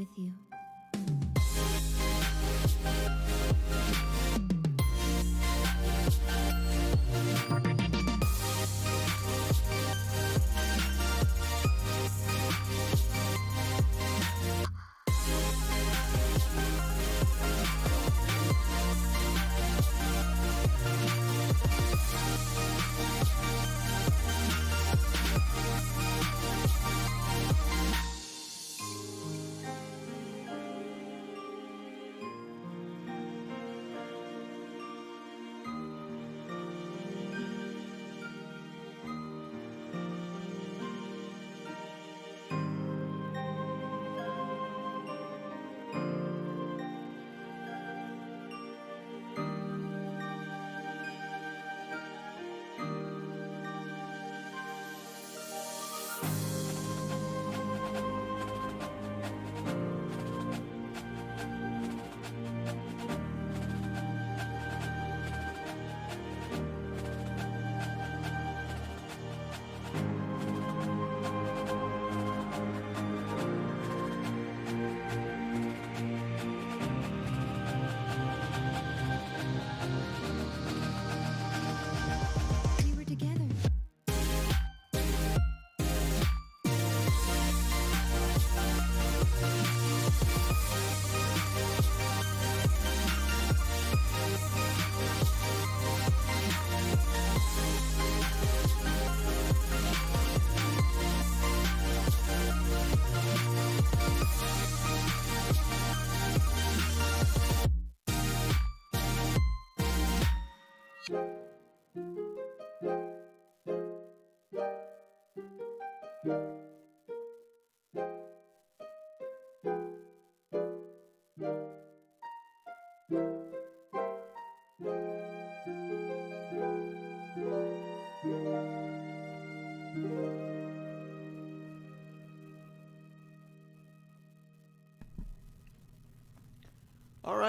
with you.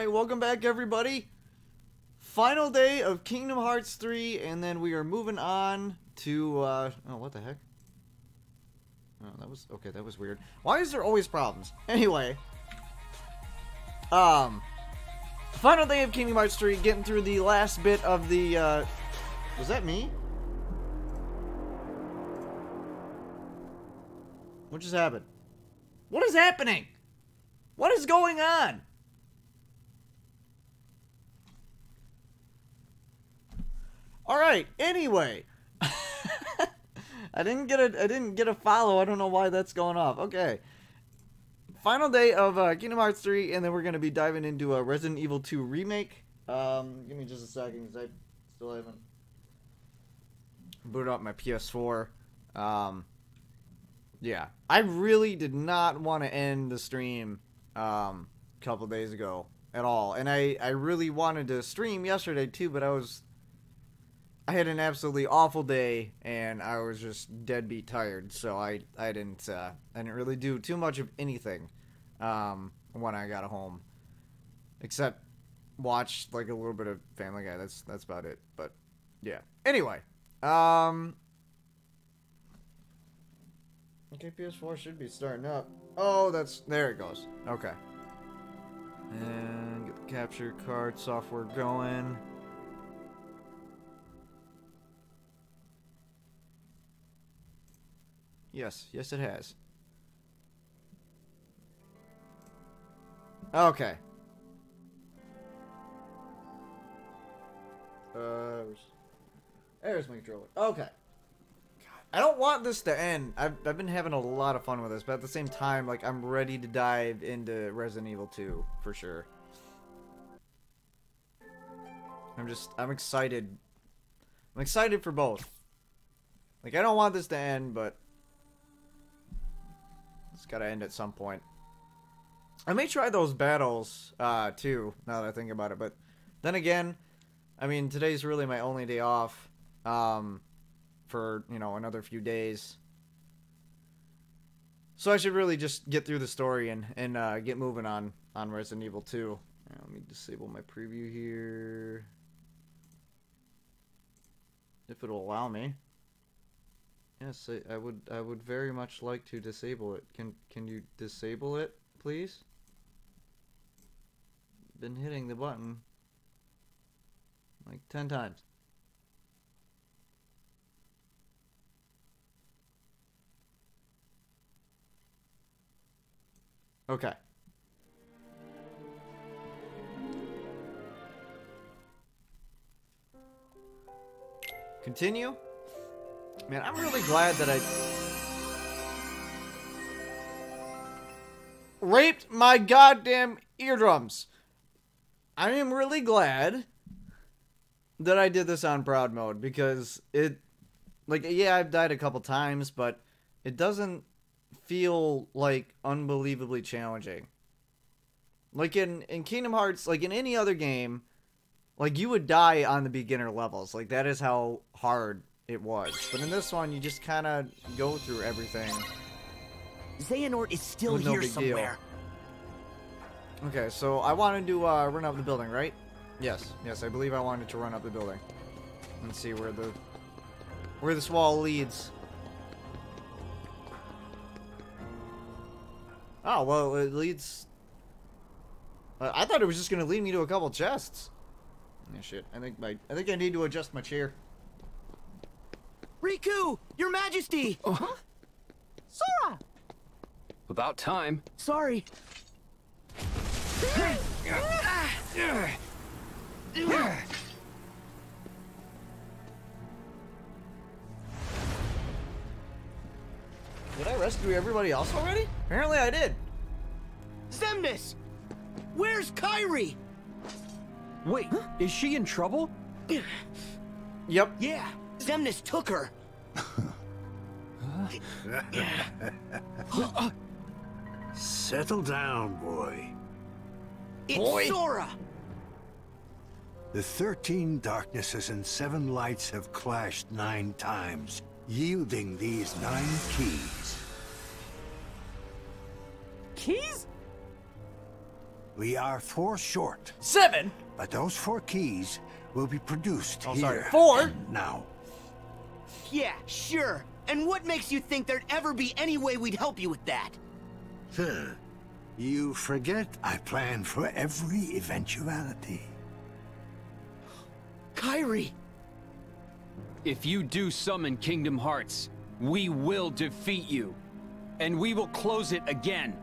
Welcome back everybody. Final day of Kingdom Hearts 3, and then we are moving on to, uh, oh, what the heck? Oh, that was, okay, that was weird. Why is there always problems? Anyway, um, final day of Kingdom Hearts 3, getting through the last bit of the, uh, was that me? What just happened? What is happening? What is going on? All right. Anyway, I didn't get a I didn't get a follow. I don't know why that's going off. Okay. Final day of uh, Kingdom Hearts 3, and then we're gonna be diving into a Resident Evil 2 remake. Um, give me just a second, because I still haven't booted up my PS4. Um, yeah, I really did not want to end the stream um, a couple days ago at all, and I I really wanted to stream yesterday too, but I was I had an absolutely awful day, and I was just deadbeat tired, so I I didn't uh, I didn't really do too much of anything um, when I got home, except watch like a little bit of Family Guy. That's that's about it. But yeah. Anyway, um, okay, PS4 should be starting up. Oh, that's there it goes. Okay. And get the capture card software going. Yes, yes it has. Okay. Uh, there's my controller. Okay. I don't want this to end. I've, I've been having a lot of fun with this, but at the same time, like, I'm ready to dive into Resident Evil 2, for sure. I'm just, I'm excited. I'm excited for both. Like, I don't want this to end, but gotta end at some point. I may try those battles, uh, too, now that I think about it, but then again, I mean, today's really my only day off, um, for, you know, another few days. So I should really just get through the story and, and, uh, get moving on, on Resident Evil 2. let me disable my preview here. If it'll allow me. Yes, I, I would. I would very much like to disable it. Can Can you disable it, please? Been hitting the button like ten times. Okay. Continue? Man, I'm really glad that I raped my goddamn eardrums. I am really glad that I did this on proud mode because it like yeah, I've died a couple times, but it doesn't feel like unbelievably challenging. Like in in Kingdom Hearts, like in any other game, like you would die on the beginner levels. Like that is how hard it was. But in this one, you just kind of go through everything. Xehanort is still no here somewhere. Deal. Okay, so I wanted to uh, run up the building, right? Yes, yes, I believe I wanted to run up the building. Let's see where the where this wall leads. Oh well, it leads. Uh, I thought it was just gonna lead me to a couple chests. Yeah, shit. I think my I think I need to adjust my chair. Riku! Your Majesty! Oh. Huh? Sora! About time. Sorry. Did I rescue everybody else already? Apparently I did. Xemnas! Where's Kairi? Wait, huh? is she in trouble? Yep. Yeah, Xemnas took her. Settle down, boy. It's boy. Sora! The thirteen darknesses and seven lights have clashed nine times, yielding these nine keys. Keys? We are four short, Seven. but those four keys will be produced Oh, here. sorry. Four. Now. Yeah, sure. And what makes you think there'd ever be any way we'd help you with that? Huh. You forget I plan for every eventuality. Kairi! If you do summon Kingdom Hearts, we will defeat you. And we will close it again.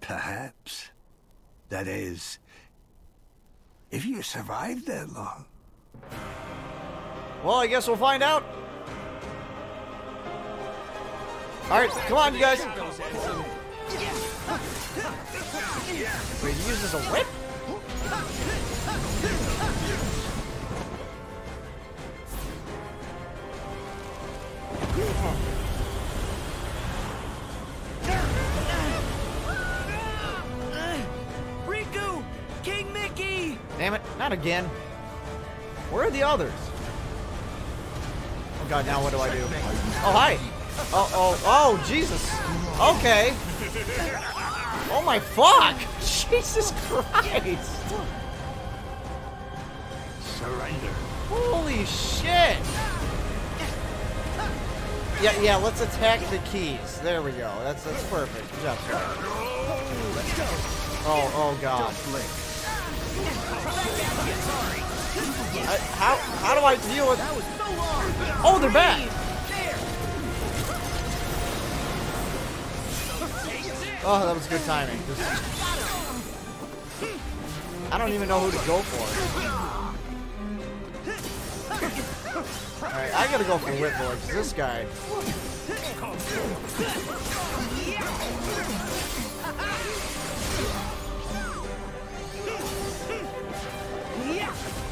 Perhaps. That is, if you survive that long. Well, I guess we'll find out. All right, come on, you guys. Wait, he uses a whip? Riku! King Mickey! Damn it, not again. Where are the others? Oh god, now what do I do? Oh, hi. Oh, oh, oh, Jesus. Okay. Oh my fuck. Jesus Christ. Surrender. Holy shit. Yeah, yeah, let's attack the keys. There we go. That's that's perfect. Good job. Oh, oh god. I, how how do I deal with? Oh, they're back. Oh, that was good timing. Just- I don't even know who to go for. Alright, I gotta go for Whitmore, because this guy. Switch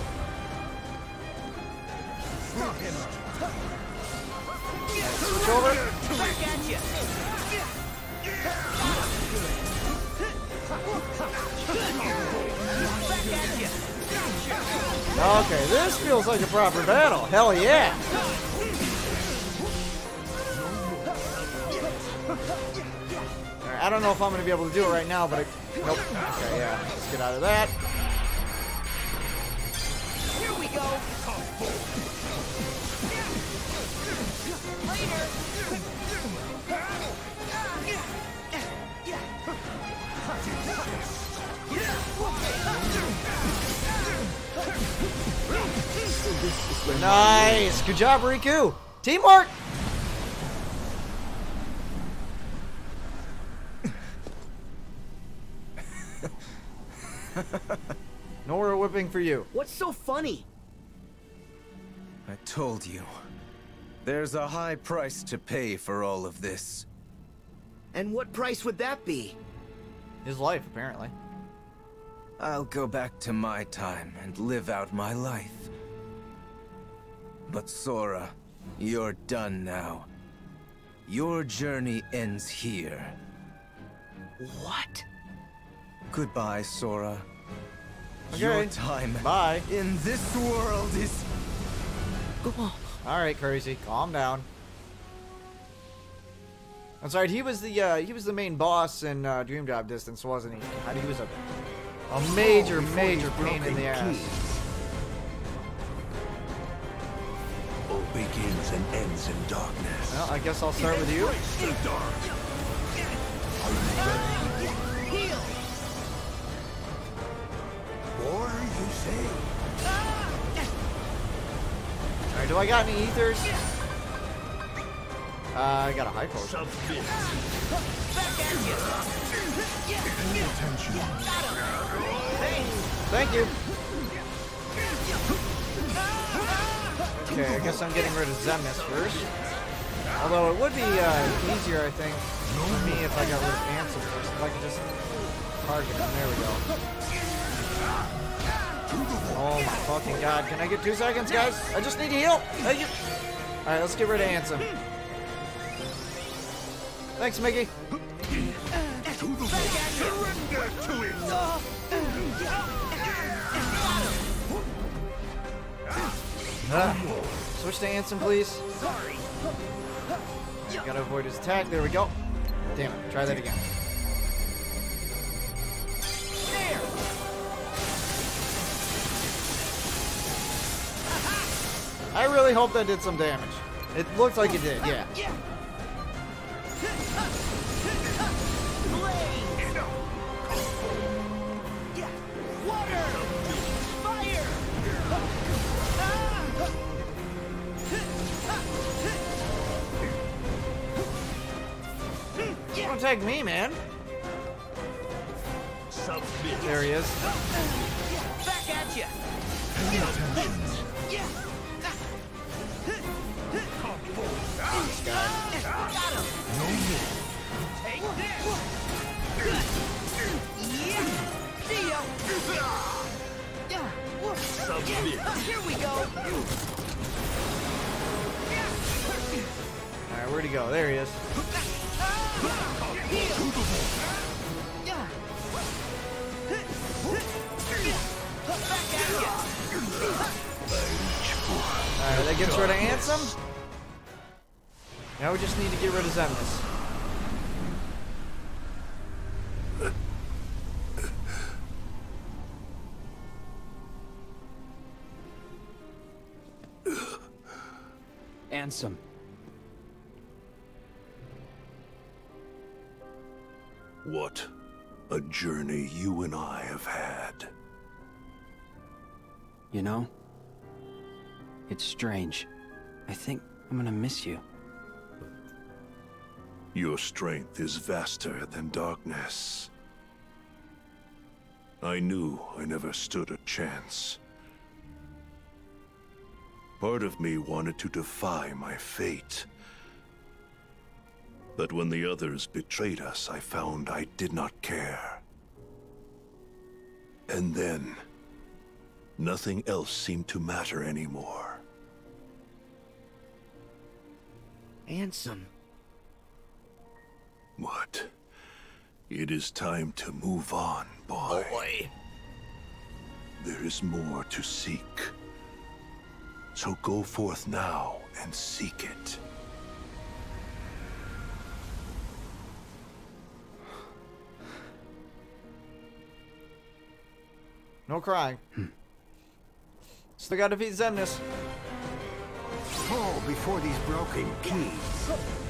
over. Okay, this feels like a proper battle. Hell yeah. Alright, I don't know if I'm gonna be able to do it right now, but I, nope. Okay, yeah. Let's get out of that. Here we go! Nice. Good job, Riku. Teamwork. Nora whipping for you. What's so funny? I told you. There's a high price to pay for all of this. And what price would that be? His life, apparently. I'll go back to my time and live out my life. But Sora, you're done now. Your journey ends here. What? Goodbye, Sora. Okay. Your time Bye. in this world is... All right, crazy. Calm down. That's right. He was the uh, he was the main boss in uh, Dream Drop Distance, wasn't he? God, He was a a major, major pain in the ass. All begins and ends in darkness. Well, I guess I'll start with you. Or you say, All right. Do I got any ethers? Uh, I got a high potion. Thank you. Okay, I guess I'm getting rid of Xemnas first. Although it would be uh, easier, I think, for me if I got rid of Ansem first. If I could just target him. There we go. Oh my fucking god. Can I get two seconds, guys? I just need to heal. You. Alright, let's get rid of Ansem. Thanks, Mickey. Ah. Switch to Ansem, please. Gotta avoid his attack. There we go. Damn it. Try that again. I really hope that did some damage. It looked like it did, yeah. Yeah. Yeah. Water. Fire. Ah. Don't take me, man. There he is. Back at ya. Yeah. Got him. Take this. Yeah. Here we go. Alright, where'd he go? There he is. Alright, that gets rid of Ansem. Now we just need to get rid of Xemnas. Ansem. What a journey you and I have had. You know? It's strange. I think I'm gonna miss you. Your strength is vaster than darkness. I knew I never stood a chance. Part of me wanted to defy my fate. But when the others betrayed us, I found I did not care. And then, nothing else seemed to matter anymore. Ansem. What? It is time to move on, boy. Boy. There is more to seek. So go forth now and seek it. No crying. Hmm. Still gotta defeat Xemnas. Fall before these broken keys.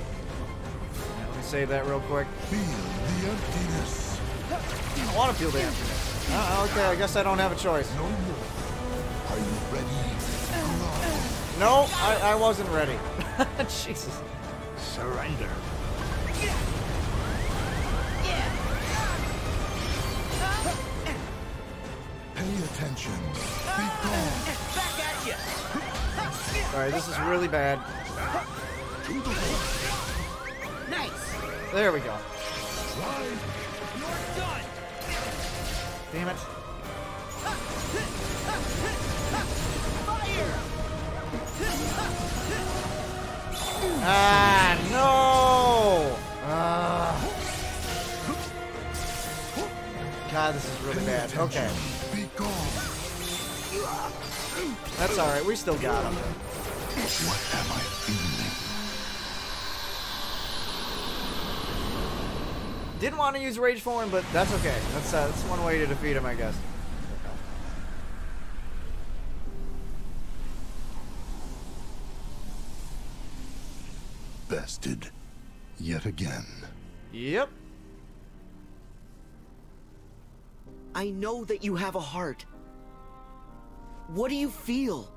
Let me save that real quick. Feel the emptiness. I don't want to feel the emptiness. Uh, okay, I guess I don't have a choice. No more. Are you ready? No, I, I wasn't ready. Jesus. Surrender. Pay attention. Be gone. Back at ya. Alright, this is really bad. There we go. Damn it. Ah, no! Ah. God, this is really bad. Okay, that's alright. We still got him. What am I feeling? Didn't want to use Rage Form, but that's okay. That's, uh, that's one way to defeat him, I guess. Bested. Yet again. Yep. I know that you have a heart. What do you feel?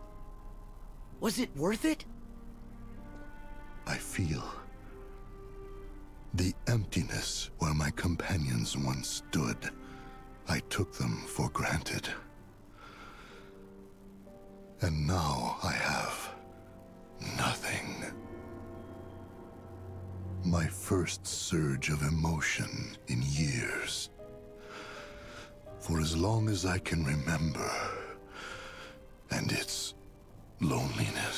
Was it worth it? I feel the emptiness where my companions once stood. I took them for granted. And now I have nothing. My first surge of emotion in years. For as long as I can remember. And it's loneliness.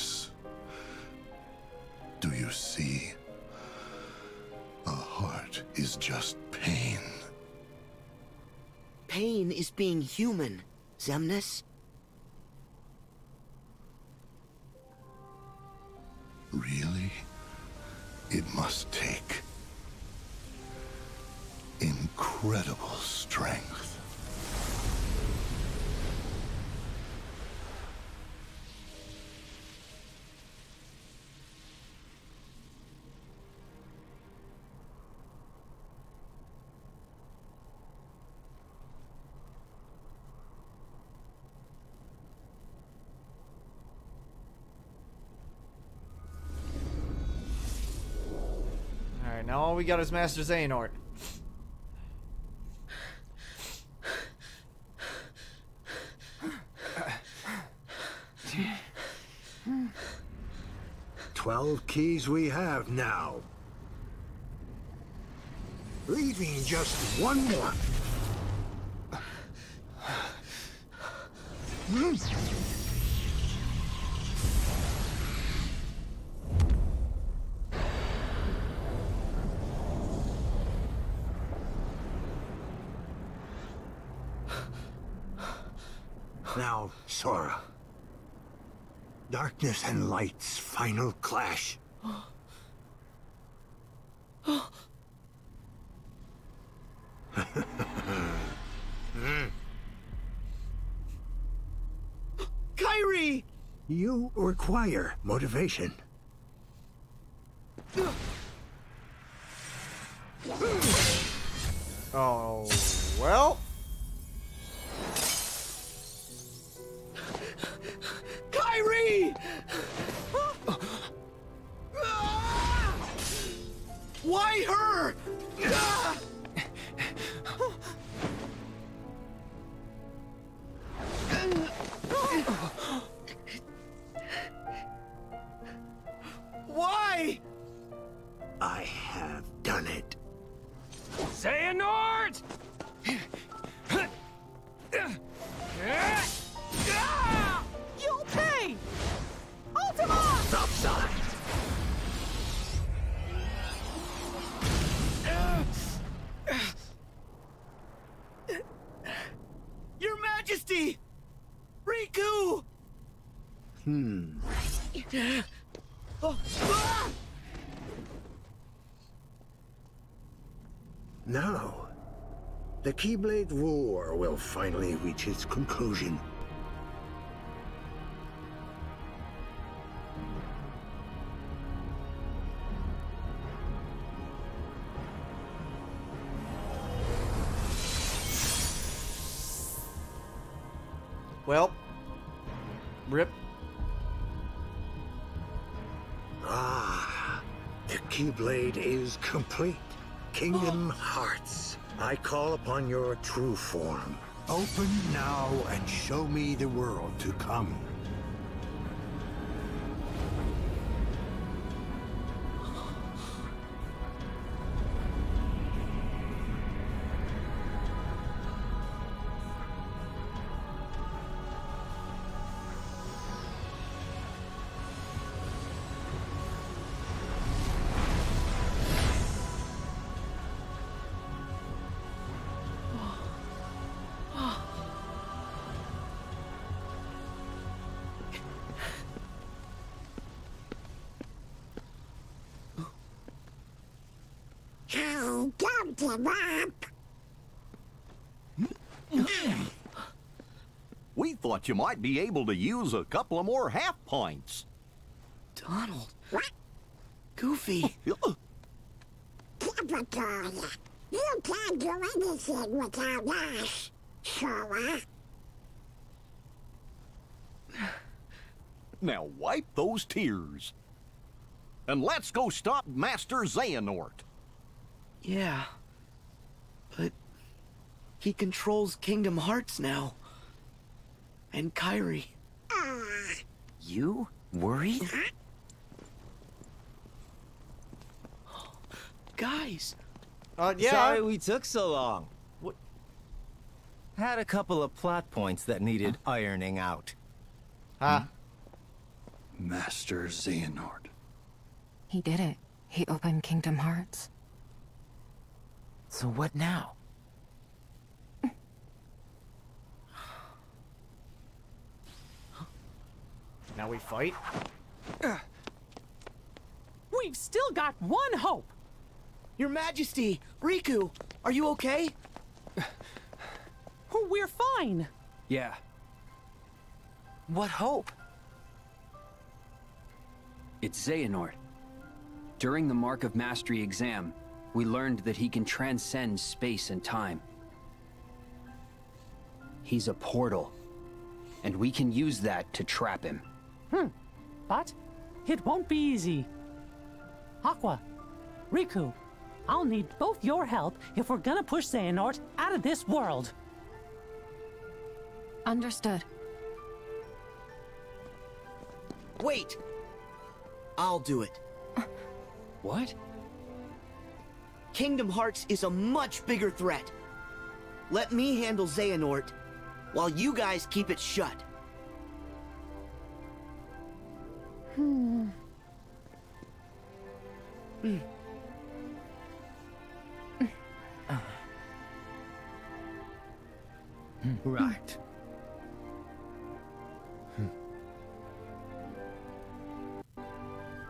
Being human, Xemnas. Really? It must take incredible we got is Master Xehanort. Twelve keys we have now. Leaving just one more. Hmm. Darkness and light's final clash. Kairi! You require motivation. War will finally reach its conclusion. Form. Open now and show me the world to come. Give up. We thought you might be able to use a couple of more half pints. Donald. Goofy. Typical. You can't do anything without us, Sora. Uh? Now wipe those tears. And let's go stop Master Xehanort. Yeah. But he controls Kingdom Hearts now. And Kairi. You worried? Guys, Uh, yeah. Sorry we took so long. What- Had a couple of plot points that needed ironing out. Huh? Master Xehanort. He did it. He opened Kingdom Hearts. So what now? Now we fight? We've still got one hope. Your Majesty, Riku, are you okay? Oh, we're fine. Yeah, What hope? it's Xehanort. During the Mark of Mastery exam, we learned that he can transcend space and time. He's a portal, and we can use that to trap him. Hmm. But it won't be easy. Aqua, Riku, I'll need both your help if we're gonna push Xehanort out of this world. Understood. Wait! I'll do it. What? Kingdom Hearts is a much bigger threat. Let me handle Xehanort, while you guys keep it shut. Hmm. Right.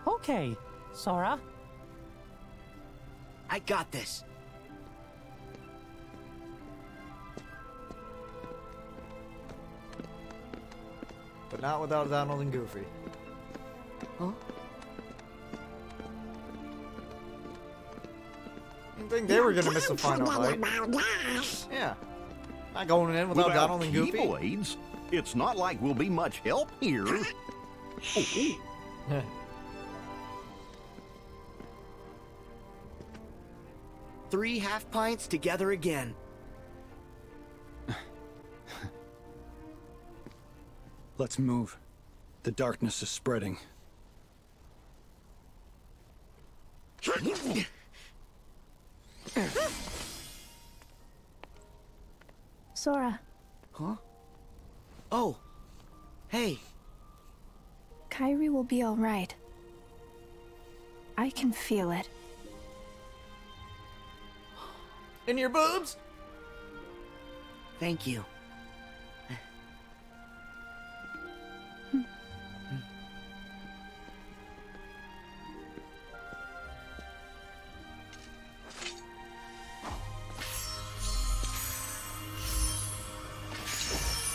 Okay, Sora. I got this. But not without Donald and Goofy. Huh? I think they were gonna miss the final fight. About us. Yeah. Not going in without, Without Donald and Goofy. Keyblades, it's not like we'll be much help here. Oh, oh. Three half pints together again. Let's move. The darkness is spreading. Sora, Huh? Oh. Hey. Kairi will be alright. I can feel it. In your boobs? Thank you.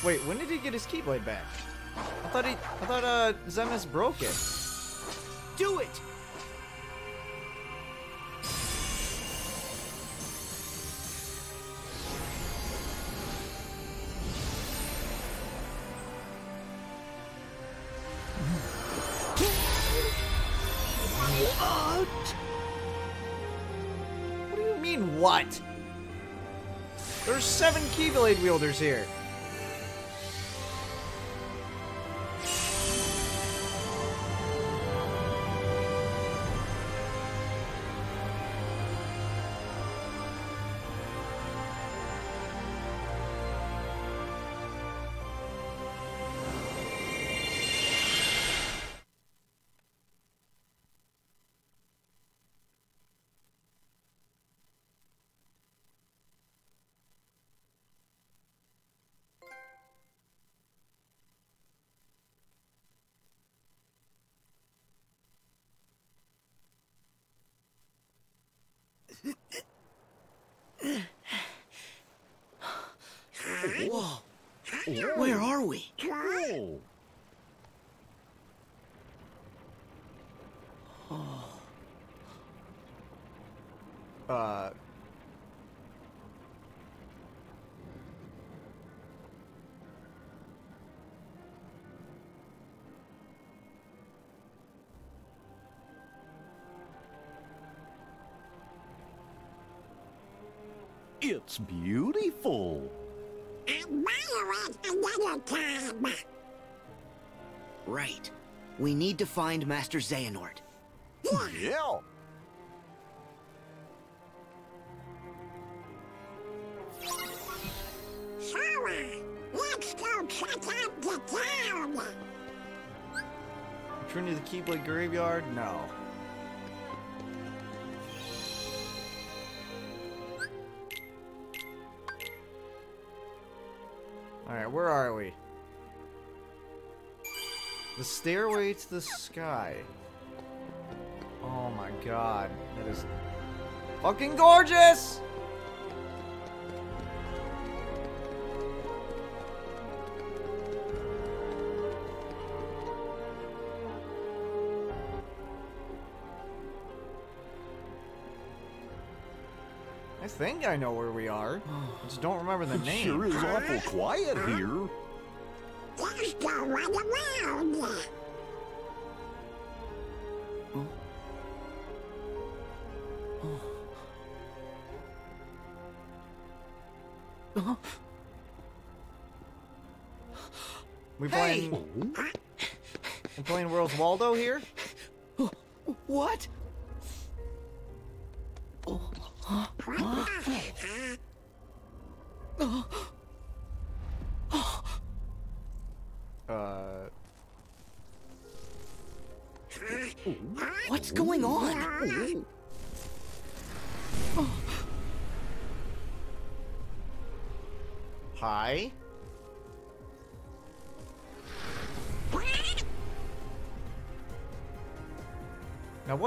Wait, when did he get his Keyblade back? I thought he, I thought uh, Zemus broke it. Do it! What? What do you mean, what? There's seven Keyblade wielders here. Oh. Uh. It's beautiful. Admire another time. Right. We need to find Master Xehanort. Yeah. Sora, let's go check out the town. Return to the Keyblade Graveyard? No. Where are we? The Stairway to the Sky. Oh my god. That is fucking gorgeous! Think I know where we are. I just don't remember the It name. sure is awful quiet here. Just go run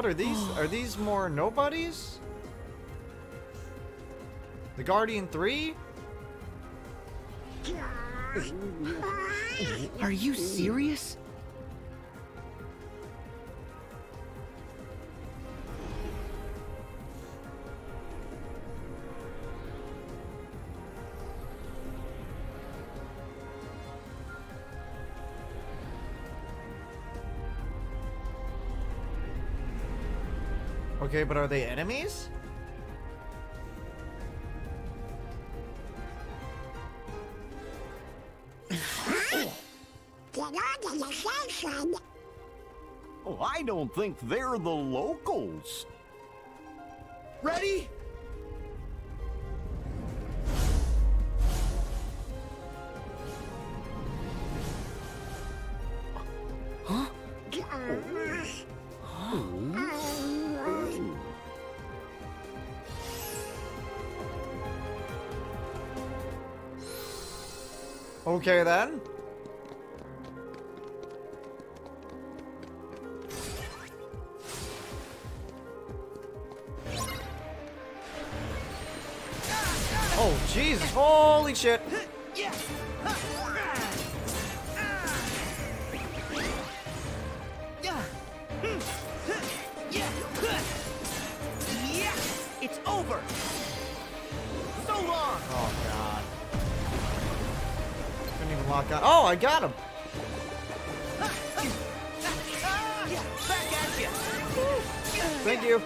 are these? Are these more nobodies? The Guardian 3? Are you serious? Okay, but are they enemies? Get on to the station. Oh, I don't think they're the locals. Ready? Okay then. Oh Jesus! Holy shit! Oh, I got him. Thank you.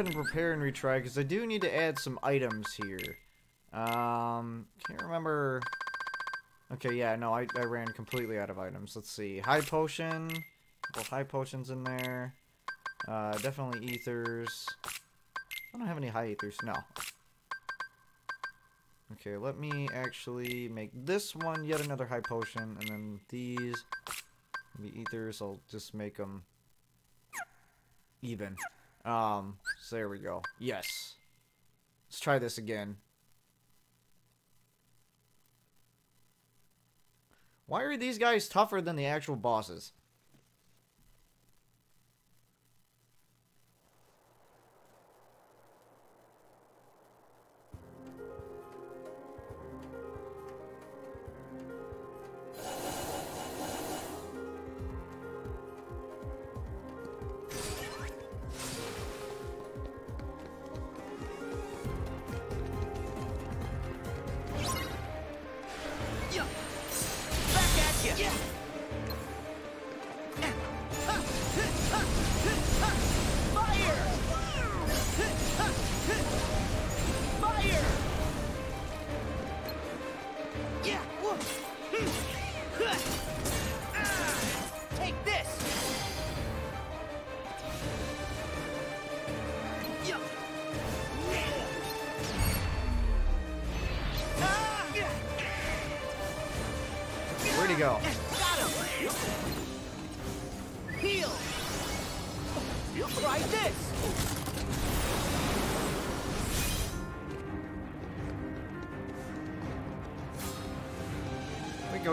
Ahead and prepare and retry because I do need to add some items here. Um, can't remember. Okay, yeah, no, I, I ran completely out of items. Let's see. High potion. Couple high potions in there. Uh, definitely ethers. I don't have any high ethers. No. Okay, let me actually make this one yet another high potion, and then these the ethers. I'll just make them even. Um, so there we go. Yes. Let's try this again. Why are these guys tougher than the actual bosses?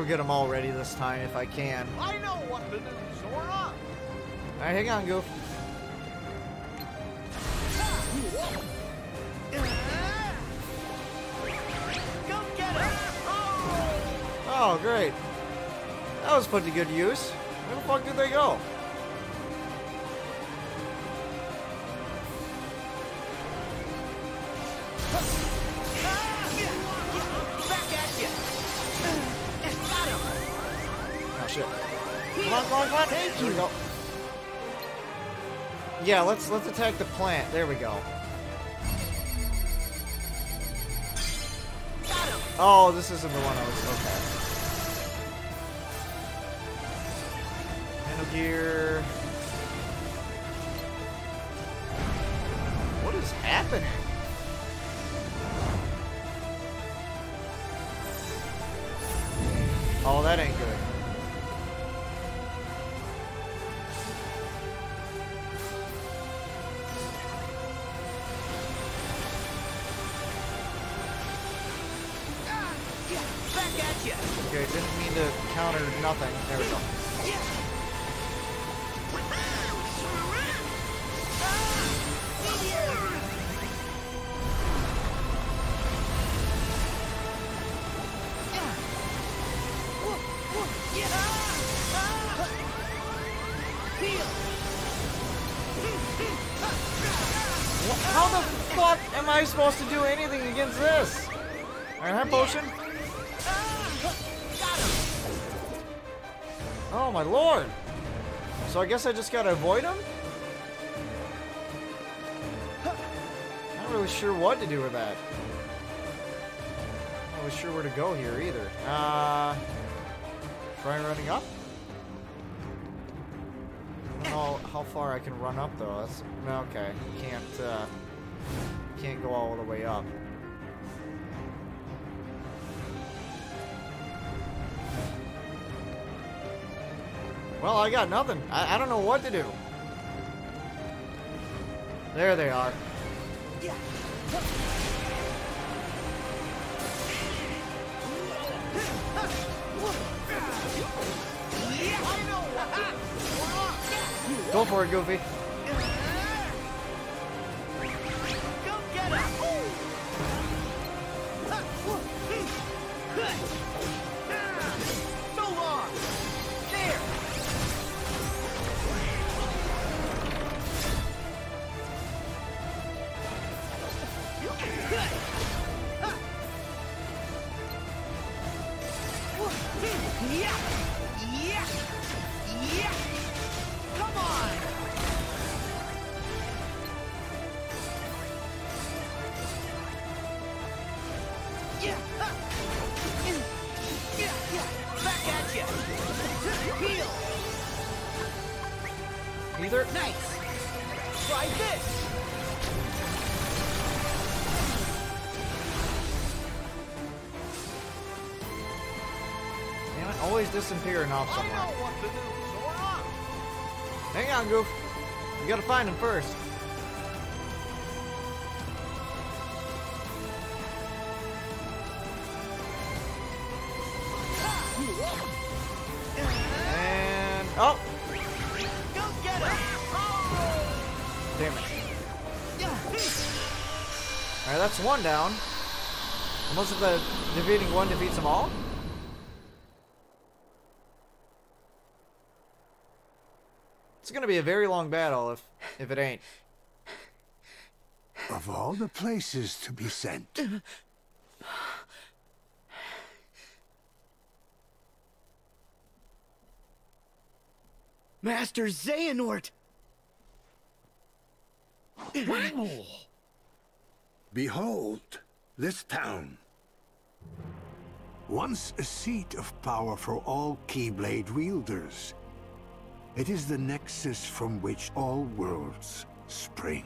Get them all ready this time if I can. I know what to do, Sora. Alright, hang on, Goof. Go get him! Oh, great. That was put to good use. Where the fuck did they go? We go. Yeah, let's let's attack the plant. There we go. Oh, this isn't the one I was okay. Handle gear. What is happening? Oh, that ain't good. Back at you! Okay, didn't mean to counter nothing. There we go. How the fuck am I supposed to do anything against this? Alright, have potion. Oh my lord! So I guess I just gotta avoid him? Not really sure what to do with that. Not really sure where to go here either. Uh, try running up? I don't know how far I can run up though. That's okay. Can't uh, can't go all the way up. Well, I got nothing. I, I don't know what to do. There they are. Go for it, Goofy. So disappearing off I somewhere. know what to do. Hang on, Goof. You gotta find him first. And oh, Go get him! damn it! All right, that's one down. Unless if the defeating one defeats them all. It's gonna be a very long battle if if it ain't. Of all the places to be sent, Master Xehanort! behold this town. Once a seat of power for all Keyblade wielders. It is the nexus from which all worlds spring.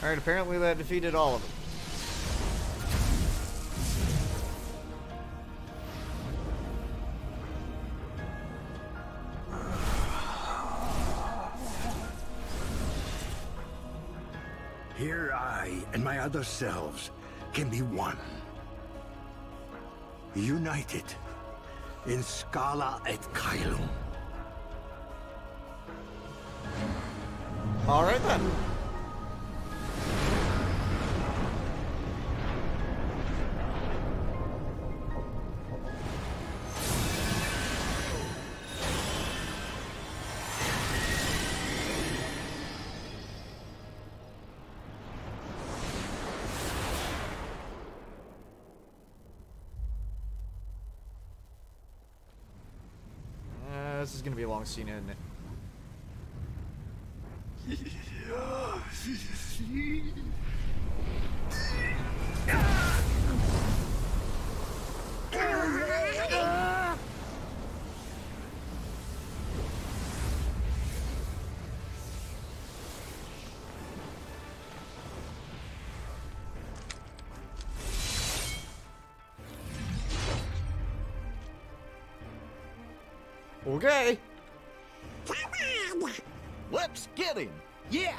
Alright, apparently that defeated all of them. Other selves can be one. United in Scala ad Caelum. Alright then. This is gonna be a long scene, isn't it? Okay. Yeah.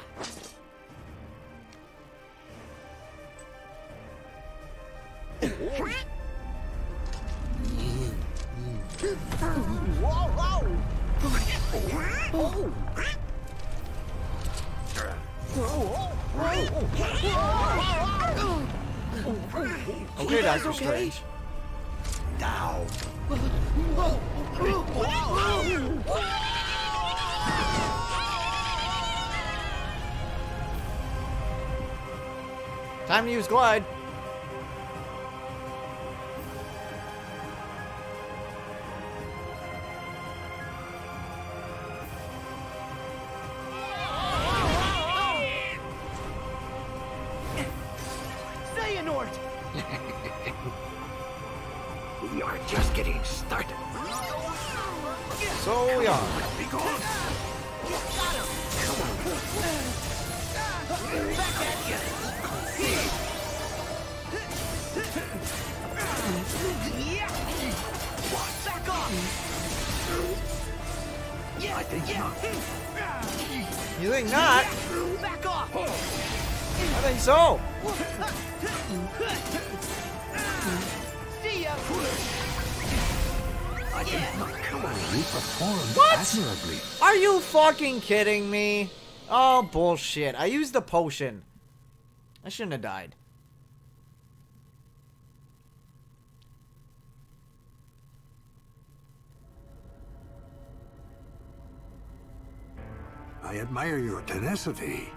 Okay, Doctor Strange. Glide. Kidding me? Oh, bullshit. I used the potion. I shouldn't have died. I admire your tenacity.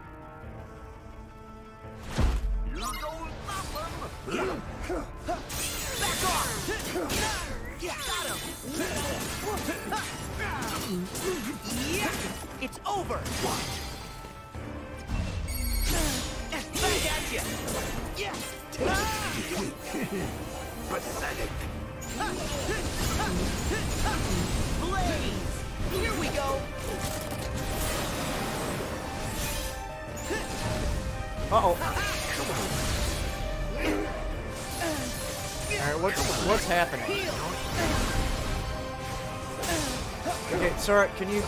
Can you...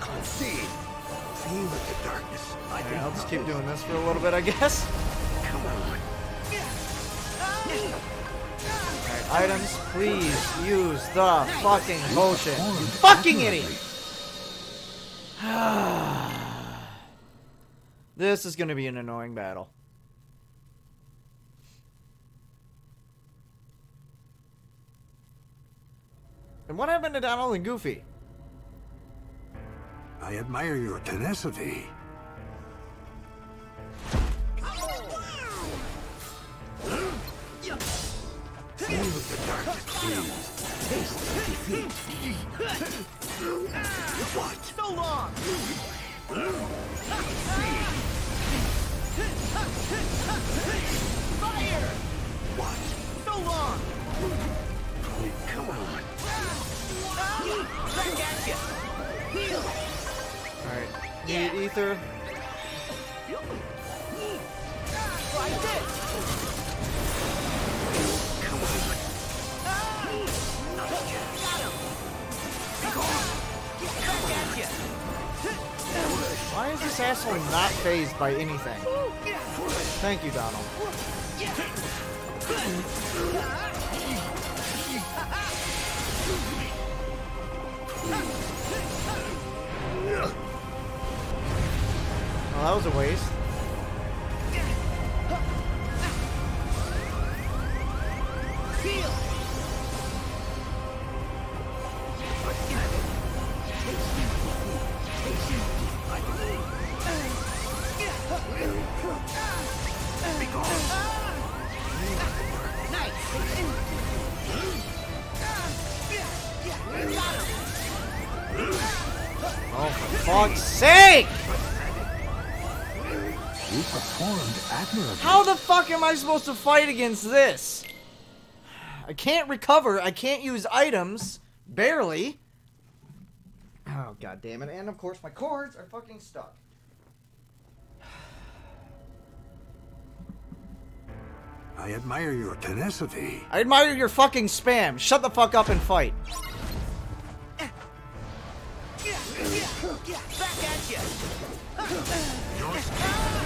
Concede. See with the darkness. I think I'll just keep doing this for a little bit, I guess. Come on. Alright, items, please use the fucking potion. You fucking idiot! this is gonna be an annoying battle. And what happened to Donald and Goofy? I admire your tenacity. See the darkness, please. Taste the defeat. What? So long! Fire! What? So long! Come on. Back at you! Heal! Alright. Need yeah. ether. Why is this asshole not fazed by anything? Thank you, Donald. Ugh. That was a waste. Oh, for fuck's sake! You performed admirably. How the fuck am I supposed to fight against this? I can't recover. I can't use items. Barely. Oh, god damn it. And of course, my cords are fucking stuck. I admire your tenacity. I admire your fucking spam. Shut the fuck up and fight. Back at you. Ah.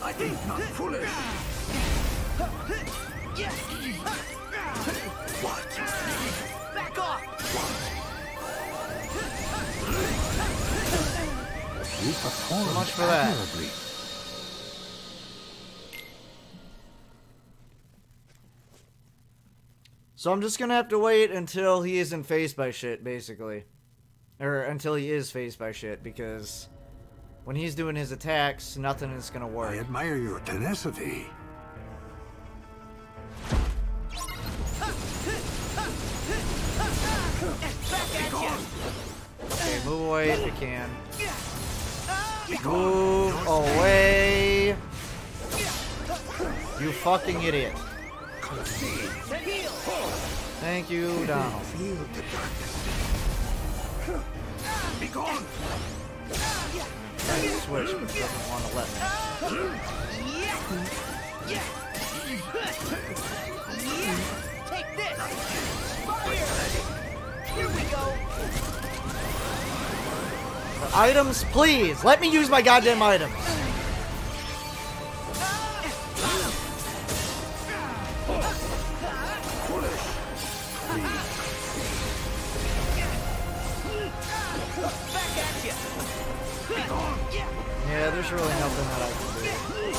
I think not foolish. What? Back off. You performed So much for that. So I'm just gonna have to wait until he isn't faced by shit, basically. Or until he is faced by shit, because when he's doing his attacks, nothing is gonna work. I admire your tenacity. Okay, move away if you can. Move away. You fucking idiot. Thank you, Donald. Feel the darkness. Be gone. Trying to switch, but he doesn't want to let me. Take this. Fire. Here we go. Items, please. Let me use my goddamn items. Yeah, there's really nothing that I can do.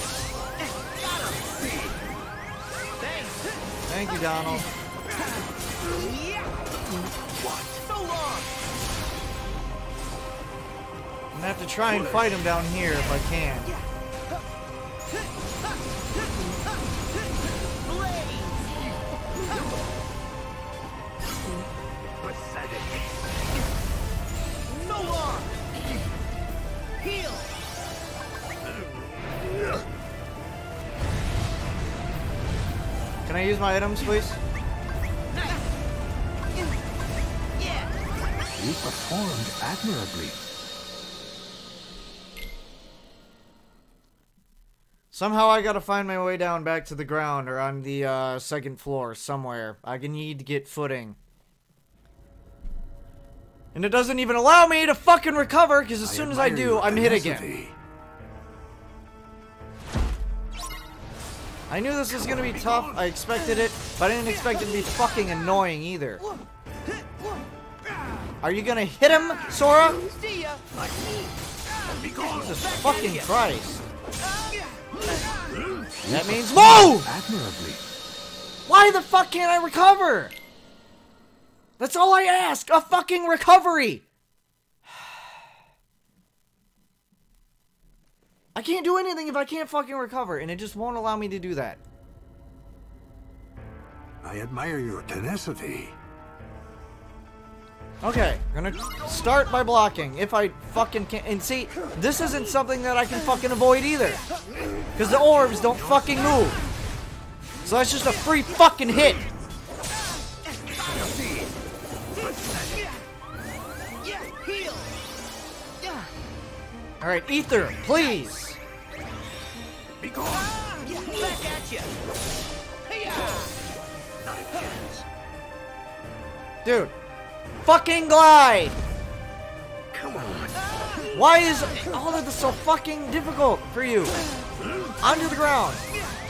Thank you, Donald. I'm gonna have to try and fight him down here if I can. Heal. Can I use my items, please? You performed admirably. Somehow I gotta find my way down back to the ground or on the uh, second floor somewhere. I can need to get footing. And it doesn't even allow me to fucking recover because as soon as I do, I'm hit again. I knew this was gonna be tough. I expected it, but I didn't expect it to be fucking annoying either. Are you gonna hit him, Sora? Jesus fucking Christ. That means move! Admirably. Why the fuck can't I recover? That's all I ask, a fucking recovery! I can't do anything if I can't fucking recover, and it just won't allow me to do that. I admire your tenacity. Okay, I'm gonna start by blocking if I fucking can't, And see, this isn't something that I can fucking avoid either. Because the orbs don't fucking move. So that's just a free fucking hit. Yeah. Heal. Yeah. Alright, Ether, please. Be gone. Back at at you. Not a chance. Dude. Fucking glide! Come on. Why is all of this so fucking difficult for you? Onto the ground.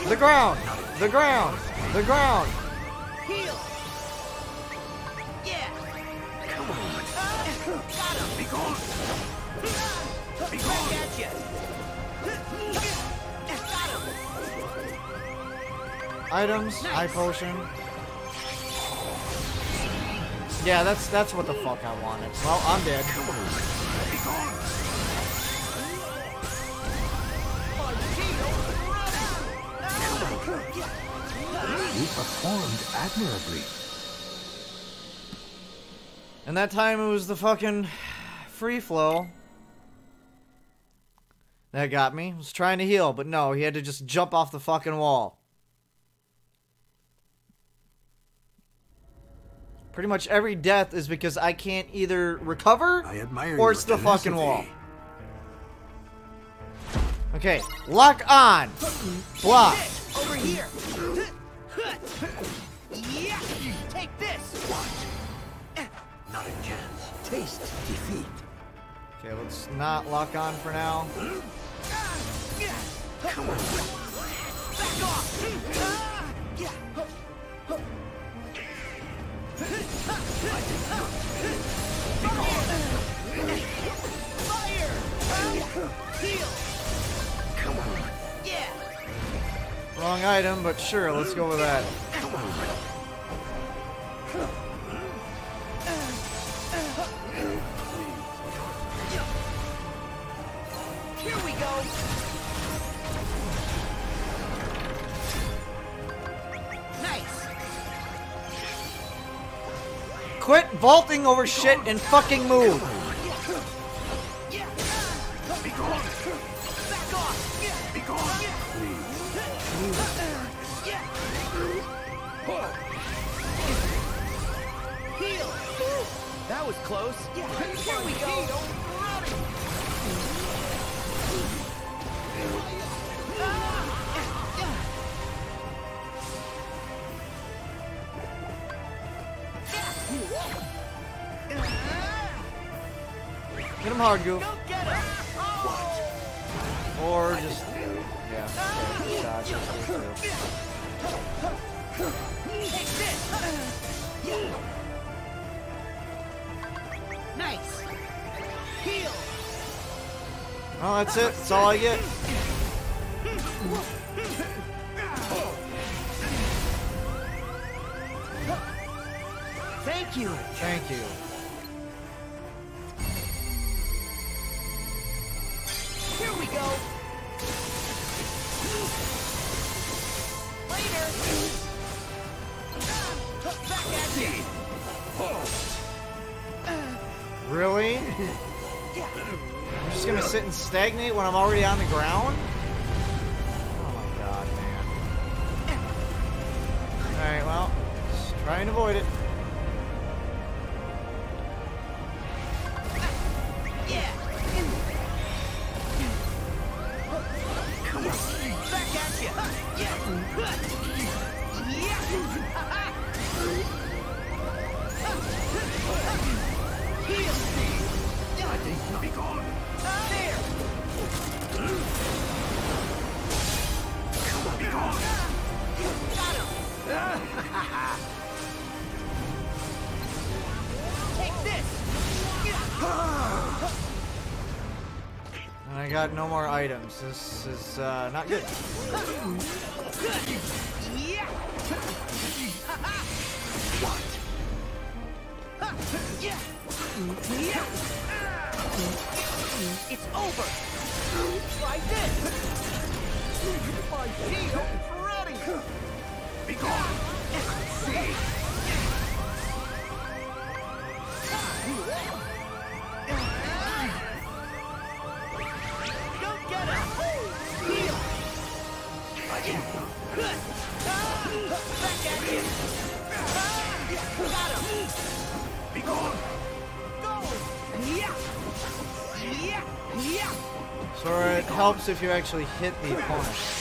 The ground. The ground. The ground. Heal. Yeah. Come on. Got him. Be gone. Be Back gone. at you. Items. Eye potion. Yeah, that's that's what the fuck I wanted. Well, I'm dead. You performed admirably. And that time it was the fucking free flow that got me. I was trying to heal, but no, he had to just jump off the fucking wall. Pretty much every death is because I can't either recover I admire or it's the fucking wall. Okay, lock on. Block. Over here. Yeah. Take this. Not a chance. Taste defeat. Okay, let's not lock on for now. Come on. Back off. Wrong item, but sure, let's go with that. Here we go. Quit vaulting over shit and fucking move. That was close. Get him hard, Goof. Go get him. Or just. Yeah. Okay. Shot. just go through. Take this. Yeah. Nice. Heal. Well, that's it. That's all I get. Thank you. Thank you. Here we go. Later. Back at you. Really? I'm just gonna sit and stagnate when I'm already on the ground? Oh my god, man. Alright, well, just try and avoid it. Yeah. Back. Take this. And I got no more items. This is uh, not good. What? It's over. Try this. My shield's ready. Be gone. See. Yeah. Yeah. So it helps if you actually hit the opponent.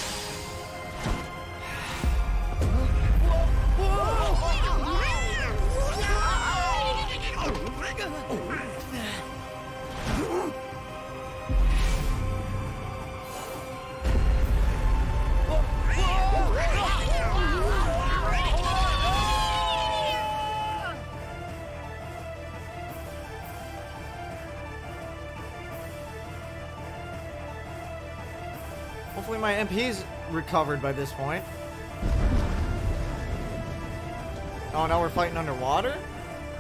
MP's recovered by this point. Oh, now we're fighting underwater?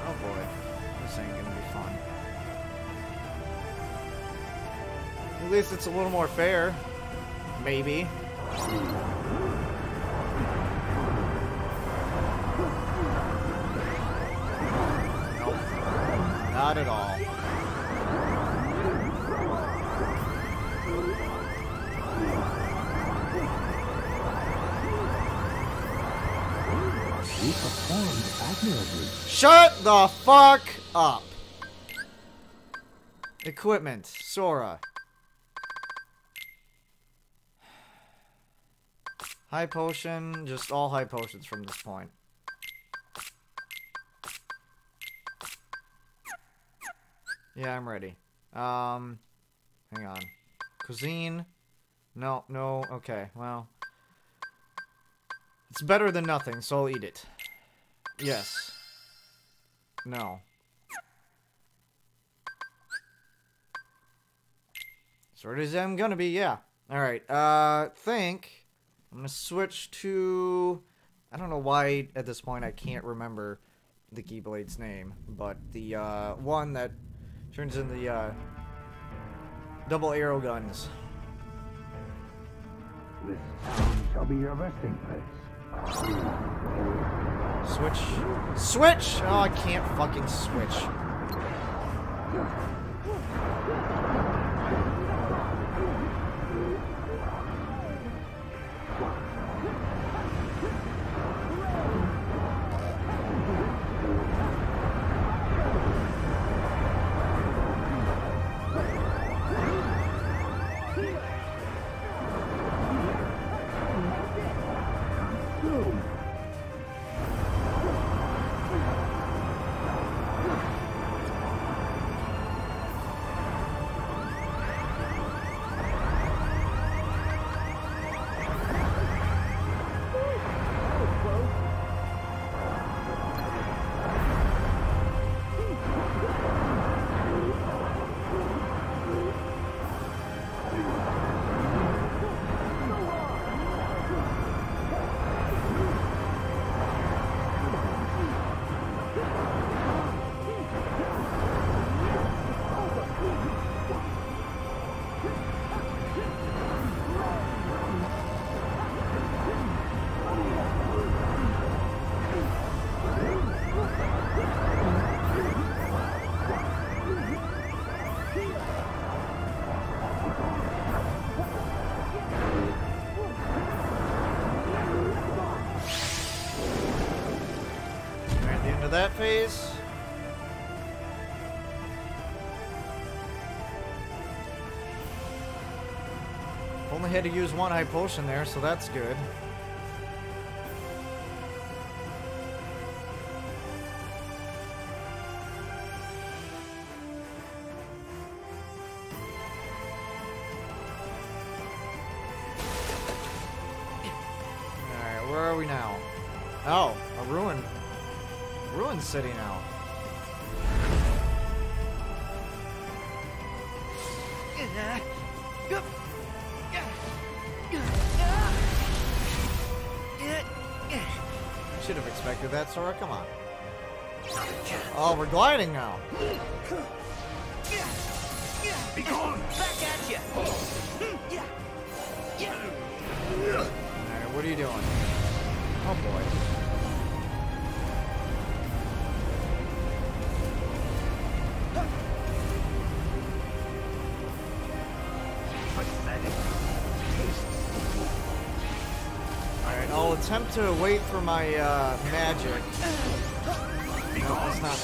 Oh boy. This ain't gonna be fun. At least it's a little more fair. Maybe. Nope. Not at all. Shut the fuck up. Equipment. Sora. High potion. Just all high potions from this point. Yeah, I'm ready. Um, hang on. Cuisine. No, no, okay, well. It's better than nothing, so I'll eat it. Yes. No. Sort of I'm gonna be, yeah. Alright, uh, think. I'm gonna switch to... I don't know why, at this point, I can't remember the Keyblade's name, but the, uh, one that turns in the, uh, double arrow guns. This town shall be your resting place. Switch. Switch! Oh, I can't fucking switch. Had to use one high potion there, so that's good. That, Sora. Come on. Oh, we're gliding now. Be gone! Back at you. Alright, what are you doing? Oh boy. Alright, I'll attempt to wait for my uh, magic. No, that's not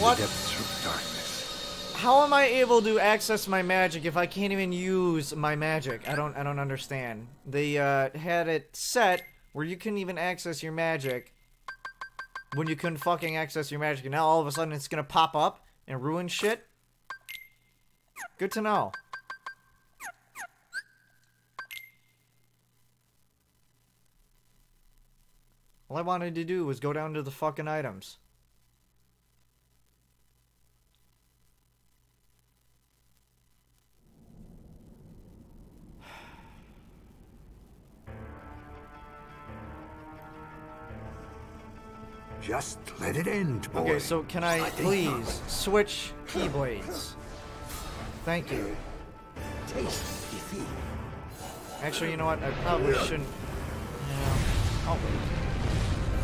What? the depths of darkness. How am I able to access my magic if I can't even use my magic? I don't I don't understand. They uh, had it set where you couldn't even access your magic when you couldn't fucking access your magic and now all of a sudden it's gonna pop up and ruin shit? Good to know. All I wanted to do was go down to the fucking items. Just let it end, boy. Okay, so can I, please switch keyblades? Thank you. Taste defeat. Actually, you know what? I probably shouldn't. You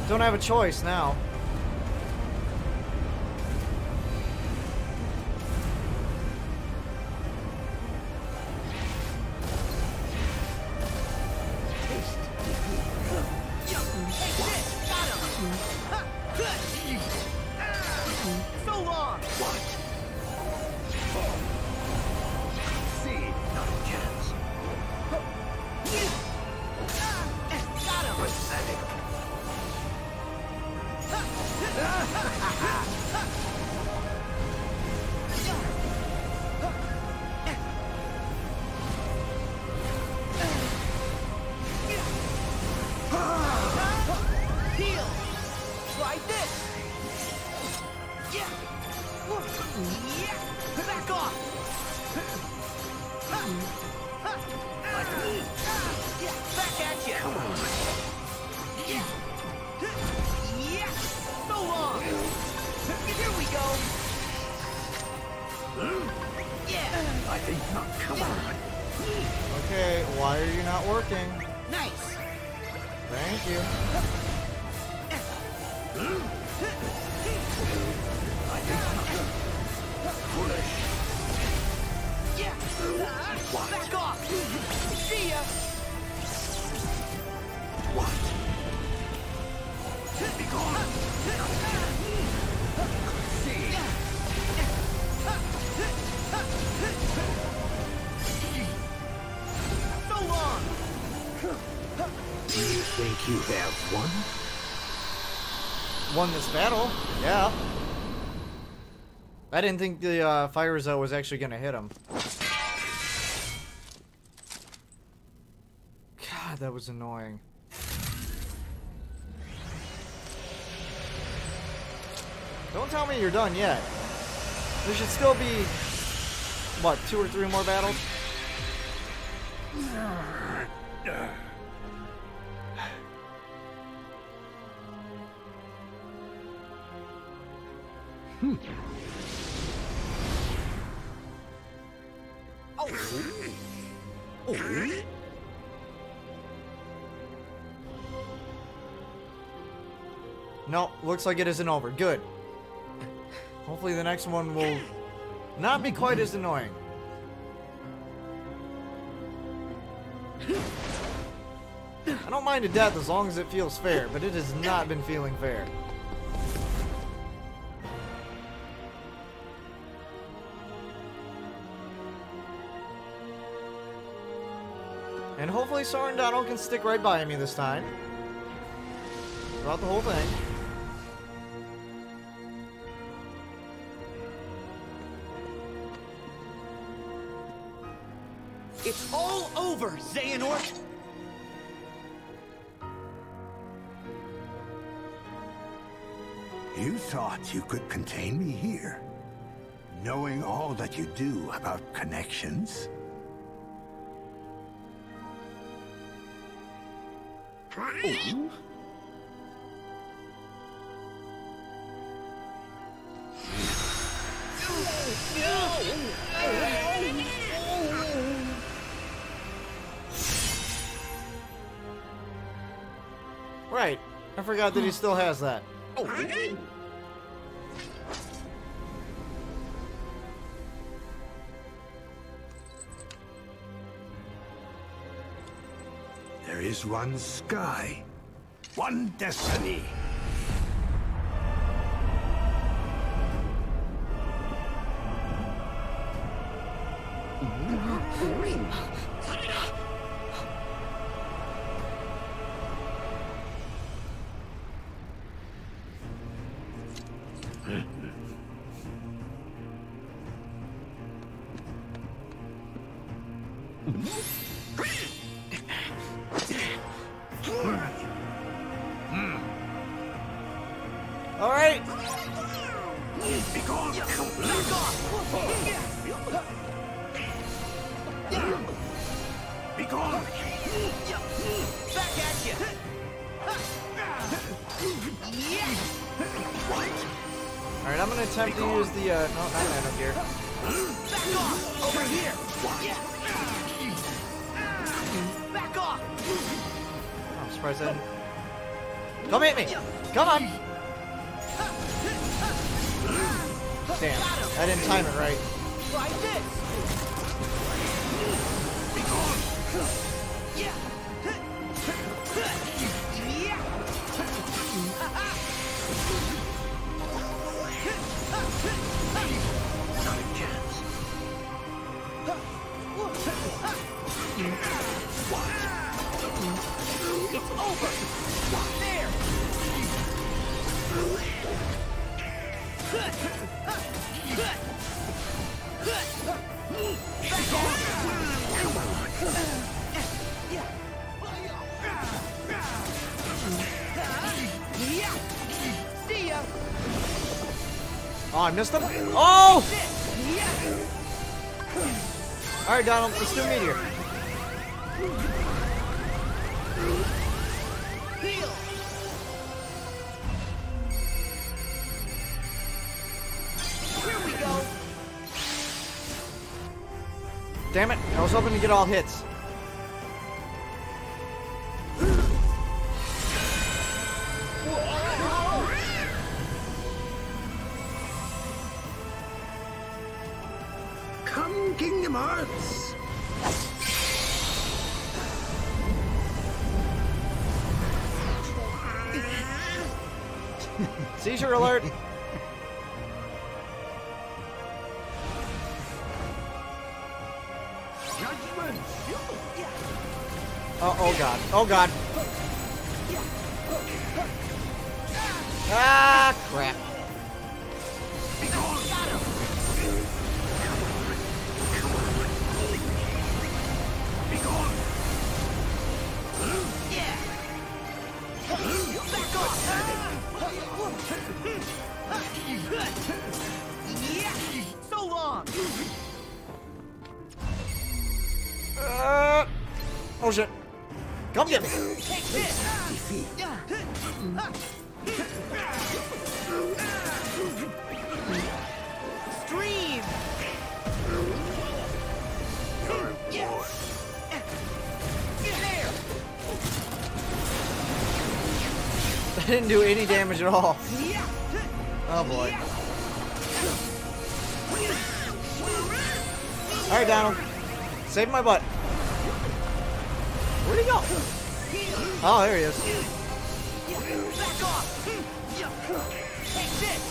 don't have a choice now. Won this battle? Yeah. I didn't think the uh, fire result was actually gonna hit him. God, that was annoying. Don't tell me you're done yet. There should still be, what, two or three more battles? No, looks like it isn't over. Good. Hopefully the next one will not be quite as annoying. I don't mind a death as long as it feels fair, but it has not been feeling fair. And hopefully Soren Donald can stick right by me this time. Throughout the whole thing. It's all over, Xehanort! You thought you could contain me here, knowing all that you do about connections? Right. I forgot that he hmm. still has that. Oh, there is one sky, one destiny. I missed him? Oh! Alright, Donald, let's do a meteor. Here we go! Damn it, I was hoping to get all hits. Oh god. Any damage at all. Oh boy. Alright, Donald. Save my butt. Where'd he go? Oh, there he is. Back off! Take this!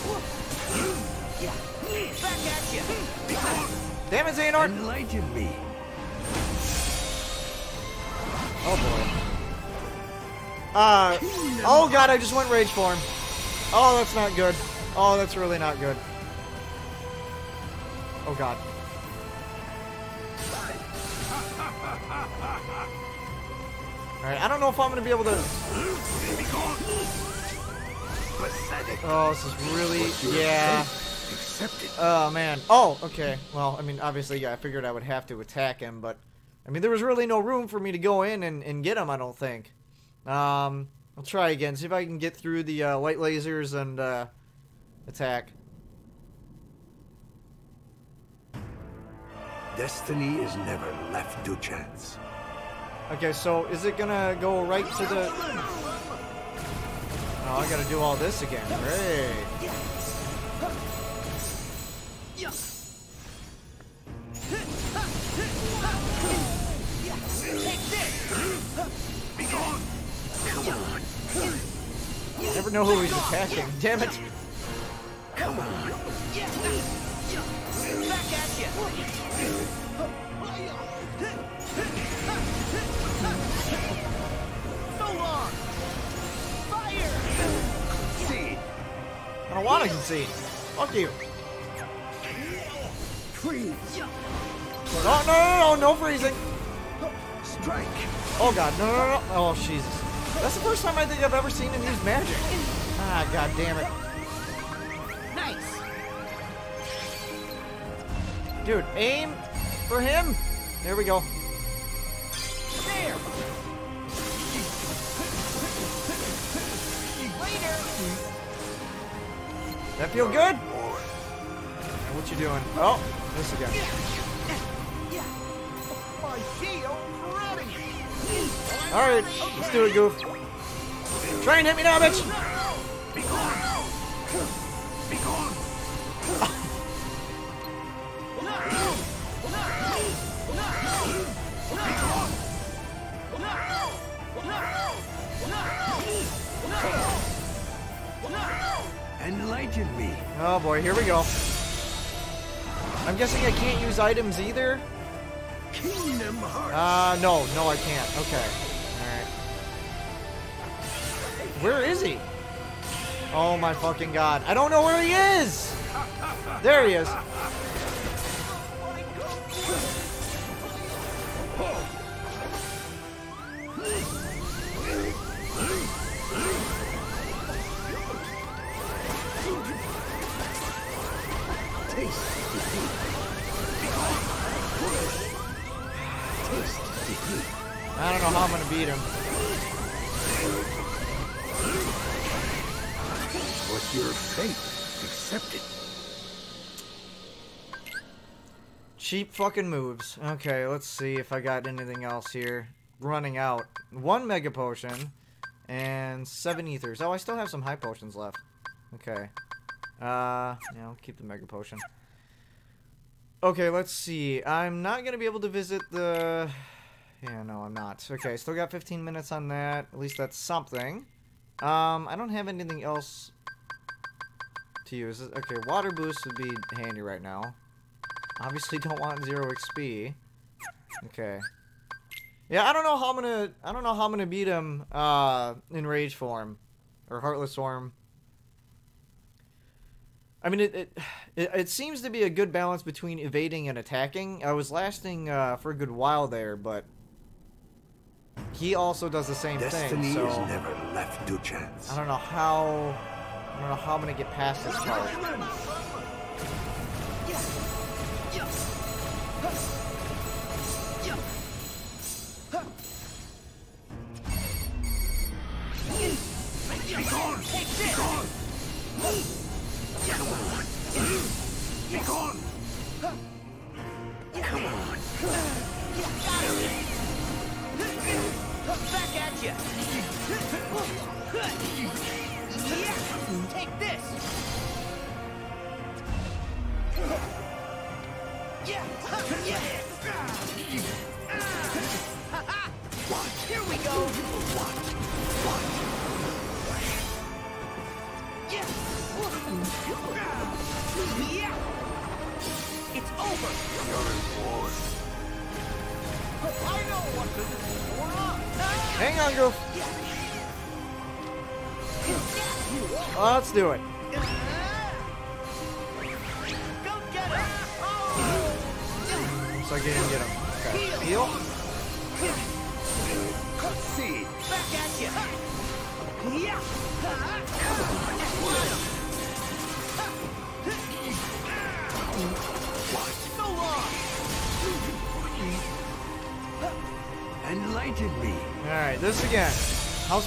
Back at you! Damn it, Xehanort! Enlighten me. Oh boy. Uh, oh god, I just went rage form. That's not good. Oh, that's really not good. Oh god. Alright, I don't know if I'm gonna be able to. Oh, this is really. Yeah. Oh man. Oh, okay. Well, I mean, obviously, yeah, I figured I would have to attack him, but I mean, there was really no room for me to go in and, and get him. I don't think. Um, I'll try again. See if I can get through the uh, light lasers and uh, attack. Destiny is never left to chance. Okay, so is it gonna go right to the? Oh, I gotta do all this again. Great. Never know who he's attacking. Damn it. Come on. Back at you! So long! Fire! See. I don't want to concede. Fuck you. Freeze. No, no, no, no, no freezing. Strike. Oh god, no, no, no. Oh Jesus. That's the first time I think I've ever seen him use magic. Ah, god damn it. Nice. Dude, aim for him. There we go. There. Later. That feel good? What you doing? Oh, this again. My shield ready. All right, let's do it, Goof. Try and hit me now, bitch. Enlighten me. Oh boy, here we go. I'm guessing I can't use items either. Kingdom Hearts. Uh, no, no, I can't. Okay. Alright. Where is he? Oh my fucking god. I don't know where he is! There he is. I don't know how I'm gonna beat him. What's your fate? Accept it. Cheap fucking moves. Okay, let's see if I got anything else here. Running out. One Mega Potion and seven Ethers. Oh, I still have some High Potions left. Okay. Uh, yeah, I'll keep the Mega Potion. Okay, let's see. I'm not going to be able to visit the... Yeah, no, I'm not. Okay, still got 15 minutes on that. At least that's something. Um, I don't have anything else to use. Okay, Water Boost would be handy right now. Obviously don't want zero XP. Okay. Yeah, I don't know how I'm gonna I don't know how I'm gonna beat him uh in rage form. Or heartless form. I mean it it, it, it seems to be a good balance between evading and attacking. I was lasting uh, for a good while there, but he also does the same Destiny thing, so is never left to chance. I don't know how I don't know how I'm gonna get past this part.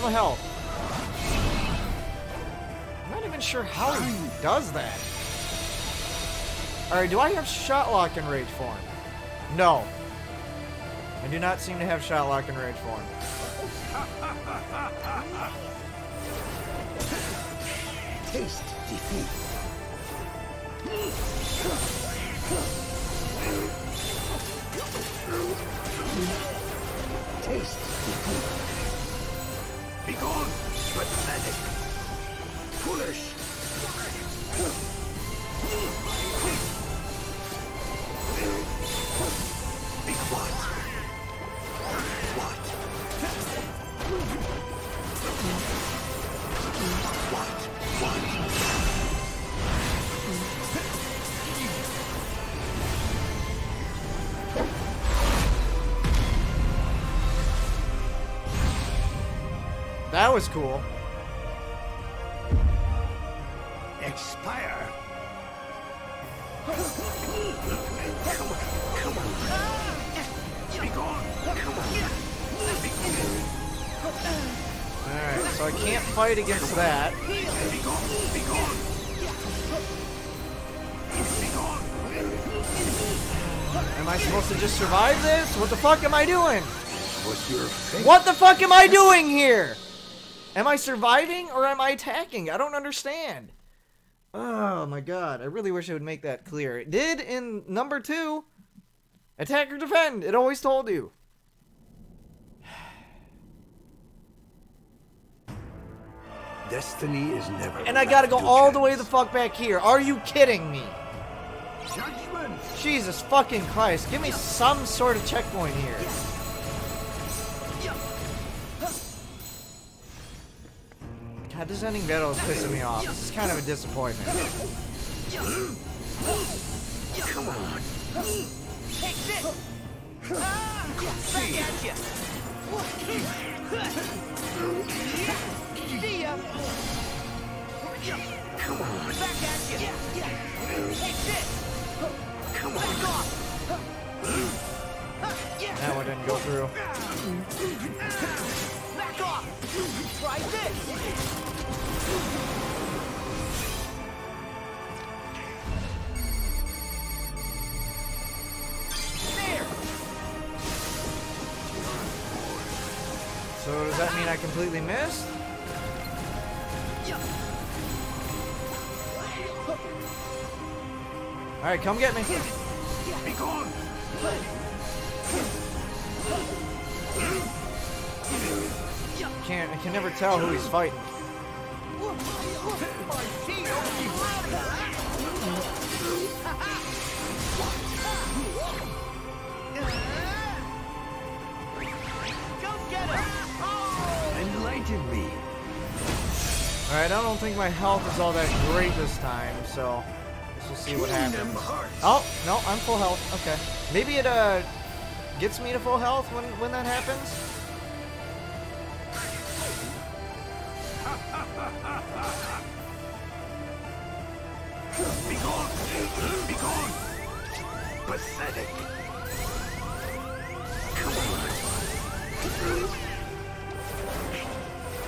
Health? I'm not even sure how he does that. Alright, do I have shot lock in rage form? No. I do not seem to have shot lock in rage form. was cool. Expire. Come on, come on. Be gone. Come on. Be gone. Alright, so I can't fight against that. Be gone, be gone. Am I supposed to just survive this? What the fuck am I doing? What the fuck am I doing here? Am I surviving or am I attacking? I don't understand. Oh my god, I really wish I would make that clear. It did in number two. Attack or defend. It always told you. Destiny is never. And I gotta go all the way the fuck back here. Are you kidding me? Judgment. Jesus fucking Christ. Give me some sort of checkpoint here. God, this ending battle is pissing me off. This is kind of a disappointment. Come on. Take this! Ah, back at ya! See ya! Come on. Back at ya! Take this! Come Back on. off! That one didn't go through. Back off! Try this! So does that mean I completely missed? Alright, come get me. Be gone. Can't I can never tell who he's fighting. Alright, I don't think my health is all that great this time, so let's just see what happens. Oh, no, I'm full health. Okay. Maybe it uh gets me to full health when when that happens? Be gone. Be gone. Pathetic.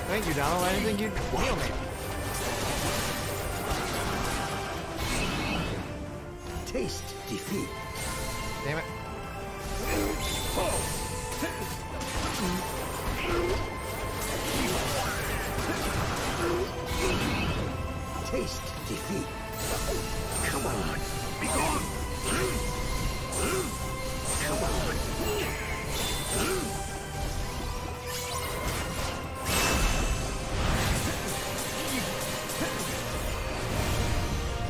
Thank you, Donald. I didn't think you'd heal me. Taste defeat. Damn it. Taste defeat. Come on. Be gone. Come on.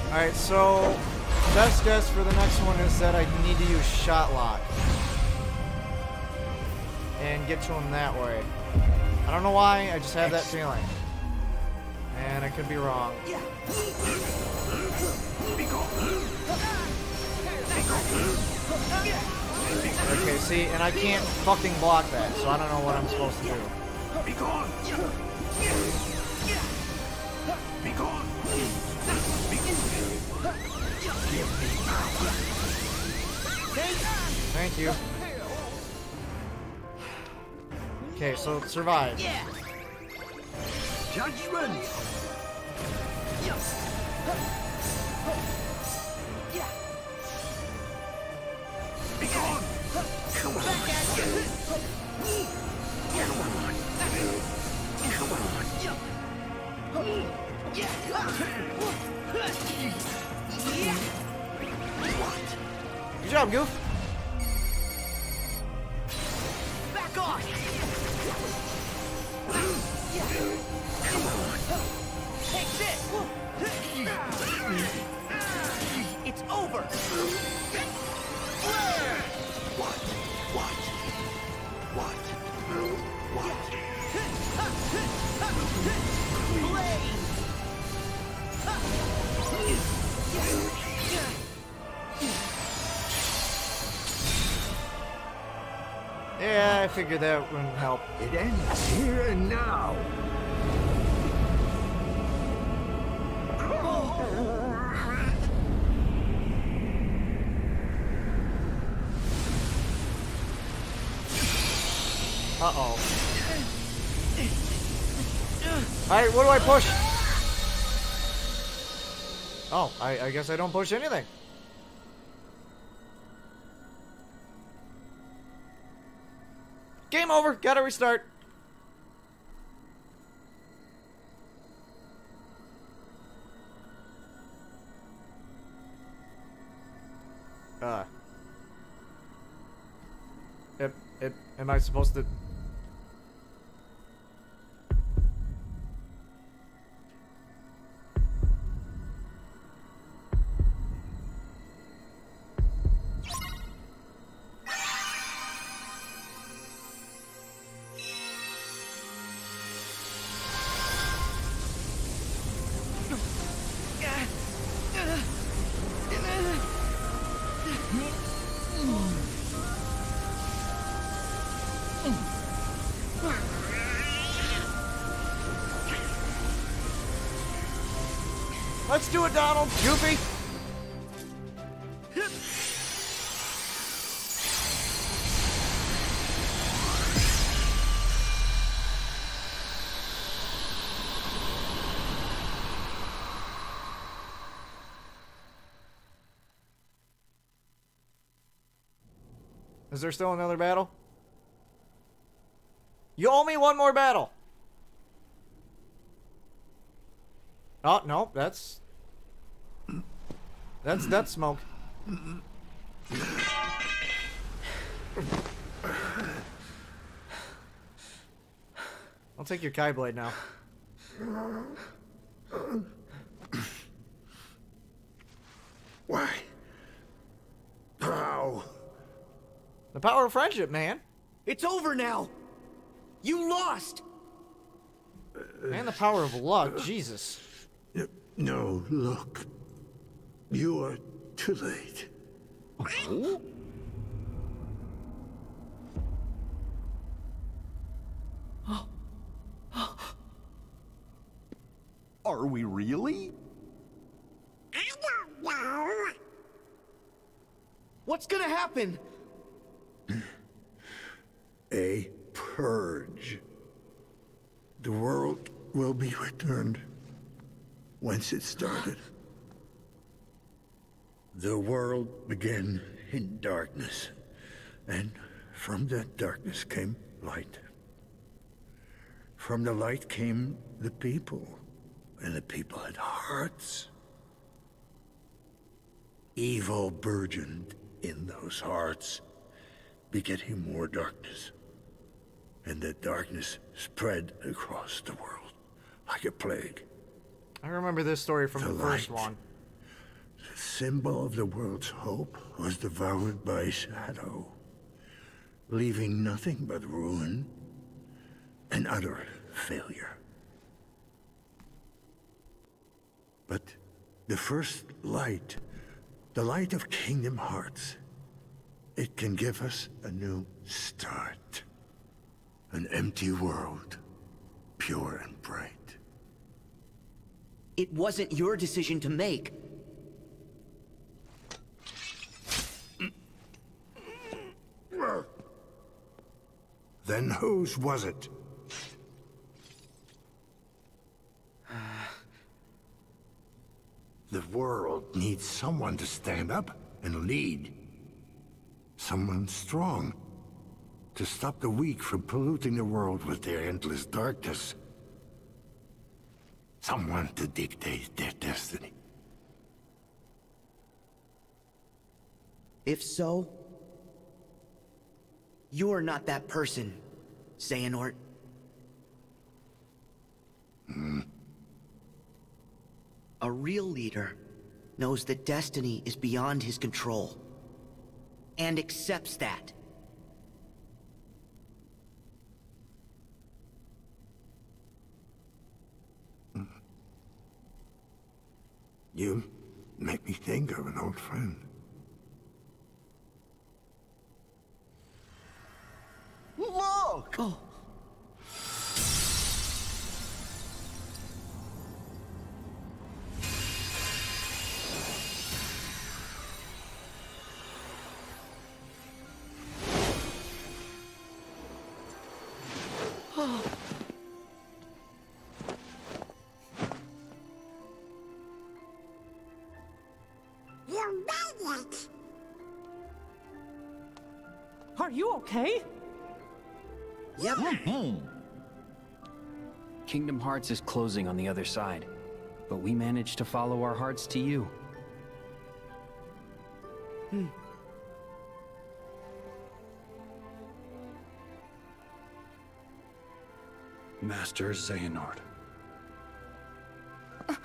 Alright, so best guess for the next one is that I need to use shot lock. And get to him that way. I don't know why, I just have that feeling. And I could be wrong. Okay, see, and I can't fucking block that, so I don't know what I'm supposed to do. Be gone. Be gone. Thank you. Okay, so survive. Judgment. Be gone. Come. Back at on. Come on. Take this! It's over! What? What? What? What? Yeah, I figured that wouldn't help. It ends here and now. Uh-oh. Alright, what do I push? Oh, I, I guess I don't push anything. Game over, gotta restart. Uh. Am, am, am I supposed to... Is there still another battle? You owe me one more battle. Oh, no, that's... That's death smoke. I'll take your Keyblade now. Why? How? The power of friendship, man. It's over now. You lost. And the power of luck, Jesus. No, look. You are too late. Are we really? I don't know. What's gonna happen? A purge. The world will be returned whence it started. The world began in darkness, and from that darkness came light. From the light came the people, and the people had hearts. Evil burgeoned in those hearts, begetting more darkness. And that darkness spread across the world like a plague. I remember this story from the, The first one. The symbol of the world's hope was devoured by shadow, leaving nothing but ruin and utter failure. But the first light, the light of Kingdom Hearts, it can give us a new start. An empty world, pure and bright. It wasn't your decision to make. Then whose was it? The world needs someone to stand up and lead. Someone strong. To stop the weak from polluting the world with their endless darkness. Someone to dictate their destiny. If so, you're not that person, Xehanort. Hmm. A real leader knows that destiny is beyond his control. And accepts that. You make me think of an old friend. Look! Oh. Okay? Yep. Kingdom Hearts is closing on the other side, but we managed to follow our hearts to you. Hmm. Master Xehanort.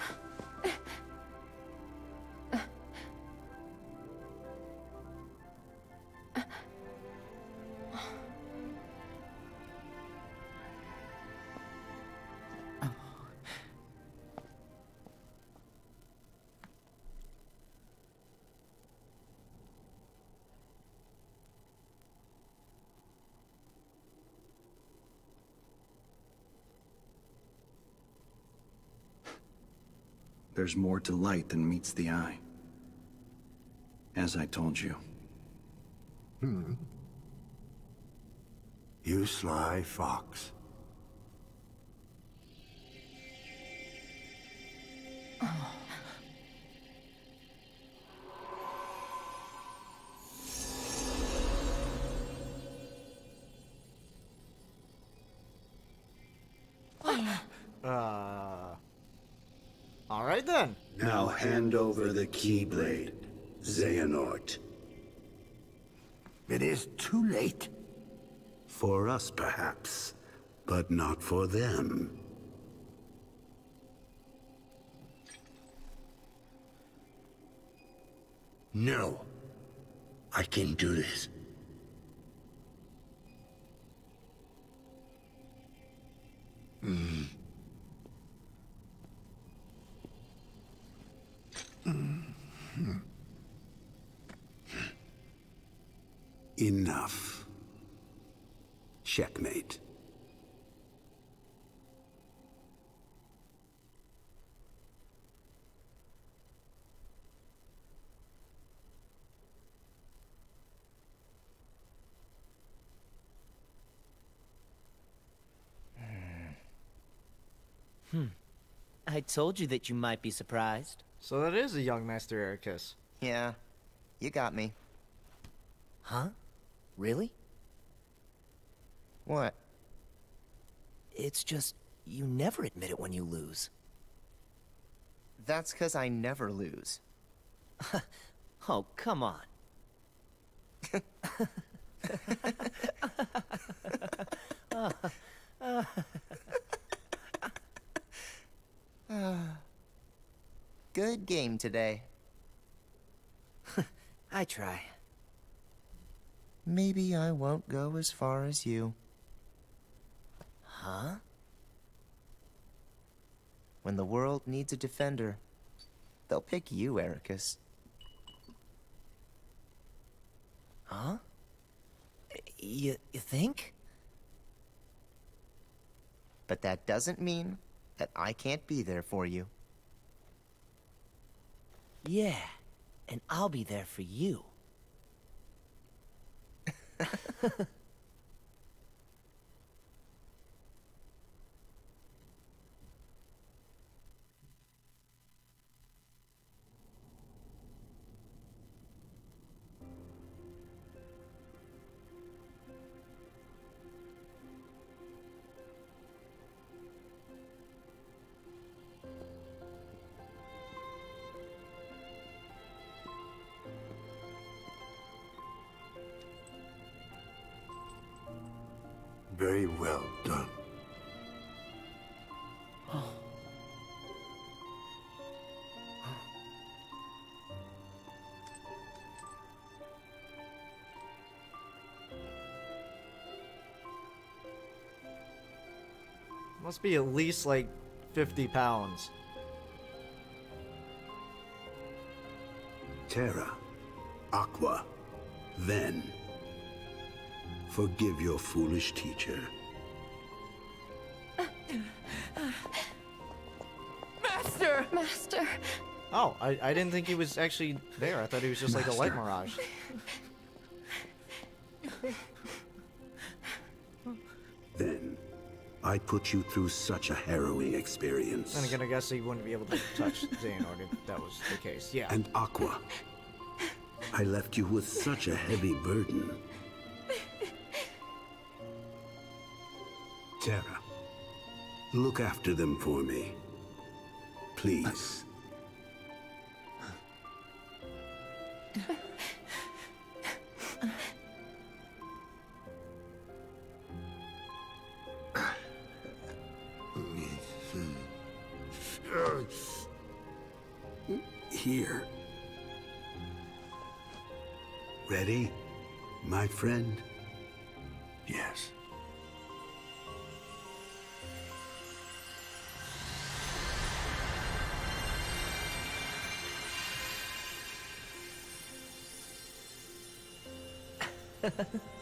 There's more to light than meets the eye. As I told you. Hmm. You sly fox. Uh. The Keyblade, Xehanort. It is too late. For us, perhaps, but not for them. No. I can do this. Hmm. Enough. Checkmate. Hmm. I told you that you might be surprised. So that is a young Master Eraqus. Yeah, you got me. Huh? Really? What? It's just, you never admit it when you lose. That's because I never lose. oh, come on. Good game today. I try. Maybe I won't go as far as you. Huh? When the world needs a defender, they'll pick you, Eraqus. Huh? You, you think? But that doesn't mean that I can't be there for you. Yeah, and I'll be there for you. Very well done. Must be at least like 50 pounds. Terra. Aqua. Then. Forgive your foolish teacher. Master! Master! Oh, I, I didn't think he was actually there. I thought he was just like a light mirage. I put you through such a harrowing experience. And again, I guess he wouldn't be able to touch Xehanort if that was the case. Yeah. And Aqua. I left you with such a heavy burden. Terra, look after them for me. Please. Friend? Yes.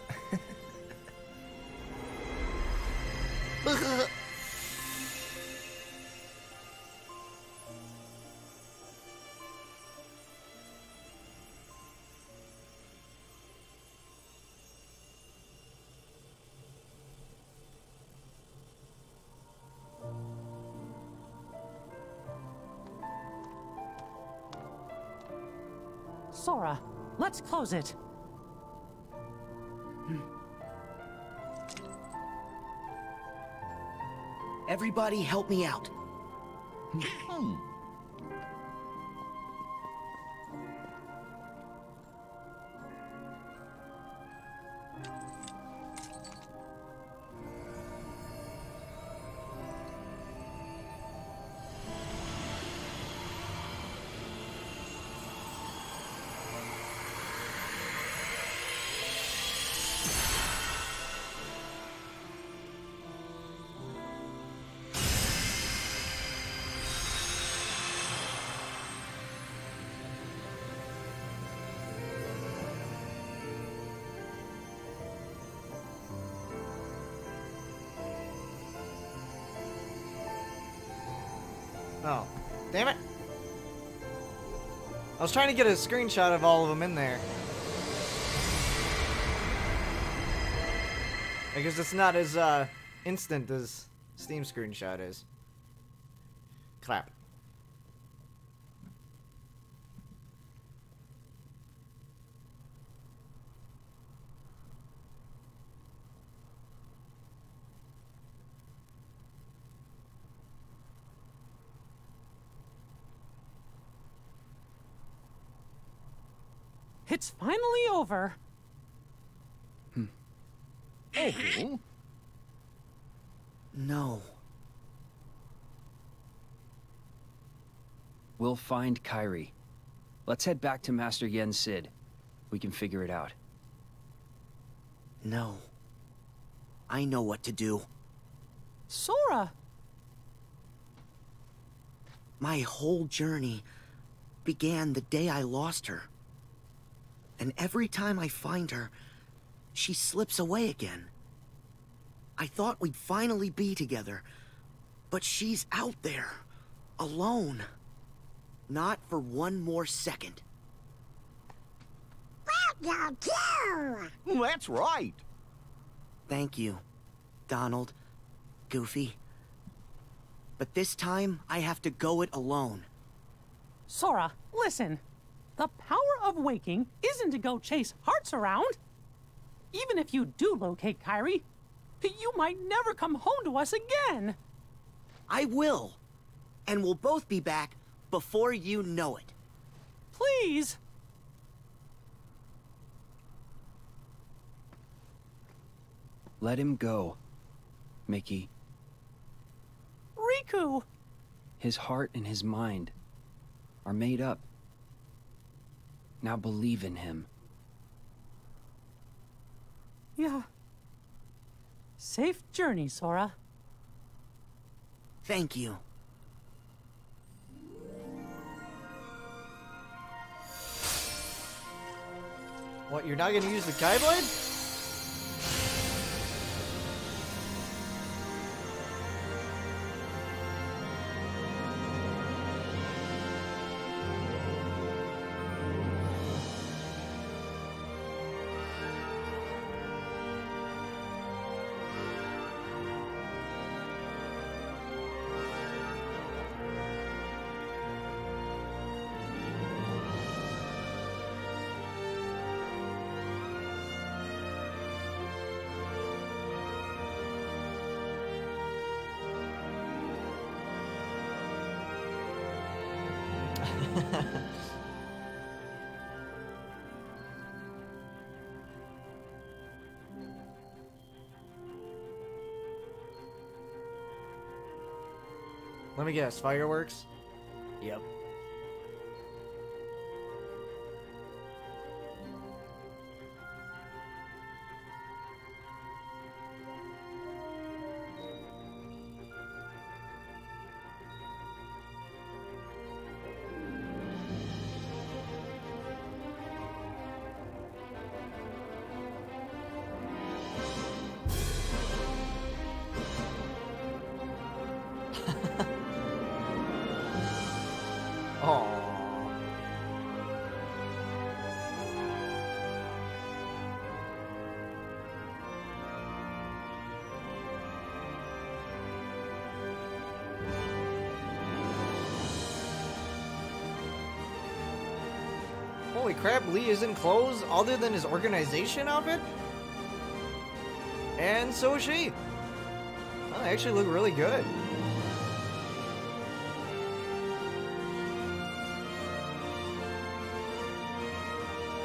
Sora, let's close it. Everybody help me out. Hmm. Was trying to get a screenshot of all of them in there. I guess it's not as uh, instant as Steam screenshot is. Clap. It's finally over. Hmm. Oh. No. We'll find Kairi. Let's head back to Master Yen Sid. We can figure it out. No. I know what to do. Sora! My whole journey began the day I lost her. And every time I find her, she slips away again. I thought we'd finally be together, but she's out there, alone. Not for one more second. Welcome to! That's right. Thank you, Donald, Goofy. But this time, I have to go it alone. Sora, listen. The power of waking isn't to go chase hearts around. Even if you do locate Kairi, you might never come home to us again. I will. And we'll both be back before you know it. Please. Let him go, Mickey. Riku! His heart and his mind are made up. Now believe in him. Yeah. Safe journey, Sora. Thank you. What, you're not gonna use the Keyblade? forever. Let me guess, fireworks? crap Lea is in clothes other than his organization outfit? And so is she. Well, they actually look really good.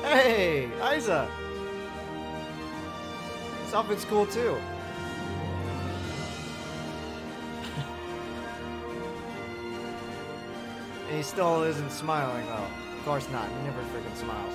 Hey, Isa! This outfit's cool too. and he still isn't smiling though. Of course not. He never freaking smiles.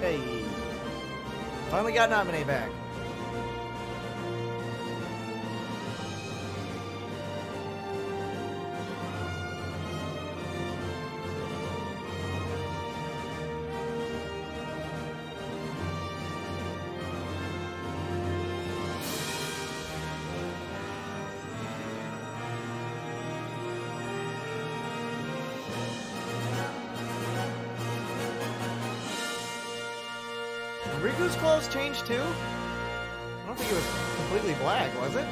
Hey. Finally got nominated back. changed too? I don't think it was completely black, was it?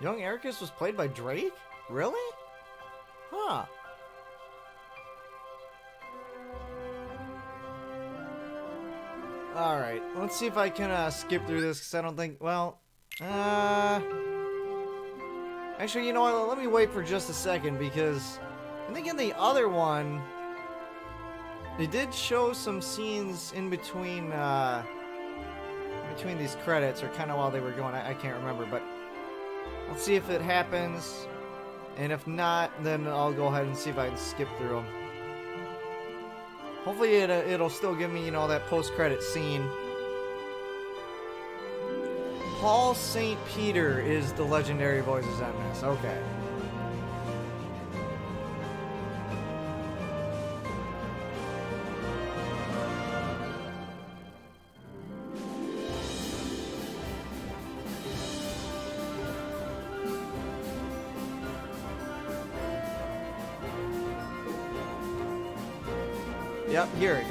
Young Eraqus was played by Drake? Really? Huh. Alright, let's see if I can uh, skip through this, because I don't think, well, uh... Actually, you know what, let me wait for just a second, because I think in the other one, they did show some scenes in between, uh, between these credits, or kind of while they were going, I, I can't remember, but Let's see if it happens. And if not, then I'll go ahead and see if I can skip through them. Hopefully it, uh, it'll still give me, you know, that post-credit scene. Paul St. Peter is the legendary voices on this. Okay. Yep, here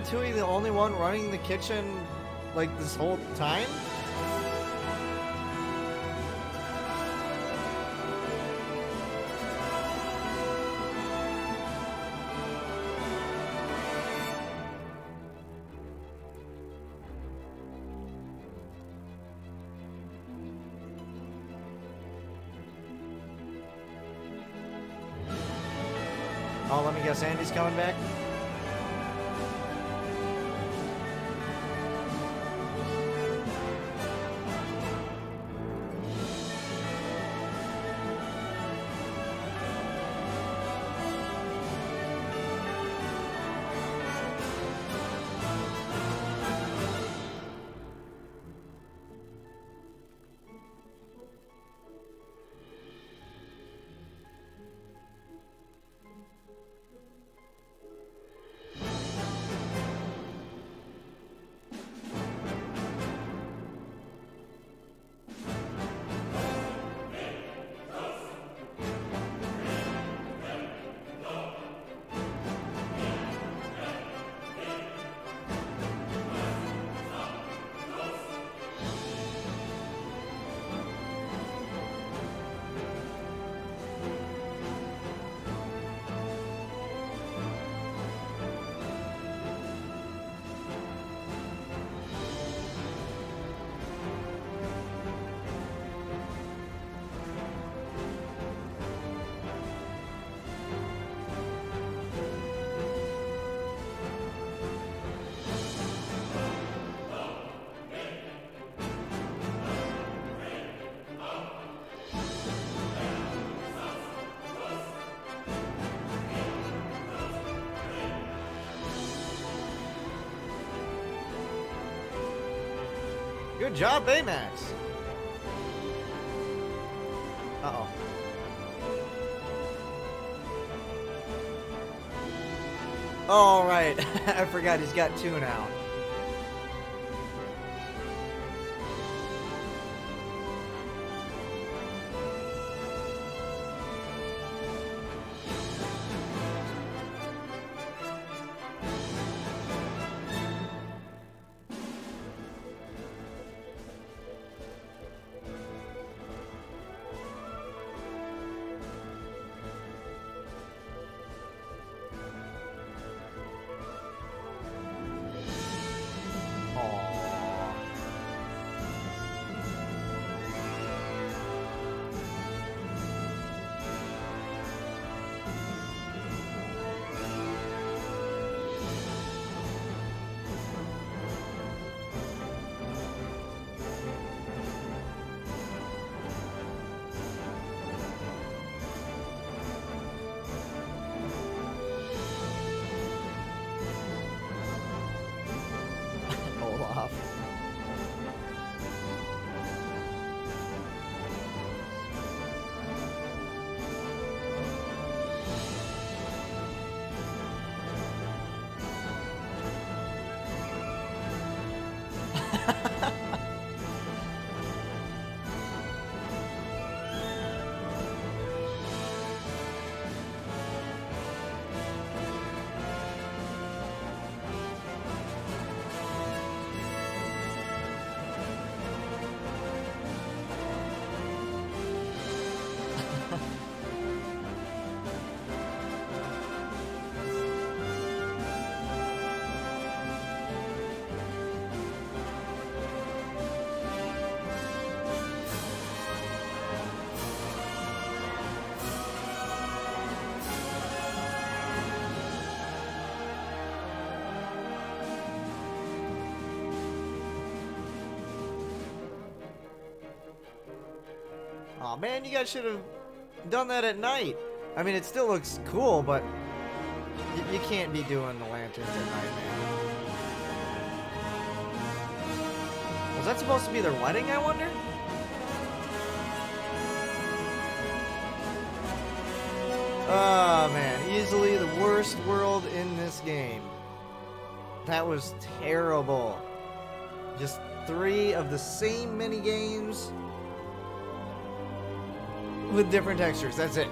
Ratatouille the only one running the kitchen like this whole time? Oh, let me guess, Andy's coming back? Good job, Baymax. Uh-oh. All right. I forgot he's got two now. Aw, man, you guys should have done that at night. I mean, it still looks cool, but you can't be doing the lanterns at night, man. Was that supposed to be their wedding, I wonder? Oh, man. Easily the worst world in this game. That was terrible. Just three of the same mini games with different textures. That's it.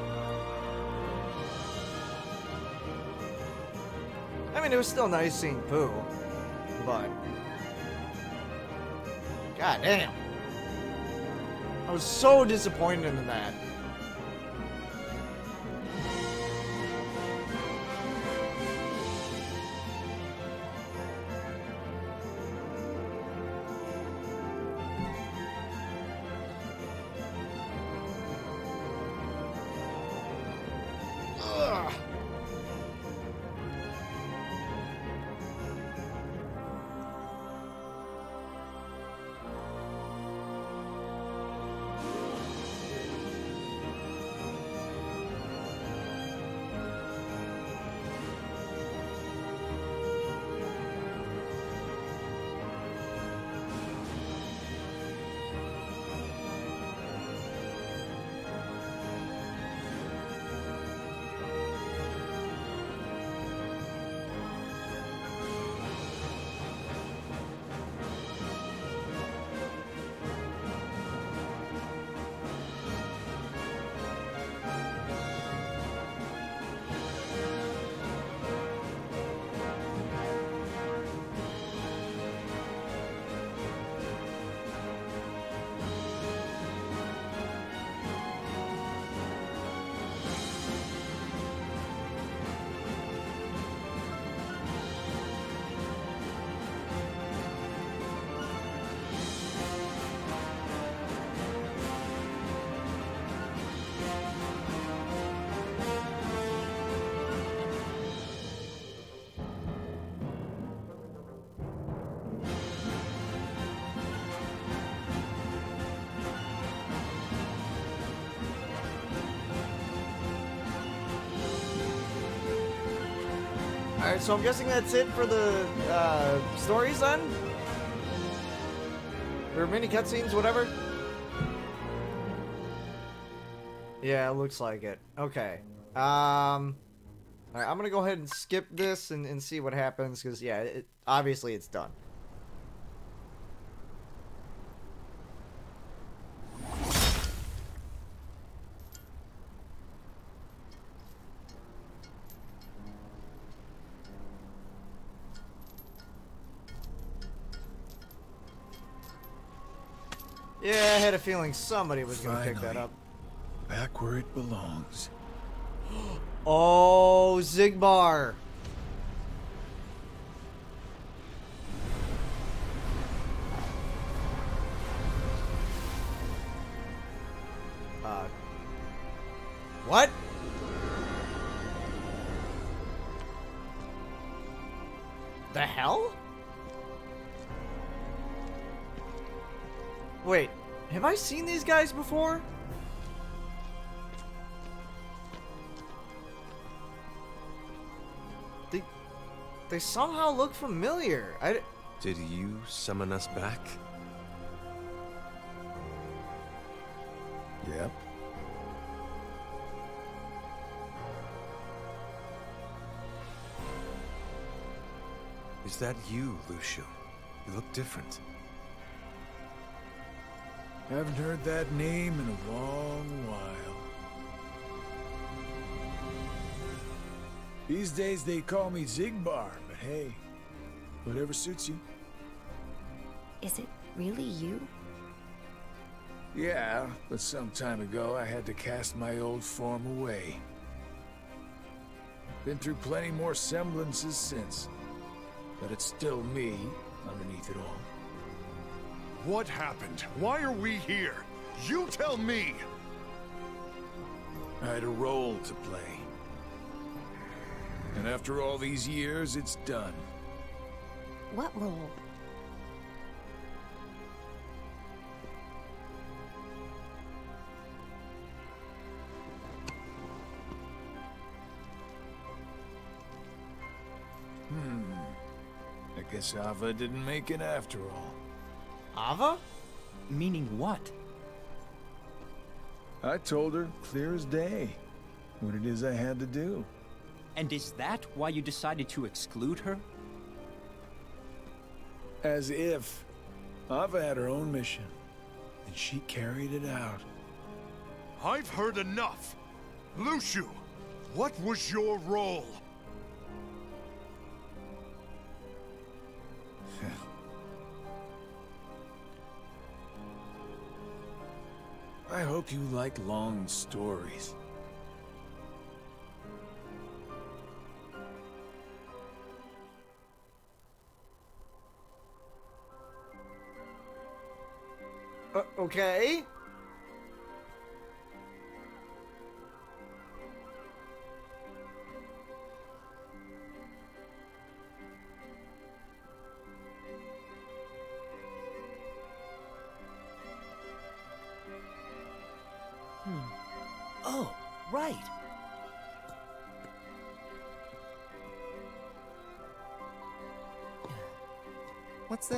I mean, it was still nice seeing Pooh, but god damn, I was so disappointed in that. So I'm guessing that's it for the uh, stories then? Or mini cutscenes, whatever? Yeah, it looks like it. Okay. Um... Alright, I'm gonna go ahead and skip this and, and see what happens, because, yeah, it, obviously it's done. Had a feeling somebody was gonna pick that up. Back where it belongs. Oh, Xigbar. Uh. What? The hell? Wait, have I seen these guys before? They, they somehow look familiar. I, Did you summon us back? Yep. Is that you, Luxu? You look different. Haven't heard that name in a long while. These days they call me Xigbar, but hey, whatever suits you. Is it really you? Yeah, but some time ago I had to cast my old form away. Been through plenty more semblances since, but it's still me underneath it all. What happened? Why are we here? You tell me! I had a role to play. And after all these years, it's done. What role? Hmm. I guess Ava didn't make it after all. Ava? Meaning what? I told her, clear as day, what it is I had to do. And is that why you decided to exclude her? As if. Ava had her own mission, and she carried it out. I've heard enough! Luxu, what was your role? I hope you like long stories. Uh, okay.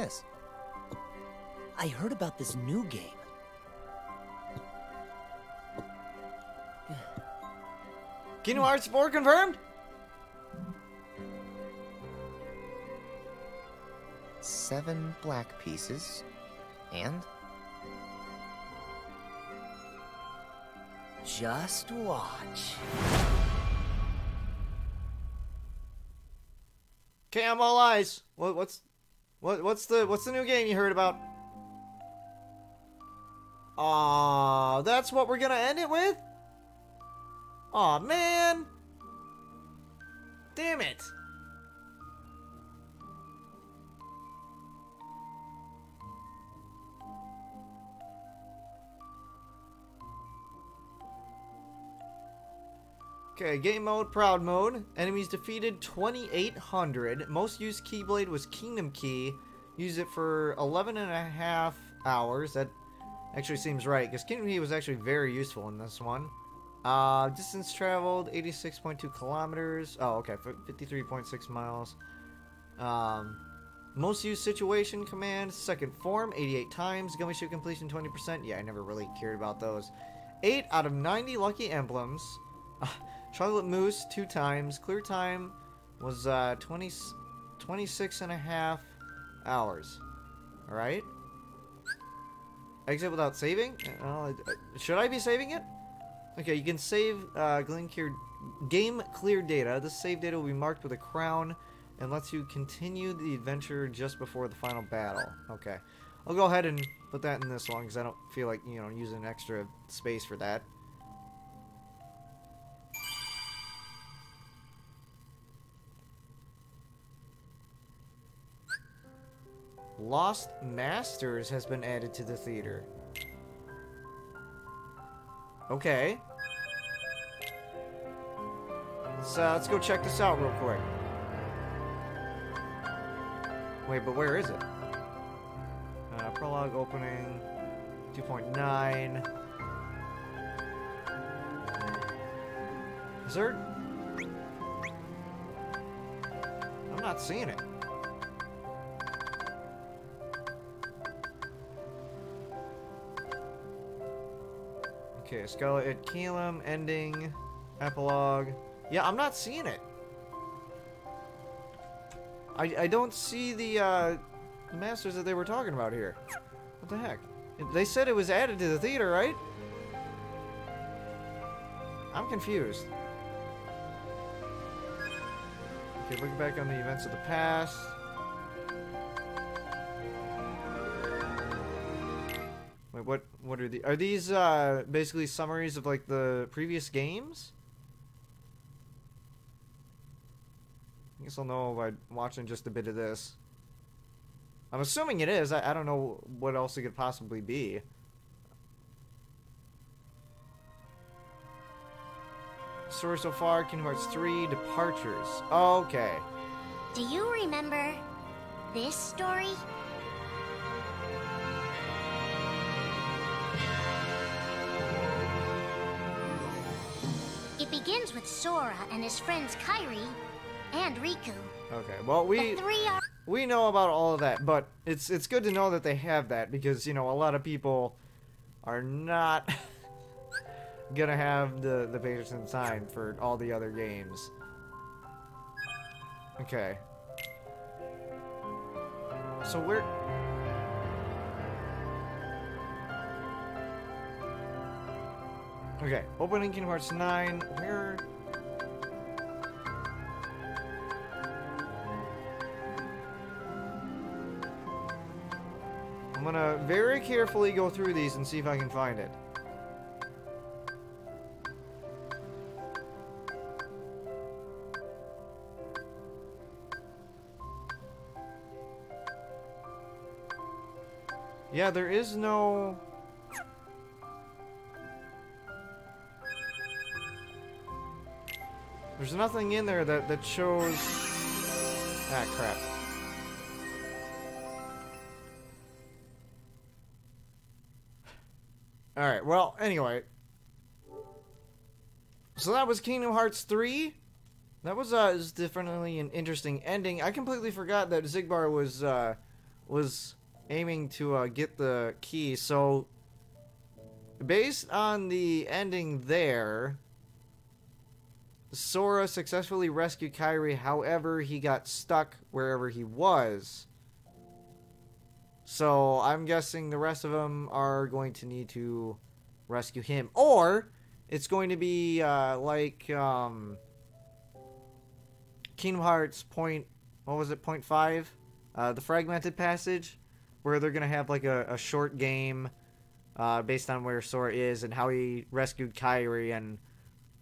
This? I heard about this new game. Kingdom Hearts 4 confirmed? Seven black pieces. And? Just watch. Okay, I'm all eyes. What, what's, what, what's the, what's the new game you heard about? Aw, that's what we're gonna end it with? Aw, man. Damn it. Okay, game mode, proud mode. Enemies defeated 2,800. Most used Keyblade was Kingdom Key. Use it for 11 and a half hours. That actually seems right, because Kingdom Key was actually very useful in this one. Uh, distance traveled 86.2 kilometers. Oh, okay, 53.6 miles. Um, most used situation command, second form 88 times. Gummy ship completion 20%. Yeah, I never really cared about those. 8 out of 90 lucky emblems. Chocolate mousse two times. Clear time was uh, 20, 26 and a half hours. Alright. Exit without saving? Uh, should I be saving it? Okay, you can save uh, game clear data. This save data will be marked with a crown and lets you continue the adventure just before the final battle. Okay. I'll go ahead and put that in this one because I don't feel like, you know, using extra space for that. Lost Masters has been added to the theater. Okay. Let's, uh, let's go check this out real quick. Wait, but where is it? Uh, prologue opening 2.9. Is there? I'm not seeing it. Okay, Scala ad Caelum, ending, epilogue. Yeah, I'm not seeing it. I, I don't see the, uh, the masters that they were talking about here. What the heck? They said it was added to the theater, right? I'm confused. Okay, looking back on the events of the past. What? Are the? Are these uh, basically summaries of like the previous games? I guess I'll know by watching just a bit of this. I'm assuming it is. I, I don't know what else it could possibly be. Story so far, Kingdom Hearts 3, Departures. Okay. Do you remember this story? It with Sora and his friends Kairi and Riku. Okay. Well, we are we know about all of that, but it's it's good to know that they have that because you know a lot of people are not gonna have the the patience and time for all the other games. Okay. So where? Okay, opening Kingdom Hearts 9. Where? I'm gonna very carefully go through these and see if I can find it. Yeah, there is no... There's nothing in there that, that shows... Ah, crap. Alright, well, anyway. So that was Kingdom Hearts 3. That was, uh, is definitely an interesting ending. I completely forgot that Xigbar was, uh, was aiming to, uh, get the key. So, based on the ending there, Sora successfully rescued Kairi, however, he got stuck wherever he was. So I'm guessing the rest of them are going to need to rescue him. Or it's going to be uh, like um, Kingdom Hearts point, what was it, point five? Uh, the fragmented passage, where they're going to have like a, a short game uh, based on where Sora is and how he rescued Kairi and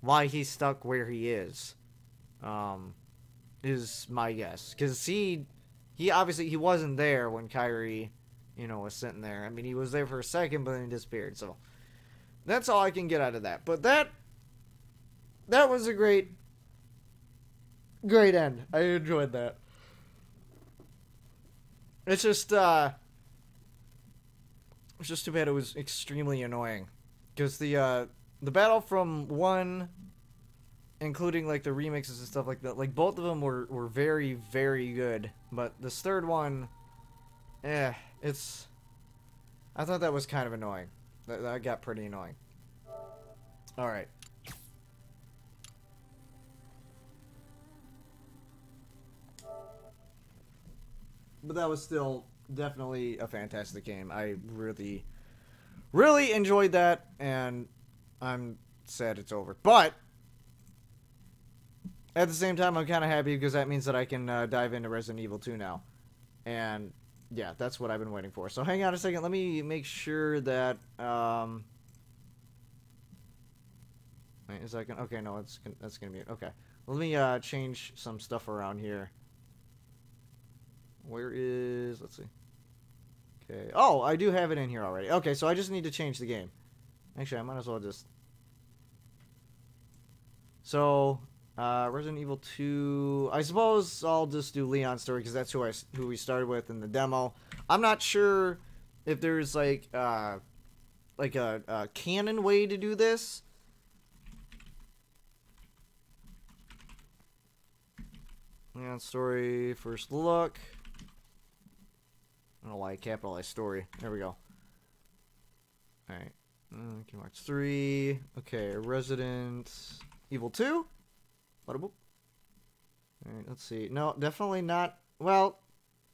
why he's stuck where he is. Um, is my guess. Because he, he obviously, he wasn't there when Kairi you know, was sitting there. I mean, he was there for a second, but then he disappeared. So that's all I can get out of that. But that that was a great great end. I enjoyed that. It's just uh it's just too bad it was extremely annoying because the uh the battle from one, including like the remixes and stuff like that, like both of them were were very very good. But this third one, eh, it's. I thought that was kind of annoying. That, that got pretty annoying. All right. But that was still definitely a fantastic game. I really, really enjoyed that, and I'm sad it's over. But at the same time, I'm kind of happy because that means that I can uh, dive into Resident Evil 2 now. And yeah, that's what I've been waiting for. So hang on a second. Let me make sure that. Um, wait a second. Okay, no, it's that's gonna be it. Okay, let me uh, change some stuff around here. Where is? Let's see. Okay. Oh, I do have it in here already. Okay, so I just need to change the game. Actually, I might as well just. So, uh, Resident Evil 2. I suppose I'll just do Leon's story because that's who, I, who we started with in the demo. I'm not sure if there's like uh, like a, a canon way to do this. Leon's story, first look. I don't know why I capitalized story. There we go. Alright. Uh, Kingdom Hearts 3. Okay, Resident Evil 2. Alright, let's see. No, definitely not. Well,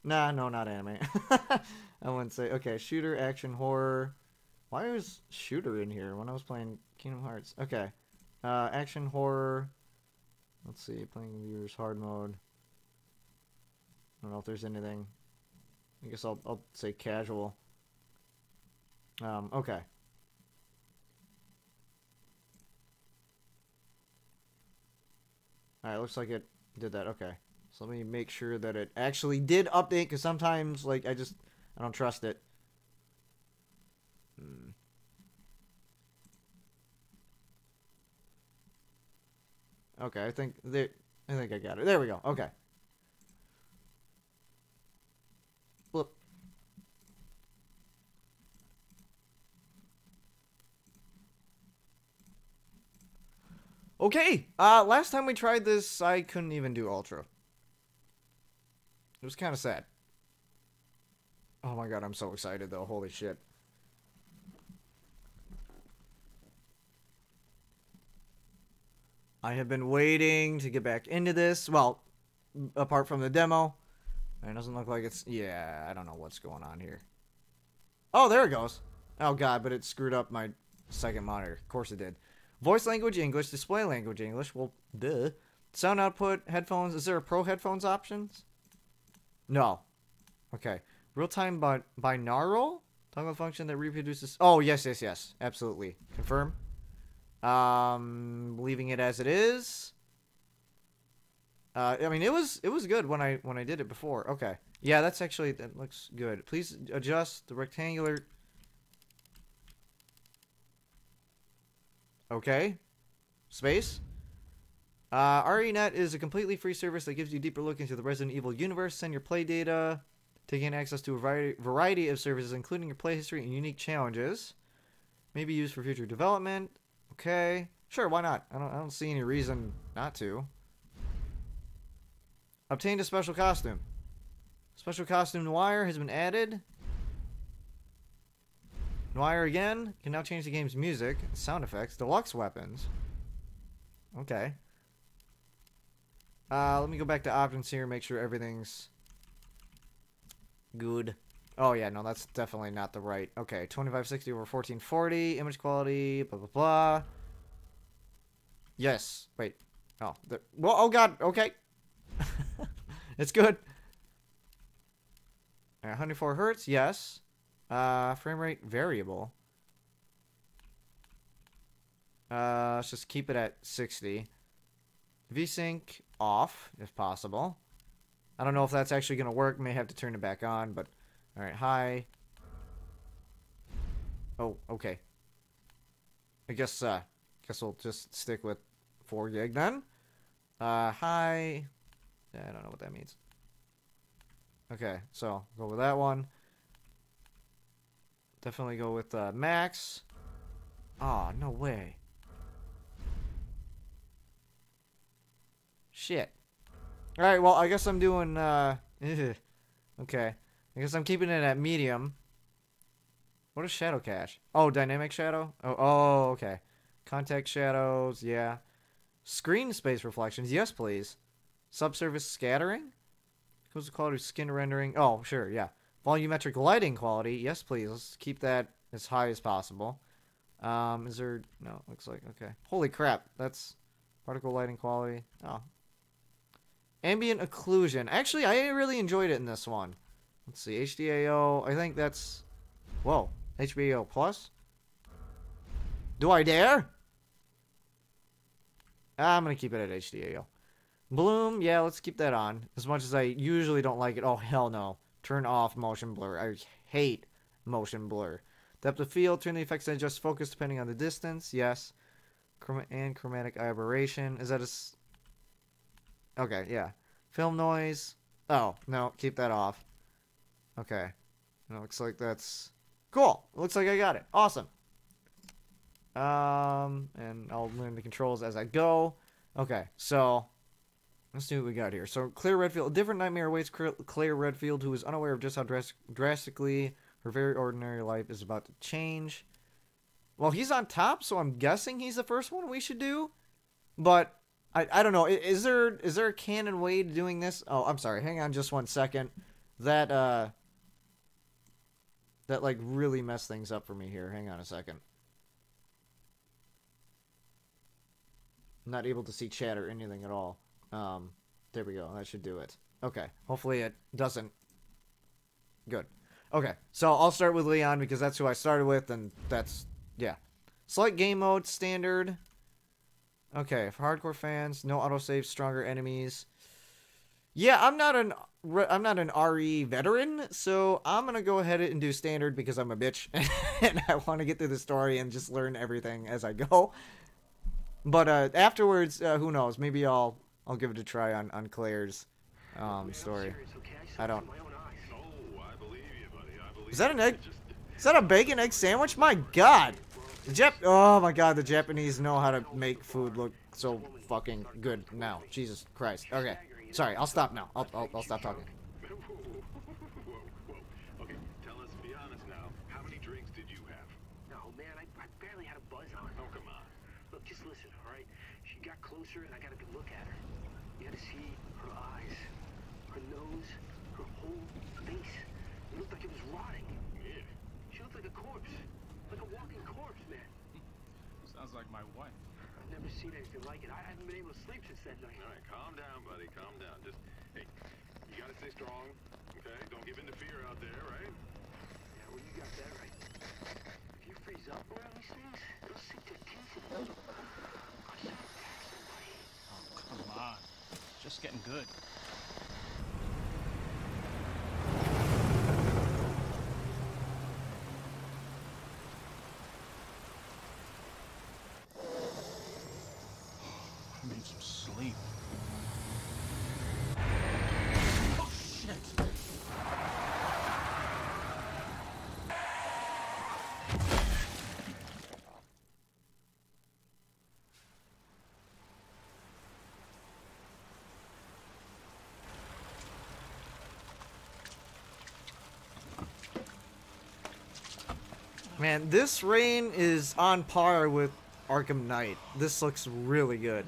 nah, no, not anime. I wouldn't say. Okay, shooter, action, horror. Why was shooter in here when I was playing Kingdom Hearts? Okay. Uh, action, horror. Let's see. Playing viewers, hard mode. I don't know if there's anything. I guess I'll, I'll say casual. Um, okay. Alright, looks like it did that. Okay. So let me make sure that it actually did update, because sometimes, like, I just, I don't trust it. Hmm. Okay, I think, they, I think I got it. There we go. Okay. Okay, uh, last time we tried this, I couldn't even do Ultra. It was kind of sad. Oh my god, I'm so excited though, holy shit. I have been waiting to get back into this, well, apart from the demo. It doesn't look like it's, yeah, I don't know what's going on here. Oh, there it goes. Oh god, but it screwed up my second monitor. Of course it did. Voice language English, display language English. Well, duh. Sound output, headphones. Is there a pro headphones options? No. Okay. Real time bi- binaural toggle function that reproduces. Oh yes, yes, yes. Absolutely. Confirm. Um, leaving it as it is. Uh, I mean, it was it was good when I when I did it before. Okay. Yeah, that's actually that looks good. Please adjust the rectangular. Okay. Space. Uh, RENet is a completely free service that gives you deeper look into the Resident Evil universe. Send your play data, taking access to a variety, of services, including your play history and unique challenges. May be used for future development. Okay, sure, why not? I don't, I don't see any reason not to. Obtained a special costume. Special costume Noir has been added. Noir again can now change the game's music, sound effects, deluxe weapons. Okay. Uh, let me go back to options here, make sure everything's good. Oh yeah, no, that's definitely not the right. Okay, 2560 over 1440, image quality, blah blah blah. Yes. Wait. Oh, the, well, oh god. Okay. it's good. Uh, 104 hertz. Yes. Uh, frame rate variable. Uh, let's just keep it at 60. VSync off, if possible. I don't know if that's actually going to work. May have to turn it back on, but... Alright, high. Oh, okay. I guess, uh... Guess we'll just stick with 4 gig then. Uh, high... Yeah, I don't know what that means. Okay, so, go with that one. Definitely go with uh, Max. Aw, oh, no way. Shit. Alright, well, I guess I'm doing, uh... okay. I guess I'm keeping it at medium. What is shadow cache? Oh, dynamic shadow? Oh, oh, okay. Contact shadows, yeah. Screen space reflections, yes, please. Subsurface scattering? What's the quality skin rendering? Oh, sure, yeah. Volumetric lighting quality, yes, please. Let's keep that as high as possible. Um, is there... No, looks like... Okay. Holy crap, that's... Particle lighting quality. Oh. Ambient occlusion. Actually, I really enjoyed it in this one. Let's see, HDAO. I think that's... Whoa. HBAO Plus? Do I dare? Ah, I'm going to keep it at HDAO. Bloom, yeah, let's keep that on. As much as I usually don't like it. Oh, hell no. Turn off motion blur. I hate motion blur. Depth of field, turn the effects and adjust focus depending on the distance. Yes. Chroma and chromatic aberration. Is that a... Okay, yeah. Film noise. Oh, no, keep that off. Okay. It looks like that's... Cool. Looks like I got it. Awesome. Um, and I'll learn the controls as I go. Okay, so let's see what we got here. So Claire Redfield, a different nightmare awaits Claire Redfield, who is unaware of just how dras- drastically her very ordinary life is about to change. Well, he's on top, so I'm guessing he's the first one we should do. But I, I don't know. Is there is there a canon way to doing this? Oh, I'm sorry. Hang on just one second. That uh that like really messed things up for me here. Hang on a second. I'm not able to see chat or anything at all. Um, there we go. That should do it. Okay. Hopefully it doesn't. Good. Okay. So I'll start with Leon because that's who I started with, and that's yeah. Select game mode standard. Okay, for hardcore fans, no autosave, stronger enemies. Yeah, I'm not an I'm not an RE veteran, so I'm gonna go ahead and do standard because I'm a bitch and I want to get through the story and just learn everything as I go. But uh, afterwards, uh, who knows? Maybe I'll I'll give it a try on on Claire's um, story. I don't. Is that an egg? Is that a bacon egg sandwich? My God! The Jap. Oh my God! The Japanese know how to make food look so fucking good now. Jesus Christ. Okay. Sorry. I'll stop now. I'll I'll, I'll stop talking. Okay, tell us, be honest now. How many drinks did you have? No, man, I, I barely had a buzz on. Oh, come on. Look, just listen, all right? She got closer, and I got a good look at her. You had to see her eyes, her nose, her whole face. It looked like it was rotting. Yeah. She looked like a corpse, like a walking corpse, man. Sounds like my wife. I've never seen anything like it. I haven't been able to sleep since that night. All right, calm down, buddy. Calm down. Just, hey, you gotta stay strong, okay? Don't give in to fear out there, right? Yeah, well, you got that right. If you freeze up around these things, they'll sink their teeth in you. I should attack somebody. Oh, come on. It's just getting good. I need some sleep. Oh, shit! Man, this rain is on par with Arkham Knight. This looks really good.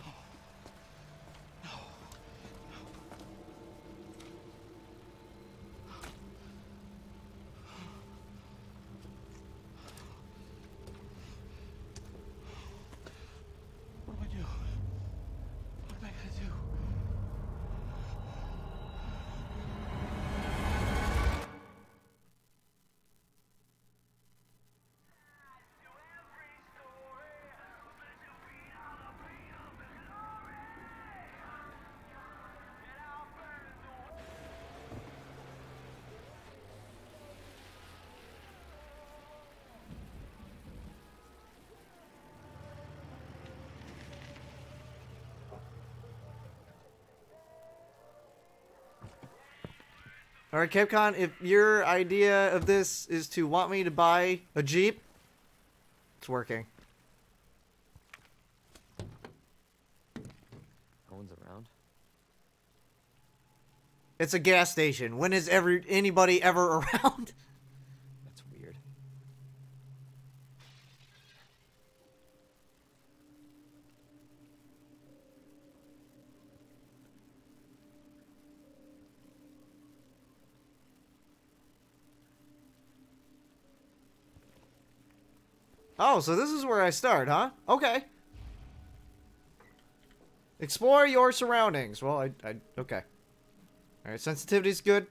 All right, Capcom, if your idea of this is to want me to buy a Jeep, it's working. No one's around. It's a gas station. When is every anybody ever around? Oh, so this is where I start, huh? Okay. Explore your surroundings. Well, I, I, okay. Alright, sensitivity's good.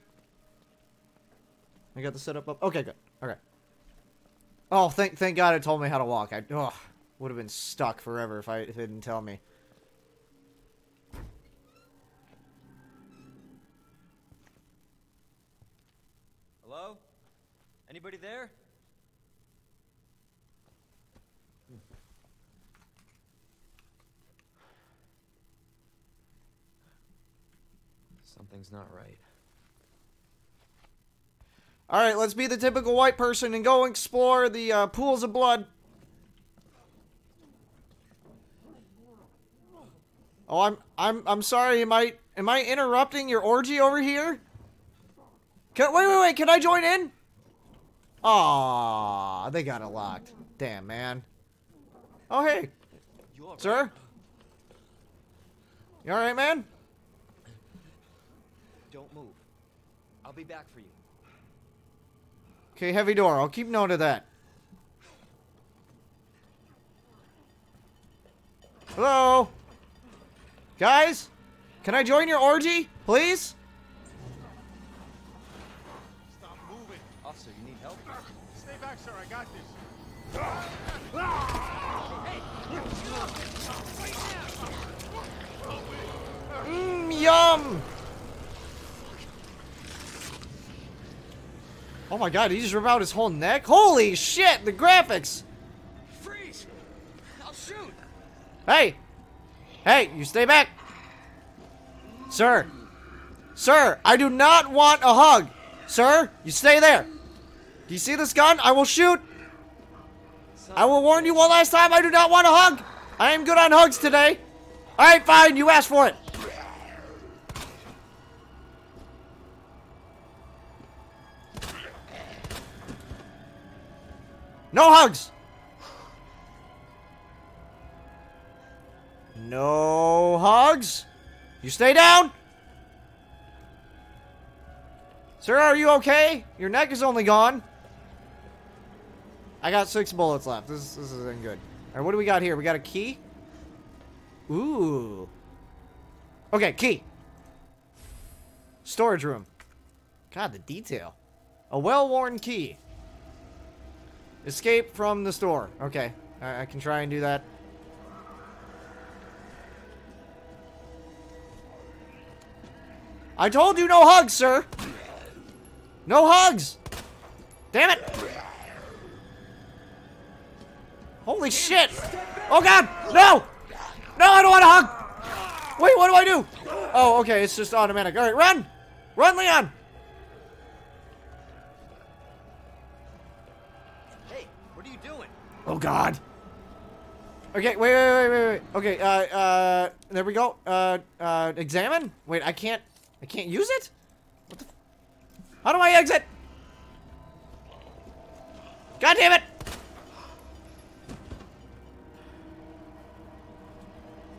I got the setup up. Okay, good. Okay. Oh, thank, thank God it told me how to walk. I, oh, would have been stuck forever if I if it didn't tell me. Hello? Anybody there? Something's not right. Alright, let's be the typical white person and go explore the uh, pools of blood. Oh, I'm I'm I'm sorry. Am I am I interrupting your orgy over here? Can, wait, wait, wait. Can I join in? Aw, they got it locked. Damn, man. Oh, hey. Sir? You alright, man? Don't move. I'll be back for you. Okay, heavy door. I'll keep note of that. Hello? Guys? Can I join your orgy? Please? Stop moving. Officer, you need help? Stay back, sir. I got this. Mmm, yum! Oh my god, he just ripped out his whole neck? Holy shit, the graphics! Freeze! I'll shoot. Hey! Hey, you stay back! Sir! Sir, I do not want a hug! Sir, you stay there! Do you see this gun? I will shoot! I will warn you one last time, I do not want a hug! I am good on hugs today! Alright, fine, you asked for it! No hugs! No hugs! You stay down! Sir, are you okay? Your neck is only gone. I got six bullets left. This, this isn't good. Alright, what do we got here? We got a key? Ooh. Okay, key. Storage room. God, the detail. A well-worn key. Escape from the store. Okay, I, I can try and do that. I told you no hugs, sir! No hugs! Damn it! Holy shit! Oh god! No! No, I don't want to hug! Wait, what do I do? Oh, okay, it's just automatic. Alright, run! Run, Leon! Oh god. Okay, wait, wait, wait, wait, wait. Okay, uh, uh, there we go. Uh, uh, examine? Wait, I can't, I can't use it? What the? How do I exit? God damn it!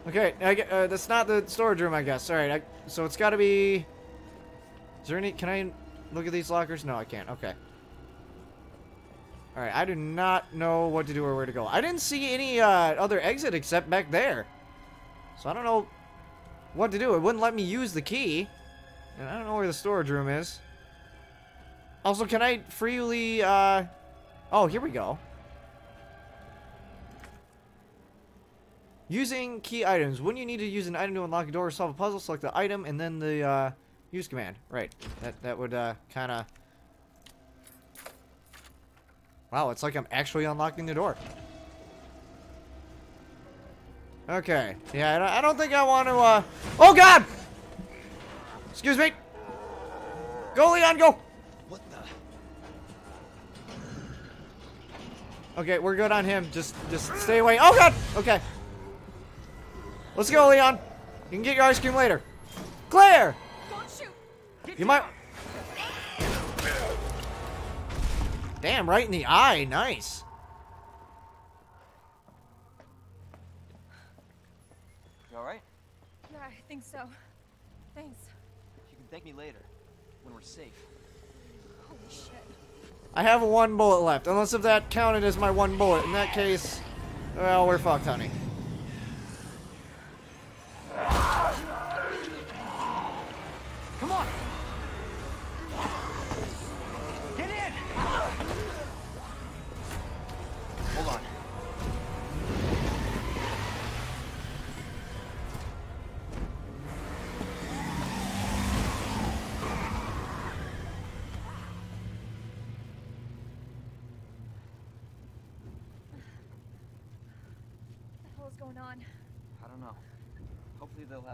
Okay, I uh, that's not the storage room, I guess. All right, so it's got to be. Is there any? Can I look at these lockers? No, I can't. Okay. All right, I do not know what to do or where to go. I didn't see any uh, other exit except back there, so I don't know what to do. It wouldn't let me use the key, and I don't know where the storage room is. Also, can I freely? Uh... Oh, here we go. Using key items. When you need to use an item to unlock a door or solve a puzzle, select the item and then the uh, use command. Right. That that would uh, kind of. Wow, it's like I'm actually unlocking the door. Okay. Yeah, I don't, think I want to. Uh... Oh God! Excuse me. Go, Leon, go. What the? Okay, we're good on him. Just just stay away. Oh God. Okay. Let's go, Leon. You can get your ice cream later. Claire! Don't shoot! You might. Damn, right in the eye. Nice. You alright? Yeah, I think so. Thanks. You can thank me later, when we're safe. Holy shit. I have one bullet left, unless if that counted as my one bullet. In that case, well, we're fucked, honey. Come on!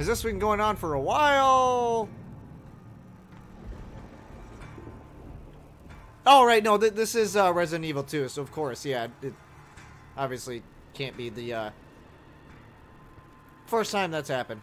has this been going on for a while? Oh, right, no, th this is uh, Resident Evil 2, so of course, yeah, it obviously can't be the uh, first time that's happened.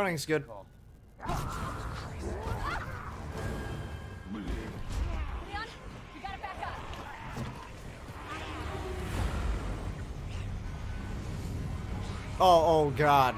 Running's good. Oh, oh god.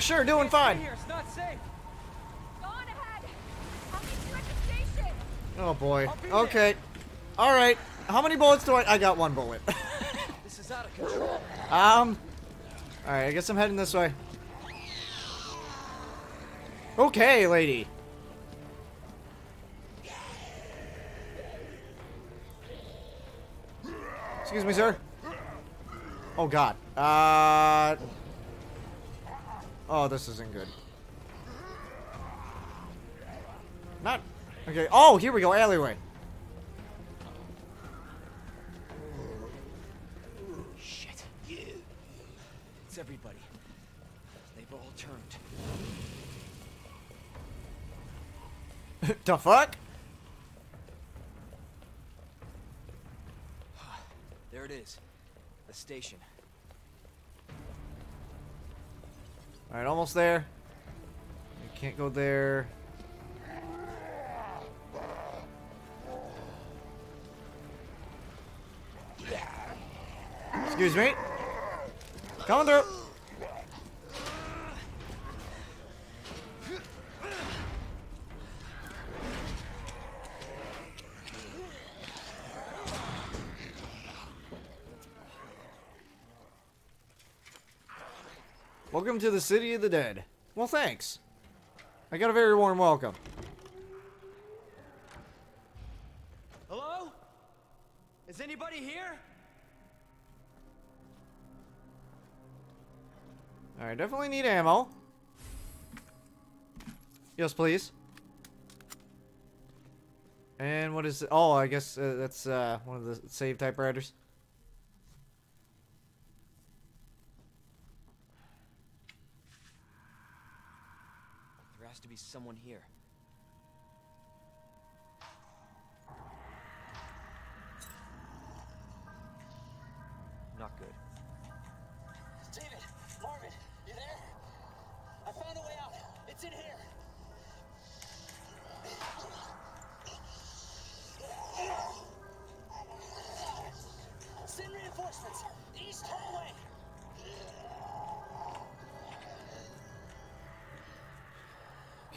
At doing fine. Oh boy. I'll there. Okay. All right. How many bullets do I? I got one bullet. This is out of control. um. All right. I guess I'm heading this way. Okay, lady. Excuse me, sir. Oh God. Uh. Oh, this isn't good. Not. Okay. Oh, here we go. Alleyway. Shit. It's everybody. They've all turned. the fuck? There it is. The station. All right, almost there. You can't go there. Excuse me. Coming through. Welcome to the City of the Dead. Well, thanks. I got a very warm welcome. Hello? Is anybody here? Alright, definitely need ammo. Yes, please. And what is it? Oh, I guess uh, that's uh, one of the save typewriters. There has to be someone here.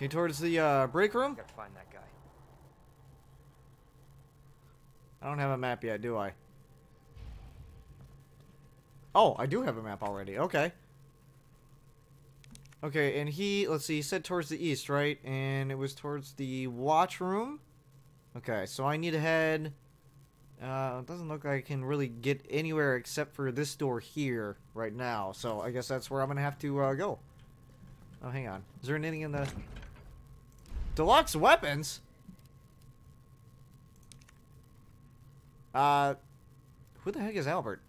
Okay, towards the uh, break room. Gotta find that guy. I don't have a map yet, do I? Oh, I do have a map already. Okay. Okay, and he, let's see, he said towards the east, right? And it was towards the watch room. Okay, so I need to head. Uh, it doesn't look like I can really get anywhere except for this door here right now. So I guess that's where I'm gonna have to uh, go. Oh, hang on. Is there anything in the deluxe weapons? Uh, who the heck is Albert?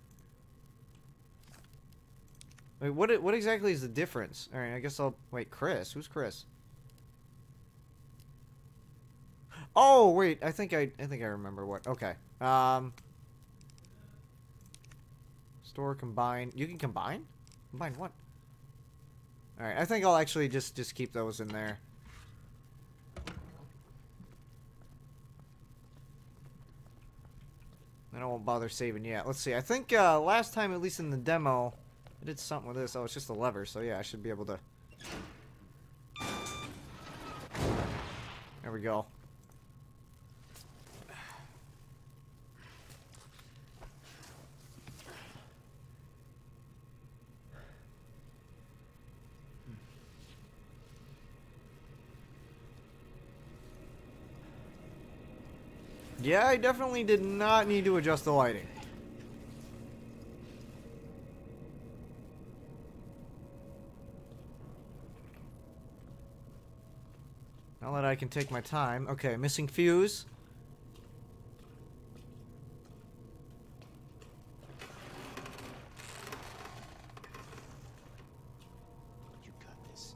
Wait, what? What exactly is the difference? All right, I guess I'll wait. Chris, who's Chris? Oh wait, I think I I think I remember what. Okay. Um. Store combine. You can combine. Combine what? All right, I think I'll actually just just keep those in there. I don't want to bother saving yet. Let's see. I think uh, last time, at least in the demo, I did something with this. Oh, it's just a lever. So yeah, I should be able to. There we go. Yeah, I definitely did not need to adjust the lighting. Now that I can take my time. Okay, missing fuse. You got this.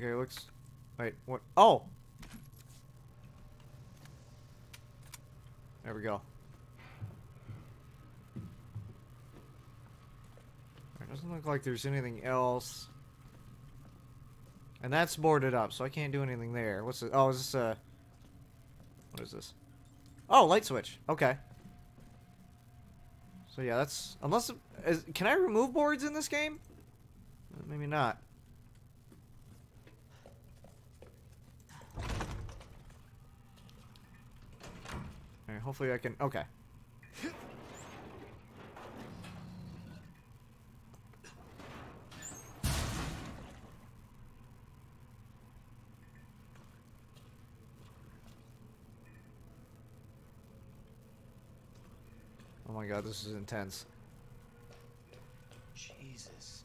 Okay, looks. Wait, what? Oh! There we go. It doesn't look like there's anything else. And that's boarded up, so I can't do anything there. What's this? Oh, is this a... What is this? Oh, light switch. Okay. So yeah, that's... Unless... Is, can I remove boards in this game? Maybe not. Hopefully I can... Okay. Oh my god, this is intense. Jesus.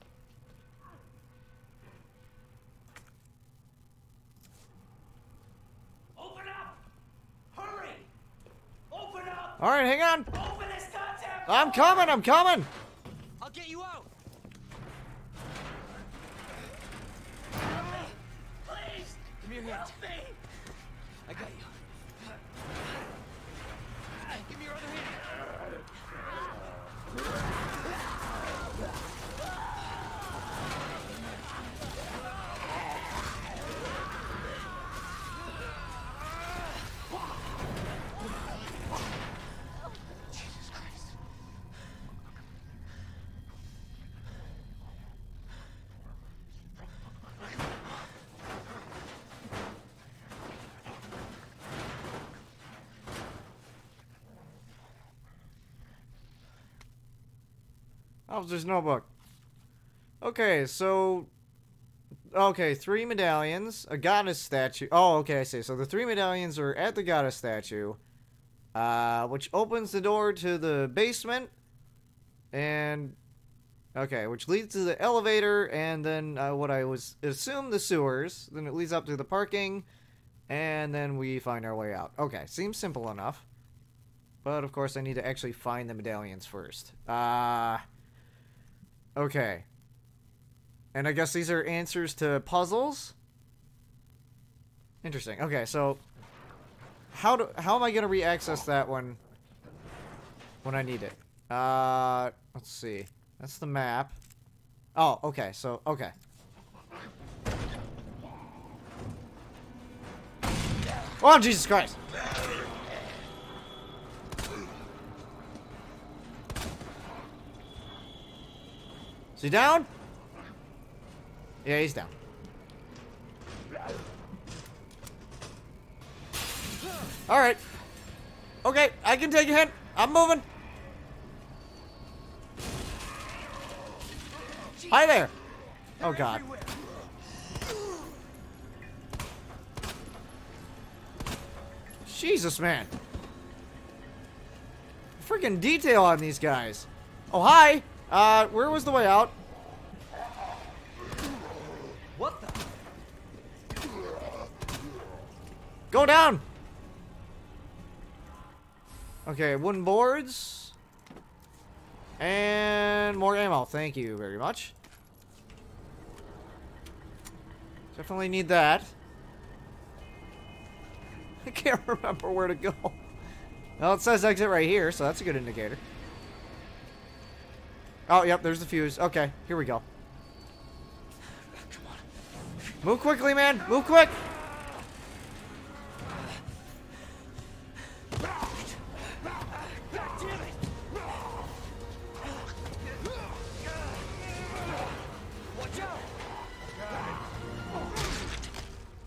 Open up! Hurry! Up! Alright, hang on! Open this goddamn I'm coming, I'm coming! Officer's notebook. Okay, so. Okay, three medallions, a goddess statue. Oh, okay, I see. So the three medallions are at the goddess statue, uh, which opens the door to the basement, and. Okay, which leads to the elevator, and then uh, what I was assume the sewers. Then it leads up to the parking, and then we find our way out. Okay, seems simple enough. But of course, I need to actually find the medallions first. Uh. Okay. And I guess these are answers to puzzles? Interesting. Okay, so how do how am I gonna re-access that one when I need it? Uh let's see. That's the map. Oh, okay, so okay. Oh Jesus Christ! Is he down? Yeah, he's down. Alright. Okay, I can take a hint. I'm moving. Hi there. Oh god. Jesus, man. Freaking detail on these guys. Oh, hi. Uh, where was the way out? What the? Go down! Okay, wooden boards. And more ammo. Thank you very much. Definitely need that. I can't remember where to go. Well, it says exit right here, so that's a good indicator. Oh, yep, there's the fuse. Okay, here we go. Move quickly, man! Move quick!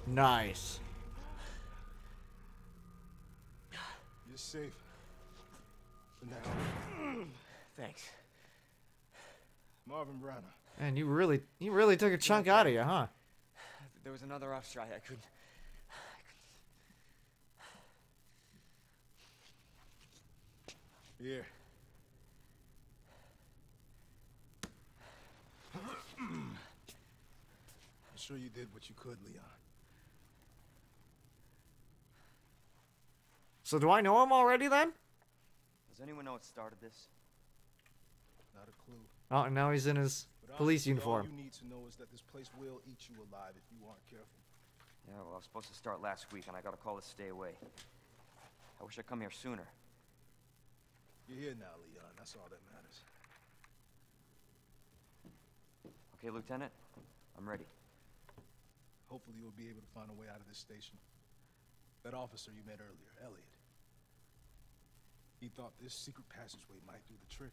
Nice. You're safe. For now. Thanks. Marvin Branagh. Man, you really, you really took a chunk out of you, huh? There was another off strike. I couldn't. Here. I'm sure you did what you could, Leon. So do I know him already then? Does anyone know what started this? Not a clue. Oh, and now he's in his But police honestly, uniform. All you need to know is that this place will eat you alive if you aren't careful. Yeah, well, I was supposed to start last week, and I got a call to stay away. I wish I'd come here sooner. You're here now, Leon. That's all that matters. Okay, Lieutenant? I'm ready. Hopefully you'll be able to find a way out of this station. That officer you met earlier, Elliot. He thought this secret passageway might do the trick.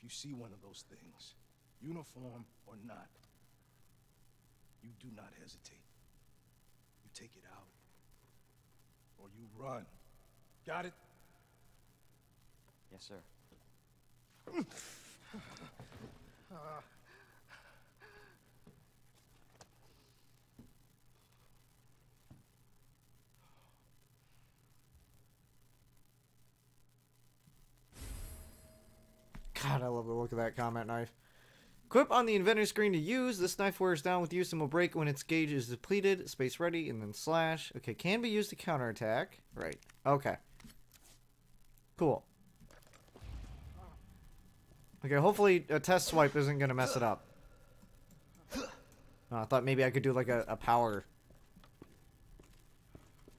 If you see one of those things, uniform or not, you do not hesitate. You take it out. Or you run. Got it? Yes, sir. Ah. God, I love the look of that combat knife. Equip on the inventor screen to use. This knife wears down with use and will break when its gauge is depleted. Space ready and then slash. Okay, can be used to counterattack. Right. Okay. Cool. Okay, hopefully a test swipe isn't going to mess it up. Oh, I thought maybe I could do like a, a power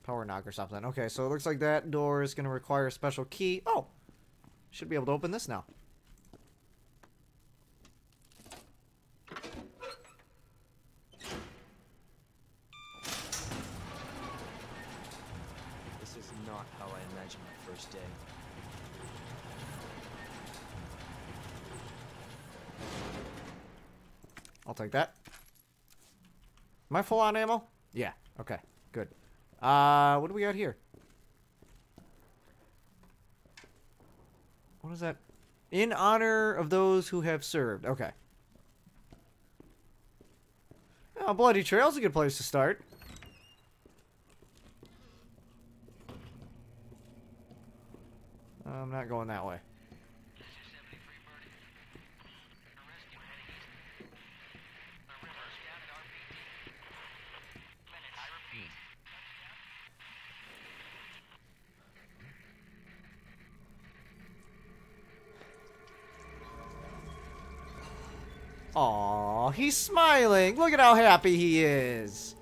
power knock or something. Okay, so it looks like that door is going to require a special key. Oh! Should be able to open this now. This is not how I I'll take that. Am I full on ammo? Yeah. Okay. Good. Uh, what do we got here? What is that? In honor of those who have served. Okay. Oh, Bloody Trail's a good place to start. I'm not going that way. Aw, he's smiling. Look at how happy he is.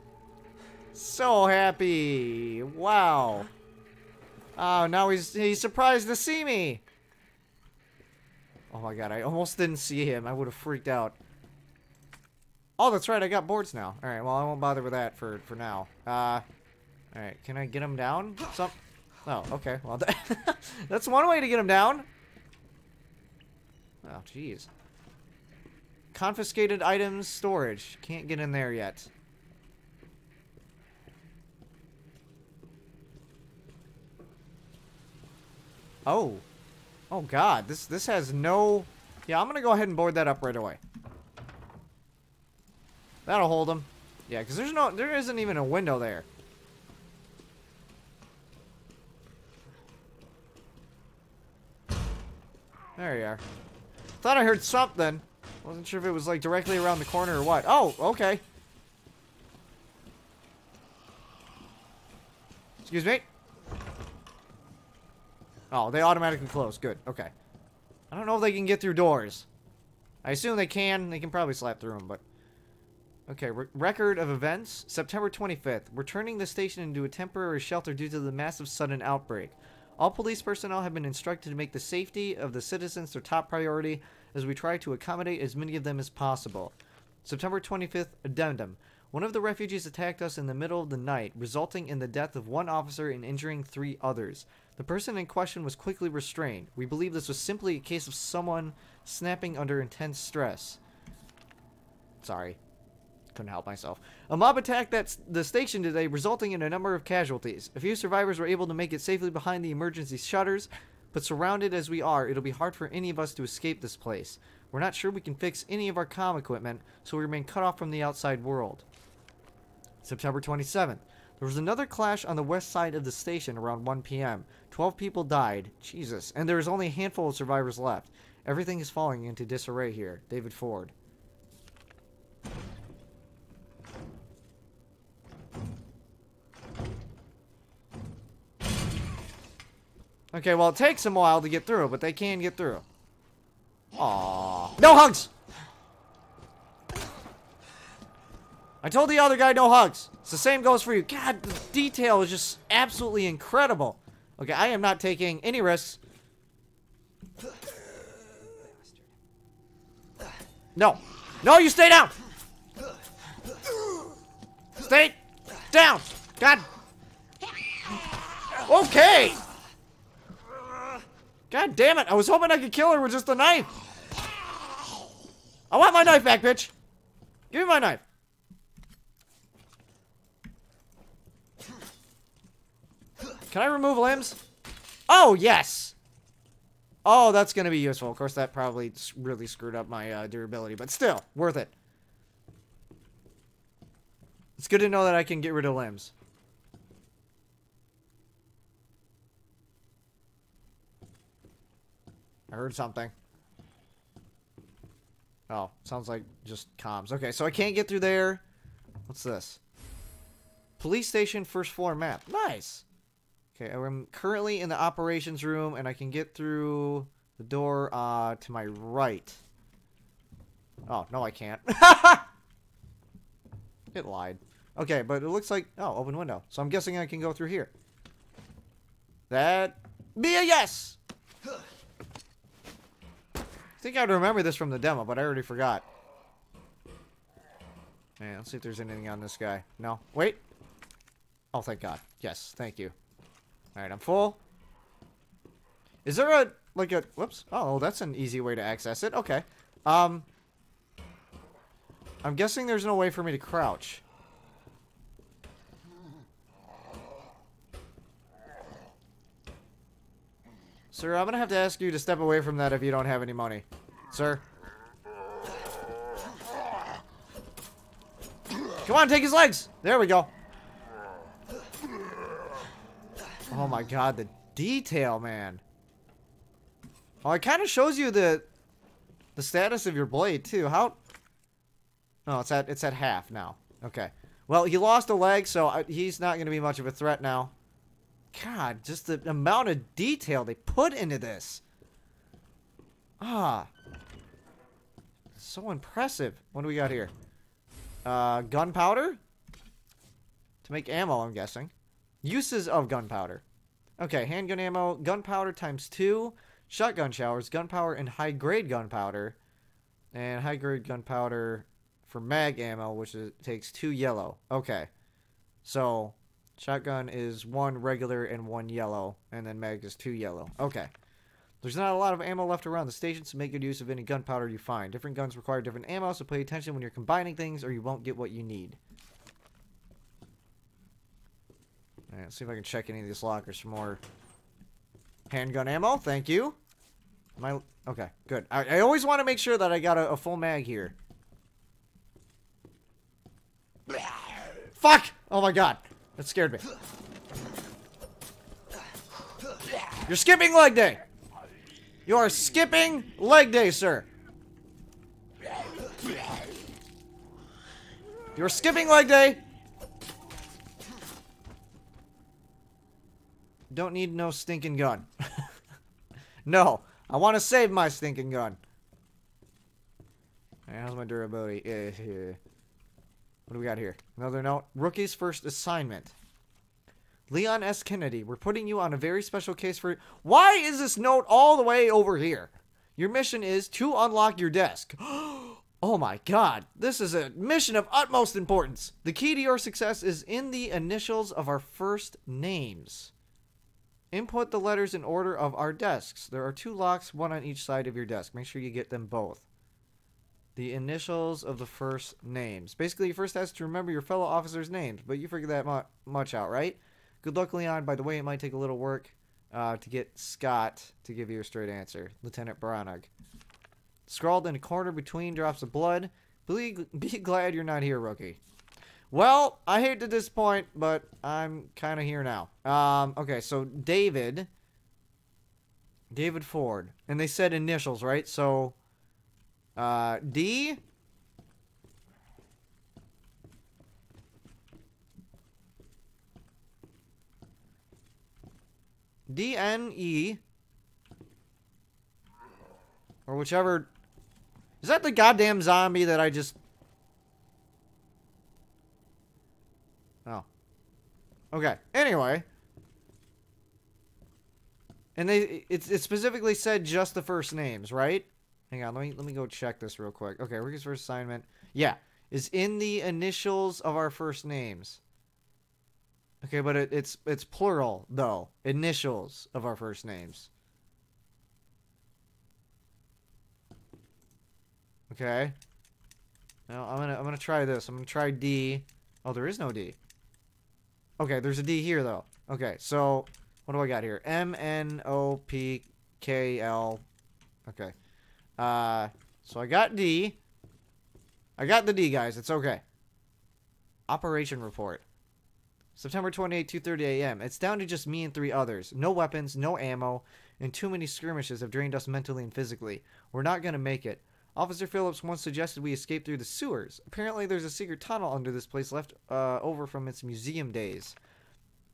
So happy. Wow. Oh, now he's he's surprised to see me. Oh my god, I almost didn't see him. I would have freaked out. Oh, that's right. I got boards now. All right. Well, I won't bother with that for for now. Uh, all right. Can I get him down? Some. Oh, okay. Well, that that's one way to get him down. Oh, jeez. Confiscated items storage. Can't get in there yet. Oh. Oh god, this this has no Yeah, I'm gonna go ahead and board that up right away. That'll hold him. Yeah, because there's no there isn't even a window there. There you are. Thought I heard something. Wasn't sure if it was like directly around the corner or what. Oh, okay. Excuse me. Oh, they automatically close. Good. Okay. I don't know if they can get through doors. I assume they can. They can probably slap through them, but... Okay, re record of events. September 25th. We're turning the station into a temporary shelter due to the massive sudden outbreak. All police personnel have been instructed to make the safety of the citizens their top priority as we try to accommodate as many of them as possible. September 25th, addendum. One of the refugees attacked us in the middle of the night, resulting in the death of one officer and injuring three others. The person in question was quickly restrained. We believe this was simply a case of someone snapping under intense stress. Sorry. Couldn't help myself. A mob attacked that the station today, resulting in a number of casualties. A few survivors were able to make it safely behind the emergency shutters, but surrounded as we are, it'll be hard for any of us to escape this place. We're not sure we can fix any of our comm equipment, so we remain cut off from the outside world. September 27th. There was another clash on the west side of the station around 1 p.m. 12 people died. Jesus. And there is only a handful of survivors left. Everything is falling into disarray here. David Ford. Okay, well, it takes them a while to get through, but they can get through. Aww. No hugs! I told the other guy no hugs. It's the same goes for you. God, the detail is just absolutely incredible. Okay, I am not taking any risks. No. No, you stay down! Stay down! God. Okay! God damn it, I was hoping I could kill her with just a knife. I want my knife back, bitch. Give me my knife. Can I remove limbs? Oh, yes. Oh, that's going to be useful. Of course, that probably really screwed up my uh, durability, but still, worth it. It's good to know that I can get rid of limbs. I heard something. Oh, sounds like just comms. Okay, so I can't get through there. What's this? Police station first floor map. Nice. Okay, I'm currently in the operations room and I can get through the door uh, to my right. Oh, no I can't. it lied. Okay, but it looks like... Oh, open window. So I'm guessing I can go through here. That... Be a yes! I think I'd remember this from the demo, but I already forgot. Man, let's see if there's anything on this guy. No. Wait. Oh, thank God. Yes, thank you. Alright, I'm full. Is there a, like a, whoops. Oh, that's an easy way to access it. Okay. Um, I'm guessing there's no way for me to crouch. Sir, I'm gonna have to ask you to step away from that if you don't have any money. Sir? Come on, take his legs! There we go. Oh my god, the detail, man. Oh, it kind of shows you the the status of your blade, too. How... Oh, it's at, it's at half now. Okay. Well, he lost a leg, so he's not going to be much of a threat now. God, just the amount of detail they put into this. Ah. So impressive. What do we got here? Uh, gunpowder? To make ammo, I'm guessing. Uses of gunpowder. Okay, handgun ammo, gunpowder times two, shotgun showers, gunpowder, and high-grade gunpowder. And high-grade gunpowder for mag ammo, which is, takes two yellow. Okay. So, shotgun is one regular and one yellow, and then mag is two yellow. Okay. There's not a lot of ammo left around the station, so make good use of any gunpowder you find. Different guns require different ammo, so pay attention when you're combining things, or you won't get what you need. Alright, let's see if I can check any of these lockers for more handgun ammo. Thank you. I... Okay, good. I, I always want to make sure that I got a, a full mag here. Fuck! Oh my god. That scared me. You're skipping leg day! You are skipping leg day, sir. You're skipping leg day. Don't need no stinking gun. no, I want to save my stinking gun. Alright, how's my durability? Eh. What do we got here? Another note. Rookie's first assignment. Leon S. Kennedy, we're putting you on a very special case for... Why is this note all the way over here? Your mission is to unlock your desk. oh my god. This is a mission of utmost importance. The key to your success is in the initials of our first names. Input the letters in order of our desks. There are two locks, one on each side of your desk. Make sure you get them both. The initials of the first names. Basically, you first has to remember your fellow officers' names, but you figured that mu- much out, right? Good luck, Leon. By the way, it might take a little work uh, to get Scott to give you a straight answer. Lieutenant Branagh. Scrawled in a corner between drops of blood. Be, be glad you're not here, rookie. Well, I hate to disappoint, but I'm kind of here now. Um, okay, so David David Ford. And they said initials, right? So, uh, D. D N E. Or whichever. Is that the goddamn zombie that I just. Oh. Okay. Anyway. And they it's it specifically said just the first names, right? Hang on, let me let me go check this real quick. Okay, Ricky's first assignment. Yeah. Is in the initials of our first names. Okay, but it, it's it's plural though. Initials of our first names. Okay. Now I'm gonna I'm gonna try this. I'm gonna try D. Oh, there is no D. Okay, there's a D here though. Okay, so what do I got here? M N O P K L. Okay. Uh, so I got D. I got the D, guys. It's okay. Operation report. September 28, 2:30 a.m. It's down to just me and three others. No weapons, no ammo, and too many skirmishes have drained us mentally and physically. We're not gonna make it. Officer Phillips once suggested we escape through the sewers. Apparently, there's a secret tunnel under this place left uh, over from its museum days.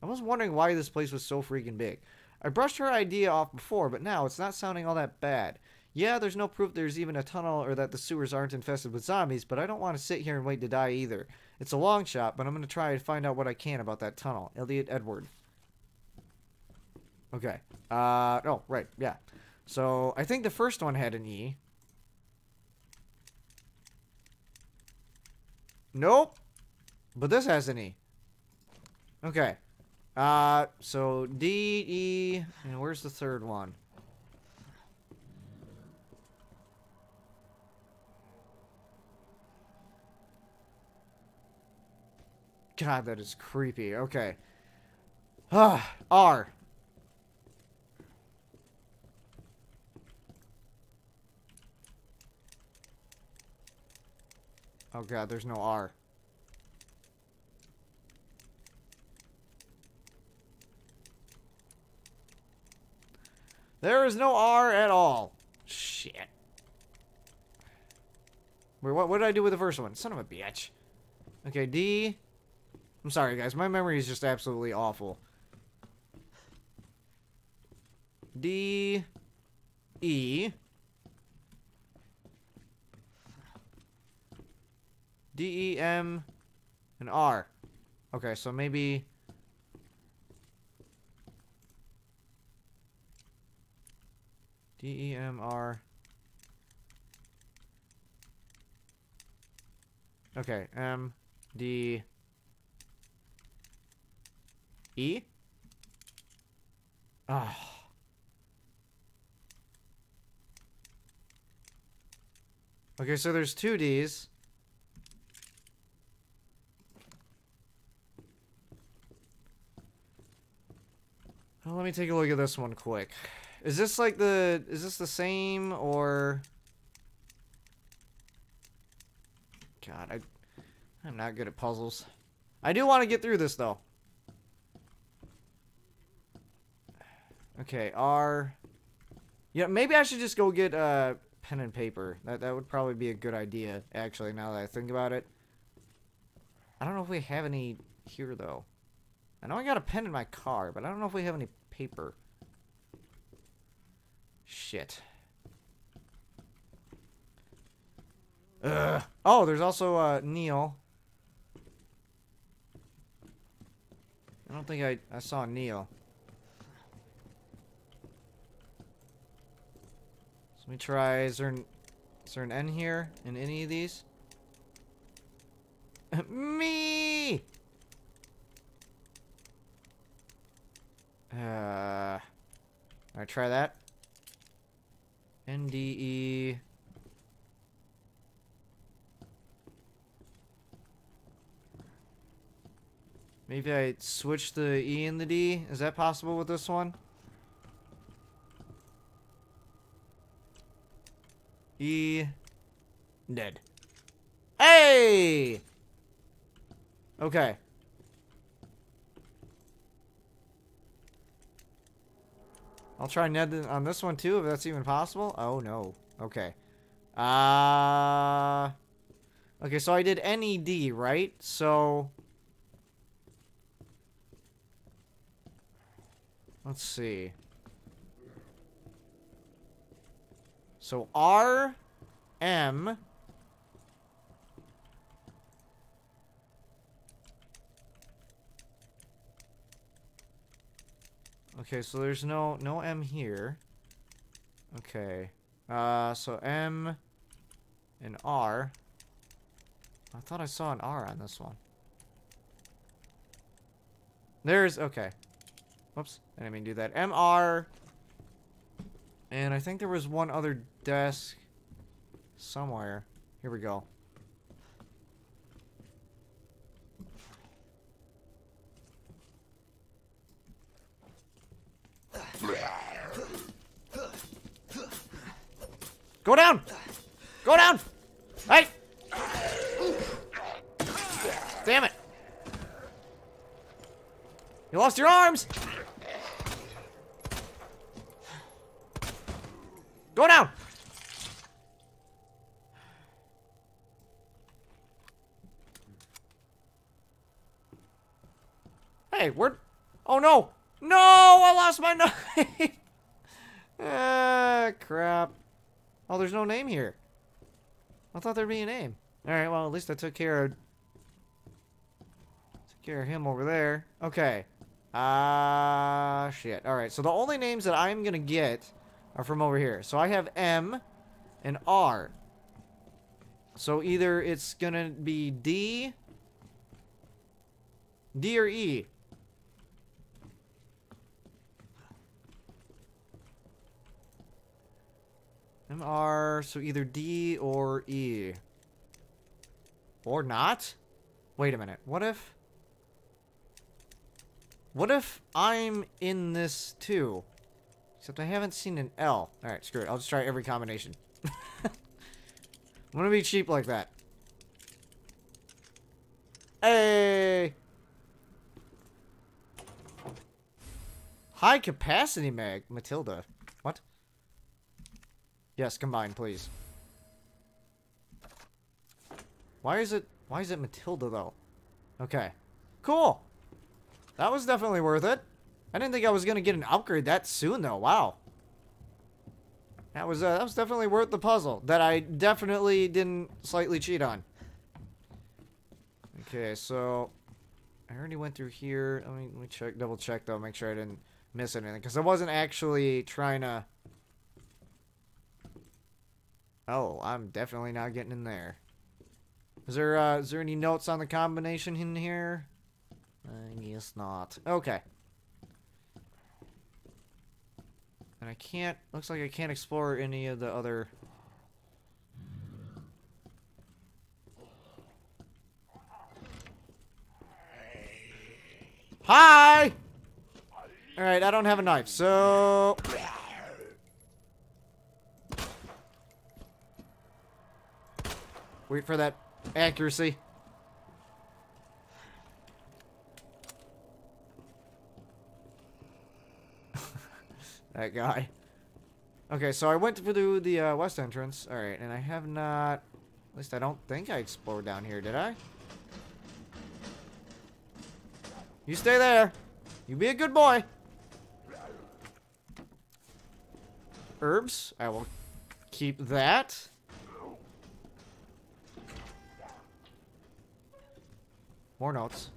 I was wondering why this place was so freaking big. I brushed her idea off before, but now it's not sounding all that bad. Yeah, there's no proof there's even a tunnel or that the sewers aren't infested with zombies, but I don't want to sit here and wait to die either. It's a long shot, but I'm going to try and find out what I can about that tunnel. Elliot Edward. Okay. Uh, oh, right, yeah. So, I think the first one had an E. Nope. But this has an E. Okay. Uh, so D, E, and where's the third one? God, that is creepy. Okay. Ah, R. Oh god, there's no R. There is no R at all. Shit. Wait, what, what did I do with the first one? Son of a bitch. Okay, D. I'm sorry, guys. My memory is just absolutely awful. D. E. D, E, M, and R. Okay, so maybe... D, E, M, R. Okay, M, D, E? Ah. Okay, so there's two D's. Well, let me take a look at this one quick. Is this like the... Is this the same, or... God, I... I'm not good at puzzles. I do want to get through this, though. Okay, R... Yeah, maybe I should just go get uh, pen and paper. That, that would probably be a good idea, actually, now that I think about it. I don't know if we have any here, though. I know I got a pen in my car, but I don't know if we have any paper. Shit. Ugh. Oh, there's also uh, Neil. I don't think I, I saw Neil. So let me try. Is there, an, is there an N here in any of these? Me! Uh, I try that. NDE. Maybe I switch the E and the D. Is that possible with this one? E. Dead. Hey! Okay. I'll try Ned on this one too, if that's even possible. Oh, no. Okay. Uh... Okay, so I did NED, right? So... Let's see. So R, M, Okay, so there's no no M here. Okay. Uh, so M and R. I thought I saw an R on this one. There's okay. Whoops, I didn't mean to do that. MR. And I think there was one other desk somewhere. Here we go. Go down! Go down! Hey! Damn it! You lost your arms! Go down! Hey, where? Oh no! No! I lost my knife! ah, crap. Oh, there's no name here. I thought there'd be a name. Alright, well, at least I took care of... Took care of him over there. Okay. Ah, uh, shit. Alright, so the only names that I'm gonna get are from over here. So I have M and R. So either it's gonna be D... D or E. MR, so either D or E. Or not? Wait a minute. What if... What if I'm in this too? Except I haven't seen an L. Alright, screw it. I'll just try every combination. I'm gonna be cheap like that. Hey! High capacity mag. Matilda. Yes, combine, please. Why is it... Why is it Matilda, though? Okay. Cool! That was definitely worth it. I didn't think I was going to get an upgrade that soon, though. Wow. That was, uh, that was definitely worth the puzzle. That I definitely didn't slightly cheat on. Okay, so... I already went through here. Let me, let me check, double check, though. Make sure I didn't miss anything. Because I wasn't actually trying to... Oh, I'm definitely not getting in there. Is there, uh, is there any notes on the combination in here? I guess not. Okay. And I can't, looks like I can't explore any of the other... Hi! Alright, I don't have a knife, so... Wait for that accuracy. that guy. Okay, so I went through the uh, west entrance. Alright, and I have not... At least I don't think I explored down here, did I? You stay there. You be a good boy. Herbs. I will keep that. More notes.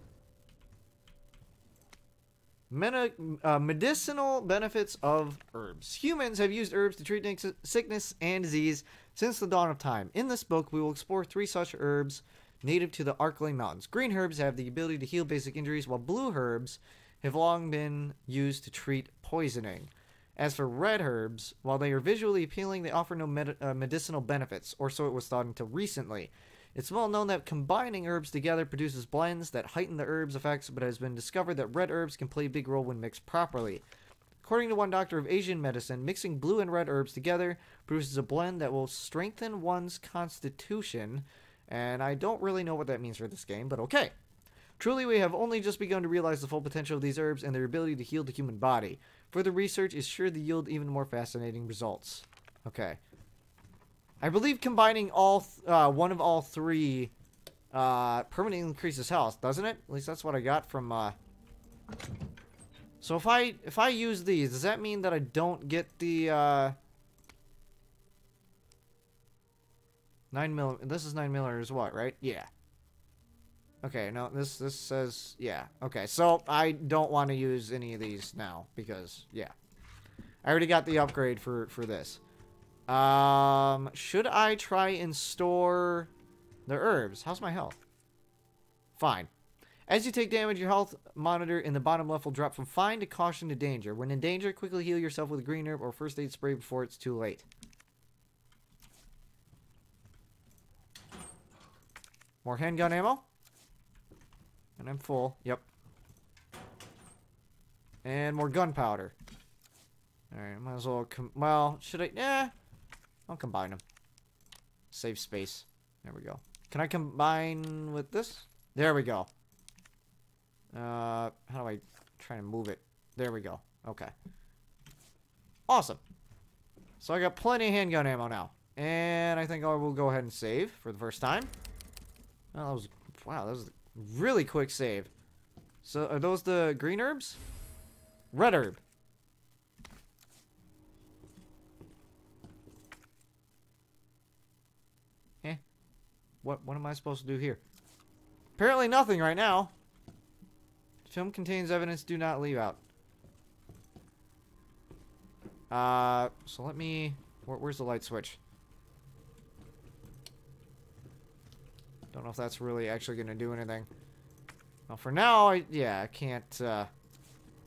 Uh, medicinal benefits of herbs. Humans have used herbs to treat sickness and disease since the dawn of time. In this book, we will explore three such herbs native to the Arklay Mountains. Green herbs have the ability to heal basic injuries, while blue herbs have long been used to treat poisoning. As for red herbs, while they are visually appealing, they offer no med- uh, medicinal benefits, or so it was thought until recently. It's well known that combining herbs together produces blends that heighten the herb's effects, but it has been discovered that red herbs can play a big role when mixed properly. According to one doctor of Asian medicine, mixing blue and red herbs together produces a blend that will strengthen one's constitution, and I don't really know what that means for this game, but okay. Truly, we have only just begun to realize the full potential of these herbs and their ability to heal the human body. Further research is sure to yield even more fascinating results. Okay. I believe combining all uh, one of all three uh, permanently increases health, doesn't it? At least that's what I got from. Uh... So if I if I use these, does that mean that I don't get the uh... nine mil? This is nine millimeters. What? Right? Yeah. Okay. No. This this says yeah. Okay. So I don't want to use any of these now because yeah, I already got the upgrade for for this. Um, should I try and store the herbs? How's my health? Fine. As you take damage, your health monitor in the bottom left will drop from fine to caution to danger. When in danger, quickly heal yourself with a green herb or first aid spray before it's too late. More handgun ammo. And I'm full. Yep. And more gunpowder. Alright, might as well com- well, should I- yeah. I'll combine them. Save space. There we go. Can I combine with this? There we go. Uh, how do I try to move it? There we go. Okay. Awesome. So I got plenty of handgun ammo now. And I think I will go ahead and save for the first time. Oh, that was, wow, that was a really quick save. So are those the green herbs? Red herb. Eh. What, what am I supposed to do here? Apparently nothing right now. Film contains evidence do not leave out. Uh, so let me... Where, where's the light switch? Don't know if that's really actually going to do anything. Well, for now, I, yeah, I can't, uh,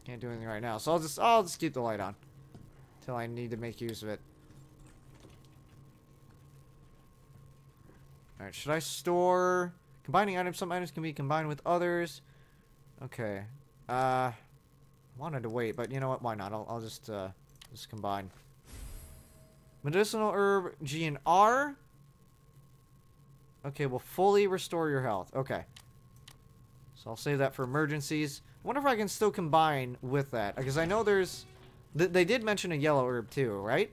can't do anything right now. So I'll just, I'll just keep the light on. Until I need to make use of it. Alright, should I store... Combining items, some items can be combined with others. Okay. Uh, wanted to wait, but you know what? Why not? I'll, I'll just, uh, just combine. Medicinal herb G and R. Okay, will fully restore your health. Okay. So I'll save that for emergencies. I wonder if I can still combine with that. Because I know there's... Th they did mention a yellow herb too, right?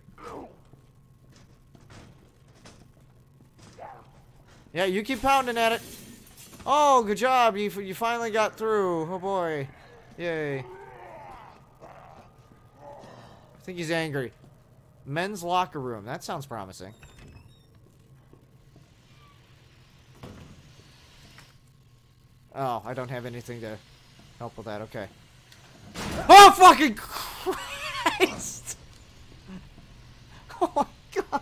Yeah, you keep pounding at it. Oh, good job. You, you finally got through. Oh, boy. Yay. I think he's angry. Men's locker room. That sounds promising. Oh, I don't have anything to help with that. Okay. Oh, fucking Christ! Oh, my God.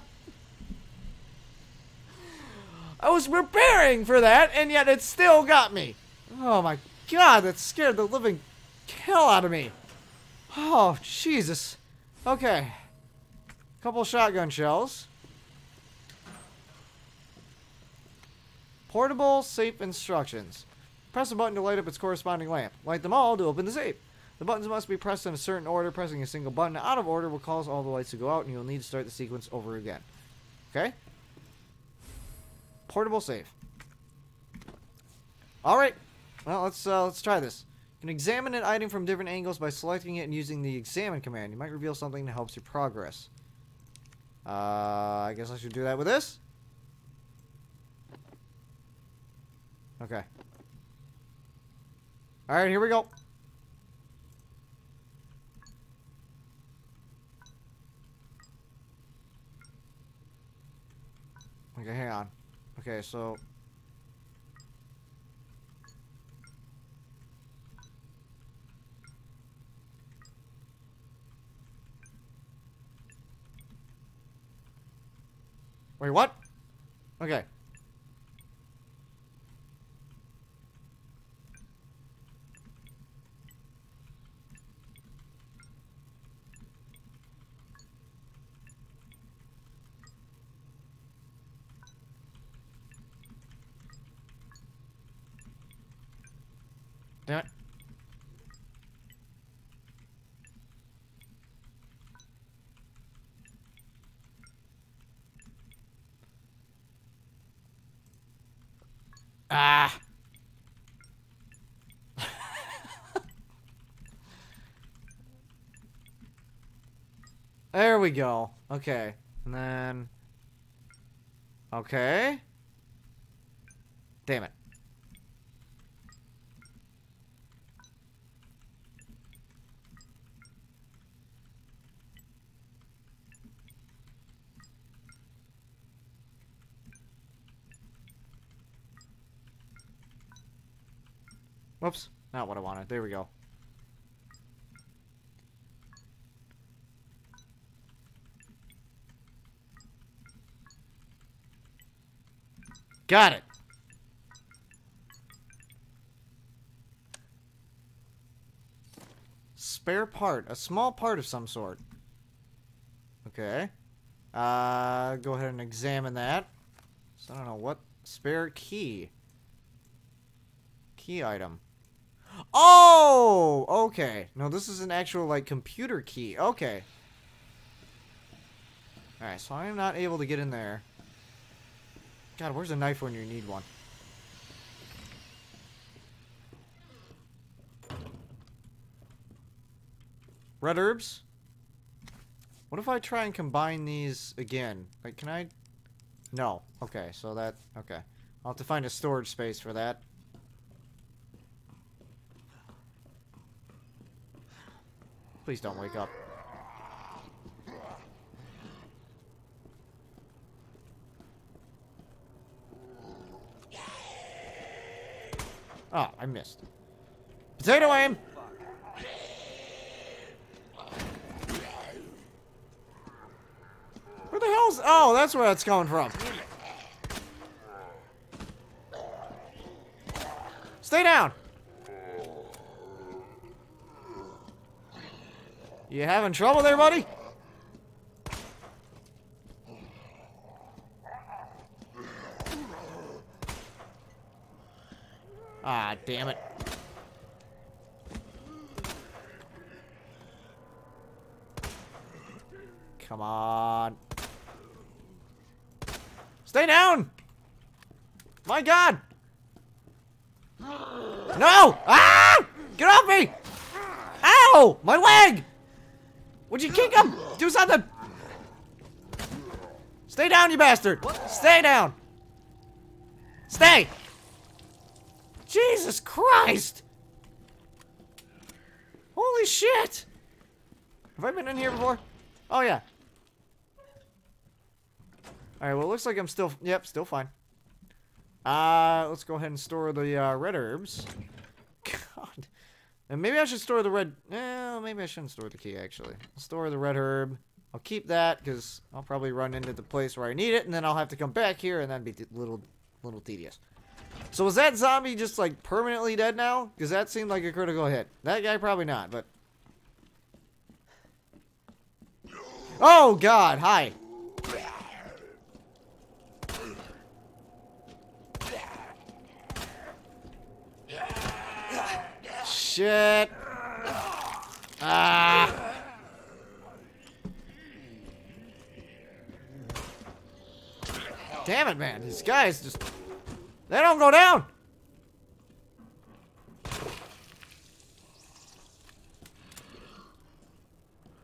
I was preparing for that, and yet it still got me. Oh, my God, that scared the living hell out of me. Oh, Jesus. Okay. Couple shotgun shells. Portable safe instructions. Press a button to light up its corresponding lamp. Light them all to open the safe. The buttons must be pressed in a certain order. Pressing a single button out of order will cause all the lights to go out, and you'll need to start the sequence over again. Okay? Portable safe. All right. Well, let's uh, let's try this. You can examine an item from different angles by selecting it and using the examine command. You might reveal something that helps your progress. Uh, I guess I should do that with this. Okay. All right, here we go. Okay, hang on. Okay, so Wait, what? Okay. Damn it. Ah! there we go. Okay. And then... Okay. Damn it. Whoops. Not what I wanted. There we go. Got it. Spare part. A small part of some sort. Okay. Uh, go ahead and examine that. So I don't know what. Spare key. Key item. Oh! Okay. No, this is an actual, like, computer key. Okay. Alright, so I am not able to get in there. God, where's a knife when you need one? Red herbs? What if I try and combine these again? Like, can I... No. Okay, so that... Okay. I'll have to find a storage space for that. Please don't wake up. Oh, I missed. Potato aim! Where the hell's... Oh, that's where that's coming from. Stay down! You having trouble there, buddy? Ah, damn it. Come on. Stay down! My god! No! Ah! Get off me! Ow! My leg! Would you kick him? Do something! Stay down, you bastard! Stay down! Stay! Jesus Christ! Holy shit! Have I been in here before? Oh, yeah. Alright, well, it looks like I'm still... Yep, still fine. Uh, let's go ahead and store the uh, red herbs. God. And maybe I should store the red... Eh, maybe I shouldn't store the key, actually. I'll store the red herb. I'll keep that, because I'll probably run into the place where I need it, and then I'll have to come back here, and that'd be a little, little tedious. So was that zombie just, like, permanently dead now? Because that seemed like a critical hit. That guy probably not, but... Oh, God! Hi! Shit! Ah! Damn it, man. These guys just... They don't go down!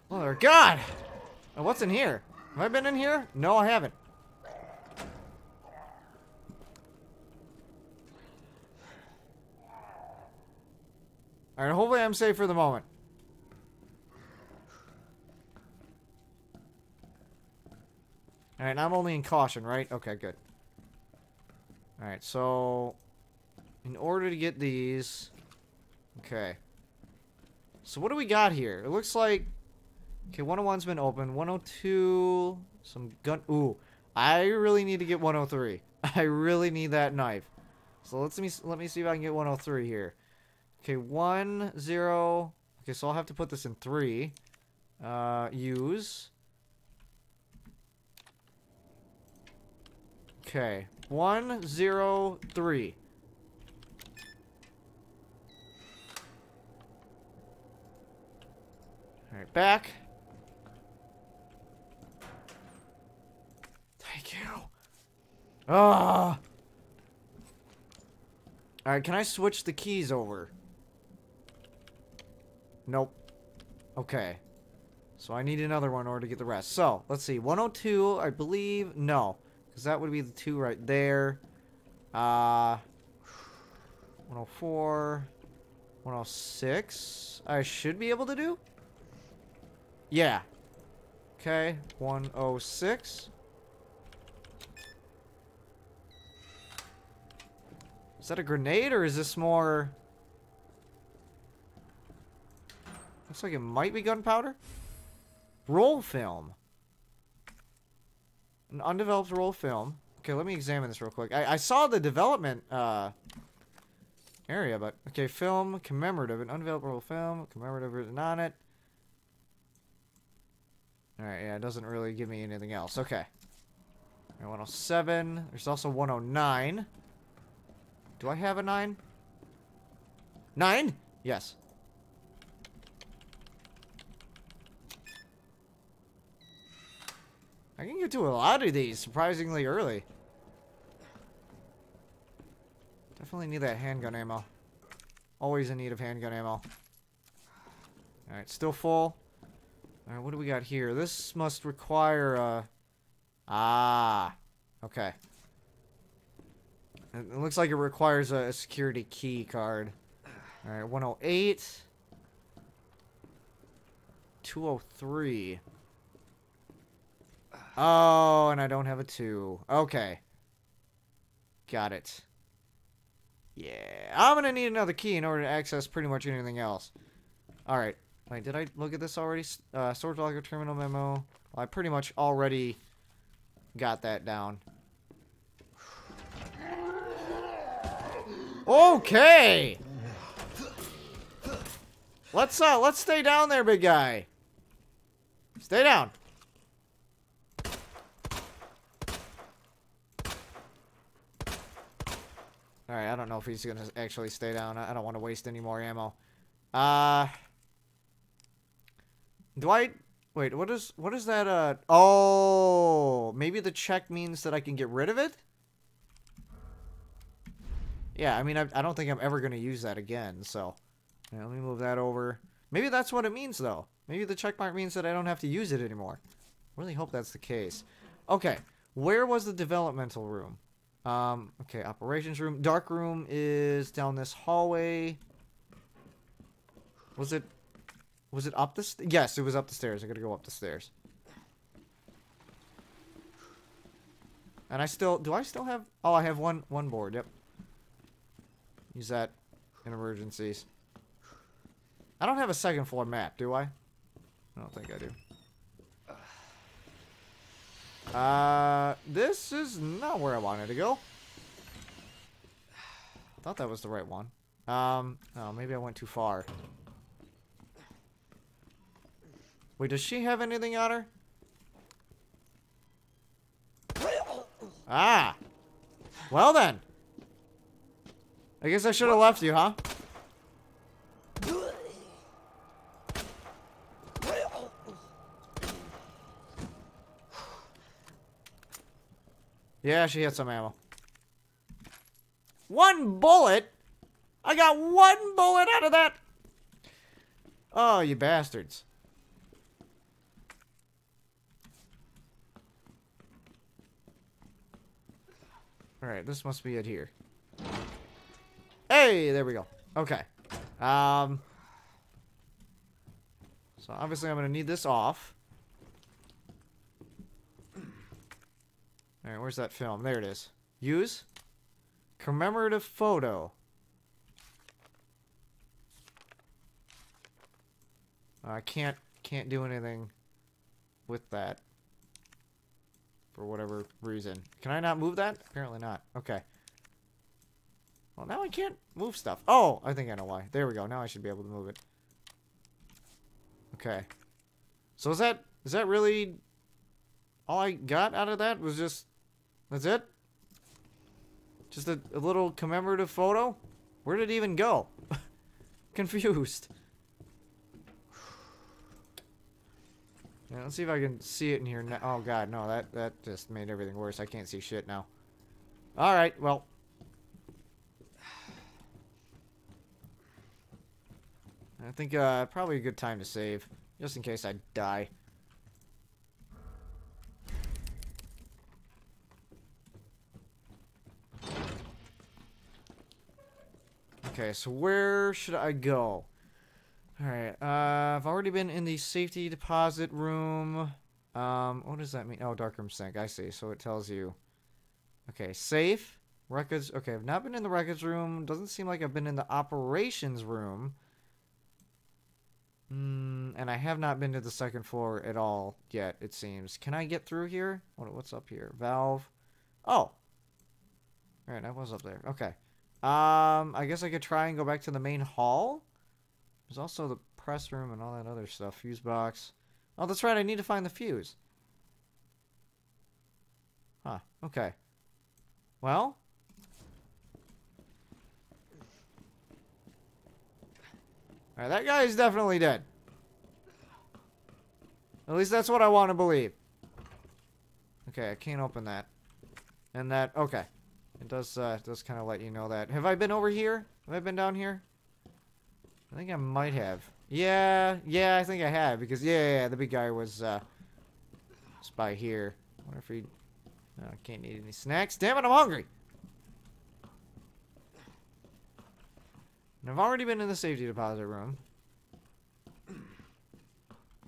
Oh, they're God! Oh, what's in here? Have I been in here? No, I haven't. Alright, hopefully I'm safe for the moment. Alright, I'm only in caution, right? Okay, good. Alright, so... In order to get these... Okay. So what do we got here? It looks like... Okay, 101's been open. 102... Some gun... Ooh. I really need to get 103. I really need that knife. So let's me let me see if I can get 103 here. Okay, one, zero. Okay, so I'll have to put this in three. Uh, use. Okay, one, zero, three. Alright, back. Thank you. Ah! Alright, can I switch the keys over? Nope. Okay. So I need another one in order to get the rest. So, let's see. 102, I believe. No. Because that would be the two right there. Uh, 104. 106. I should be able to do? Yeah. Okay. 106. Is that a grenade or is this more... Looks like it might be gunpowder. Roll film. An undeveloped roll film. Okay, let me examine this real quick. I, I saw the development uh, area, but... Okay, film, commemorative. An undeveloped roll film, commemorative written on it. Alright, yeah, it doesn't really give me anything else. Okay. 107. There's also 109. Do I have a 9? 9? Yes. I can get to a lot of these surprisingly early. Definitely need that handgun ammo. Always in need of handgun ammo. Alright, still full. Alright, what do we got here? This must require a... Ah. Okay. It looks like it requires a, a security key card. Alright, 108. 203. Oh, and I don't have a 2. Okay. Got it. Yeah. I'm going to need another key in order to access pretty much anything else. Alright. Wait, did I look at this already? Uh, storage locker terminal memo. Well, I pretty much already got that down. Okay. Let's uh let's stay down there, big guy. Stay down. Alright, I don't know if he's gonna actually stay down. I don't want to waste any more ammo. Uh Do I wait, what is what is that uh oh maybe the check means that I can get rid of it? Yeah, I mean, I, I don't think I'm ever to use that again, so... Yeah, let me move that over. Maybe that's what it means, though. Maybe the check mark means that I don't have to use it anymore. really hope that's the case. Okay, where was the developmental room? Um, okay, operations room. Dark room is down this hallway. Was it... Was it up the... Yes, it was up the stairs. I gotta go up the stairs. And I still... Do I still have... Oh, I have one, one board. Yep. Use that in emergencies. I don't have a second floor map, do I? I don't think I do. Uh, this is not where I wanted to go. I Thought that was the right one. Um, oh, maybe I went too far. Wait, does she have anything on her? Ah! Well then. I guess I should have left you, huh? Yeah, she had some ammo. One bullet? I got one bullet out of that! Oh, you bastards. Alright, this must be it here. Hey, there we go. Okay. Um. So obviously I'm going to need this off. Alright, where's that film? There it is. Use. Commemorative photo. I can't can't do anything with that for whatever reason. Can I not move that? Apparently not. Okay. Well, now I can't move stuff. Oh, I think I know why. There we go. Now I should be able to move it. Okay. So is that is that really all I got out of that was just that's it? Just a, a little commemorative photo? Where did it even go? Confused. Yeah, let's see if I can see it in here now. Oh god, no, that, that just made everything worse. I can't see shit now. Alright, well. I think uh, probably a good time to save. Just in case I die. Okay, so where should I go? Alright, uh, I've already been in the safety deposit room. Um, what does that mean? Oh, darkroom sink. I see. So it tells you. Okay, safe. Records. Okay, I've not been in the records room. Doesn't seem like I've been in the operations room. Mm, and I have not been to the second floor at all yet, it seems. Can I get through here? What, what's up here? Valve. Oh. Alright, I was up there. Okay. Um, I guess I could try and go back to the main hall. There's also the press room and all that other stuff. Fuse box. Oh, that's right. I need to find the fuse. Huh. Okay. Well. Alright, that guy is definitely dead. At least that's what I want to believe. Okay, I can't open that. And that, okay. It does, uh, does kind of let you know that. Have I been over here? Have I been down here? I think I might have. Yeah, yeah, I think I have. Because, yeah, yeah, the big guy was, uh, was by here. I wonder if he... I can't eat any snacks. Damn it, I'm hungry! And I've already been in the safety deposit room.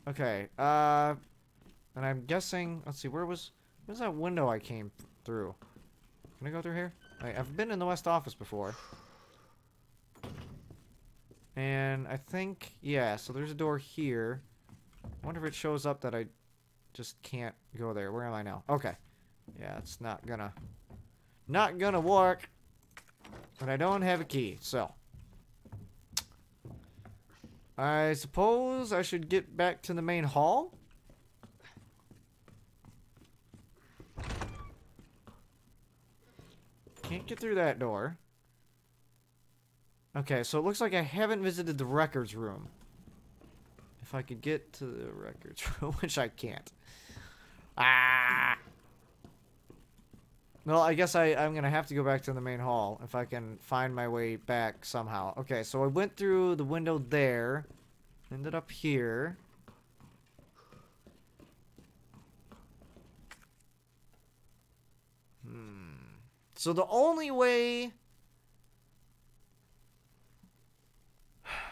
Okay, uh... And I'm guessing... Let's see, where was... Where's that window I came through? Can I go through here? I've been in the West office before. And I think... Yeah, so there's a door here. I wonder if it shows up that I just can't go there. Where am I now? Okay. Yeah, it's not gonna... Not gonna work. But I don't have a key, so... I suppose I should get back to the main hall? Can't get through that door. Okay, so it looks like I haven't visited the records room. If I could get to the records room, which I can't. Ah! Well, I guess I, I'm going to have to go back to the main hall if I can find my way back somehow. Okay, so I went through the window there. Ended up here. So the only way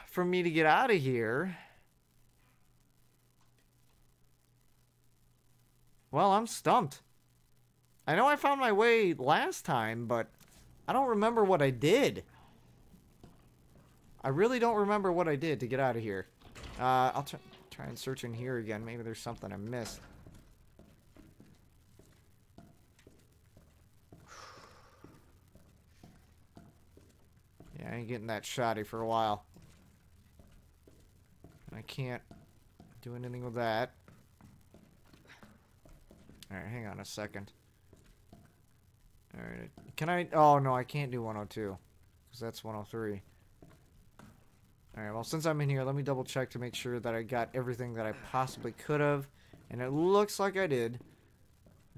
for me to get out of here... Well, I'm stumped. I know I found my way last time, but I don't remember what I did. I really don't remember what I did to get out of here. Uh, I'll try, try and search in here again. Maybe there's something I missed. Yeah, I ain't getting that shoddy for a while. I can't do anything with that. Alright, hang on a second. Alright, can I... Oh, no, I can't do 102. Because that's 103. Alright, well, since I'm in here, let me double check to make sure that I got everything that I possibly could have. And it looks like I did.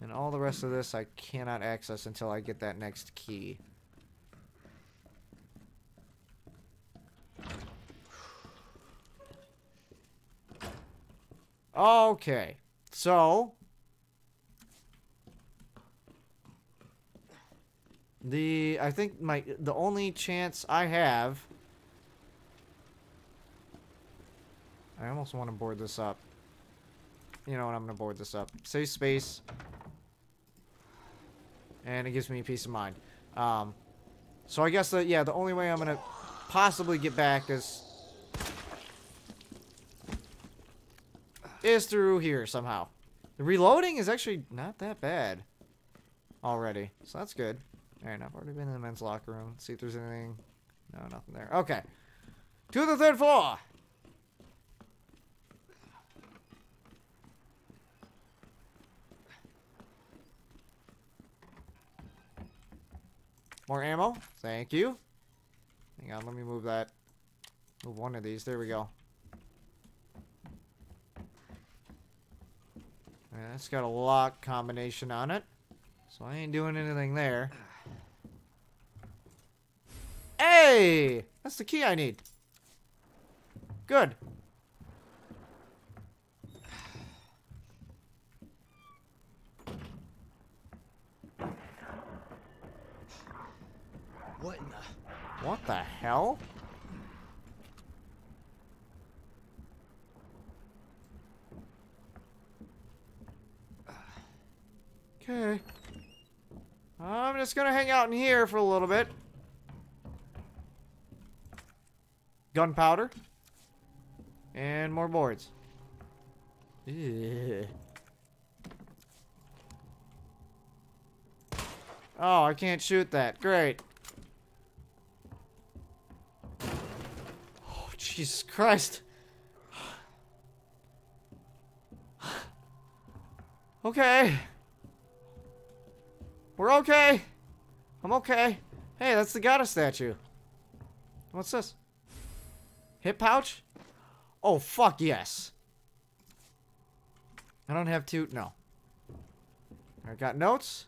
And all the rest of this I cannot access until I get that next key. Okay, so the I think my the only chance I have I almost want to board this up. You know what, I'm going to board this up. Save space. And it gives me peace of mind. Um, so I guess, that yeah, the only way I'm going to possibly get back is... Is through here somehow. The reloading is actually not that bad. Already. So that's good. Alright, I've already been in the men's locker room. Let's see if there's anything. No, nothing there. Okay. To the third floor! More ammo. Thank you. Hang on, let me move that. Move one of these. There we go. Right, that's got a lock combination on it. So I ain't doing anything there. Hey! That's the key I need. Good. What in the... What the hell? Okay. I'm just gonna hang out in here for a little bit. Gunpowder. And more boards. Oh, I can't shoot that. Great. Oh, Jesus Christ. Okay. We're okay. I'm okay. Hey, that's the goddess statue. What's this? Hip pouch? Oh, fuck yes. I don't have two. No. I got notes.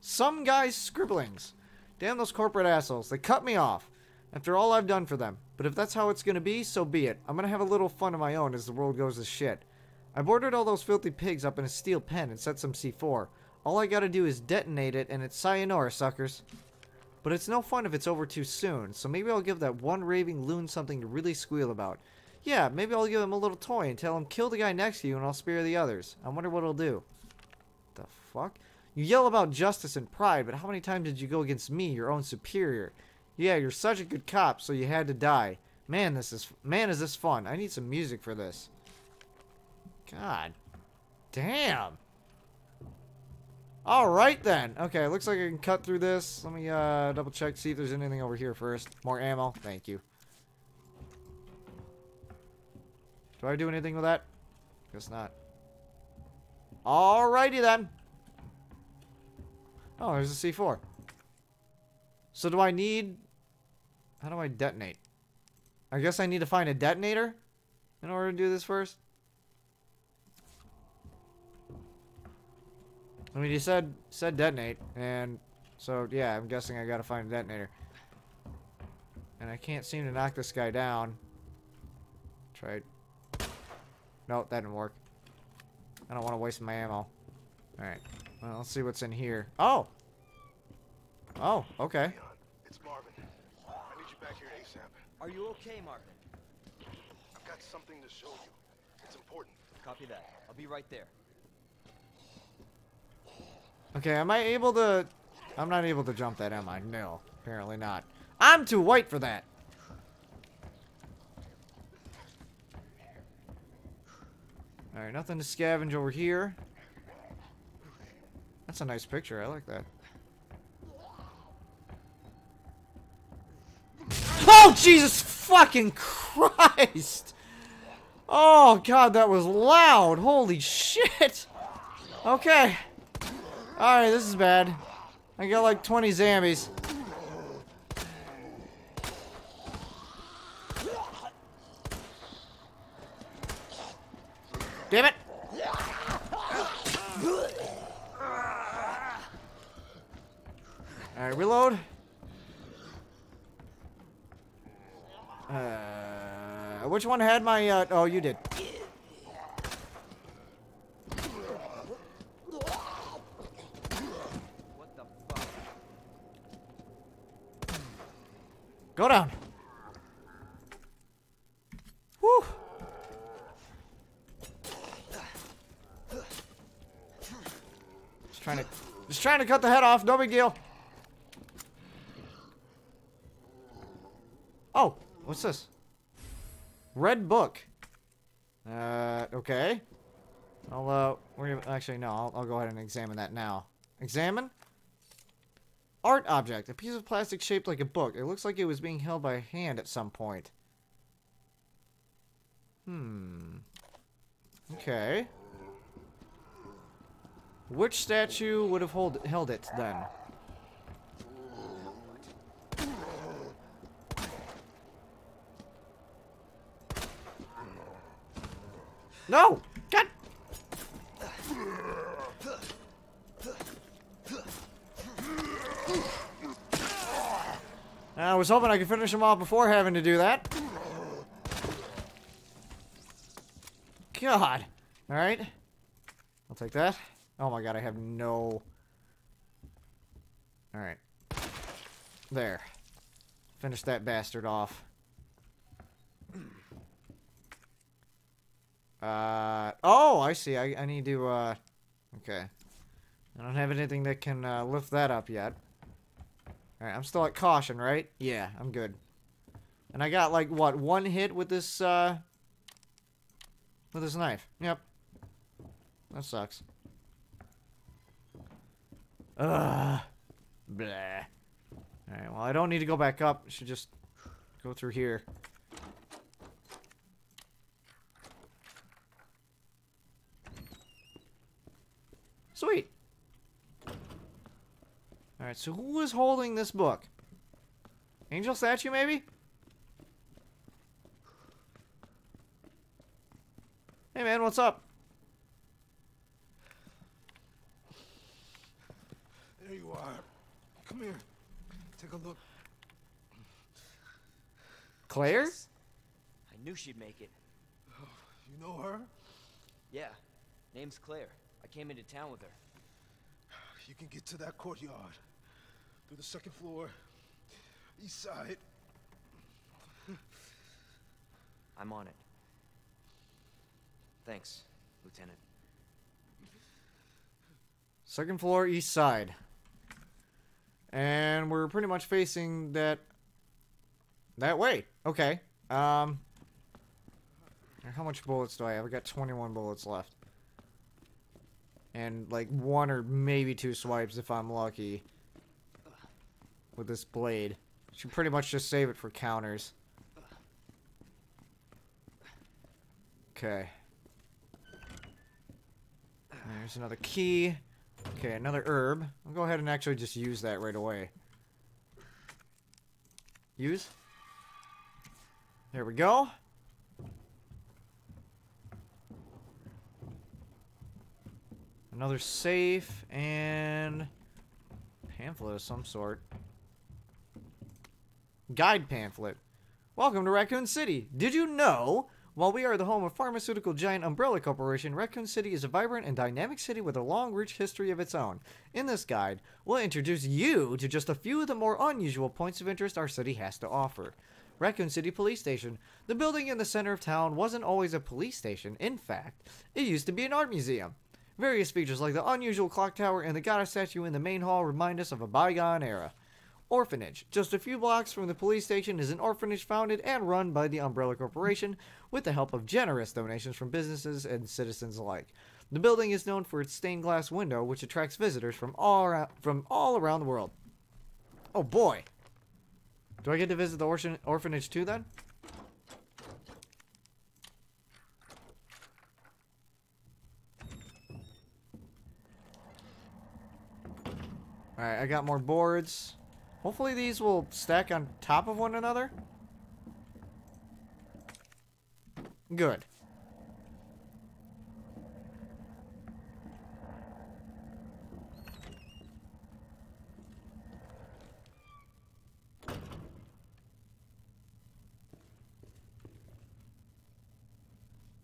Some guy's scribblings. Damn those corporate assholes. They cut me off. After all I've done for them. But if that's how it's gonna be, so be it. I'm gonna have a little fun of my own as the world goes to shit. I boarded all those filthy pigs up in a steel pen and set some C4. All I gotta do is detonate it and it's sayonara, suckers. But it's no fun if it's over too soon, so maybe I'll give that one raving loon something to really squeal about. Yeah, maybe I'll give him a little toy and tell him kill the guy next to you and I'll spare the others. I wonder what he'll do. The fuck? You yell about justice and pride, but how many times did you go against me, your own superior? Yeah, you're such a good cop, so you had to die. Man, this is man is this fun. I need some music for this. God. Damn. Alright then. Okay, looks like I can cut through this. Let me uh, double check, see if there's anything over here first. More ammo. Thank you. Do I do anything with that? Guess not. Alrighty then. Oh, there's a C4. So do I need... How do I detonate? I guess I need to find a detonator in order to do this first. I mean, he said said detonate, and so yeah, I'm guessing I gotta find a detonator. And I can't seem to knock this guy down. Tried. No, that didn't work. I don't want to waste my ammo. Alright. Well, let's see what's in here. Oh! Oh, okay. It's Marvin. I need you back here ASAP. Are you okay, Marvin? I've got something to show you. It's important. Copy that. I'll be right there. Okay, am I able to... I'm not able to jump that, am I? No, apparently not. I'm too white for that! Alright, nothing to scavenge over here. That's a nice picture. I like that. Oh, Jesus fucking Christ! Oh, God, that was loud. Holy shit! Okay. Alright, this is bad. I got like 20 zombies. Damn it! Alright, reload. Uh, which one had my, uh, oh, you did. Go down. Whew. Just trying to, just trying to cut the head off. No big deal. Oh, what's this? Red book. Uh, okay. I'll, uh, we're gonna, actually, no, I'll, I'll go ahead and examine that now. Examine? Art object. A piece of plastic shaped like a book. It looks like it was being held by a hand at some point. Hmm. Okay. Which statue would have hold, held it then? No! God! I was hoping I could finish him off before having to do that. God. Alright. I'll take that. Oh my god, I have no... Alright. There. Finish that bastard off. Uh, oh, I see. I, I need to, uh, okay. I don't have anything that can uh, lift that up yet. Alright, I'm still at caution, right? Yeah, I'm good. And I got, like, what, one hit with this, uh, with this knife. Yep. That sucks. Ugh. Blah. Alright, well, I don't need to go back up. I should just go through here. Sweet. Alright, so who is holding this book? Angel statue, maybe? Hey, man, what's up? There you are. Come here. Take a look. Claire? I knew she'd make it. Oh, you know her? Yeah. Name's Claire. I came into town with her. You can get to that courtyard. Through the second floor. East side. I'm on it. Thanks, Lieutenant. Second floor, east side. And we're pretty much facing that that way. Okay. Um how much bullets do I have? I got 21 bullets left. And like one or maybe two swipes if I'm lucky with this blade. Should pretty much just save it for counters. Okay. There's another key. Okay, another herb. I'll go ahead and actually just use that right away. Use. There we go. Another safe and pamphlet of some sort. Guide pamphlet. Welcome to Raccoon City. Did you know? While we are the home of pharmaceutical giant Umbrella Corporation, Raccoon City is a vibrant and dynamic city with a long, rich history of its own. In this guide, we'll introduce you to just a few of the more unusual points of interest our city has to offer. Raccoon City Police Station. The building in the center of town wasn't always a police station. In fact, it used to be an art museum. Various features like the unusual clock tower and the goddess statue in the main hall remind us of a bygone era. Orphanage. Just a few blocks from the police station is an orphanage founded and run by the Umbrella Corporation with the help of generous donations from businesses and citizens alike. The building is known for its stained glass window, which attracts visitors from all around, from all around the world. Oh boy. Do I get to visit the orphan orphanage too then? Alright, I got more boards. Hopefully these will stack on top of one another. Good.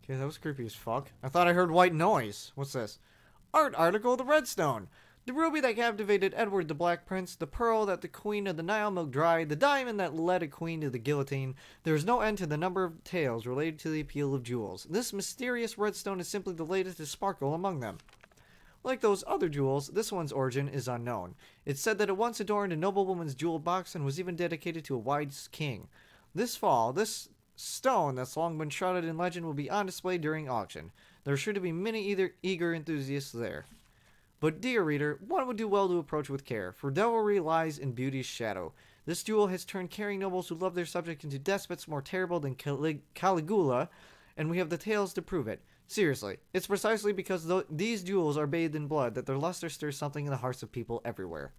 Okay, that was creepy as fuck. I thought I heard white noise. What's this? Art article, the Redstone. The ruby that captivated Edward the Black Prince, the pearl that the Queen of the Nile milked dry, the diamond that led a queen to the guillotine. There is no end to the number of tales related to the appeal of jewels. This mysterious redstone is simply the latest to sparkle among them. Like those other jewels, this one's origin is unknown. It's said that it once adorned a noblewoman's jewel box and was even dedicated to a wise king. This fall, this stone that's long been shrouded in legend will be on display during auction. There are sure to be many either eager enthusiasts there. But, dear reader, one would do well to approach with care, for devilry lies in beauty's shadow. This jewel has turned caring nobles who love their subject into despots more terrible than Calig- Caligula, and we have the tales to prove it. Seriously, it's precisely because th- these jewels are bathed in blood that their luster stirs something in the hearts of people everywhere.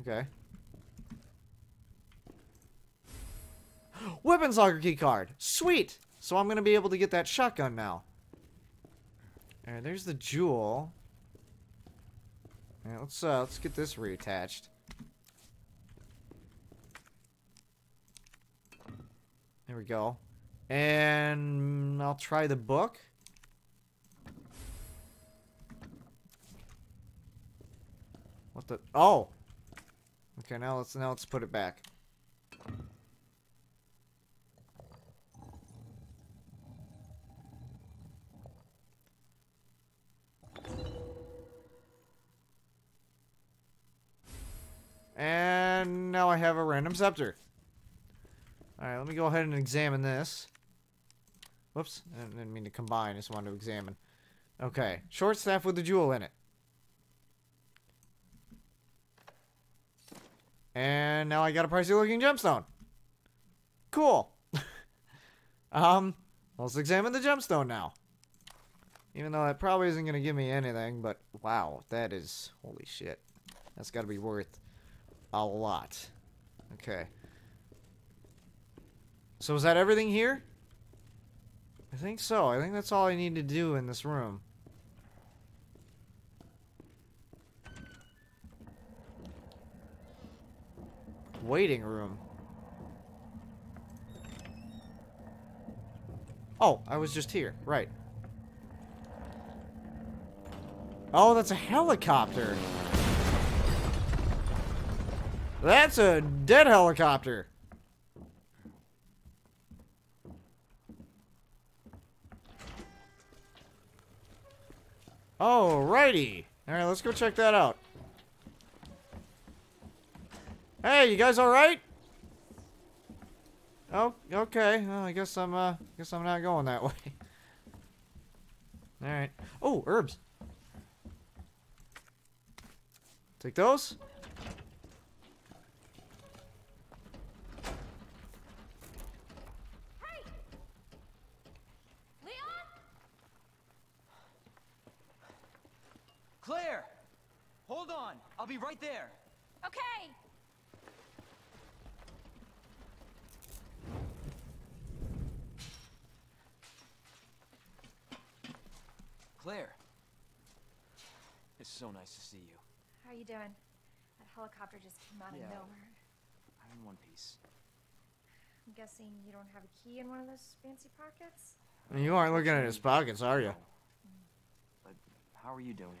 Okay. Weapons locker key card. Sweet. So I'm gonna be able to get that shotgun now. Alright, there's the jewel. Alright, let's uh let's get this reattached. There we go. And I'll try the book. What the oh. Okay, now let's now let's put it back. And now I have a random scepter. Alright, let me go ahead and examine this. Whoops, I didn't mean to combine, I just wanted to examine. Okay, short staff with the jewel in it. And now I got a pricey looking gemstone. Cool. um, let's examine the gemstone now. Even though that probably isn't going to give me anything, but wow, that is, holy shit. That's got to be worth a lot. Okay. So is that everything here? I think so. I think that's all I need to do in this room. Waiting room. Oh, I was just here. Right. Oh, that's a helicopter. That's a dead helicopter. Alrighty. Alright, let's go check that out. Hey, you guys alright? Oh, okay. Well, I guess I'm, uh, guess I'm not going that way. Alright. Oh, herbs. Take those. Claire! Hold on. I'll be right there. Okay. Claire. It's so nice to see you. How are you doing? That helicopter just came out Yeah. of nowhere. I'm in one piece. I'm guessing you don't have a key in one of those fancy pockets? You aren't looking at his pockets, are you? But how are you doing?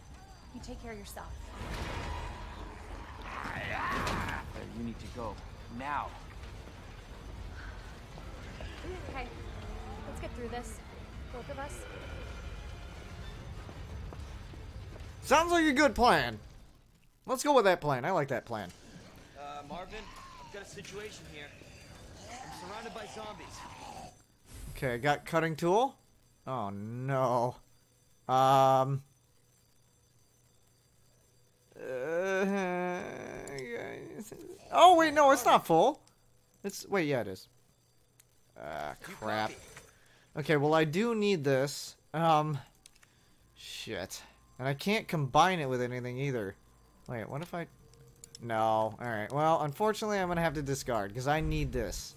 You take care of yourself. You need to go. Now! Okay, let's get through this. Both of us. Sounds like a good plan. Let's go with that plan. I like that plan. Uh, Marvin, I've got a situation here. I'm surrounded by zombies. Okay, I got cutting tool. Oh no. Um. Uh, oh wait, no, it's not full. It's wait, yeah, it is. Ah, crap. Okay, well I do need this. Um. Shit. And I can't combine it with anything either. Wait, what if I... No. Alright, well, unfortunately I'm gonna have to discard, because I need this.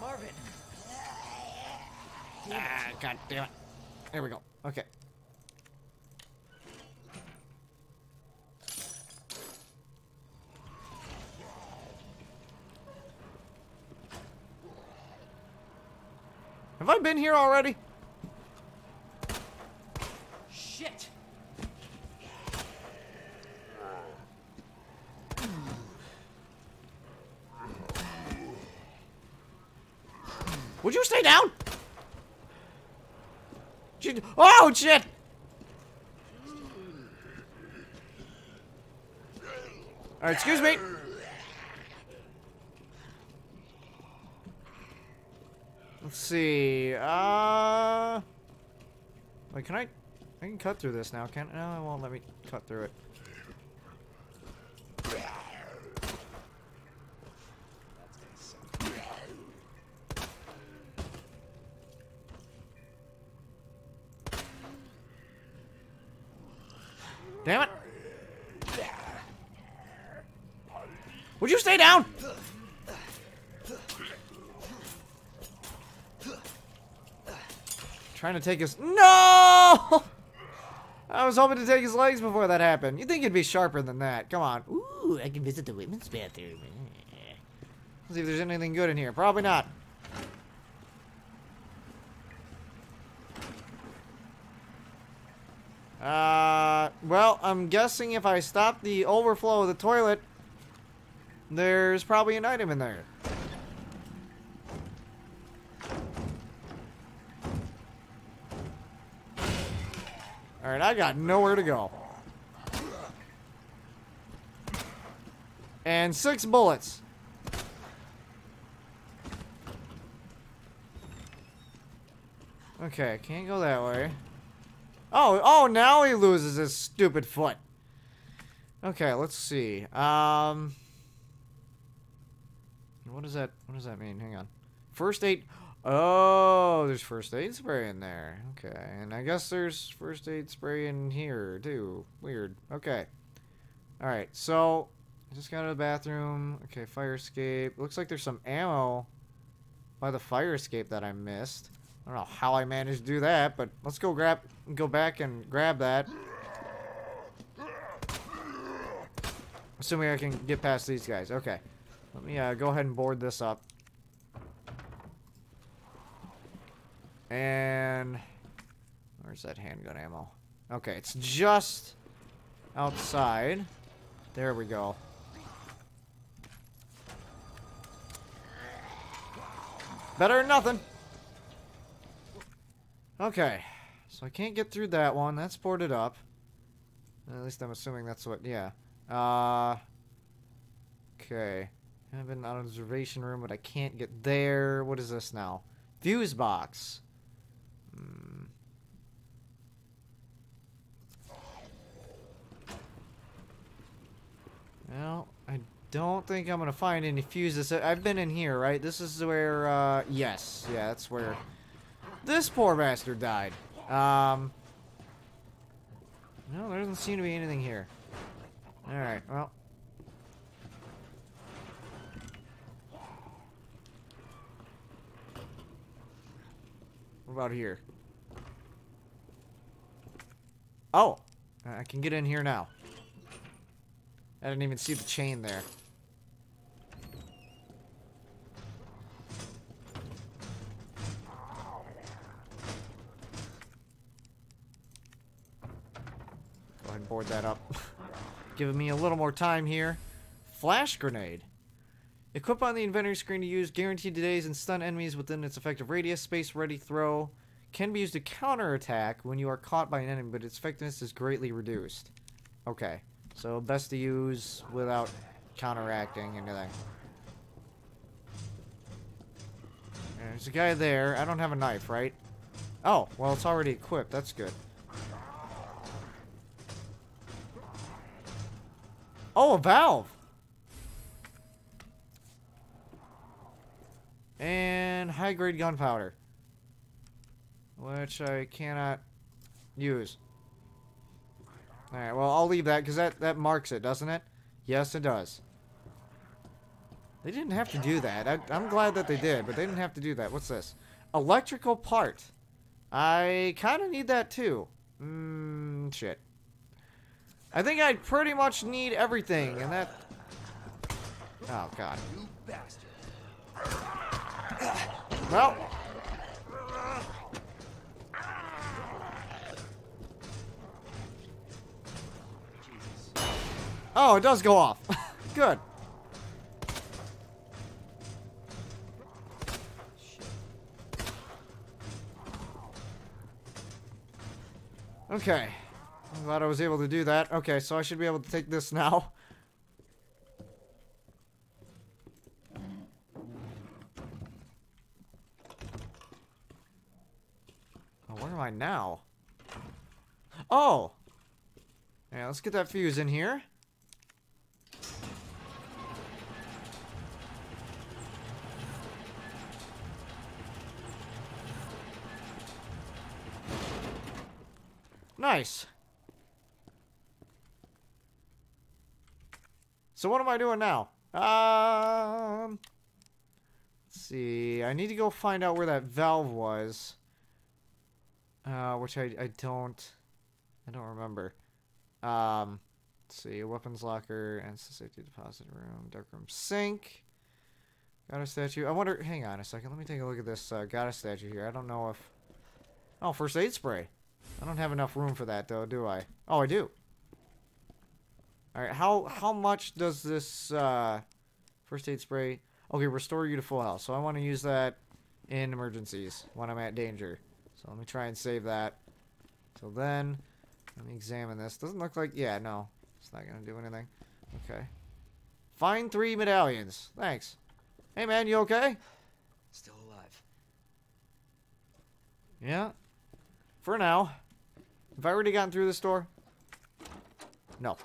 Marvin! Ah, god damn it. There we go. Okay. Have I been here already? Shit! Would you stay down? Oh, shit! Alright, excuse me. Let's see. Uh. Wait, can I? I can cut through this now, can't? No, it won't let me cut through it. Damn it! Would you stay down? Trying to take his... No! I was hoping to take his legs before that happened. You'd think it'd be sharper than that. Come on. Ooh, I can visit the women's bathroom. Let's see if there's anything good in here. Probably not. Uh, well, I'm guessing if I stop the overflow of the toilet, there's probably an item in there. Alright, I got nowhere to go. And six bullets. Okay, can't go that way. Oh, oh, now he loses his stupid foot. Okay, let's see. Um, what does that? What does that mean? Hang on. First aid. Oh, there's first aid spray in there. Okay, and I guess there's first aid spray in here too. Weird. Okay. All right. So, just got to the bathroom. Okay, fire escape. Looks like there's some ammo by the fire escape that I missed. I don't know how I managed to do that, but let's go grab, go back and grab that. Assuming I can get past these guys. Okay. Let me uh, go ahead and board this up. And where's that handgun ammo? Okay, it's just outside. There we go. Better than nothing. Okay, so I can't get through that one. That's boarded up. At least I'm assuming that's what, yeah. Uh, okay. I've been on observation room, but I can't get there. What is this now? Fuse box. Well, I don't think I'm gonna find any fuses. I've been in here, right? This is where, uh, yes. Yeah, that's where this poor bastard died. Um, no, there doesn't seem to be anything here. Alright, well. What about here? Oh! I can get in here now. I didn't even see the chain there. Go ahead and board that up. Giving me a little more time here. Flash grenade. Equip on the inventory screen to use guaranteed daze and stun enemies within its effective radius. Space ready throw. Can be used to counterattack when you are caught by an enemy, but its effectiveness is greatly reduced. Okay. So best to use without counteracting anything. There's a guy there. I don't have a knife, right? Oh, well, it's already equipped. That's good. Oh, a valve! And high-grade gunpowder. Which I cannot use. Alright, well, I'll leave that, because that, that marks it, doesn't it? Yes, it does. They didn't have to do that. I, I'm glad that they did, but they didn't have to do that. What's this? Electrical part. I kind of need that, too. Mmm, shit. I think I pretty much need everything, and that... Oh, God. You bastard. Well... Oh, it does go off. Good. Okay. I'm glad I was able to do that. Okay, so I should be able to take this now. Oh, where am I now? Oh! Yeah, let's get that fuse in here. Nice. So what am I doing now? Um, let's see. I need to go find out where that valve was. Uh, which I I don't I don't remember. Um, let's see. Weapons locker and safety deposit room, dark room sink. Goddess statue. I wonder. Hang on a second. Let me take a look at this uh, goddess statue here. I don't know if. Oh, first aid spray. I don't have enough room for that though, do I? Oh, I do. All right. How how much does this uh, first aid spray? Okay, restore you to full health. So I want to use that in emergencies when I'm at danger. So let me try and save that. Till then, let me examine this. Doesn't look like. Yeah, no, it's not gonna do anything. Okay. Find three medallions. Thanks. Hey man, you okay? Still alive. Yeah. For now. Have I already gotten through this door? No.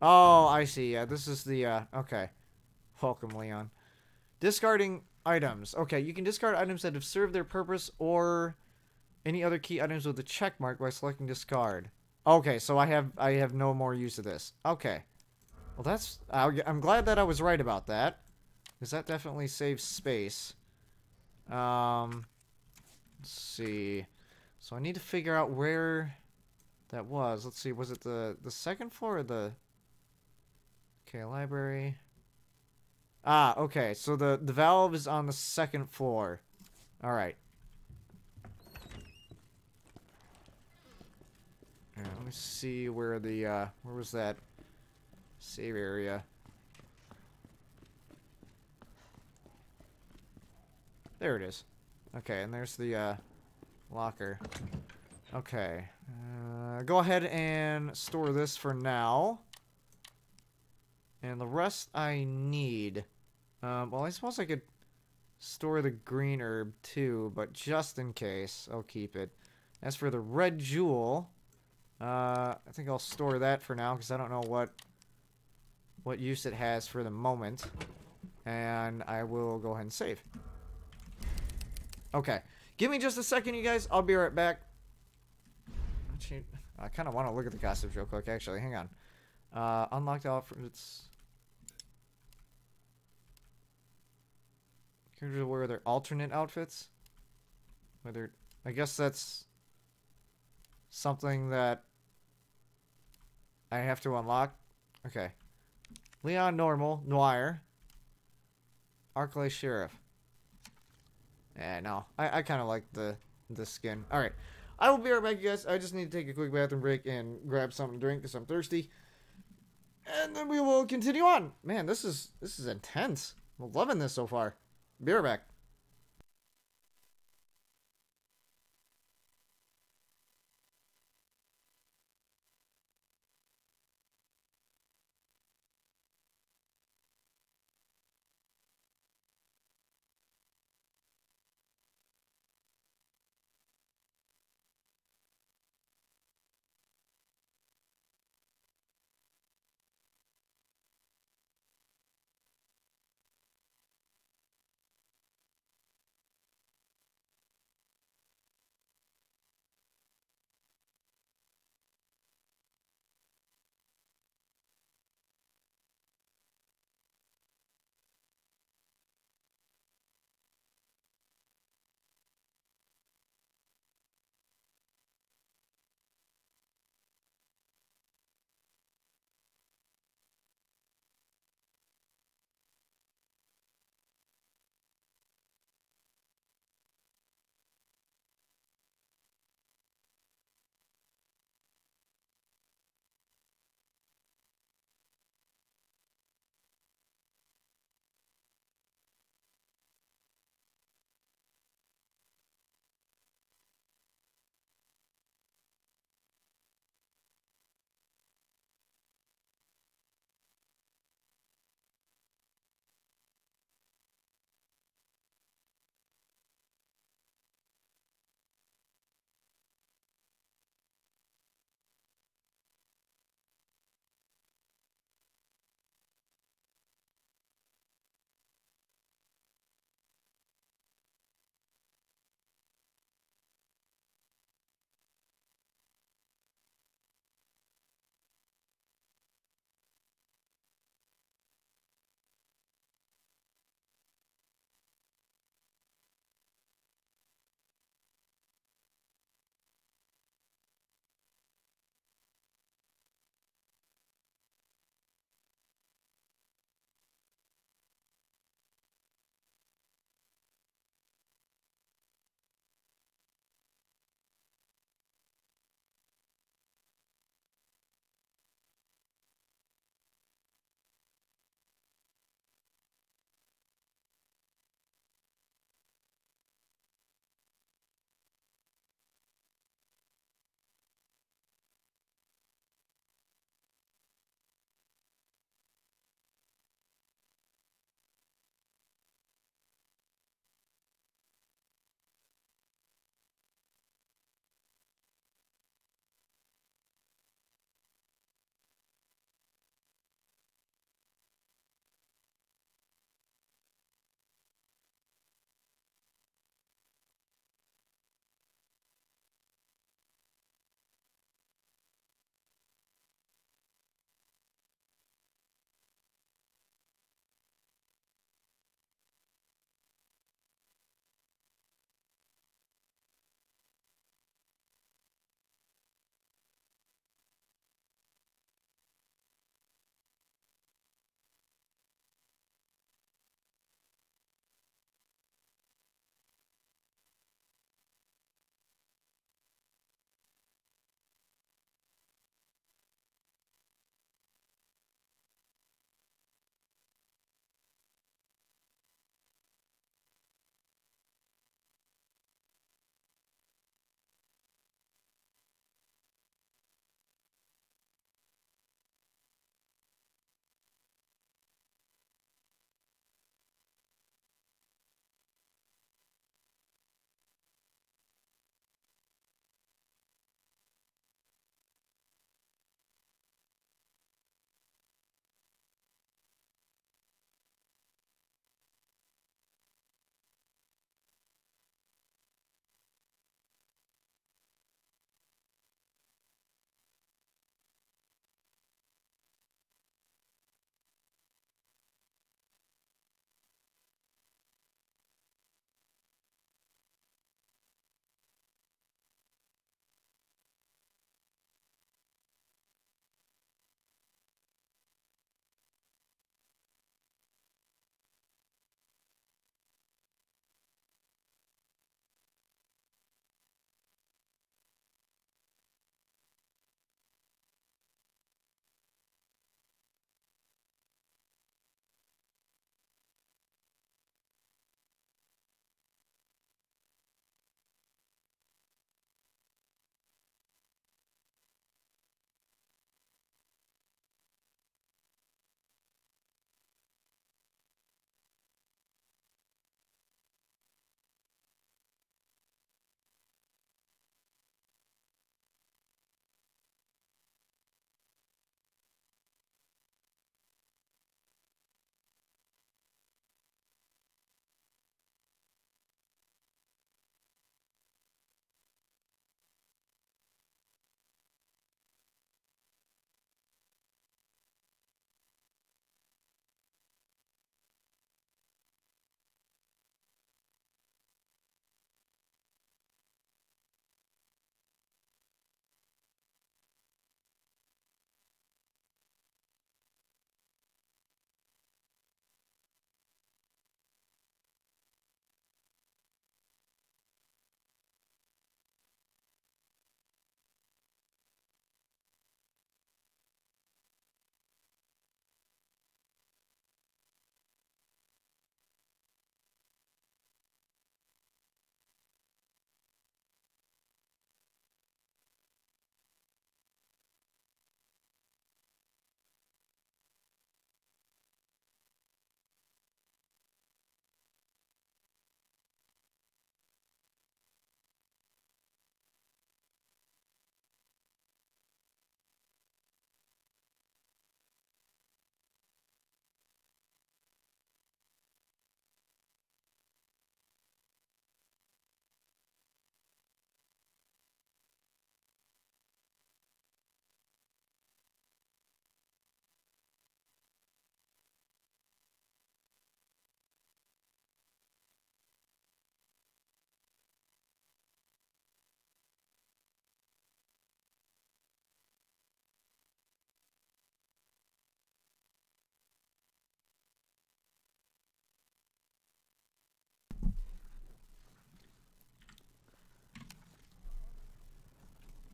Oh, I see. Yeah, this is the, uh, okay. Welcome, Leon. Discarding items. Okay, you can discard items that have served their purpose or any other key items with a check mark by selecting discard. Okay, so I have I have no more use of this. Okay. Well, that's... I'm glad that I was right about that. Because that definitely saves space. Um, let's see. So I need to figure out where that was. Let's see, was it the, the second floor or the... Okay, library. Ah, okay. So the, the valve is on the second floor. Alright. Let me see where the, uh, where was that save area? There it is. Okay, and there's the, uh, locker. Okay. Uh, go ahead and store this for now. And the rest I need. Um, well, I suppose I could store the green herb too, but just in case, I'll keep it. As for the red jewel, uh, I think I'll store that for now because I don't know what what use it has for the moment. And I will go ahead and save. Okay. Give me just a second, you guys. I'll be right back. I kind of want to look at the costumes real quick, actually. Hang on. Uh, unlocked outfits. Characters wear their alternate outfits. Whether I guess that's something that I have to unlock. Okay. Leon normal, Noir. Arklay Sheriff. Yeah, no. I, I kind of like the the skin. Alright. I will be right back, you guys. I just need to take a quick bathroom break and grab something to drink because I'm thirsty. And then we will continue on. Man, this is this is intense. I'm loving this so far. Be right back.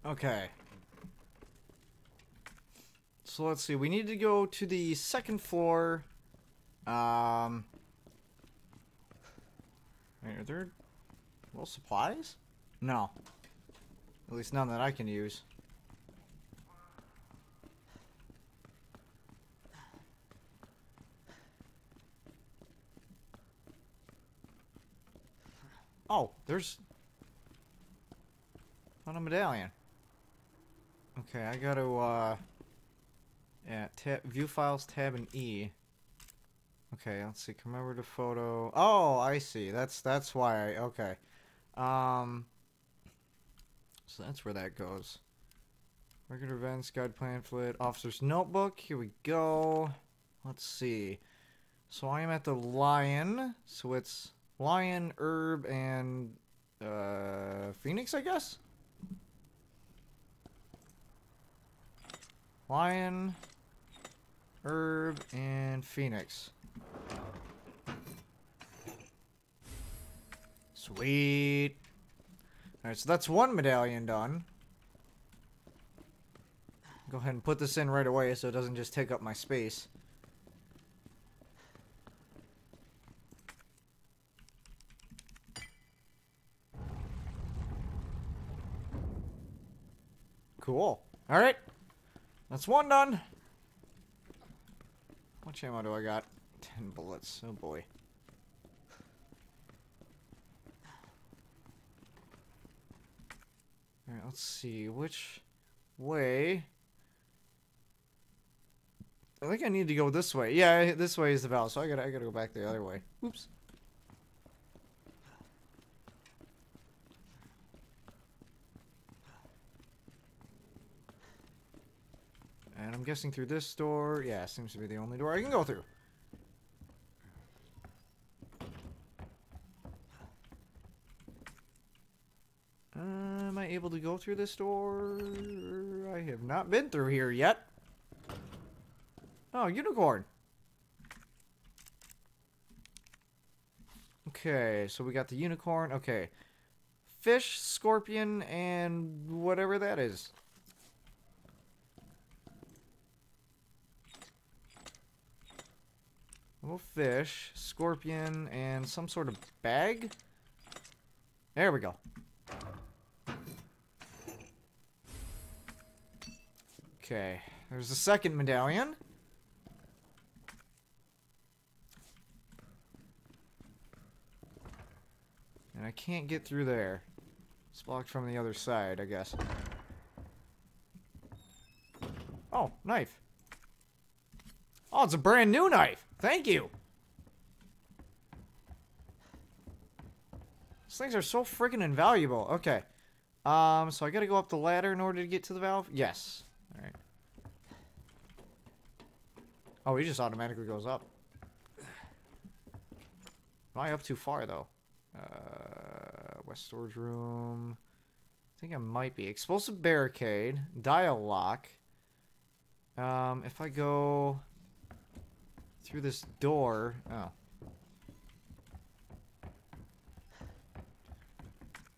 Okay. So let's see. We need to go to the second floor. Um. Wait, are there well supplies? No. At least none that I can use. Oh, there's on a medallion. Okay, I gotta, uh... Yeah, tab, view files, tab, and E. Okay, let's see, come over to photo... Oh, I see. That's, that's why I... Okay. Um... So that's where that goes. Regular events, guide pamphlet, officer's notebook. Here we go. Let's see. So I am at the lion. So it's lion, herb, and uh, phoenix, I guess. Lion, herb, and phoenix. Sweet. Alright, so that's one medallion done. Go ahead and put this in right away so it doesn't just take up my space. Cool. Alright. That's one done. What ammo do I got? Ten bullets. Oh boy. Alright, let's see. Which way? I think I need to go this way. Yeah, this way is the valve, so I gotta I gotta go back the other way. Oops. And I'm guessing through this door. Yeah, seems to be the only door I can go through. Am I able to go through this door? I have not been through here yet. Oh, unicorn. Okay, so we got the unicorn. Okay. Fish, scorpion, and whatever that is. Little fish, scorpion, and some sort of bag. There we go. Okay, there's the second medallion. And I can't get through there. It's blocked from the other side, I guess. Oh, knife. Oh, it's a brand new knife. Thank you. These things are so freaking invaluable. Okay. Um, so I gotta go up the ladder in order to get to the valve? Yes. Alright. Oh, he just automatically goes up. Am I up too far, though? Uh, west storage room. I think I might be. Explosive barricade. Dial lock. Um, if I go through this door. Oh.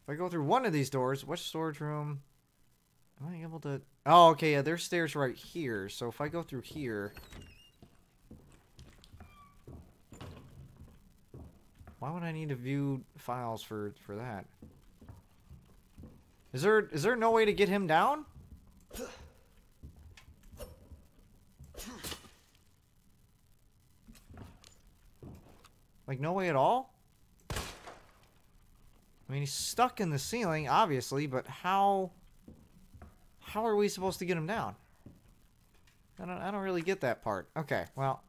If I go through one of these doors, which storage room? Am I able to... Oh, okay, yeah, there's stairs right here. So if I go through here... Why would I need to view files for, for that? Is there is there no way to get him down? Like, no way at all? I mean, he's stuck in the ceiling, obviously, but how... How are we supposed to get him down? I don't, I don't really get that part. Okay, well...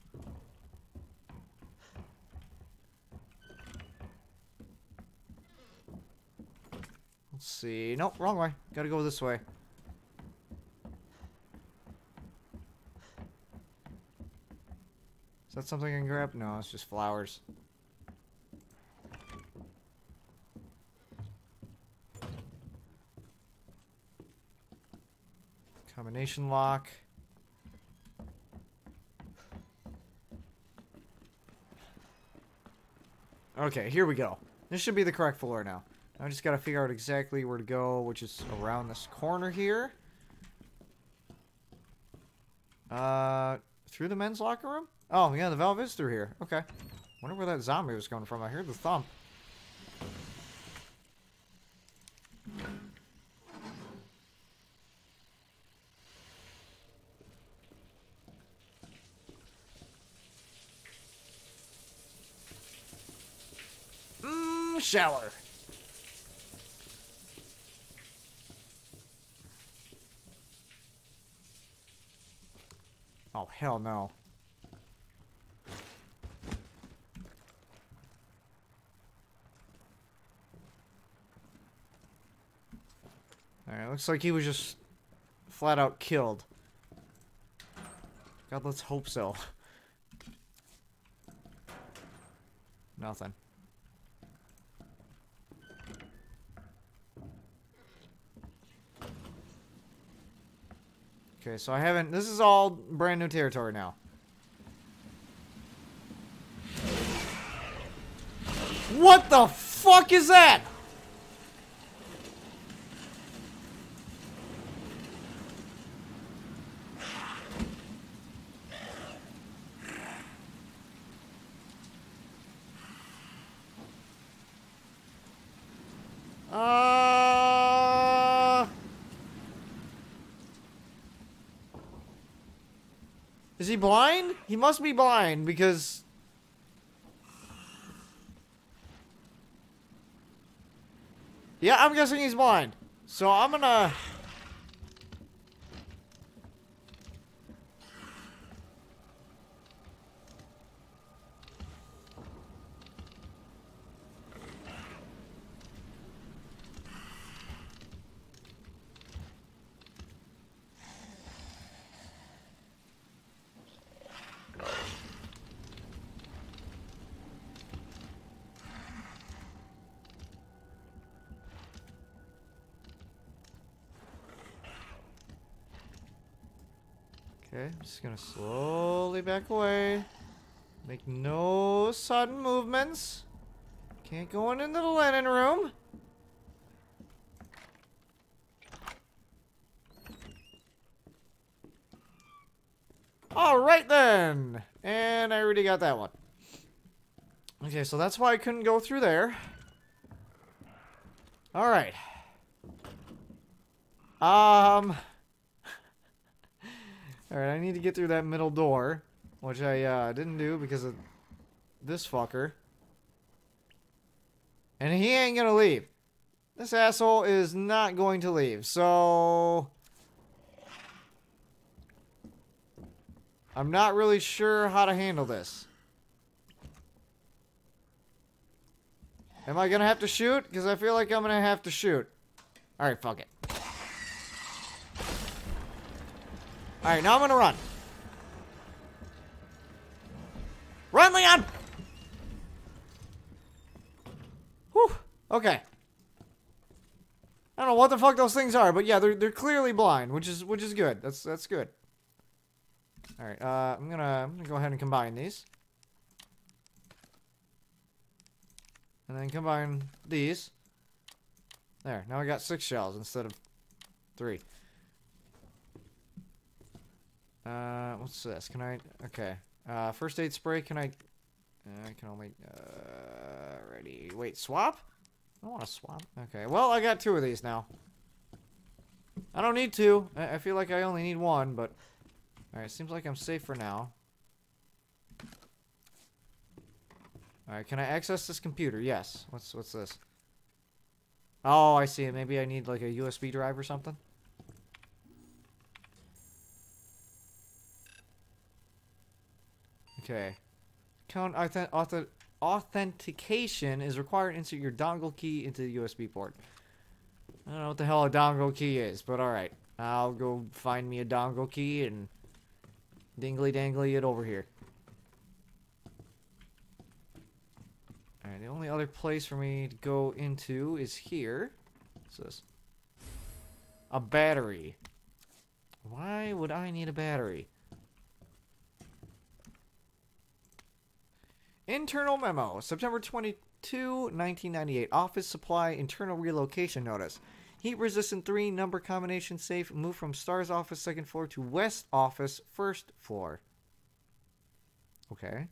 Let's see. Nope, wrong way. Gotta go this way. Is that something I can grab? No, it's just flowers. Combination lock. Okay, here we go. This should be the correct floor now. I just gotta figure out exactly where to go, which is around this corner here. Uh, through the men's locker room? Oh, yeah, the valve is through here. Okay. Wonder where that zombie was coming from. I heard the thump. Mmm, shower. Oh, hell no. Alright, looks like he was just flat out killed. God, let's hope so. Nothing. Okay, so I haven't... This is all brand new territory now. What the fuck is that? Blind? He must be blind because... Yeah, I'm guessing he's blind. So I'm gonna... Okay, I'm just gonna slowly back away. Make no sudden movements. Can't go in into the linen room. Alright then! And I already got that one. Okay, so that's why I couldn't go through there. Alright. Um... Alright, I need to get through that middle door, which I uh, didn't do because of this fucker. And he ain't gonna leave. This asshole is not going to leave, so... I'm not really sure how to handle this. Am I gonna have to shoot? Because I feel like I'm gonna have to shoot. Alright, fuck it. Alright, now I'm gonna run. Run, Leon! Whew. Okay. I don't know what the fuck those things are, but yeah, they're they're clearly blind, which is which is good. That's that's good. Alright, uh I'm gonna I'm gonna go ahead and combine these. And then combine these. There, now I got six shells instead of three. Uh, what's this? Can I? Okay. Uh, first aid spray. Can I? Uh, I can only. Uh, ready. Wait, swap? I don't want to swap. Okay. Well, I got two of these now. I don't need two. I, I feel like I only need one, but. Alright, seems like I'm safe for now. Alright, can I access this computer? Yes. What's what's this? Oh, I see. Maybe I need like a USB drive or something. Okay. Count auth auth authentication is required. Insert your dongle key into the USB port. I don't know what the hell a dongle key is, but alright. I'll go find me a dongle key and dingly dangly it over here. Alright, the only other place for me to go into is here. What's this? A battery. Why would I need a battery? Internal memo, September 22, 1998. Office supply internal relocation notice. Heat resistant 3, number combination safe. Move from S.T.A.R.S. office second floor to West office first floor. Okay.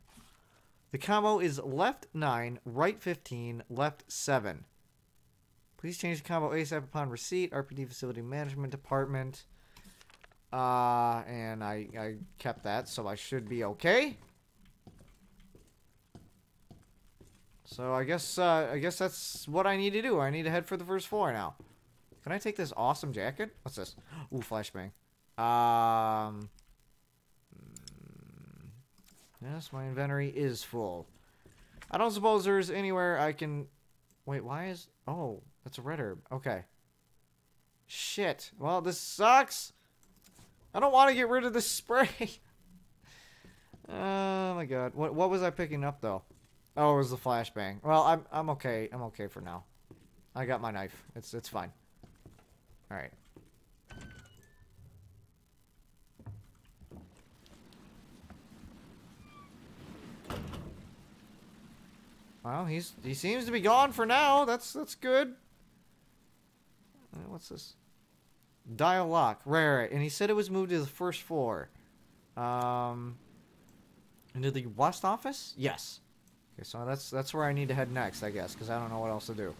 The combo is left 9, right 15, left 7. Please change the combo ASAP upon receipt. RPD Facility Management Department. Uh, and I, I kept that, so I should be okay. So I guess uh, I guess that's what I need to do. I need to head for the first floor now. Can I take this awesome jacket? What's this? Ooh, flashbang. Um. mm, Yes, my inventory is full. I don't suppose there's anywhere I can. Wait, why is? Oh, that's a red herb. Okay. Shit. Well, this sucks. I don't want to get rid of this spray. oh my god. What what was I picking up though? Oh, it was the flashbang. Well, I'm I'm okay. I'm okay for now. I got my knife. It's it's fine. All right. Well, he's he seems to be gone for now. That's that's good. What's this? Dial lock. Right. And he said it was moved to the first floor. Um, into the west office? Yes. Okay, so that's that's where I need to head next, I guess, because I don't know what else to do.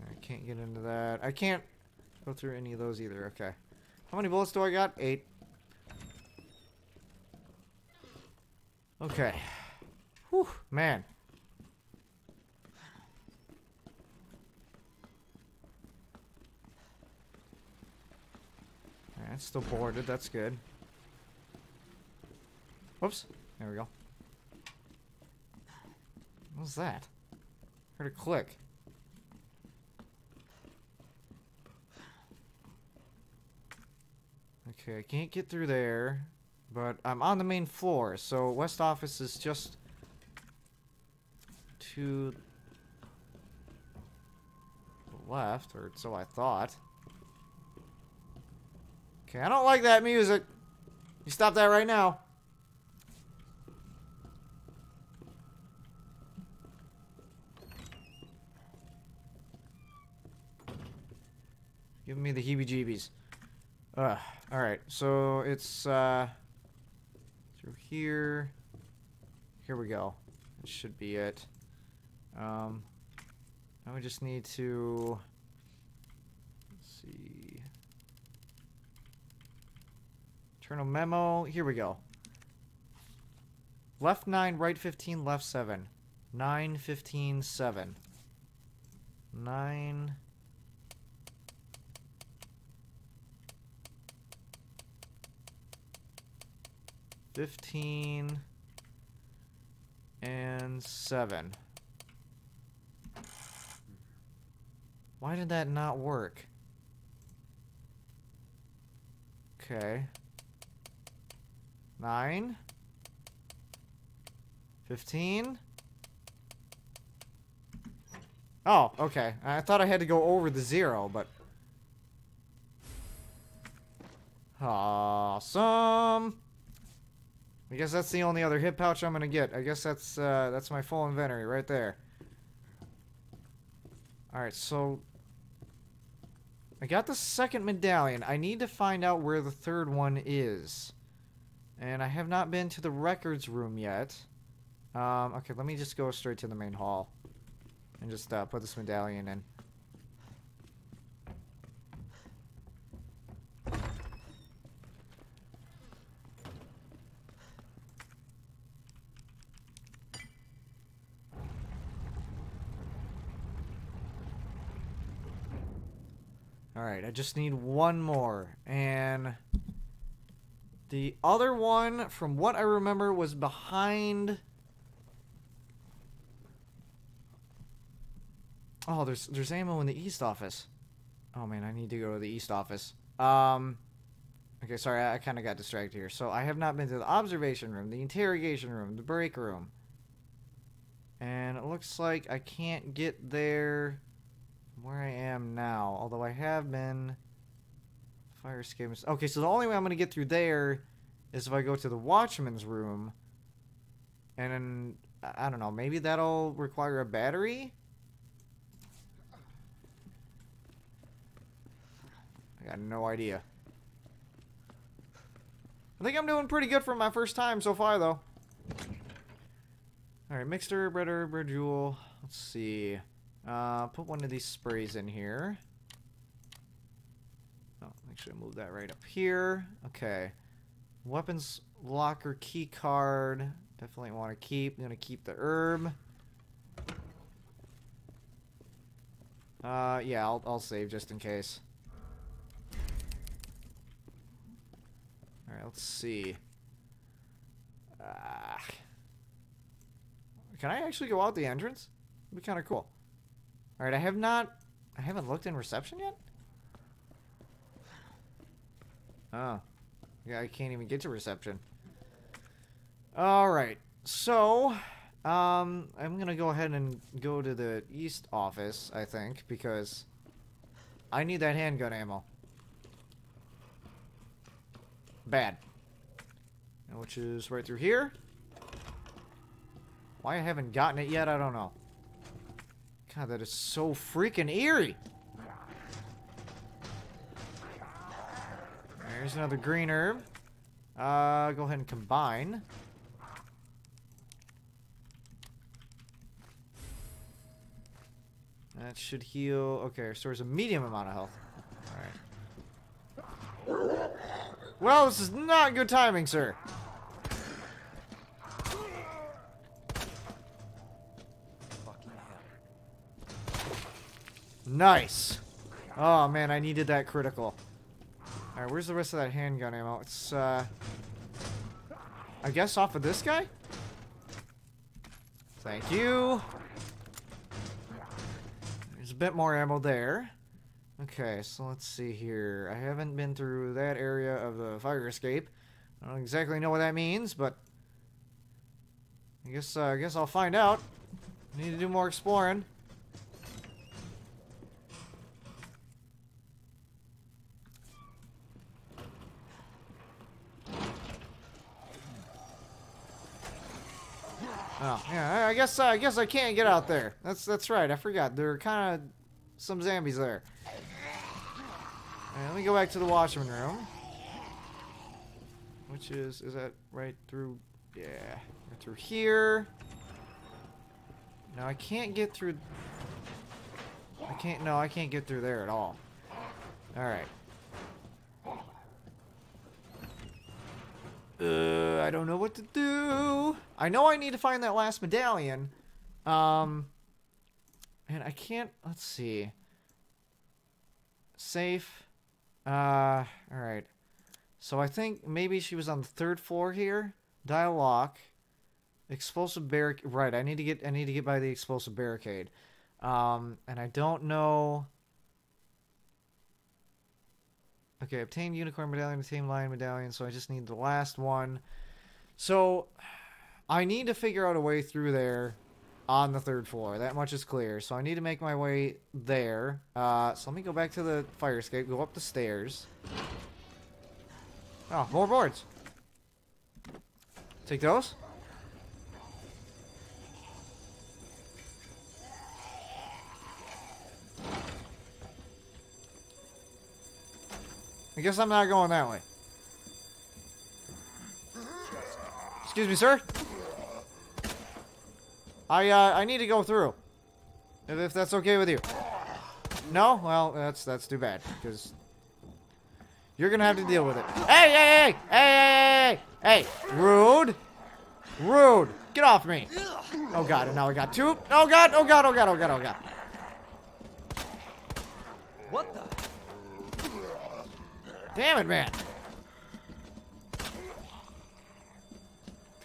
I can't get into that. I can't go through any of those either. Okay. How many bullets do I got? Eight. Okay. Whew, man. It's still boarded. That's good. Whoops. There we go. What was that? Heard a click. Okay, I can't get through there, but I'm on the main floor, so West Office is just to the left, or so I thought. Okay, I don't like that music. You stop that right now. Give me the heebie-jeebies. Alright, so it's uh, through here. Here we go. That should be it. Um, now we just need to. Let's see. Internal memo. Here we go. Left 9, right 15, left 7. 9, 15, 7. 9. Fifteen and seven. Why did that not work? Okay. Nine. Fifteen. Oh, okay. I thought I had to go over the zero, but... Awesome! I guess that's the only other hip pouch I'm gonna get. I guess that's uh, that's my full inventory right there. Alright, so... I got the second medallion. I need to find out where the third one is. And I have not been to the records room yet. Um, okay, let me just go straight to the main hall. And just uh, put this medallion in. Alright, I just need one more. And the other one, from what I remember, was behind... Oh, there's there's ammo in the east office. Oh man, I need to go to the east office. Um, okay, sorry, I, I kind of got distracted here. So I have not been to the observation room, the interrogation room, the break room. And it looks like I can't get there where I am now. Although I have been... Fire escape. Okay, so the only way I'm to get through there is if I go to the Watchman's room. And then, I don't know, maybe that'll require a battery? I got no idea. I think I'm doing pretty good for my first time so far, though. Alright, red herb, red jewel. Let's see. Uh, put one of these sprays in here. Oh, actually move that right up here. Okay. Weapons locker key card. Definitely want to keep. I'm gonna keep the herb. Uh, yeah, I'll, I'll save just in case. Alright, let's see. Ah. Can I actually go out the entrance? It'd be kind of cool. Alright, I have not... I haven't looked in reception yet? Oh. Yeah, I can't even get to reception. Alright, so... Um, I'm gonna go ahead and go to the east office, I think, because... I need that handgun ammo. Bad. Which is right through here. Why I haven't gotten it yet, I don't know. God, that is so freaking eerie. There's another green herb. Uh, go ahead and combine. That should heal. Okay, restores a medium amount of health. Alright. Well, this is not good timing, sir. Nice. Oh, man, I needed that critical. Alright, where's the rest of that handgun ammo? It's, uh... I guess off of this guy? Thank you. There's a bit more ammo there. Okay, so let's see here. I haven't been through that area of the fire escape. I don't exactly know what that means, but... I guess, uh, I guess I'll find out. Need to do more exploring. Oh, yeah, I guess I guess I can't get out there. That's that's right. I forgot. There are kind of some zombies there. Alright, let me go back to the Watchman room. Which is is that right through yeah, right through here. No, I can't get through I can't no, I can't get through there at all. Alright. Uh, I don't know what to do. I know I need to find that last medallion. Um, and I can't. Let's see. Safe. Uh, all right. So I think maybe she was on the third floor here. Dial lock. Explosive barricade. Right. I need to get. I need to get by the explosive barricade. Um, and I don't know. Okay, obtain unicorn medallion, obtain lion medallion, so I just need the last one. So, I need to figure out a way through there on the third floor. That much is clear. So I need to make my way there. Uh, so let me go back to the fire escape, go up the stairs. Oh, more boards. Take those. I guess I'm not going that way. Excuse me, sir. I uh, I need to go through. If, that's okay with you. No? Well, that's that's too bad because you're gonna have to deal with it. Hey, hey, hey, hey, hey, hey, hey! Rude, rude! Get off me! Oh god! And now I got two. Oh god! Oh god! Oh god! Oh god! Oh god! What the? Damn it, man!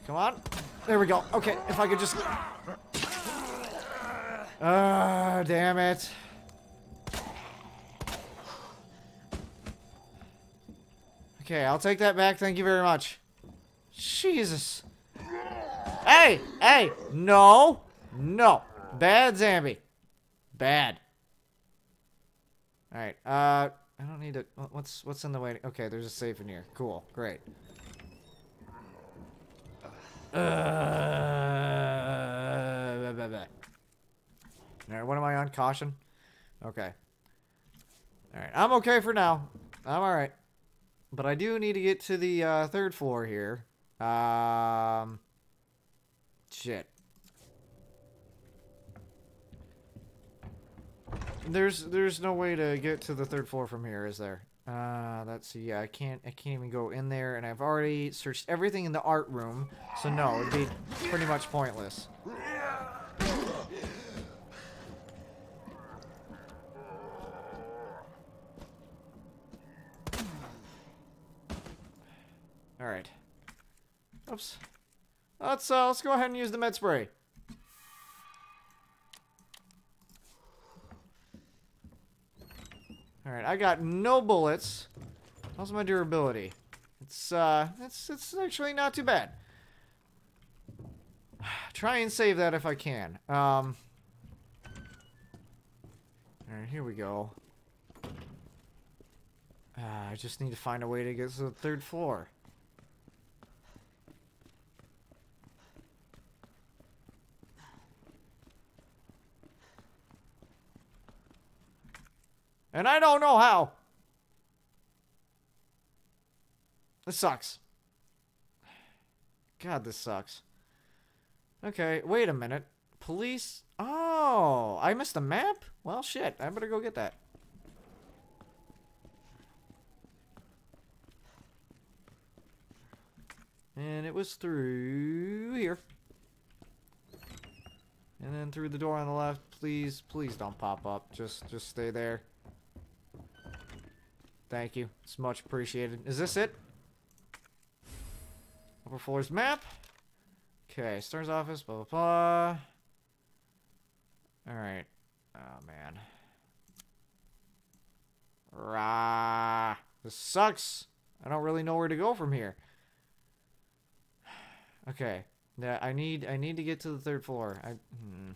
Come on. There we go. Okay, if I could just... Ah, damn it. Okay, I'll take that back. Thank you very much. Jesus. Hey! Hey! No! No. Bad Zambi. Bad. Alright, uh, I don't need to, what's, what's in the way? Okay, there's a safe in here. Cool, great. Uh, blah, blah, blah. Alright, what am I on? Caution? Okay. Alright, I'm okay for now. I'm alright. But I do need to get to the uh, third floor here. Um, shit. There's there's no way to get to the third floor from here, is there? Uh, let's see. Yeah, I can't I can't even go in there, and I've already searched everything in the art room, so no, it'd be pretty much pointless. All right. Oops. Let's uh, let's go ahead and use the med spray. All right, I got no bullets. How's my durability? It's uh, it's it's actually not too bad. Try and save that if I can. Um. All right, here we go. Uh, I just need to find a way to get to the third floor. And I don't know how. This sucks. God, this sucks. Okay, wait a minute. Police? Oh, I missed a map? Well, shit. I better go get that. And it was through here. And then through the door on the left. Please, please don't pop up. Just, just stay there. Thank you. It's much appreciated. Is this it? Upper floors map. Okay, STARS office, blah, blah, blah. Alright. Oh, man. Rah. This sucks. I don't really know where to go from here. Okay. Yeah, I need I need to get to the third floor. I hmm.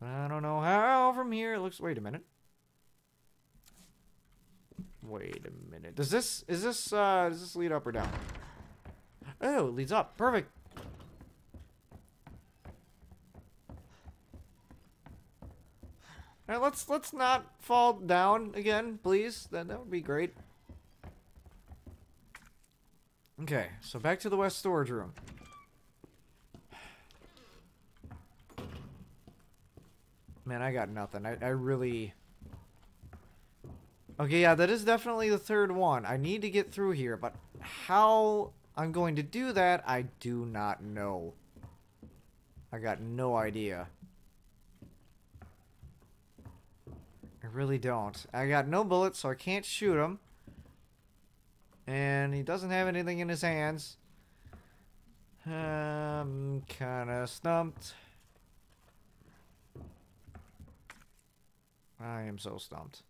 But I don't know how from here. It looks wait a minute. Wait a minute. Does this is this uh does this lead up or down? Oh, it leads up. Perfect. Alright, let's let's not fall down again, please. That that would be great. Okay, so back to the west storage room. Man, I got nothing. I, I really... Okay, yeah, that is definitely the third one. I need to get through here, but how I'm going to do that, I do not know. I got no idea. I really don't. I got no bullets, so I can't shoot him. And he doesn't have anything in his hands. I'm kind of stumped. I am so stumped.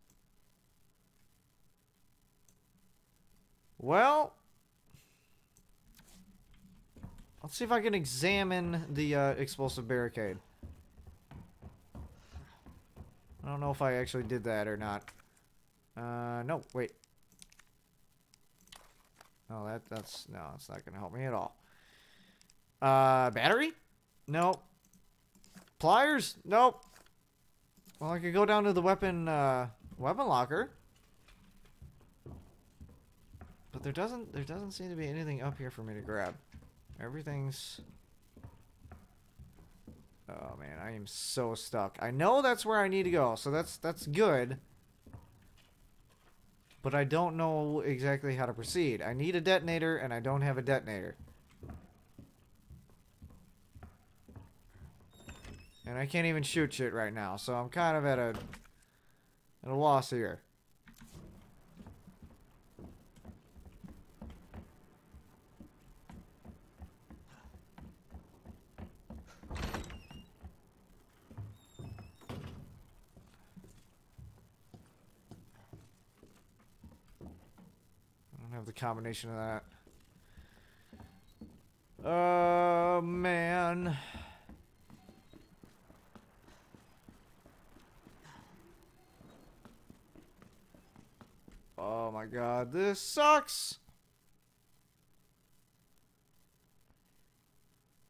Well, let's see if I can examine the uh, explosive barricade. I don't know if I actually did that or not. Uh, no, wait. No, that that's no, it's not gonna help me at all. Uh, battery? Nope. Pliers? Nope. Well, I could go down to the weapon uh, weapon locker. But there doesn't there doesn't seem to be anything up here for me to grab. Everything's Oh man, I am so stuck. I know that's where I need to go, so that's that's good. But I don't know exactly how to proceed. I need a detonator and I don't have a detonator. And I can't even shoot shit right now, so I'm kind of at a at a loss here. the combination of that. Oh, man. Oh my god, this sucks!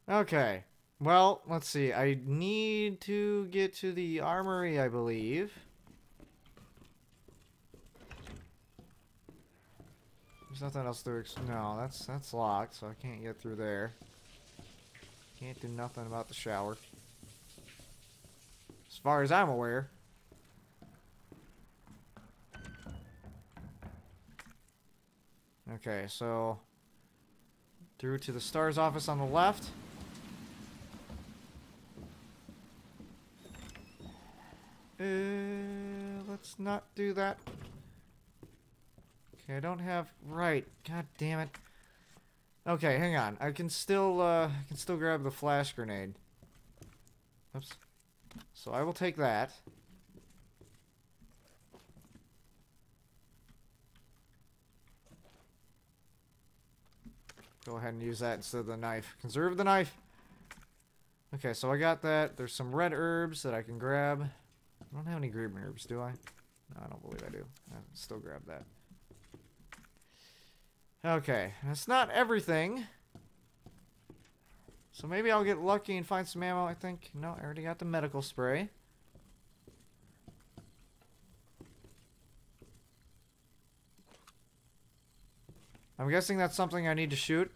Okay. Well, let's see. I need to get to the armory, I believe. There's nothing else to No, that's that's locked, so I can't get through there. Can't do nothing about the shower. As far as I'm aware. Okay, so through to the STARS office on the left. Uh, let's not do that. Okay, I don't have right. God damn it. Okay, hang on. I can still uh I can still grab the flash grenade. Oops. So I will take that. Go ahead and use that instead of the knife. Conserve the knife. Okay, so I got that. There's some red herbs that I can grab. I don't have any green herbs, do I? No, I don't believe I do. I still grab that. Okay, that's not everything. So maybe I'll get lucky and find some ammo, I think. No, I already got the medical spray. I'm guessing that's something I need to shoot.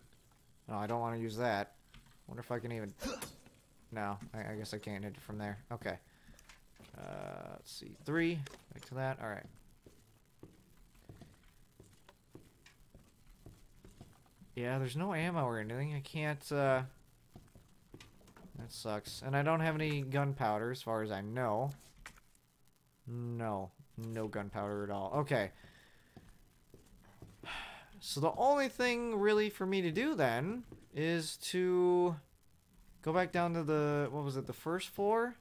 No, I don't want to use that. wonder if I can even... No, I, I guess I can't hit it from there. Okay. Uh, let's see. Three. Back to that. Alright. Yeah, there's no ammo or anything. I can't, uh... That sucks. And I don't have any gunpowder, as far as I know. No. No gunpowder at all. Okay. So the only thing really for me to do then is to go back down to the, what was it, the first floor?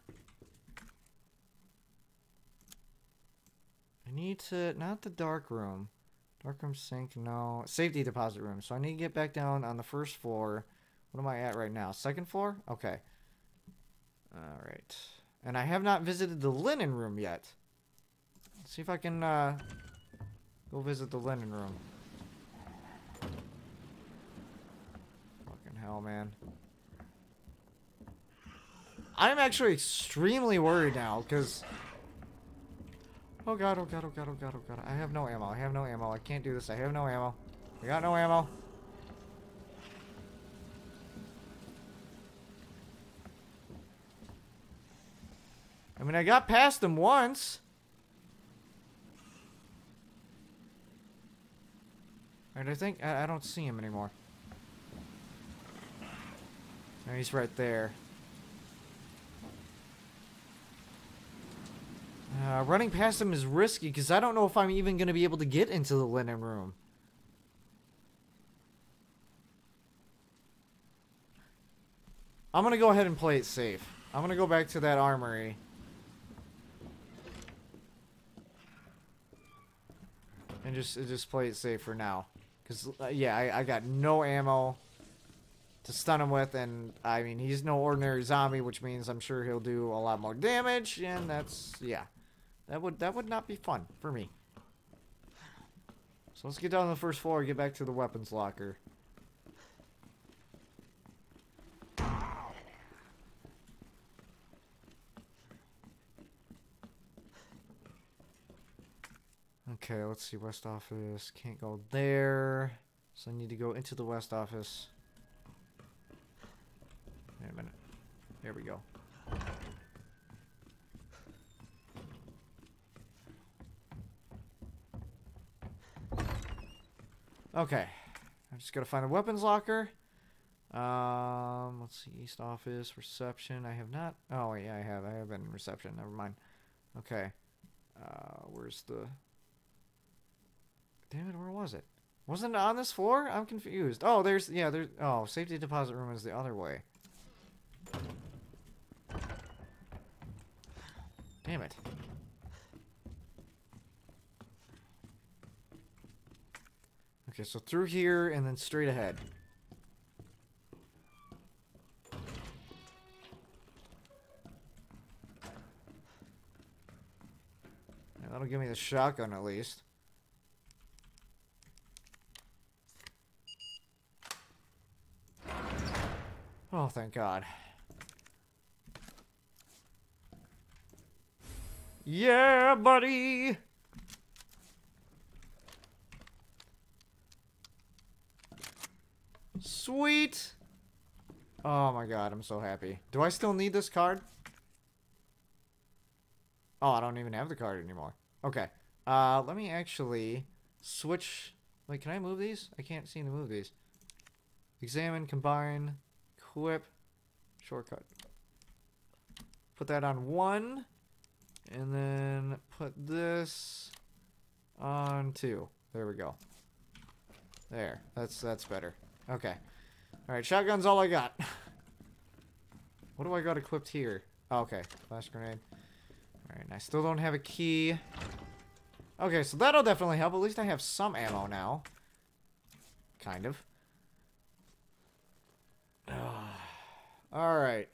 I need to, not the dark room. Dark room sink, no. Safety deposit room. So I need to get back down on the first floor. What am I at right now? Second floor? Okay. Alright. And I have not visited the linen room yet. Let's see if I can uh, go visit the linen room. Fucking hell, man. I'm actually extremely worried now, because... Oh god, oh god, oh god, oh god, oh god. I have no ammo. I have no ammo. I can't do this. I have no ammo. I got no ammo. I mean, I got past him once. And I think I, I don't see him anymore. No, he's right there. Uh, running past him is risky because I don't know if I'm even going to be able to get into the linen room. I'm going to go ahead and play it safe. I'm going to go back to that armory. And just just play it safe for now. Because, uh, yeah, I, I got no ammo to stun him with, and, I mean, he's no ordinary zombie, which means I'm sure he'll do a lot more damage, and that's, yeah. That would that would not be fun for me. So let's get down to the first floor and get back to the weapons locker. Okay, let's see, west office. Can't go there. So I need to go into the west office. Wait a minute. There we go. Okay. I'm just going to find a weapons locker. Um, let's see, East Office, reception. I have not. Oh, yeah, I have. I have been in reception. Never mind. Okay. Uh, where's the. Damn it, where was it? Wasn't it on this floor? I'm confused. Oh, there's. Yeah, there's. Oh, safety deposit room is the other way. Damn it. Okay, so through here and then straight ahead. Yeah, that'll give me the shotgun at least. Oh, thank God. Yeah, buddy! Sweet! Oh my god, I'm so happy. Do I still need this card? Oh, I don't even have the card anymore. Okay. Uh, let me actually switch... Wait, can I move these? I can't seem to move these. Examine, combine, equip, shortcut. Put that on one. And then put this on two. There we go. There. That's that's better. Okay. Alright, shotgun's all I got. what do I got equipped here? Oh, okay. Flash grenade. Alright, I still don't have a key. Okay, so that'll definitely help. At least I have some ammo now. Kind of. Alright.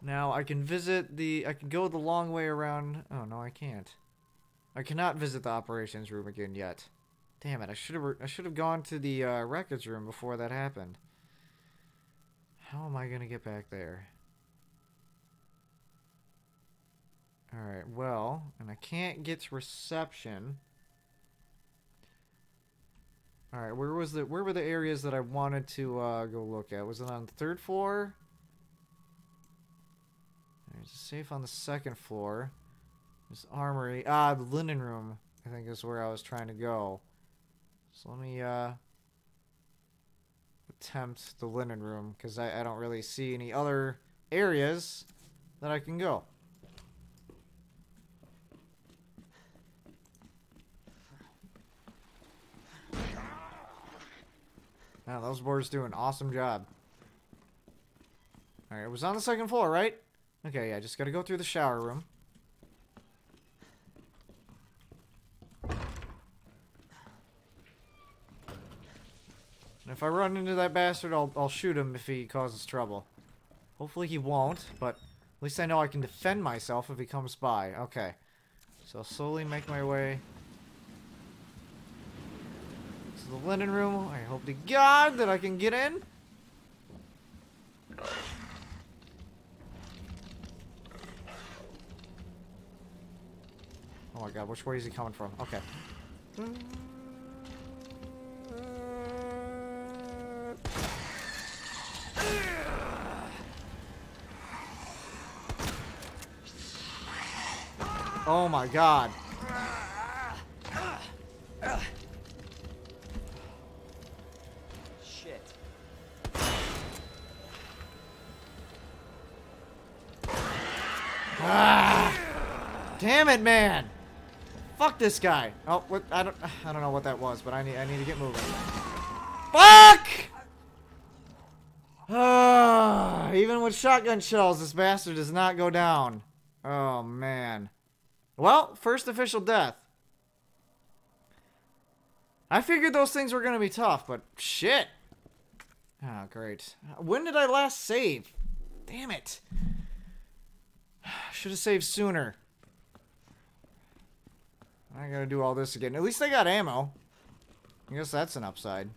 Now, I can visit the... I can go the long way around... Oh, no, I can't. I cannot visit the operations room again yet. Damn it, I should have I should have gone to the uh, records room before that happened. How am I to get back there? Alright, well, and I can't get to reception. Alright, where was the where were the areas that I wanted to uh, go look at? Was it on the third floor? There's a safe on the second floor. There's armory. Ah, the linen room, I think is where I was trying to go. So let me uh attempt the linen room, because I, I don't really see any other areas that I can go. Wow, those boards do an awesome job. Alright, it was on the second floor, right? Okay, yeah, just gotta go through the shower room. And if I run into that bastard, I'll, I'll shoot him if he causes trouble. Hopefully he won't, but at least I know I can defend myself if he comes by. Okay. So I'll slowly make my way to the linen room. I hope to God that I can get in. Oh my god, which way is he coming from? Okay. Oh my god. Shit. Ah! Damn it, man! Fuck this guy. Oh, what? I don't. I don't know what that was, but I need. I need to get moving. Fuck! Ah, even with shotgun shells, this bastard does not go down. Oh man. Well, first official death. I figured those things were gonna be tough, but shit. Oh, great. When did I last save? Damn it. Should have saved sooner. I gotta do all this again. At least I got ammo. I guess that's an upside.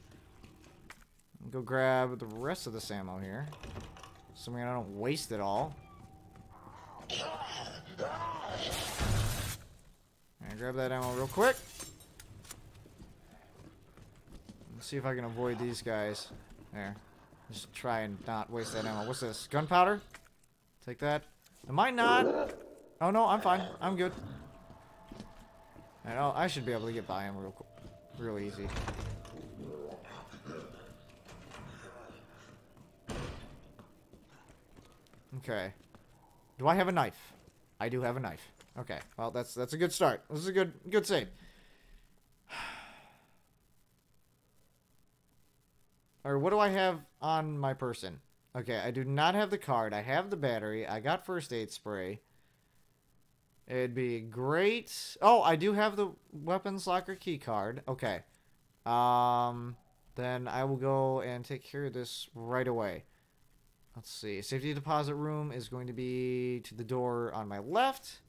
Go grab the rest of this ammo here. Assuming I don't waste it all. Alright, grab that ammo real quick. Let's see if I can avoid these guys. There. Just try and not waste that ammo. What's this? Gunpowder? Take that. Am I not? Oh no, I'm fine. I'm good. I know I should be able to get by him real, real easy. Okay. Do I have a knife? I do have a knife. Okay. Well, that's that's a good start. This is a good good save. Or what do I have on my person? Okay, I do not have the card. I have the battery. I got first aid spray. It'd be great. Oh, I do have the weapons locker key card. Okay. Um, then I will go and take care of this right away. Let's see. Safety deposit room is going to be to the door on my left.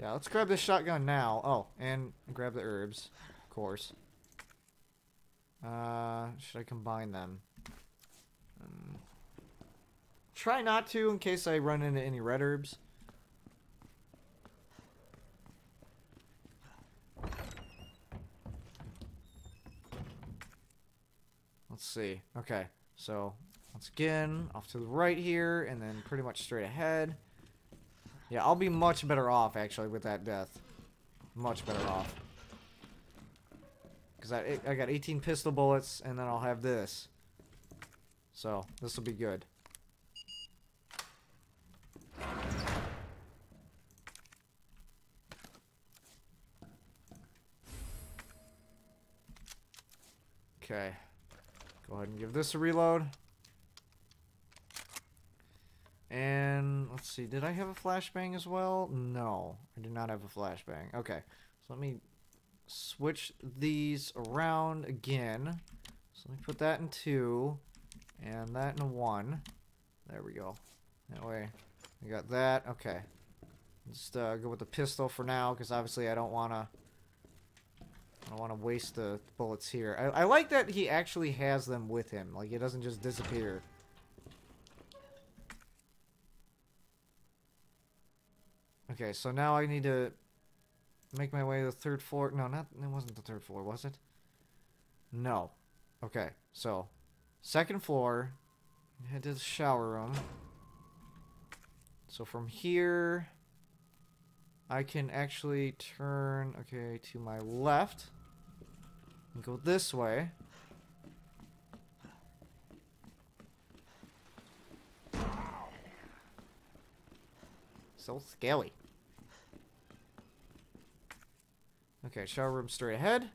Yeah, let's grab this shotgun now. Oh, and grab the herbs, of course. Uh, should I combine them? Try not to in case I run into any red herbs. Let's see. Okay, so once again, off to the right here, and then pretty much straight ahead. Yeah, I'll be much better off, actually, with that death. Much better off. Because I, I got 18 pistol bullets, and then I'll have this. So, this will be good. Okay. Go ahead and give this a reload. And let's see, did I have a flashbang as well? No, I did not have a flashbang. Okay, so let me switch these around again. So let me put that in two, and that in one. There we go. That way, I got that. Okay, just uh, go with the pistol for now, because obviously I don't want to. I don't want to waste the bullets here. I, I like that he actually has them with him. Like, it doesn't just disappear. Okay, so now I need to make my way to the third floor. No, not it wasn't the third floor, was it? No. Okay, so second floor. Head to the shower room. So from here, I can actually turn, okay, to my left. And go this way. So scary. Okay, shower room straight ahead.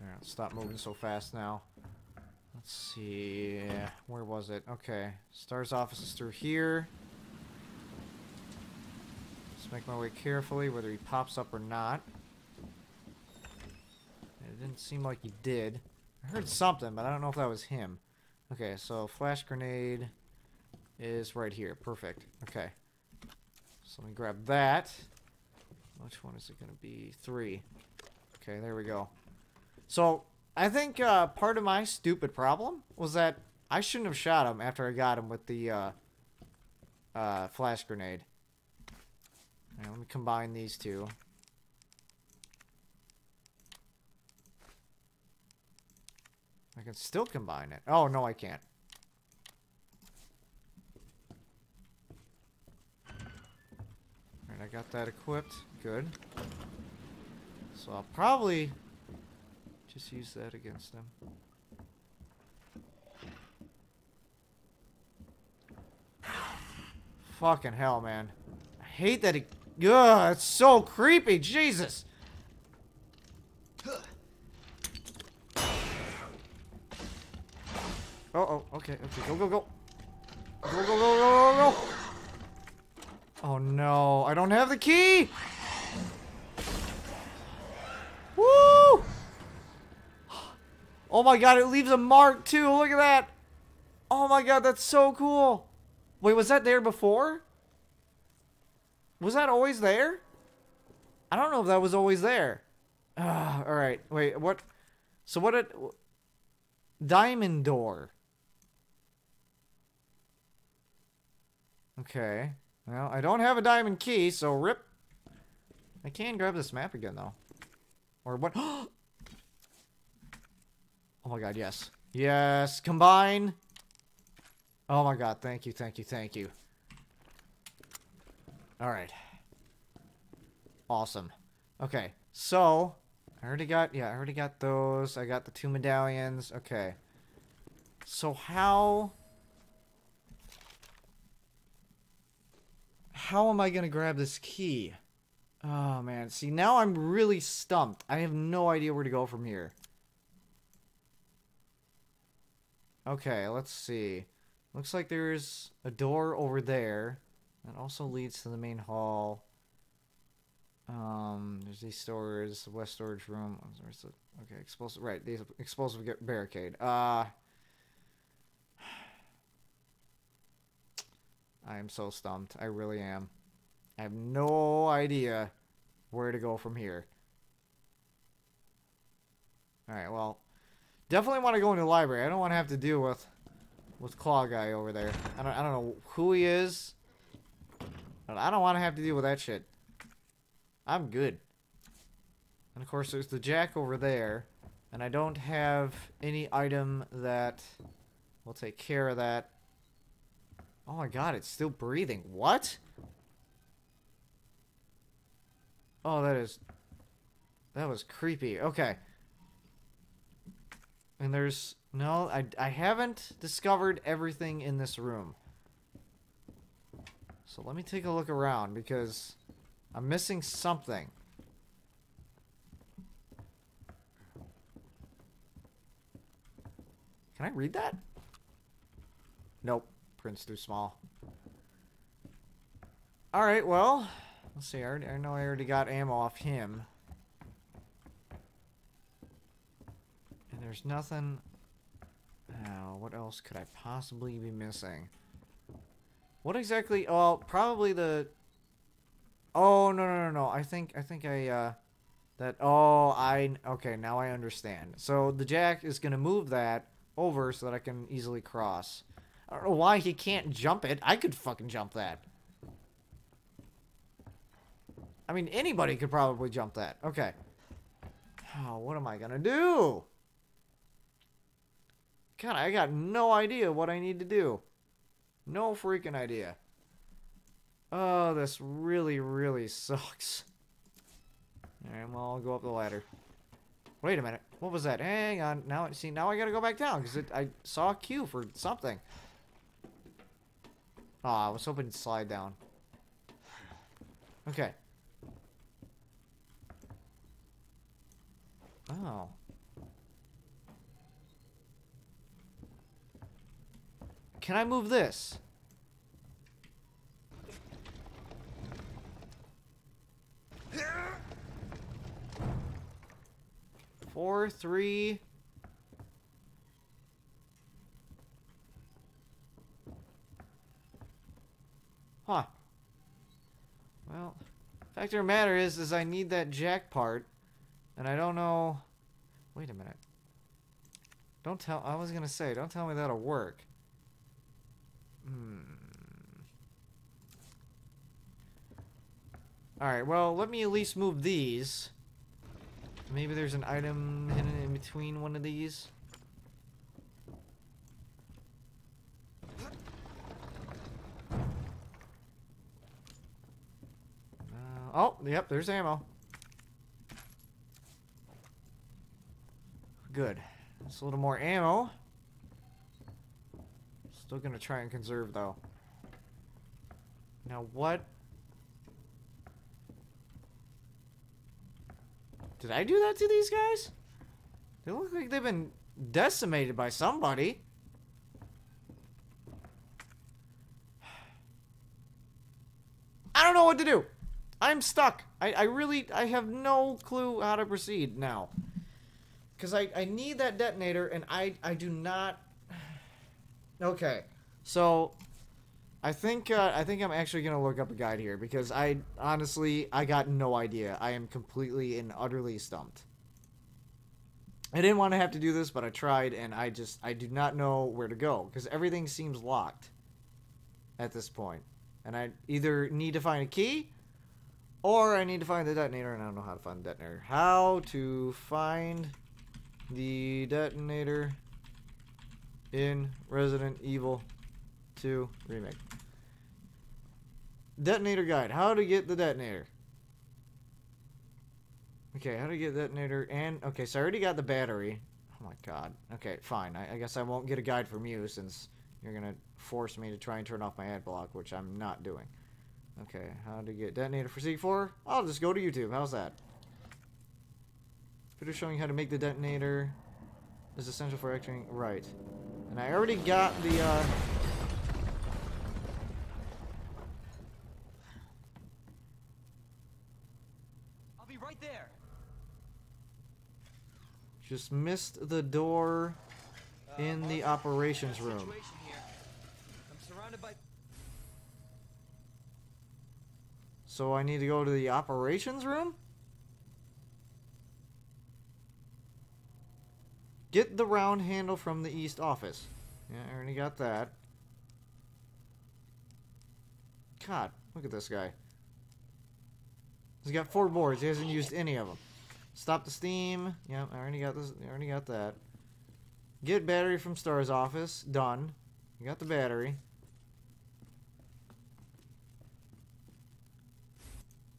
Alright, stop moving so fast now. Let's see. Where was it? Okay. STARS office is through here. Let's make my way carefully, whether he pops up or not. It didn't seem like he did. I heard something, but I don't know if that was him. Okay, so flash grenade is right here. Perfect. Okay. So let me grab that. Which one is it going to be? Three. Okay, there we go. So, I think uh, part of my stupid problem was that I shouldn't have shot him after I got him with the uh, uh, flash grenade. Right, let me combine these two. I can still combine it. Oh, no, I can't. Alright, I got that equipped. Good. So I'll probably just use that against them. Fucking hell, man. I hate that he... Ugh, it's so creepy. Jesus. Oh, oh, okay, okay, go, go, go. Go, go, go, go, go, go. Oh no, I don't have the key! Woo! Oh my god, it leaves a mark too, look at that! Oh my god, that's so cool! Wait, was that there before? Was that always there? I don't know if that was always there. Uh, Alright, wait, what? So what it... Diamond door. Okay. Well, I don't have a diamond key, so rip. I can grab this map again, though. Or what? oh my god, yes. Yes, combine. Oh my god, thank you, thank you, thank you. Alright. Awesome. Okay, so... I already got, yeah, I already got those. I got the two medallions. Okay. So how... How am I going to grab this key? Oh, man. See, now I'm really stumped. I have no idea where to go from here. Okay, let's see. Looks like there's a door over there. That also leads to the main hall. Um, there's these stores, the west storage room. Okay, explosive, right, these explosive barricade. Uh, I am so stumped. I really am. I have no idea where to go from here. Alright, well, definitely want to go into the library. I don't want to have to deal with with Claw Guy over there. I don't, I don't know who he is. But I don't want to have to deal with that shit. I'm good. And of course, there's the jack over there. And I don't have any item that will take care of that. Oh my god, it's still breathing. What? Oh, that is... That was creepy. Okay. And there's... No, I, I haven't discovered everything in this room. So let me take a look around because I'm missing something. Can I read that? Nope. Print's too small. Alright, well, let's see. I, I know I already got ammo off him. And there's nothing... Now, what else could I possibly be missing? What exactly? Oh, probably the... Oh, no, no, no, no. I think, I think I, uh... That, oh, I... Okay, now I understand. So, the jack is going to move that over so that I can easily cross. I don't know why he can't jump it. I could fucking jump that. I mean, anybody could probably jump that. Okay. Oh, what am I gonna do? God, I got no idea what I need to do. No freaking idea. Oh, this really, really sucks. Alright, well, I'll go up the ladder. Wait a minute. What was that? Hang on. Now, see, now I gotta go back down because I saw a cue for something. Oh, I was hoping to slide down. Okay. Oh. Can I move this? Four, three. Huh. Well, fact of the matter is, is I need that jack part, and I don't know. Wait a minute. Don't tell. I was gonna say, don't tell me that'll work. Hmm. Alright, well, let me at least move these. Maybe there's an item hidden in between one of these. Uh, oh, yep, there's ammo. Good. Just a little more ammo. Still gonna try and conserve, though. Now, what... Did I do that to these guys? They look like they've been decimated by somebody. I don't know what to do. I'm stuck. I, I really, I have no clue how to proceed now. Because I, I need that detonator, and I, I do not... Okay, so... I think uh, I think I'm actually gonna look up a guide here because I honestly I got no idea. I am completely and utterly stumped. I didn't want to have to do this, but I tried, and I just I do not know where to go because everything seems locked at this point, and I either need to find a key or I need to find the detonator, and I don't know how to find the detonator. How to find the detonator in Resident Evil 2 Remake. Detonator guide. How to get the detonator. Okay, how to get detonator and... Okay, so I already got the battery. Oh my god. Okay, fine. I, I guess I won't get a guide from you since you're gonna force me to try and turn off my ad block, which I'm not doing. Okay, how to get detonator for C4? I'll just go to YouTube. How's that? Video showing how to make the detonator is essential for acting right. And I already got the, uh... I'll be right there. Just missed the door in the operations room. So I need to go to the operations room? Get the round handle from the east office. Yeah, I already got that. God, look at this guy. He's got four boards. He hasn't used any of them. Stop the steam. Yeah, I already got this. I already got that. Get battery from STARS office. Done. You got the battery.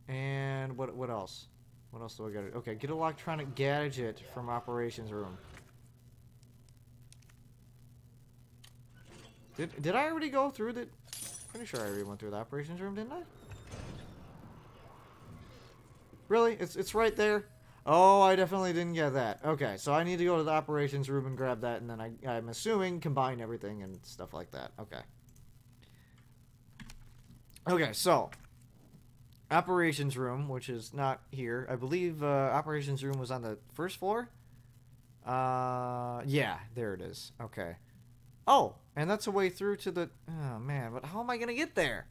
And what what else? What else do I got? Okay, get electronic gadget from operations room. Did did I already go through the? Pretty sure I already went through the operations room, didn't I? Really? It's it's right there. Oh, I definitely didn't get that. Okay, so I need to go to the operations room and grab that, and then I, I'm assuming combine everything and stuff like that. Okay. Okay, so operations room, which is not here. I believe uh, operations room was on the first floor. Uh, yeah, there it is. Okay. Oh, and that's a way through to the. Oh man, but how am I gonna get there?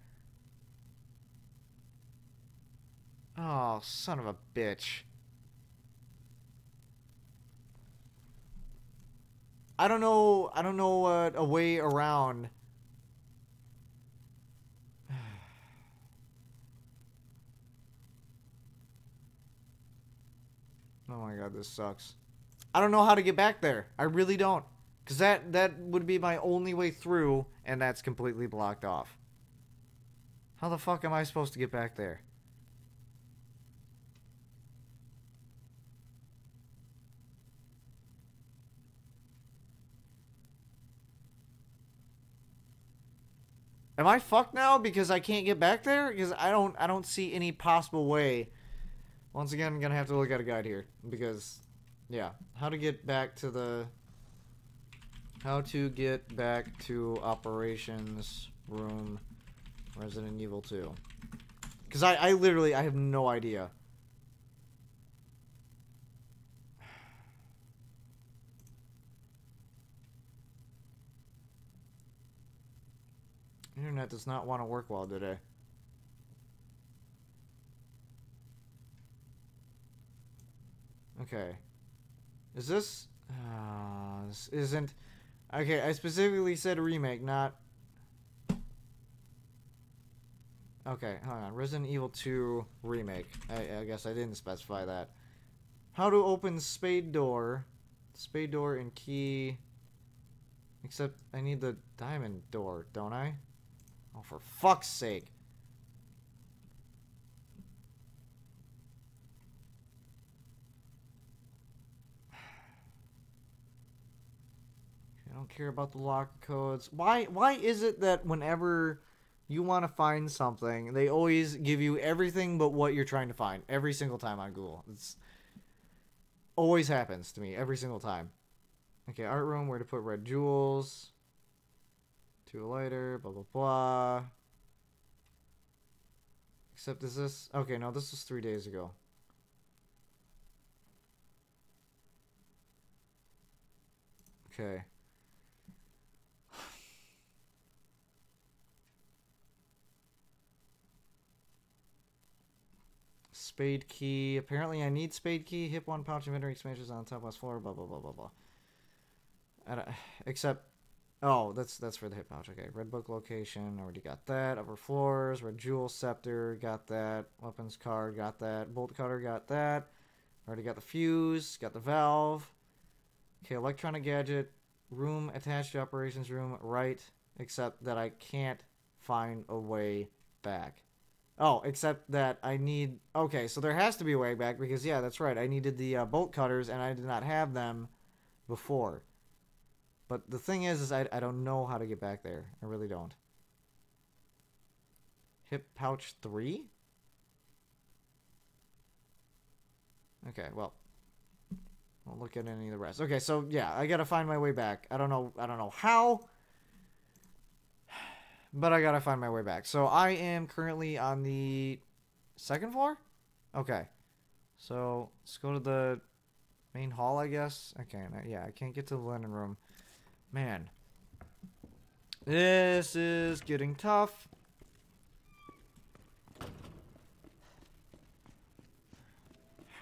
Oh, son of a bitch. I don't know. I don't know uh, a way around. Oh my god, this sucks. I don't know how to get back there. I really don't. Because that, that would be my only way through, and that's completely blocked off. How the fuck am I supposed to get back there? Am I fucked now because I can't get back there? Because I don't I don't see any possible way. Once again, I'm gonna have to look at a guide here because, yeah, how to get back to the how to get back to operations room, Resident Evil 2. Because I I literally I have no idea. Internet does not want to work well today. Okay. Is this... Uh, this isn't... Okay, I specifically said remake, not... Okay, hold on. Resident Evil 2 remake. I, I guess I didn't specify that. How to open spade door. Spade door and key... Except I need the diamond door, don't I? Oh, for fuck's sake. Don't care about the lock codes. Why why is it that whenever you want to find something, they always give you everything but what you're trying to find every single time on Google? It's always happens to me every single time. Okay, art room, where to put red jewels. To a lighter, blah blah blah. Except is this okay, no, this was three days ago. Okay. Spade key. Apparently I need spade key. Hip one pouch inventory expansions on top west floor. Blah blah blah blah blah. Except, oh, that's that's for the hip pouch. Okay, red book location. Already got that. Upper floors. Red jewel scepter. Got that. Weapons card. Got that. Bolt cutter. Got that. Already got the fuse. Got the valve. Okay, electronic gadget. Room attached to operations room. Right. Except that I can't find a way back. Oh, except that I need... Okay, so there has to be a way back because, yeah, that's right. I needed the uh, bolt cutters and I did not have them before. But the thing is, is I, I don't know how to get back there. I really don't. Hip pouch 3? Okay, well. Won't look at any of the rest. Okay, so, yeah, I gotta find my way back. I don't know, I don't know how but I gotta find my way back. So I am currently on the second floor? Okay. So let's go to the main hall, I guess. Okay, uh, yeah, I can't get to the linen room. Man. This is getting tough.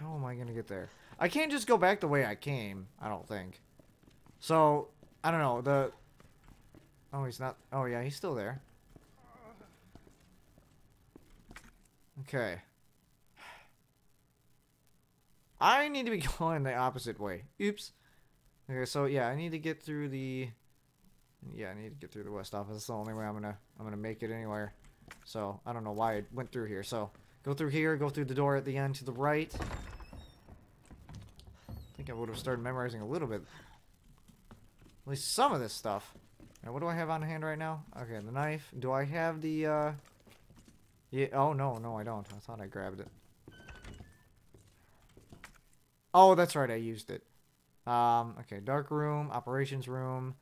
how am I gonna get there? I can't just go back the way I came. I don't think. So I don't know the. Oh, he's not. Oh yeah, he's still there. Okay. I need to be going the opposite way. Oops. Okay, so yeah, I need to get through the. Yeah, I need to get through the west office. That's the only way I'm gonna I'm gonna make it anywhere. So I don't know why I went through here. So go through here, go through the door at the end to the right. I think I would have started memorizing a little bit. At least some of this stuff. Now, what do I have on hand right now? Okay, the knife. Do I have the, uh... Yeah, oh, no, no, I don't. I thought I grabbed it. Oh, that's right, I used it. Um, okay, dark room, operations room.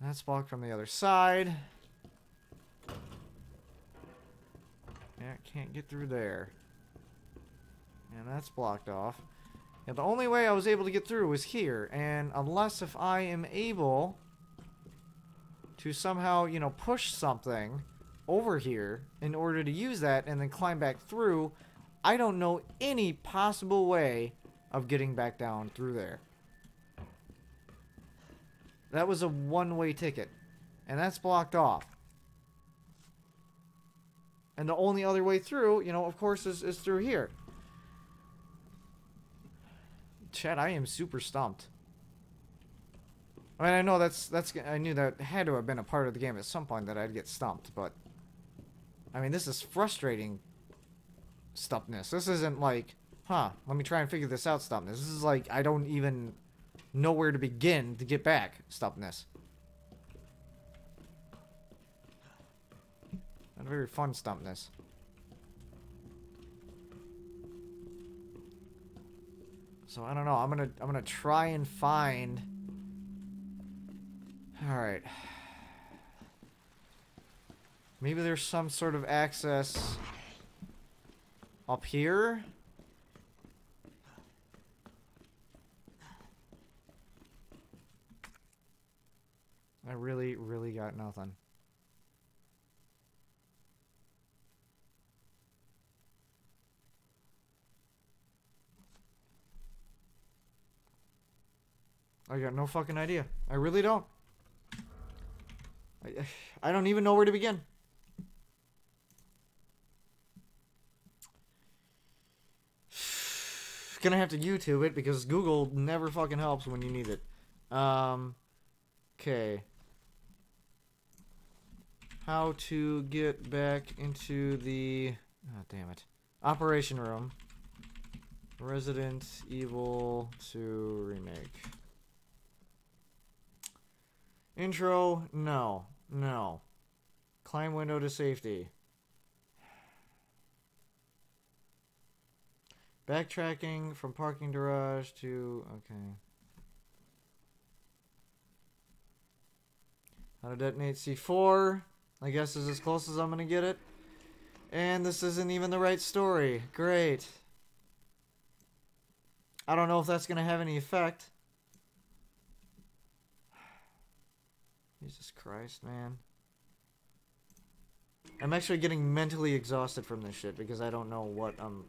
That's blocked from the other side. Yeah, can't get through there. And that's blocked off. Yeah, the only way I was able to get through was here. And unless if I am able to somehow, you know, push something over here in order to use that and then climb back through, I don't know any possible way of getting back down through there. That was a one-way ticket. And that's blocked off. And the only other way through, you know, of course, is, is through here. Chad, I am super stumped. I mean, I know that's, that's, I knew that had to have been a part of the game at some point that I'd get stumped, but... I mean, this is frustrating stumpness. This isn't like, huh, let me try and figure this out stumpness. This is like, I don't even know where to begin to get back stumpness. Not very fun stumpness. So I don't know. I'm gonna I'm gonna try and find. All right. Maybe there's some sort of access up here. I really, really got nothing. I got no fucking idea. I really don't. I, I don't even know where to begin. Gonna have to YouTube it because Google never fucking helps when you need it. Um, okay. How to get back into the... Oh, damn it. Operation room. Resident Evil 2 Remake. Intro, no. No. Climb window to safety. Backtracking from parking garage to... Okay. How to detonate C4. I guess is as close as I'm going to get it. And this isn't even the right story. Great. I don't know if that's going to have any effect. Jesus Christ, man. I'm actually getting mentally exhausted from this shit because I don't know what I'm...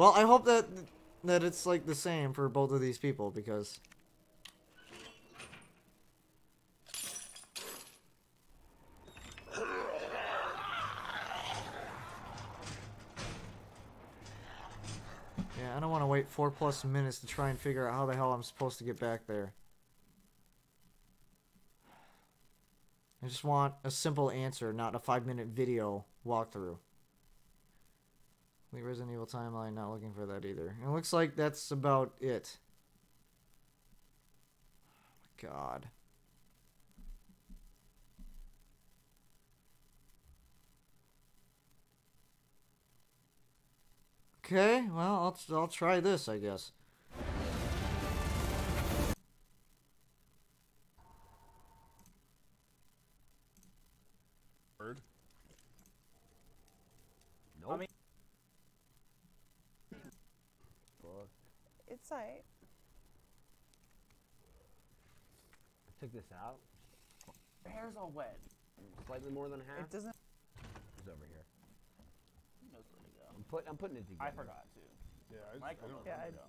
Well, I hope that that it's like the same for both of these people because... Yeah, I don't want to wait four plus minutes to try and figure out how the hell I'm supposed to get back there. I just want a simple answer, not a five minute video walkthrough. The Resident Evil timeline, not looking for that either. It looks like that's about it. Oh God. Okay, well, I'll, I'll try this, I guess. Bird? I mean, Fuck. It's tight. I took this out. Your hair's all wet. Slightly more than half. It doesn't. It's over here. He knows where to go. I'm put. I'm putting it together. I forgot to. Yeah, I, Michael. I don't Yeah. I- where to go.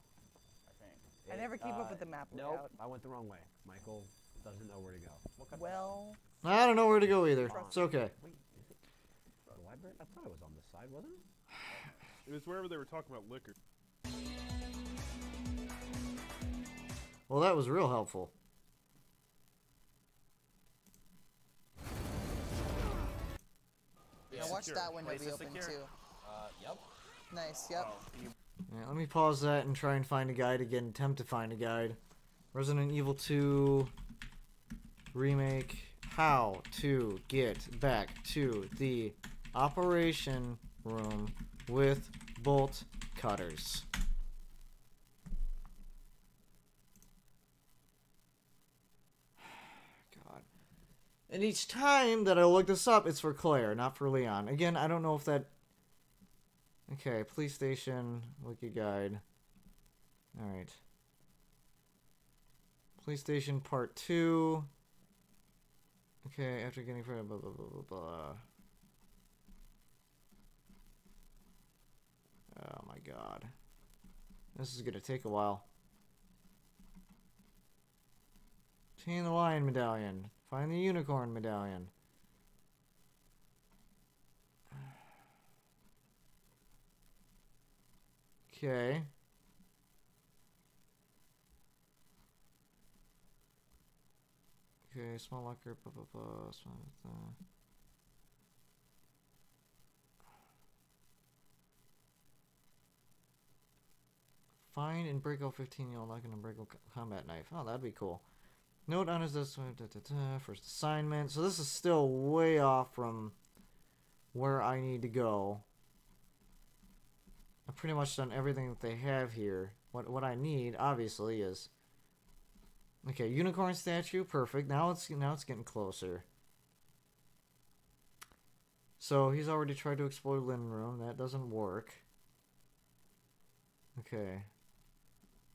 I never keep up with the map Nope, layout. I went the wrong way. Michael doesn't know where to go. Well, I don't know where to go either. It's okay. Wait, is it the library? I thought it was on this side, wasn't it? It was wherever they were talking about liquor. Well, that was real helpful. now watch that window Place be open secure. too. Uh, yep. Nice. Yep. Yeah, let me pause that and try and find a guide again. Attempt to find a guide. Resident Evil 2 remake. How to get back to the operation room with bolt cutters. God. And each time that I look this up, it's for Claire, not for Leon. Again, I don't know if that Okay, police station, wiki guide. Alright. Police station part two. Okay, after getting blah blah blah blah blah. Oh my god. This is gonna take a while. Obtain the lion medallion. Find the unicorn medallion. Okay. Okay, small locker, blah blah blah. Small, uh, Find and break out 15 year old locking and break out combat knife. Oh, that'd be cool. Note on his first assignment. So this is still way off from where I need to go. I've pretty much done everything that they have here. What what I need, obviously, is okay. Unicorn statue, perfect. Now it's now it's getting closer. So he's already tried to exploit Linen Room. That doesn't work. Okay.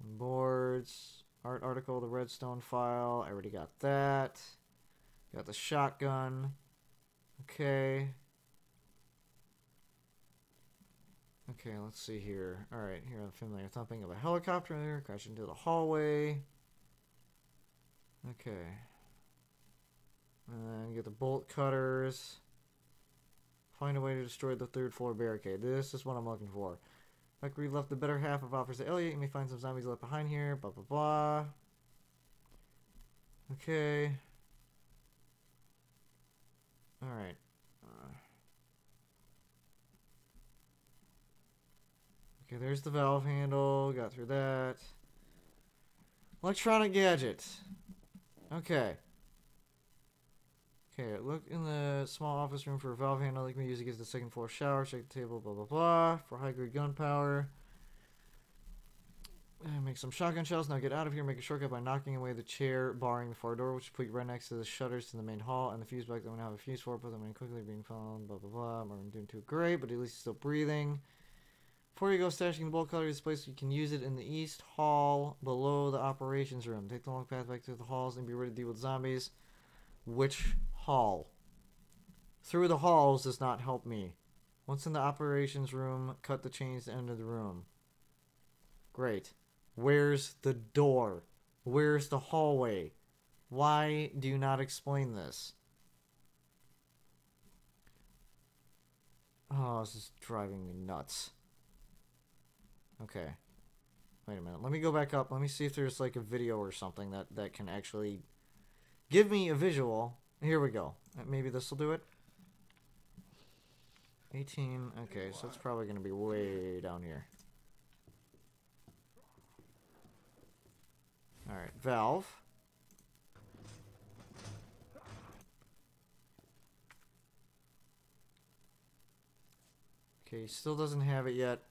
Boards, art article, the redstone file. I already got that. Got the shotgun. Okay. Okay, let's see here. Alright, here the familiar thumping of a helicopter, crash into the hallway. Okay. And then get the bolt cutters. Find a way to destroy the third floor barricade. This is what I'm looking for. Like we left the better half of Officer Elliot. You may find some zombies left behind here. Blah blah blah. Okay. Alright. Uh, Okay, there's the valve handle. Got through that. Electronic gadget. Okay. Okay, look in the small office room for a valve handle like be used against the second floor shower. Check the table, blah, blah, blah. For high grade gunpowder. Uh, Make some shotgun shells. Now get out of here. Make a shortcut by knocking away the chair barring the far door, which put you right next to the shutters to the main hall and the fuse box we now have a fuse for. Put them in quickly, being found. Blah blah blah. I'm doing too great, but at least he's still breathing. Before you go stashing the bolt cutter, this place you can use it in the east hall below the operations room. Take the long path back to the halls and be ready to deal with zombies. Which hall? Through the halls does not help me. Once in the operations room, cut the chains to enter the room. Great. Where's the door? Where's the hallway? Why do you not explain this? Oh, this is driving me nuts. Okay. Wait a minute. Let me go back up. Let me see if there's like a video or something that, that can actually give me a visual. Here we go. Uh, Maybe this will do it. 18. Okay, so it's probably going to be way down here. Alright, valve. Okay, still doesn't have it yet.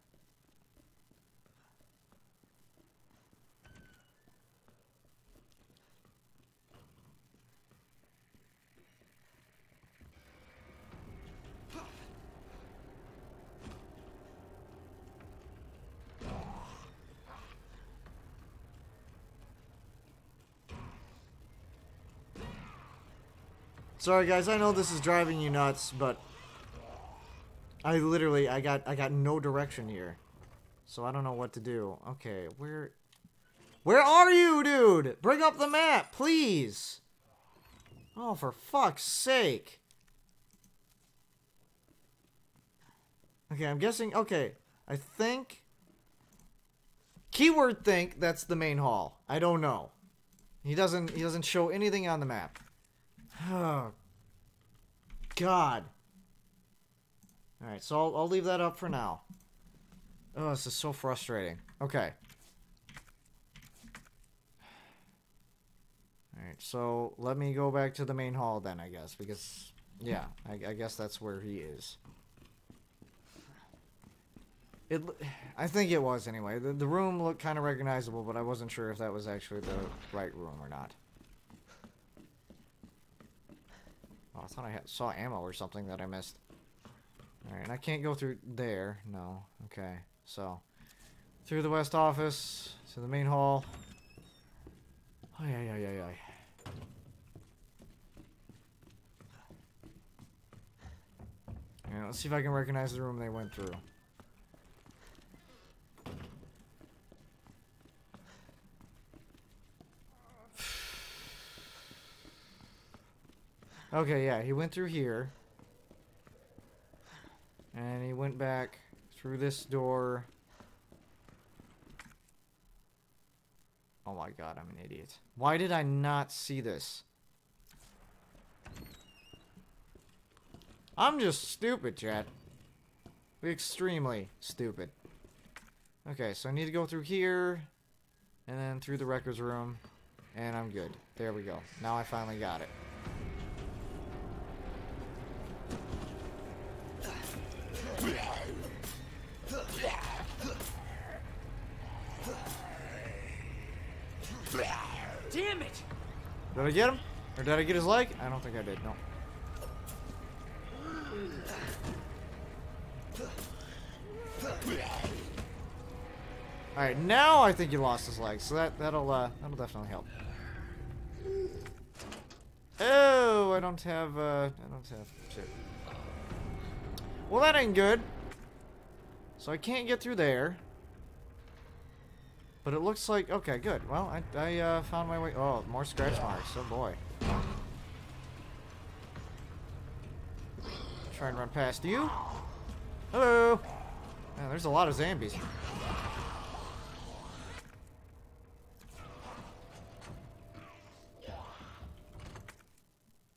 Sorry guys, I know this is driving you nuts, but I literally I got I got no direction here. So I don't know what to do. Okay, where... Where are you, dude? Bring up the map, please. Oh, for fuck's sake. Okay, I'm guessing... Okay, I think... Keyword think that's the main hall. I don't know. He doesn't he doesn't show anything on the map. Oh God. Alright, so I'll, I'll leave that up for now. Oh, this is so frustrating. Okay. Alright, so let me go back to the main hall then, I guess, because, yeah, I, I guess that's where he is. It, I think it was anyway. The, the room looked kind of recognizable, but I wasn't sure if that was actually the right room or not. Oh, I thought I had, saw ammo or something that I missed. Alright, and I can't go through there. No. Okay. So, through the west office, to the main hall. Ay, ay, ay, ay. Yeah, let's see if I can recognize the room they went through. Okay, yeah, he went through here. And he went back through this door. Oh my god, I'm an idiot. Why did I not see this? I'm just stupid, chat. Extremely stupid. Okay, so I need to go through here, and then through the records room, and I'm good. There we go. Now I finally got it. Damn it! Did I get him? Or did I get his leg? I don't think I did, no. Alright, now I think he lost his leg, so that, that'll, uh, that'll definitely help. Oh, I don't have, uh, I don't have shit. Well, that ain't good. So I can't get through there. But it looks like, okay, good. Well, I, I uh, found my way, oh, more scratch marks, oh boy. Try and run past you. Hello. Man, there's a lot of zombies.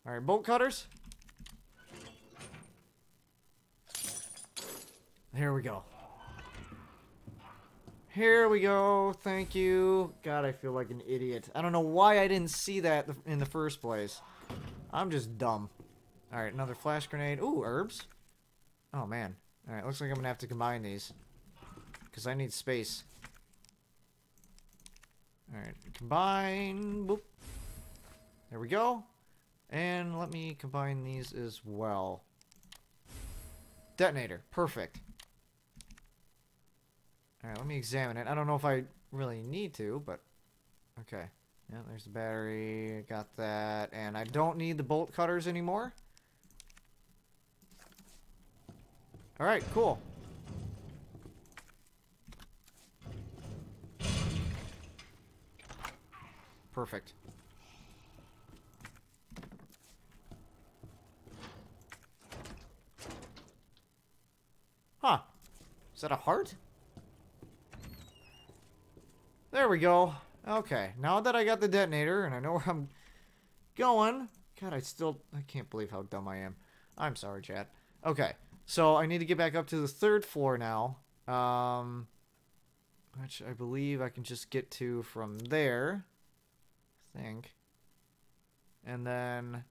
Alright, bolt cutters. Here we go. Here we go. Thank you. God, I feel like an idiot. I don't know why I didn't see that in the first place. I'm just dumb. Alright, another flash grenade. Ooh, herbs. Oh, man. Alright, looks like I'm gonna have to combine these. Because I need space. Alright, combine. Boop. There we go. And let me combine these as well. Detonator. Perfect. Alright, let me examine it. I don't know if I really need to, but... Okay. Yeah, there's the battery. Got that. And I don't need the bolt cutters anymore. Alright, cool. Perfect. Huh. Is that a heart? There we go. Okay, now that I got the detonator and I know where I'm going... God, I still... I can't believe how dumb I am. I'm sorry, chat. Okay, so I need to get back up to the third floor now. Um, which I believe I can just get to from there. I think. And then...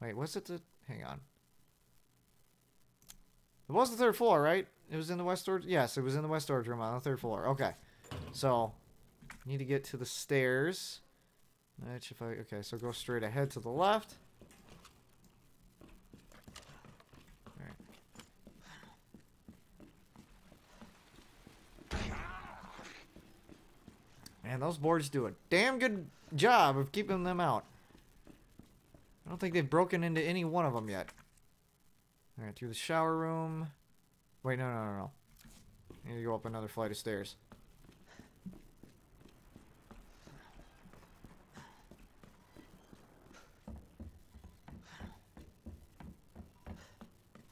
Wait, what's it the... Hang on. It was the third floor, right? It was in the west storage. Yes, it was in the west storage room on the third floor. Okay, so need to get to the stairs. Which if I okay, so go straight ahead to the left. Man, those boards do a damn good job of keeping them out. I don't think they've broken into any one of them yet. Alright, through the shower room. Wait, no, no, no, no. I need to go up another flight of stairs.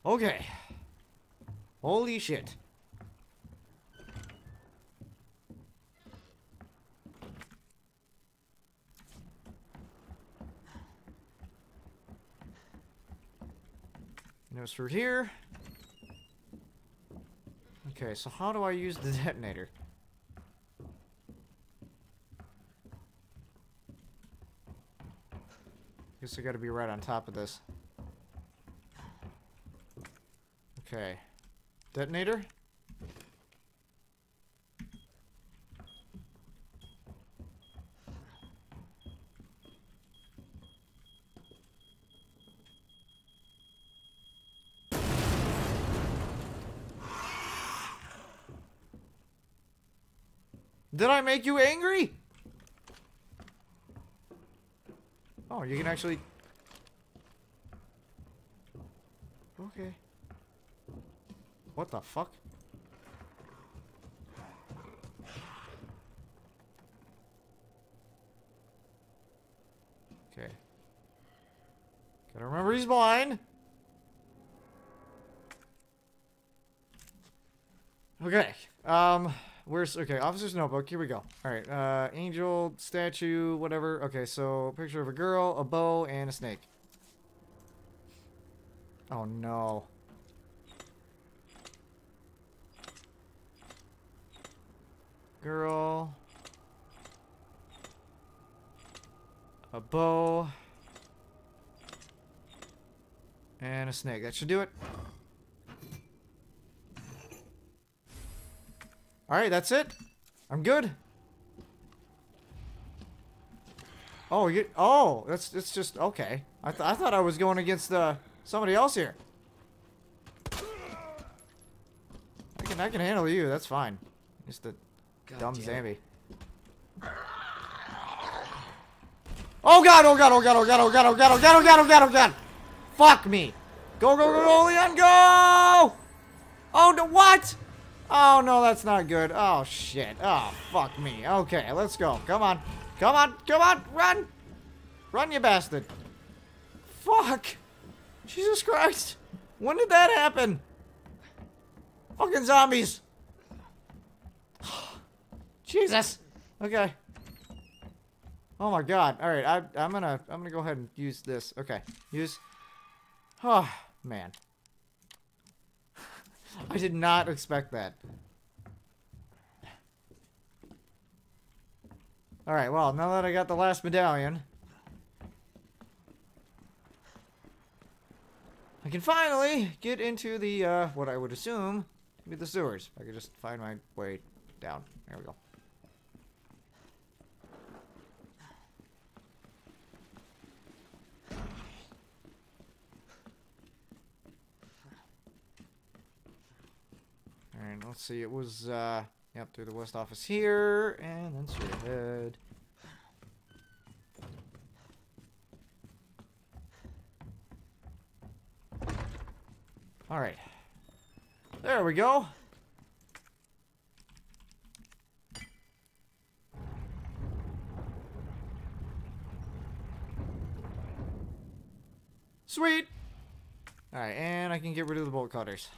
Okay. Holy shit. Nose through here. Okay, so how do I use the detonator? Guess I gotta be right on top of this. Okay. Detonator? Did I make you angry? Oh, you can actually... Okay. What the fuck? Okay. Gotta remember he's blind. Okay. Um, where's okay? Officer's notebook. Here we go. All right. Uh, angel statue, whatever. Okay, so picture of a girl, a bow, and a snake. Oh no. Girl. A bow. And a snake. That should do it. Alright, that's it. I'm good. Oh, you. Oh, that's it's just okay. I, th I thought I was going against uh, somebody else here. I can I can handle you. That's fine. Just the dumb damn it. zombie. Oh god! Oh god! Oh god! Oh god! Oh god! Oh god! Oh god! Oh god! Oh god! Oh god! Fuck me! Go go go go Leon go! Oh no! What? Oh no, that's not good. Oh shit. Oh fuck me. Okay, let's go. Come on. Come on. Come on. Run. Run, you bastard. Fuck. Jesus Christ. When did that happen? Fucking zombies. Jesus. Okay. Oh my god. All right, I, I'm gonna I'm gonna go ahead and use this. Okay, use. Oh man. I did not expect that. All right. Well, now that I got the last medallion, I can finally get into the uh, what I would assume to be the sewers. I could just find my way down. There we go. Let's see. It was, uh, yep, through the west office here, and then straight ahead. Alright. There we go. Sweet! Alright, and I can get rid of the bolt cutters.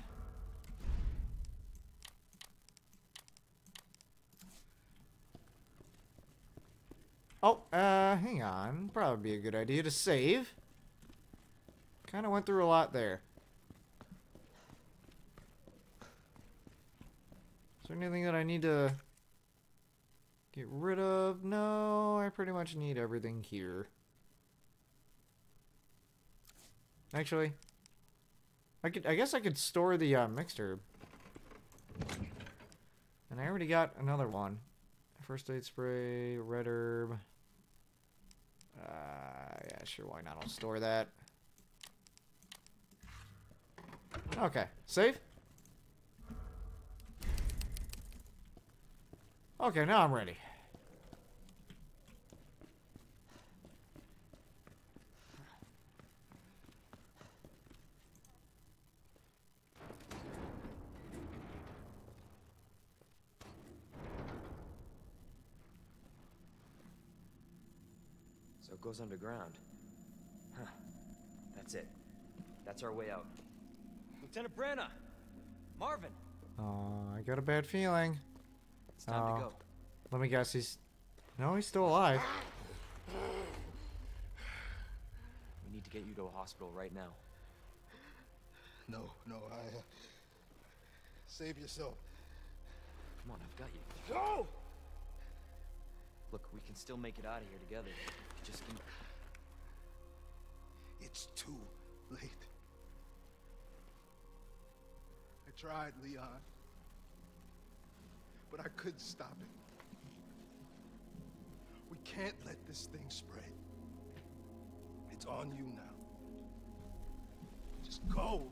Oh, uh, hang on. Probably be a good idea to save. Kind of went through a lot there. Is there anything that I need to get rid of? No, I pretty much need everything here. Actually, I could. I guess I could store the uh. And I already got another one. First aid spray, red herb. Uh, yeah, sure, why not? I'll store that. Okay, save. Okay, now I'm ready. So it goes underground. Huh. That's it. That's our way out. Lieutenant Branagh! Marvin! Oh, I got a bad feeling. It's time to Oh, go. Let me guess, he's... No, he's still alive. We need to get you to a hospital right now. No, no, I. Uh, save yourself. Come on, I've got you. Go! Look, we can still make it out of here together. Just keep... It's too late. I tried, Leon. But I couldn't stop it. We can't let this thing spread. It's on you now. Just go.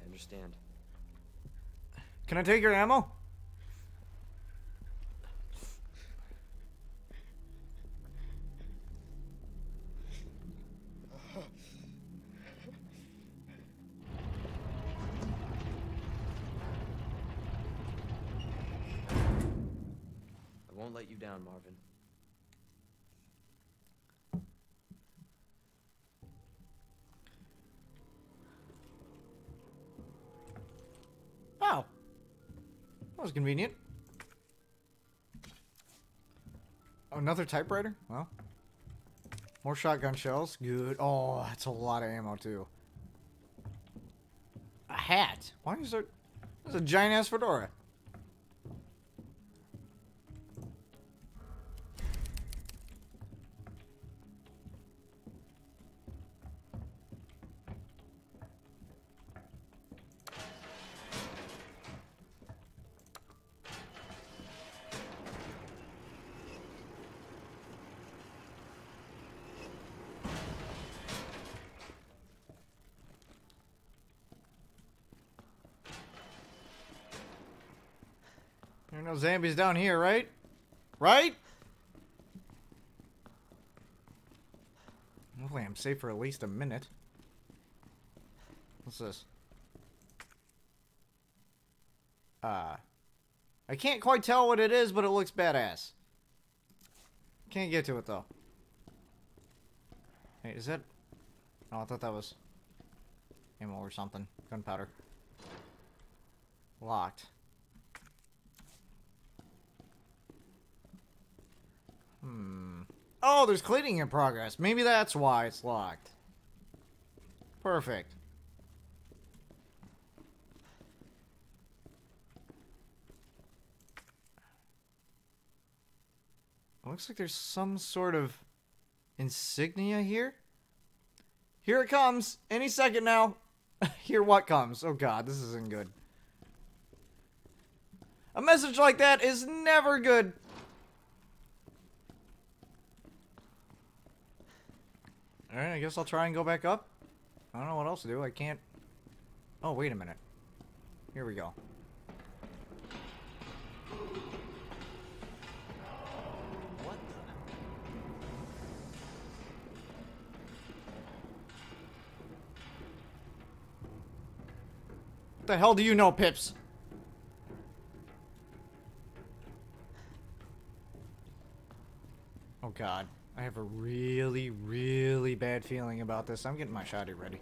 I understand. Can I take your ammo? Convenient. Oh, another typewriter? Well. More shotgun shells. Good. Oh, that's a lot of ammo, too. A hat. Why is there... There's a giant-ass fedora. Zombies down here, right? Right? Hopefully I'm safe for at least a minute. What's this? Uh, I can't quite tell what it is, but it looks badass. Can't get to it, though. Hey, is that... Oh, I thought that was ammo or something. Gunpowder. Locked. Hmm. Oh, there's cleaning in progress. Maybe that's why it's locked. Perfect. Looks like there's some sort of insignia here. Here it comes. Any second now. Here what comes. Oh god, this isn't good. A message like that is never good. Alright, I guess I'll try and go back up. I don't know what else to do. I can't... Oh, wait a minute. Here we go. What What the hell do you know, Pips? Oh god. I have a really, really bad feeling about this. I'm getting my shotty ready.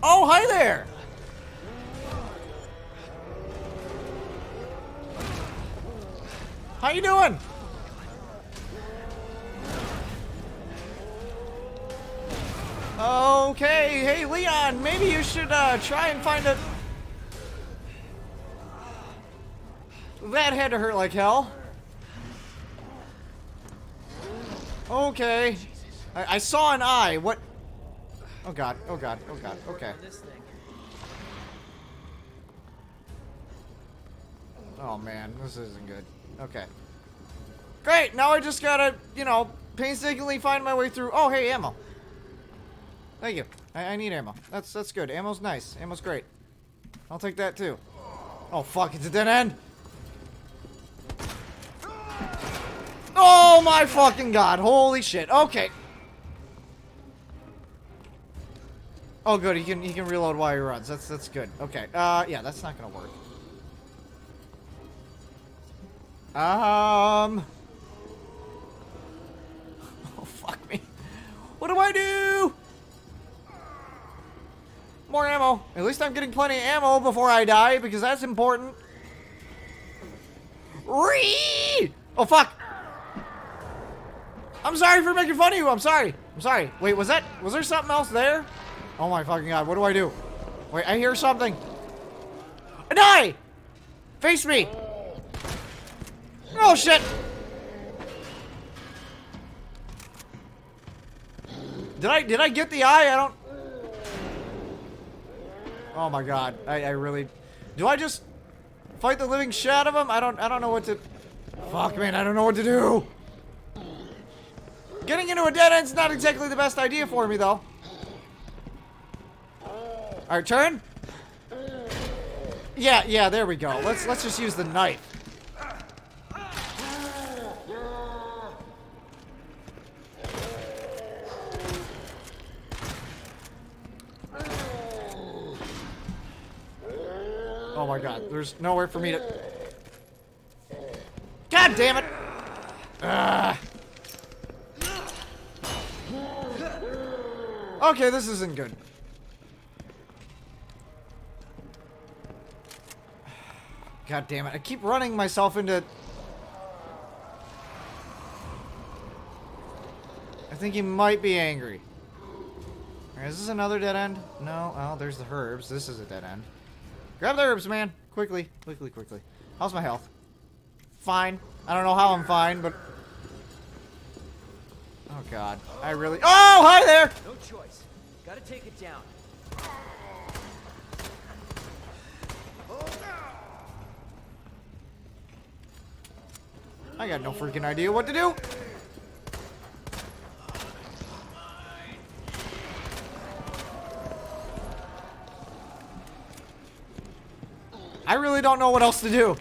Oh, hi there! How you doing? Okay, hey Leon, maybe you should uh, try and find a. That had to hurt like hell. Okay, I, I saw an eye. What? Oh god! Oh god! Oh god! Okay. Oh man, this isn't good. Okay. Great. Now I just gotta, you know, painstakingly find my way through. Oh, hey, ammo. Thank you. I, I need ammo. That's that's good. Ammo's nice. Ammo's great. I'll take that too. Oh fuck! It's a dead end. Oh my fucking god. Holy shit. Okay. Oh good, he can he can reload while he runs. That's that's good. Okay. Uh yeah, that's not gonna work. Um Oh fuck me. What do I do? More ammo. At least I'm getting plenty of ammo before I die because that's important. Ree! Oh fuck! I'm sorry for making fun of you. I'm sorry. I'm sorry. Wait, was that was there something else there? Oh my fucking god! What do I do? Wait, I hear something. Die! Face me! Oh shit! Did I did I get the eye? I don't. Oh my god! I I really. Do I just fight the living shit out of him? I don't I don't know what to. Fuck man! I don't know what to do. Getting into a dead end's not exactly the best idea for me though. Alright, turn. Yeah, yeah, there we go. Let's let's just use the knife. Oh my god, there's nowhere for me to... God damn it! Okay, this isn't good. God damn it, I keep running myself into... I think he might be angry. Is this another dead end? No, oh, there's the herbs. This is a dead end. Grab the herbs, man. Quickly, quickly, quickly. How's my health? Fine. I don't know how I'm fine, but... Oh, God. I really... Oh, hi there! No choice. Gotta take it down. I got no freaking idea what to do. I really don't know what else to do.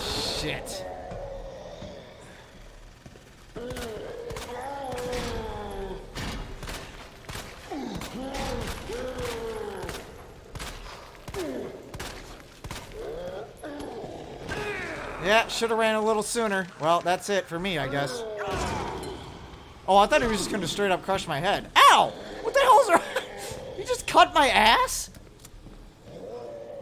Shit. Yeah, should have ran a little sooner. Well, that's it for me, I guess. Oh, I thought he was just going to straight up crush my head. Ow! What the hell is wrong? You just cut my ass?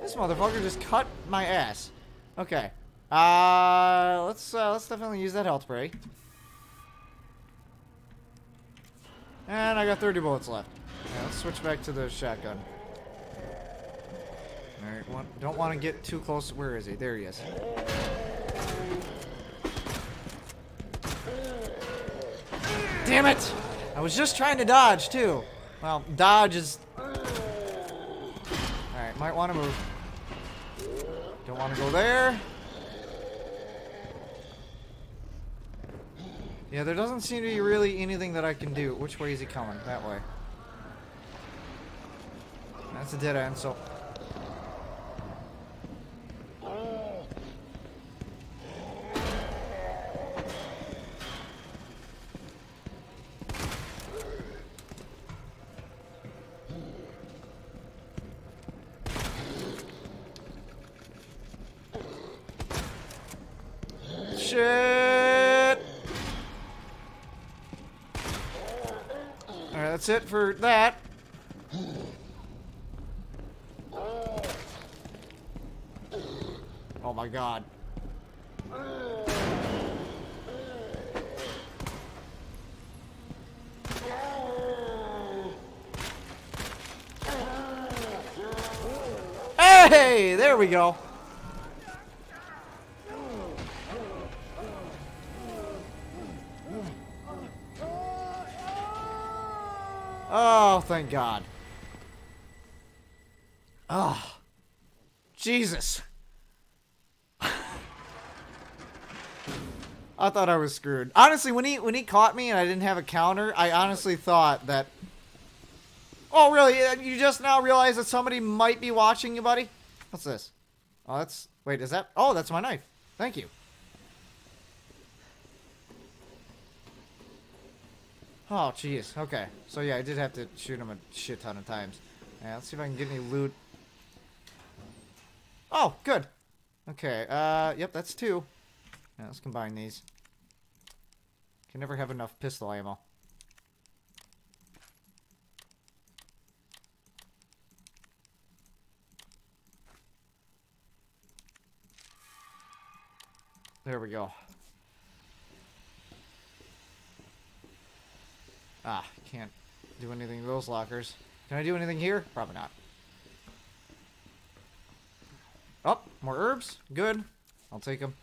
This motherfucker just cut my ass. Okay. Uh, let's uh, let's definitely use that health spray. And I got 30 bullets left. Let's switch back to the shotgun. Alright, don't want to get too close. Where is he? There he is. Damn it! I was just trying to dodge, too. Well, dodge is... Alright, might want to move. Don't want to go there. Yeah, there doesn't seem to be really anything that I can do. Which way is he coming? That way. That's a dead end, so... that's it for that. Oh my god. Hey, there we go. Oh, thank God. Oh. Jesus. I thought I was screwed. Honestly, when he when he caught me and I didn't have a counter, I honestly thought that Oh, really? Uh, You just now realize that somebody might be watching you, buddy? What's this? Oh, that's Wait, is that Oh, that's my knife. Thank you. Oh, jeez. Okay. So, yeah, I did have to shoot him a shit ton of times. Yeah, let's see if I can get any loot. Oh, good. Okay, uh, yep, that's two. Yeah, let's combine these. Can never have enough pistol ammo. There we go. Ah, can't do anything those lockers. Can I do anything here? Probably not. Oh, more herbs. Good. I'll take them.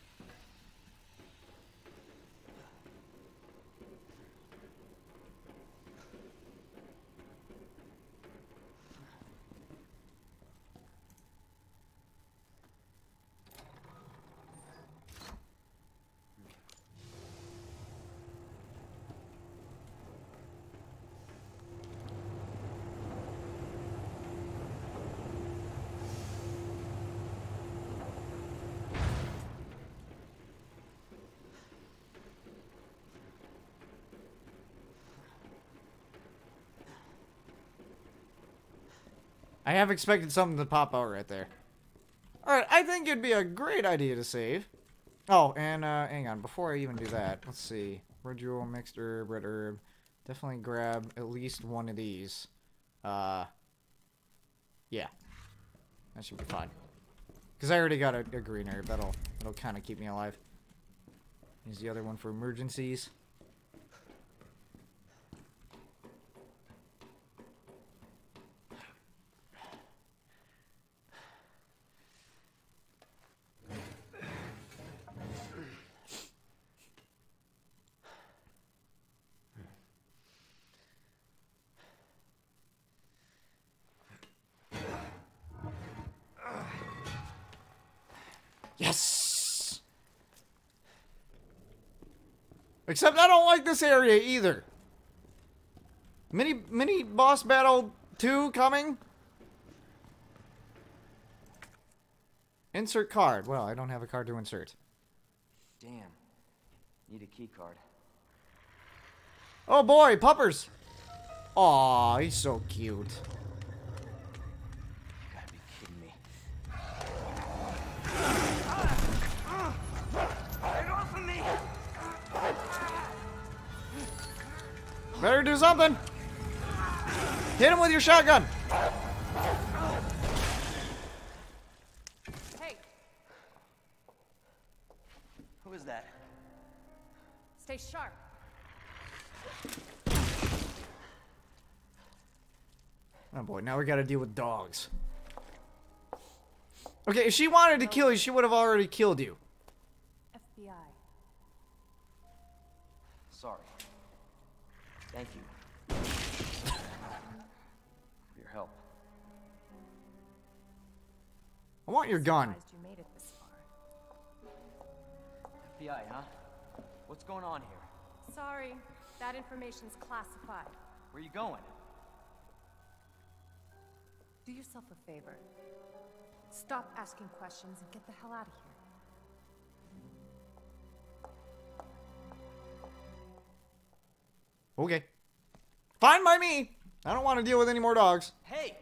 Have expected something to pop out right there. Alright, I think it'd be a great idea to save. Oh, and uh, hang on, before I even do that, let's see. Red jewel, mixed herb, red herb. Definitely grab at least one of these. Uh, yeah. That should be fine. Because I already got a, a green herb. That'll, that'll kind of keep me alive. Use the other one for emergencies. Yes! Except I don't like this area either. Mini mini boss battle 2 coming? Insert card. Well, I don't have a card to insert. Damn. Need a key card. Oh boy, puppers! Aw, he's so cute. Better do something. Hit him with your shotgun. Hey, Who is that? stay sharp. Oh boy, now we gotta deal with dogs. Okay, if she wanted to kill you, she would have already killed you. FBI. Sorry. Thank you. For your help. I want your gun. You made it this far. FBI, huh? What's going on here? Sorry, that information's classified. Where are you going? Do yourself a favor. Stop asking questions and get the hell out of here. Okay. Fine by me. I don't want to deal with any more dogs. Hey!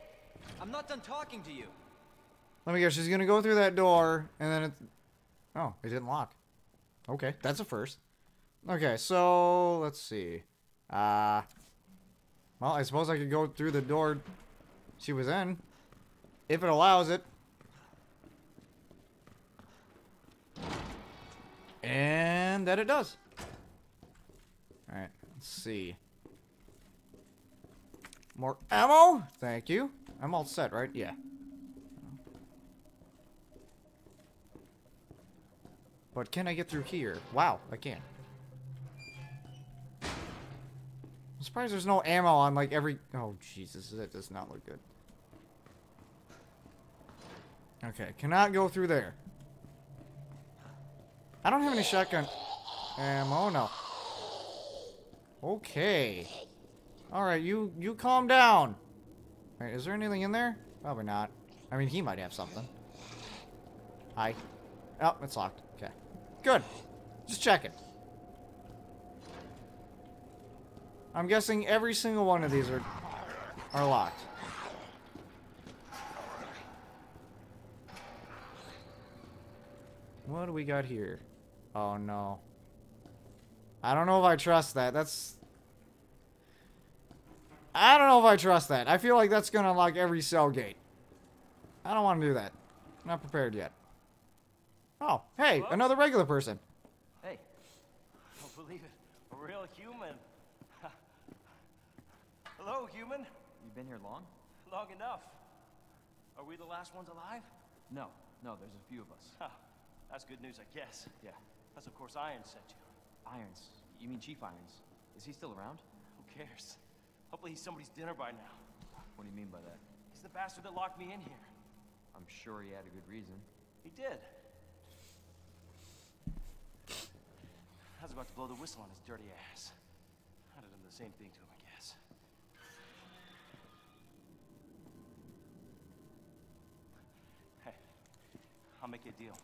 I'm not done talking to you. Let me guess, she's gonna go through that door, and then it's... Oh, it didn't lock. Okay, that's a first. Okay, so, let's see. Uh... Well, I suppose I could go through the door she was in. If it allows it. And that it does. Let's see. More ammo? Thank you. I'm all set, right? Yeah. But can I get through here? Wow, I can. I'm surprised there's no ammo on like every... Oh, Jesus, that does not look good. Okay, cannot go through there. I don't have any shotgun ammo, no. Okay. Alright, you, you calm down. Alright, is there anything in there? Probably not. I mean, he might have something. Hi. Oh, it's locked. Okay. Good. Just checking. I'm guessing every single one of these are are locked. What do we got here? Oh no. I don't know if I trust that. That's I don't know if I trust that. I feel like that's gonna unlock every cell gate. I don't want to do that. I'm not prepared yet. Oh, hey, Hello? another regular person. Hey, I don't believe it. A real human. Hello, human. You been here long? Long enough. Are we the last ones alive? No, no, there's a few of us. Huh. That's good news, I guess. Yeah. That's of course Irons sent you. Irons. You mean Chief Irons? Is he still around? Who cares? Hopefully he's somebody's dinner by now. What do you mean by that? He's the bastard that locked me in here. I'm sure he had a good reason. He did. I was about to blow the whistle on his dirty ass. I'd have done the same thing to him, I guess. Hey, I'll make you a deal.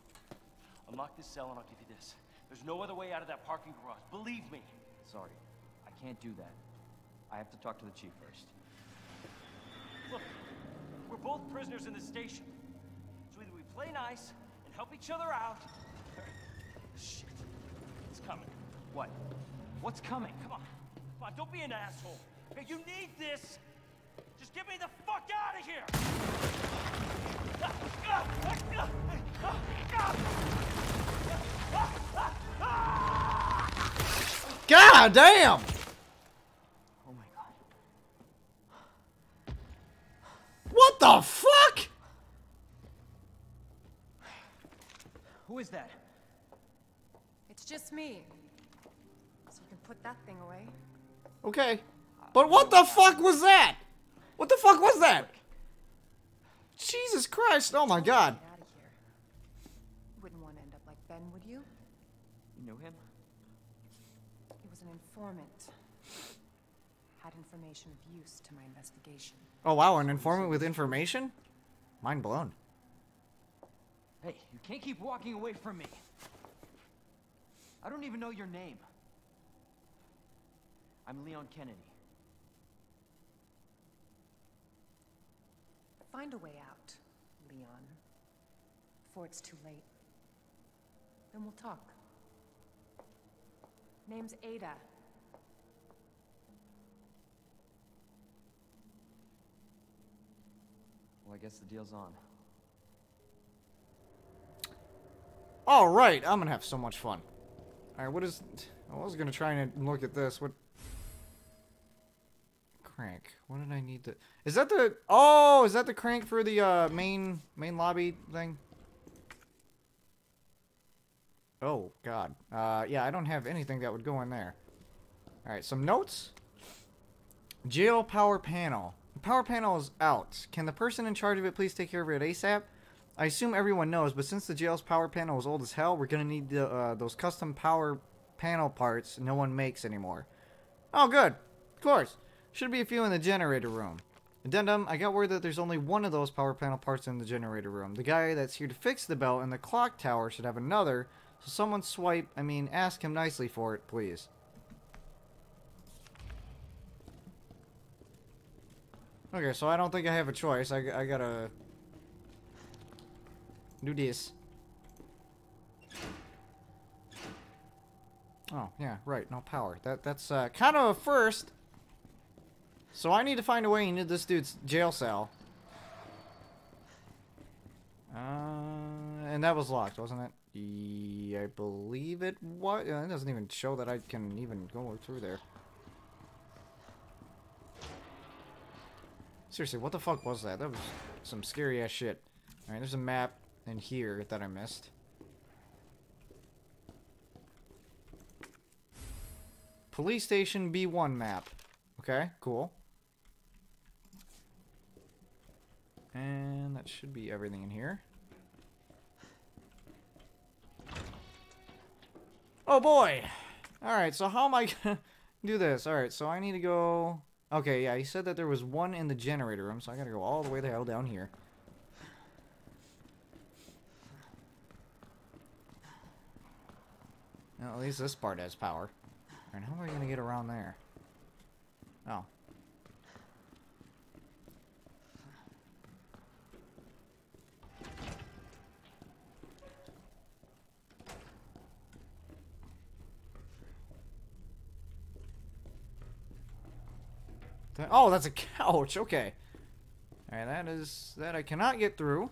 Unlock this cell and I'll give you this. There's no other way out of that parking garage. Believe me. Sorry, I can't do that. I have to talk to the chief first. Look, we're both prisoners in this station. So either we play nice and help each other out, or... Shit. It's coming. What? What's coming? Come on. Come on, don't be an asshole. Okay, you need this. Just get me the fuck out of here! Ah, ah, ah, God damn! Oh my god. What the fuck? Who is that? It's just me. So you can put that thing away. Okay. But what the fuck was that? What the fuck was that? Jesus Christ, oh my god. Get out of here. You wouldn't want to end up like Ben, would you? You know him? He was an informant. Had information of use to my investigation. Oh wow, an informant with information? Mind blown. Hey, you can't keep walking away from me. I don't even know your name. I'm Leon Kennedy. Find a way out, Leon. Before it's too late. Then we'll talk. Name's Ada. Well, I guess the deal's on. Alright, I'm gonna have so much fun. Alright, what is... I was gonna try and look at this. What... Crank. What did I need to... Is that the... Oh, is that the crank for the uh, main main lobby thing? Oh, God. Uh, yeah, I don't have anything that would go in there. Alright, some notes. Jail power panel. The power panel is out. Can the person in charge of it please take care of it ASAP? I assume everyone knows, but since the jail's power panel is old as hell, we're gonna need the, uh, those custom power panel parts no one makes anymore. Oh, good. Of course. Should be a few in the generator room. Addendum, I got word that there's only one of those power panel parts in the generator room. The guy that's here to fix the bell in the clock tower should have another, so someone swipe, I mean, ask him nicely for it, please. Okay, so I don't think I have a choice. I, I gotta do this. Oh, yeah, right, no power. That That's uh, kind of a first. So I need to find a way into this dude's jail cell. Uh, and that was locked, wasn't it? I believe it was. Uh, it doesn't even show that I can even go through there. Seriously, what the fuck was that? That was some scary ass shit. Alright, there's a map in here that I missed. Police station B1 map. Okay, cool. And that should be everything in here. Oh boy! Alright, so how am I gonna do this? Alright, so I need to go... Okay, yeah, he said that there was one in the generator room, so I gotta go all the way the hell down here. Well, at least this part has power. Alright, how am I gonna get around there? Oh. That- Oh, that's a couch. Okay. Alright, that is... That I cannot get through.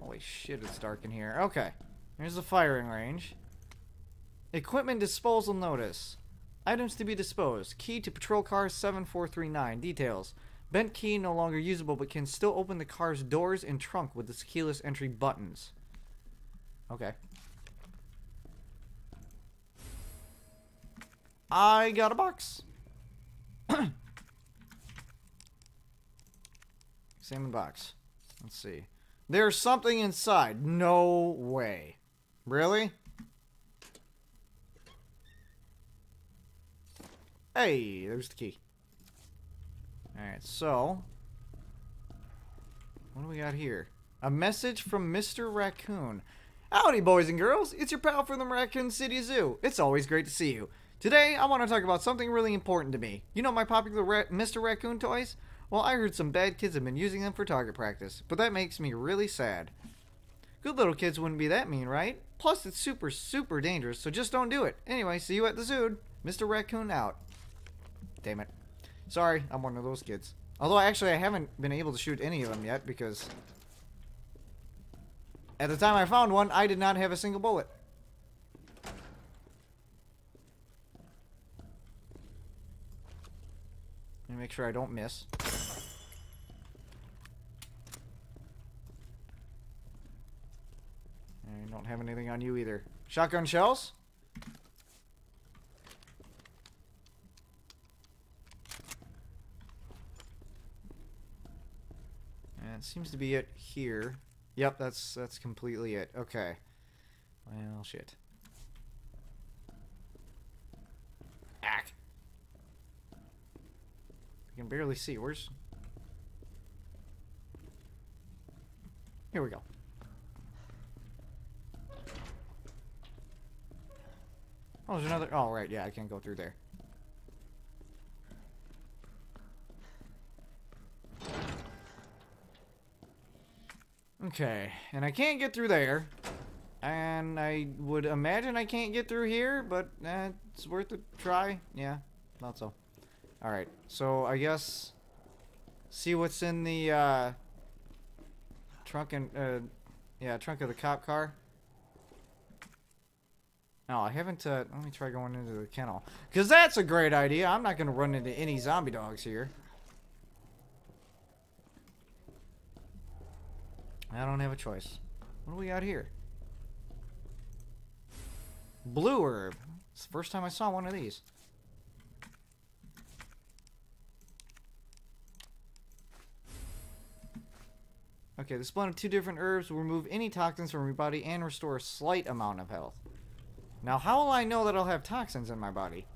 Holy shit, it's dark in here. Okay. Here's the firing range. Equipment disposal notice. Items to be disposed. Key to patrol car 7439. Details. Bent key no longer usable but can still open the car's doors and trunk with the keyless entry buttons. Okay. I got a box. Examine box. Let's see. There's something inside. No way. Really? Hey, there's the key. Alright, so. What do we got here? A message from Mr. Raccoon. Howdy, boys and girls. It's your pal from the Raccoon City Zoo. It's always great to see you. Today, I want to talk about something really important to me. You know my popular Ra- Mr. Raccoon toys? Well, I heard some bad kids have been using them for target practice, but that makes me really sad. Good little kids wouldn't be that mean, right? Plus, it's super, super dangerous, so just don't do it. Anyway, see you at the zoo. Mr. Raccoon out. Damn it. Sorry, I'm one of those kids. Although, actually, I haven't been able to shoot any of them yet because... At the time I found one, I did not have a single bullet. Make sure I don't miss. I don't have anything on you either. Shotgun shells? It seems to be it here. Yep, that's that's completely it. Okay. Well, shit. Ack. I can barely see. Where's... Here we go. Oh, there's another... Oh, right. Yeah, I can't go through there. Okay, and I can't get through there. And I would imagine I can't get through here, but eh, it's worth a try. Yeah, not so. Alright, so I guess... See what's in the, uh... Trunk and, uh... Yeah, trunk of the cop car. No, I haven't, uh... Let me try going into the kennel. Because that's a great idea. I'm not to run into any zombie dogs here. I don't have a choice. What do we got here? Blue herb. It's the first time I saw one of these. Okay, the blend of two different herbs will remove any toxins from your body and restore a slight amount of health. Now, how will I know that I'll have toxins in my body?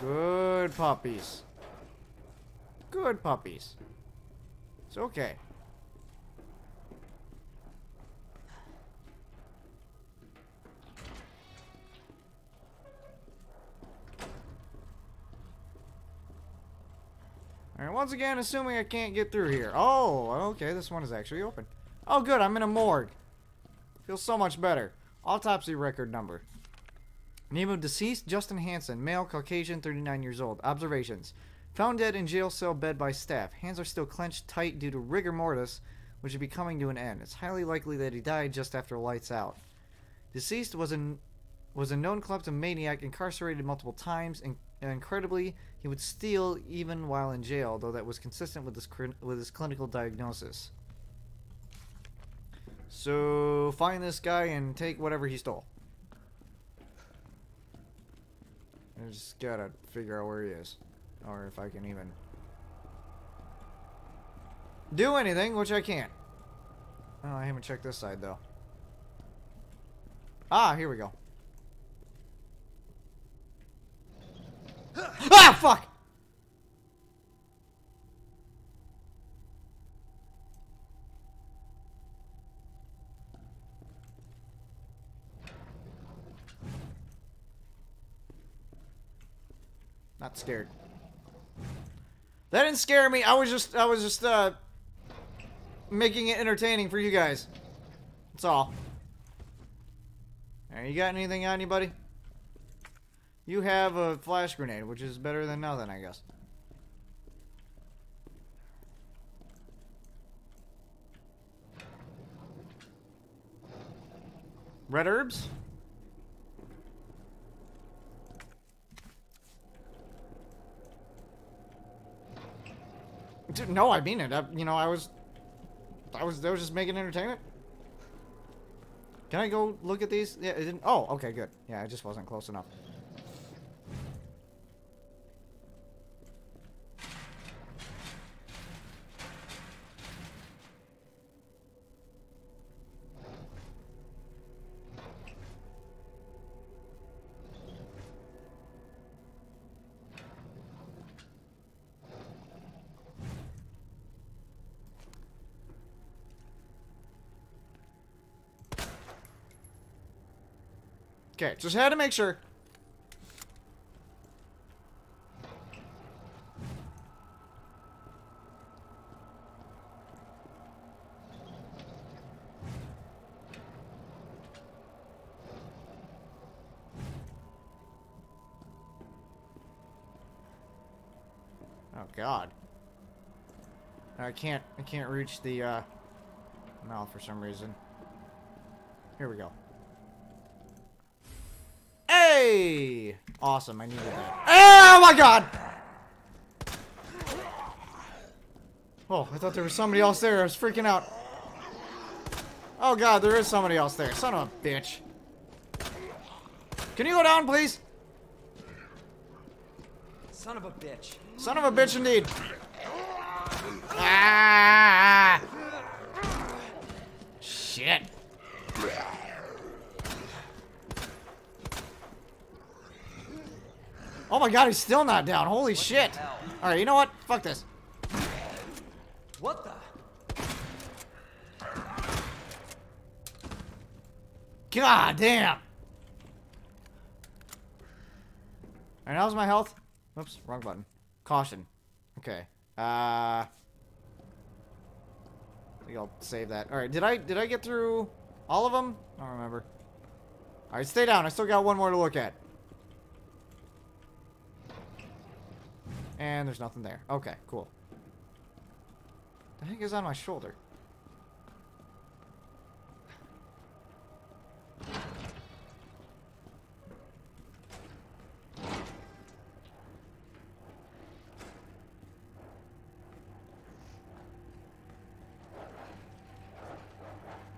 Good puppies. Good puppies. It's okay. Alright, once again, assuming I can't get through here. Oh, okay, this one is actually open. Oh, good, I'm in a morgue. Feels so much better. Autopsy record number. Name of deceased, Justin Hansen, male, Caucasian, 39 years old. Observations. Found dead in jail cell bed by staff. Hands are still clenched tight due to rigor mortis, which should be coming to an end. It's highly likely that he died just after lights out. Deceased was an was a known kleptomaniac incarcerated multiple times, and incredibly, he would steal even while in jail, though that was consistent with his with his clinical diagnosis. So find this guy and take whatever he stole. I just gotta figure out where he is. Or if I can even do anything, which I can't. Oh, I haven't checked this side though. Ah, here we go. ah, fuck! Not scared. That didn't scare me. I was just, I was just, uh, making it entertaining for you guys. That's all. Are you got anything on you, buddy? You have a flash grenade, which is better than nothing, I guess. Red herbs? Dude, no, I mean it. I, you know, I was, I was, I was just making entertainment. Can I go look at these? Yeah, it didn't. Oh, okay, good. Yeah, it just wasn't close enough. Okay, just had to make sure. Oh god. I can't I can't reach the uh mouth for some reason. Here we go. Hey! Awesome, I needed that. Oh my god! Oh, I thought there was somebody else there. I was freaking out. Oh god, there is somebody else there. Son of a bitch. Can you go down, please? Son of a bitch. Son of a bitch indeed. Ah! Shit. Oh my god, he's still not down. Holy shit. Alright, you know what? Fuck this. What the? God damn. Alright, how's my health? Oops, wrong button. Caution. Okay. Uh I think I'll save that. Alright, did I did I get through all of them? I don't remember. Alright, stay down. I still got one more to look at. And there's nothing there. Okay, cool. The heck is on my shoulder?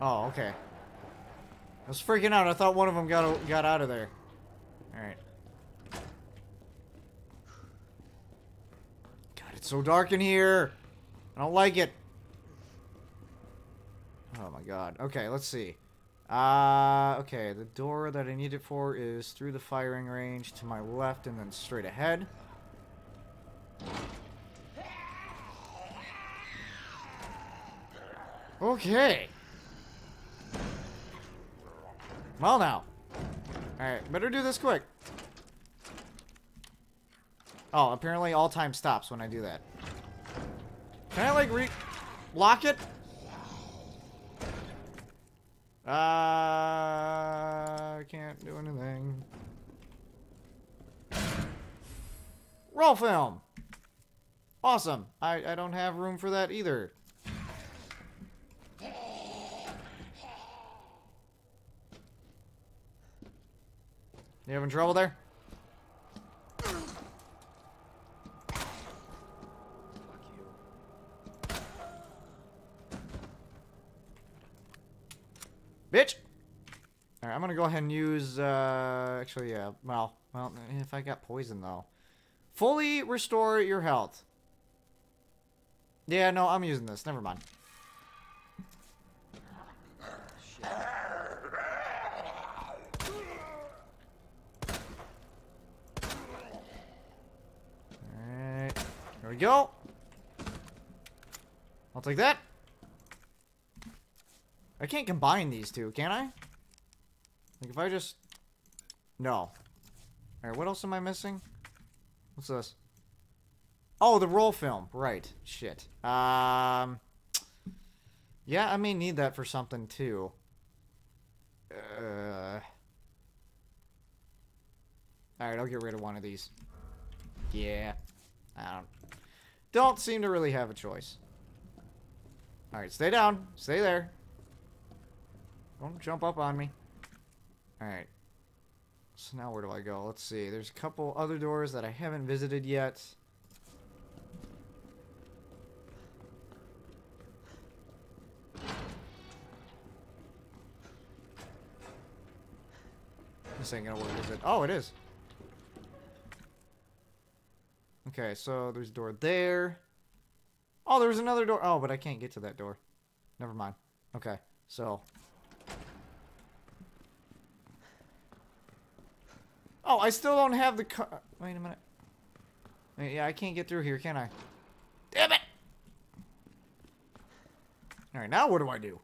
Oh, okay. I was freaking out. I thought one of them got got out of there. All right. It's so dark in here. I don't like it. Oh my god. Okay, let's see. Uh, okay, the door that I need it for is through the firing range to my left and then straight ahead. Okay. Well now. Alright, better do this quick. Oh, apparently all time stops when I do that. Can I like re- lock it? Uh, I can't do anything. Roll film. Awesome. I, I don't have room for that either. You having trouble there? Bitch! Alright, I'm gonna go ahead and use, uh, actually, yeah, well, well, if I got poison, though. Fully restore your health. Yeah, no, I'm using this. Never mind. Alright. There we go. I'll take that. I can't combine these two, can I? Like, if I just... No. Alright, what else am I missing? What's this? Oh, the roll film. Right. Shit. Um. Yeah, I may need that for something too. Uh. Alright, I'll get rid of one of these. Yeah. I don't. Don't seem to really have a choice. Alright, stay down. Stay there. Don't jump up on me. Alright. So now where do I go? Let's see. There's a couple other doors that I haven't visited yet. This ain't gonna work, is it? Oh, it is. Okay, so there's a door there. Oh, there's another door. Oh, but I can't get to that door. Never mind. Okay, so. Oh, I still don't have the car. Wait a minute. Wait, yeah, I can't get through here, can I? Damn it! Alright, now what do I do?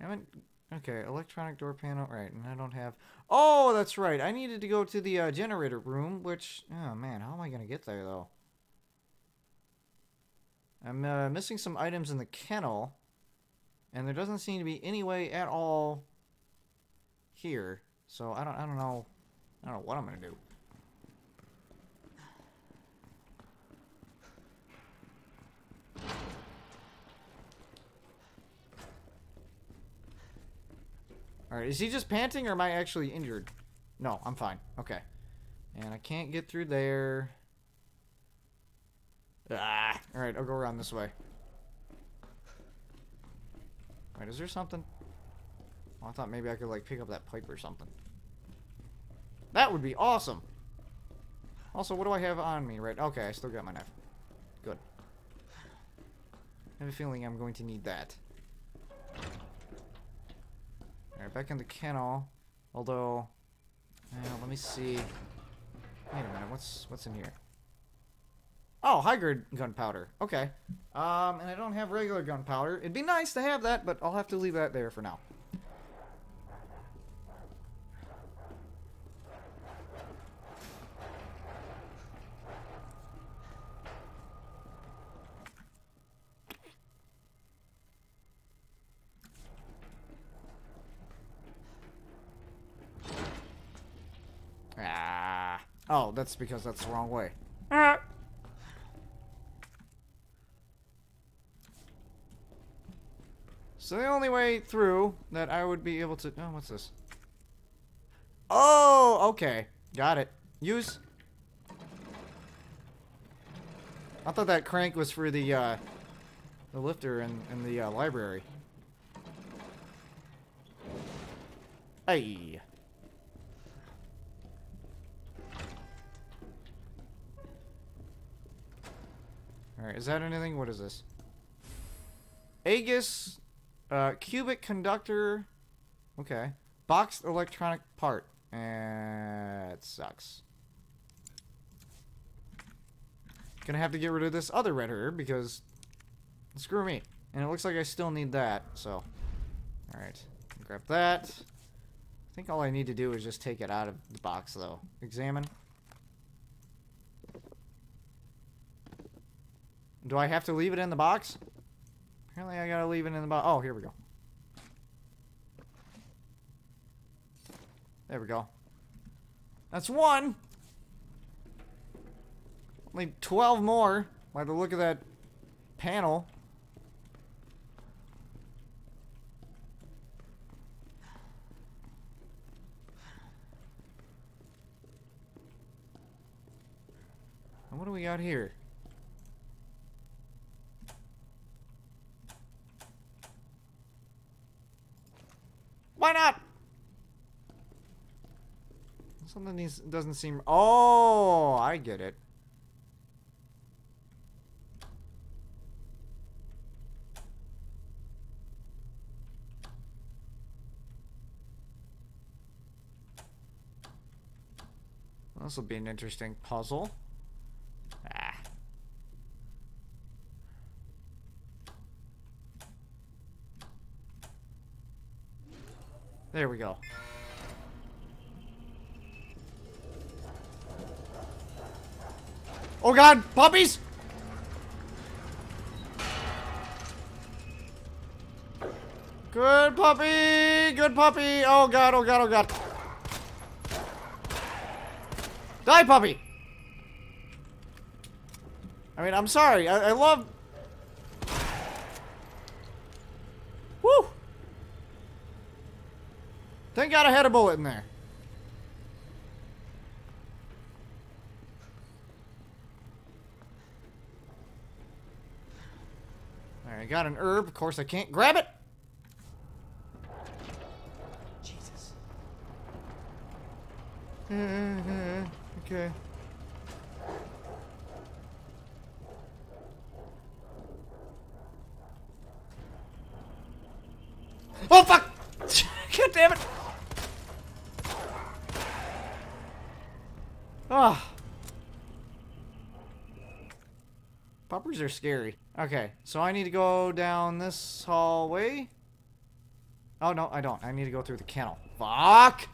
I haven't. Okay, electronic door panel. Right, and I don't have. Oh, that's right. I needed to go to the uh, generator room, which. Oh, man, how am I going to get there, though? I'm uh, missing some items in the kennel, and there doesn't seem to be any way at all here. So I don't, I don't know, I don't know what I'm gonna do. All right, is he just panting or am I actually injured? No, I'm fine. Okay. And I can't get through there. Ah, all right, I'll go around this way. Wait, is there something? I thought maybe I could like pick up that pipe or something. That would be awesome. Also, what do I have on me? Right, okay, I still got my knife. Good. I have a feeling I'm going to need that. Alright, back in the kennel. Although, uh, let me see. Wait a minute, what's what's in here? Oh, high grade gunpowder. Okay. Um, and I don't have regular gunpowder. It'd be nice to have that, but I'll have to leave that there for now. Ah. Oh, that's because that's the wrong way. Ah. So the only way through that I would be able to... Oh, what's this? Oh, okay. Got it. Use. I thought that crank was for the, uh, the lifter in, in the uh, library. Hey. Alright, is that anything? What is this? Aegis, uh, cubic conductor. Okay. Boxed electronic part. Uh, it sucks. Gonna have to get rid of this other red herb because screw me. And it looks like I still need that, so. Alright. Grab that. I think all I need to do is just take it out of the box, though. Examine. Do I have to leave it in the box? Apparently I gotta leave it in the box. Oh, here we go. There we go. That's one! Only 12 more by the look of that panel. And what do we got here? Why not? Something doesn't seem... Oh, I get it. This will be an interesting puzzle. Ah. There we go. Oh god, puppies! Good puppy! Good puppy! Oh god, oh god, oh god. Die, puppy! I mean, I'm sorry. I, I love... Woo! Thank God I had a bullet in there. Alright, I got an herb. Of course I can't grab it. Jesus. okay. Oh fuck! God damn it! Ah. Poppers are scary. Okay, so I need to go down this hallway. Oh no, I don't. I need to go through the kennel. Fuck!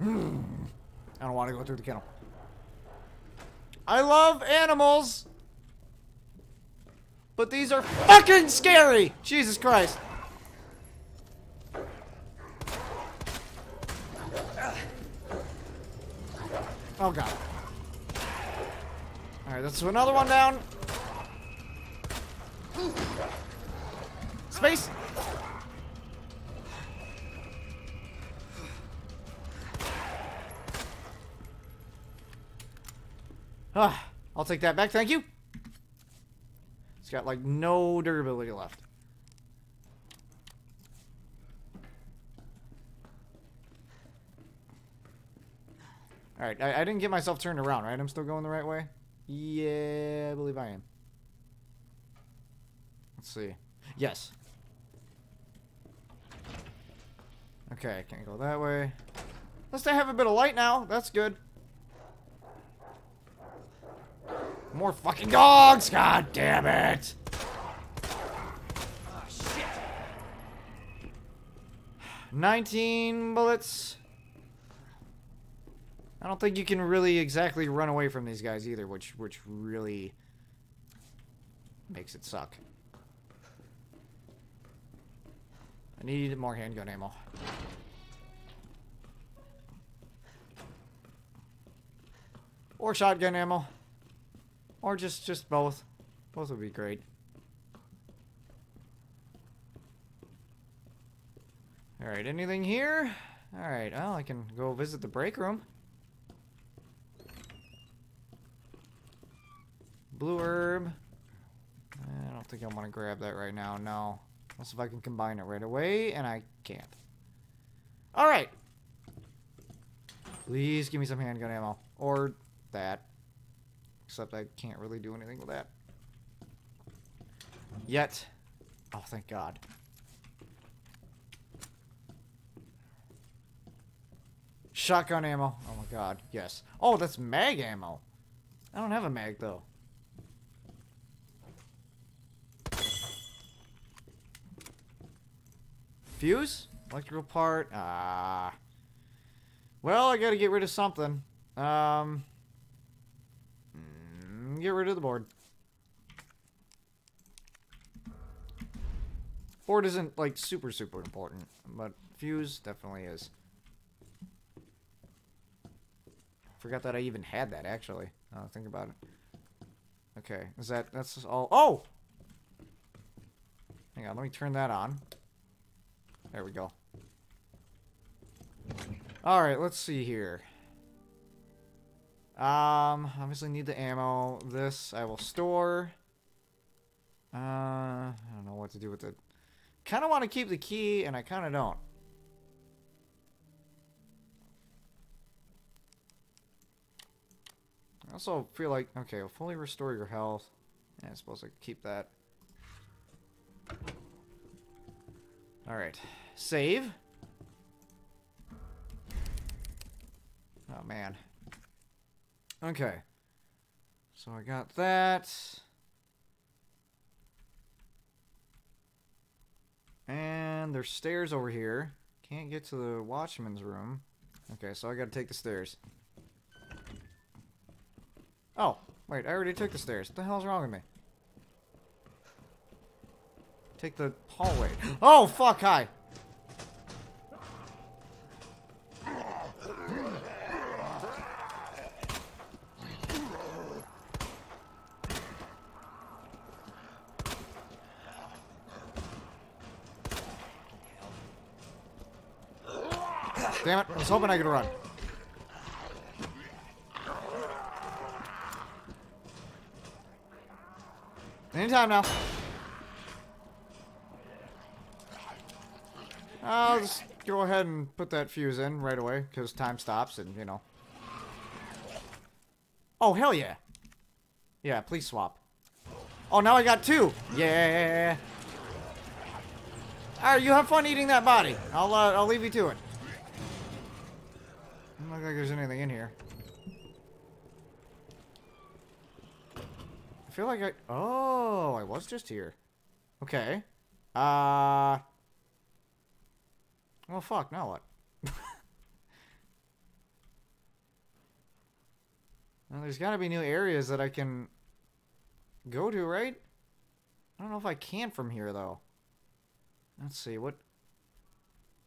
I don't want to go through the kennel. I love animals! But these are fucking scary! Jesus Christ. Oh god. Alright, that's another one down. Space! Ah, I'll take that back, thank you. It's got like no durability left. Alright, I, I didn't get myself turned around, right? I'm still going the right way? Yeah, I believe I am. Let's see. Yes. Okay, I can't go that way. Least I have a bit of light now. That's good. More fucking dogs! God damn it! Oh, shit. 19 bullets. I don't think you can really exactly run away from these guys either, which which really makes it suck. I need more handgun ammo. Or shotgun ammo. Or just just both. Both would be great. Alright, anything here? Alright, well, I can go visit the break room. Blue herb. I don't think I want to grab that right now, no. Unless if I can combine it right away, and I can't. Alright. Please give me some handgun ammo. Or that. Except I can't really do anything with that. Yet. Oh, thank God. Shotgun ammo. Oh my god. Yes. Oh, that's mag ammo. I don't have a mag, though. Fuse? Electrical part? Ah. Well, I gotta get rid of something. Um... mm, Get rid of the board. Board isn't, like, super, super important, but fuse definitely is. Forgot that I even had that, actually. Now think about it. Okay, is that, that's all, oh! Hang on, let me turn that on. There we go. Alright, let's see here. Um, obviously need the ammo. This I will store. Uh, I don't know what to do with it. Kind of want to keep the key, and I kind of don't. I also feel like, okay, will fully restore your health. Yeah, I suppose I could keep that. Alright. Save. Oh, man. Okay. So I got that. And there's stairs over here. Can't get to the watchman's room. Okay, so I gotta take the stairs. Oh, wait, I already took the stairs. What the hell's wrong with me? Take the hallway. Oh, fuck, hi. Damn it, I was hoping I could run. Anytime now. I'll just go ahead and put that fuse in right away, because time stops and, you know. Oh, hell yeah. Yeah, please swap. Oh, now I got two. Yeah. Alright, you have fun eating that body. I'll, uh, I'll leave you to it. Look like there's anything in here. I feel like I... Oh, I was just here. Okay. Uh... Well, fuck, now what? well, there's gotta be new areas that I can go to, right? I don't know if I can from here, though. Let's see, what...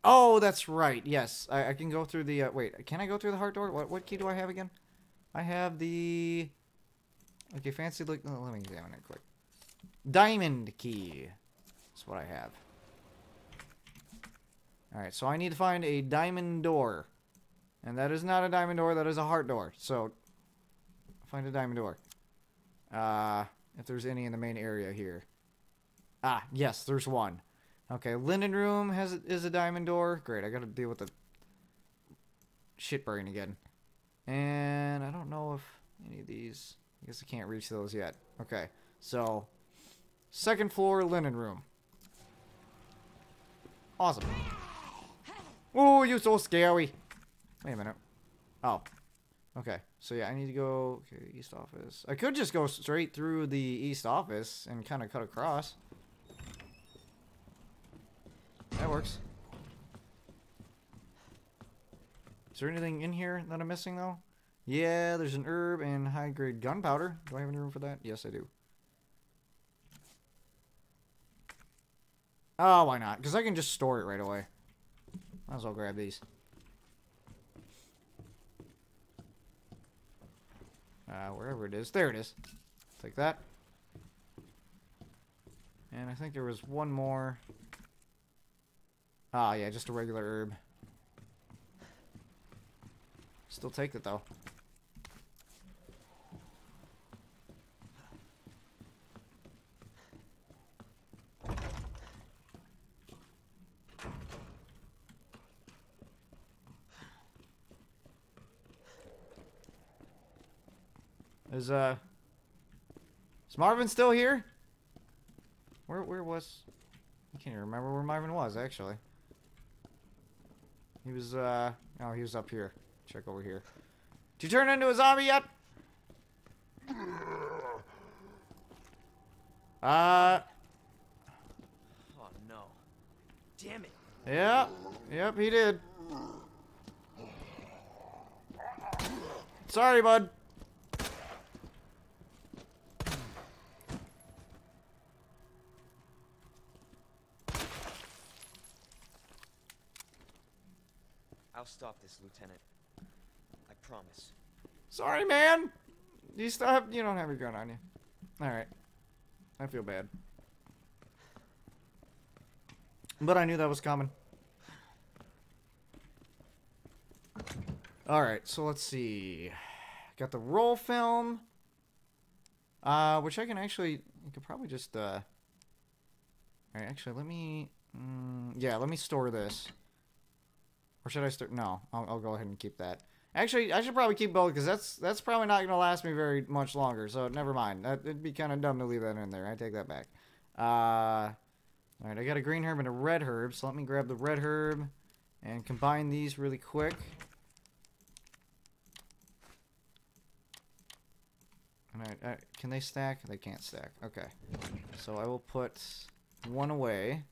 Oh, that's right, yes. I, I can go through the... Uh, wait, can I go through the heart door? What, what key do I have again? I have the... Okay, fancy look... oh, let me examine it quick. Diamond key. That's what I have. Alright, so I need to find a diamond door. And that is not a diamond door, that is a heart door. So, find a diamond door. Uh, if there's any in the main area here. Ah, yes, there's one. Okay, linen room has is a diamond door. Great, I gotta deal with the shit burning again. And I don't know if any of these... I guess I can't reach those yet. Okay, so... Second floor linen room. Awesome. Oh, you're so scary. Wait a minute. Oh. Okay. So yeah, I need to go okay, east office. I could just go straight through the east office and kind of cut across. That works. Is there anything in here that I'm missing though? Yeah, there's an herb and high grade gunpowder. Do I have any room for that? Yes, I do. Oh, why not? Because I can just store it right away. Might as well grab these. Uh, wherever it is. There it is. Take that. And I think there was one more. Ah, yeah, just a regular herb. Still take it, though. Is uh Is Marvin still here? Where where was I can't even remember where Marvin was actually. He was uh oh he was up here. Check over here. Did you turn into a zombie yet? Uh Oh no. Damn it. Yep. Yep, he did. Sorry, bud. Stop this, Lieutenant. I promise. Sorry, man. You still have you don't have your gun on you. Alright. I feel bad. But I knew that was coming. Alright, so let's see. Got the roll film. Uh, which I can actually, you could probably just, uh... Alright, actually, let me, mm, yeah, let me store this. Or should I start, no, I'll, I'll go ahead and keep that. Actually, I should probably keep both, because that's, that's probably not going to last me very much longer, so never mind. That, it'd be kind of dumb to leave that in there. I take that back. Uh, alright, I got a green herb and a red herb, so let me grab the red herb and combine these really quick. Alright, uh, can they stack? They can't stack. Okay. So I will put one away.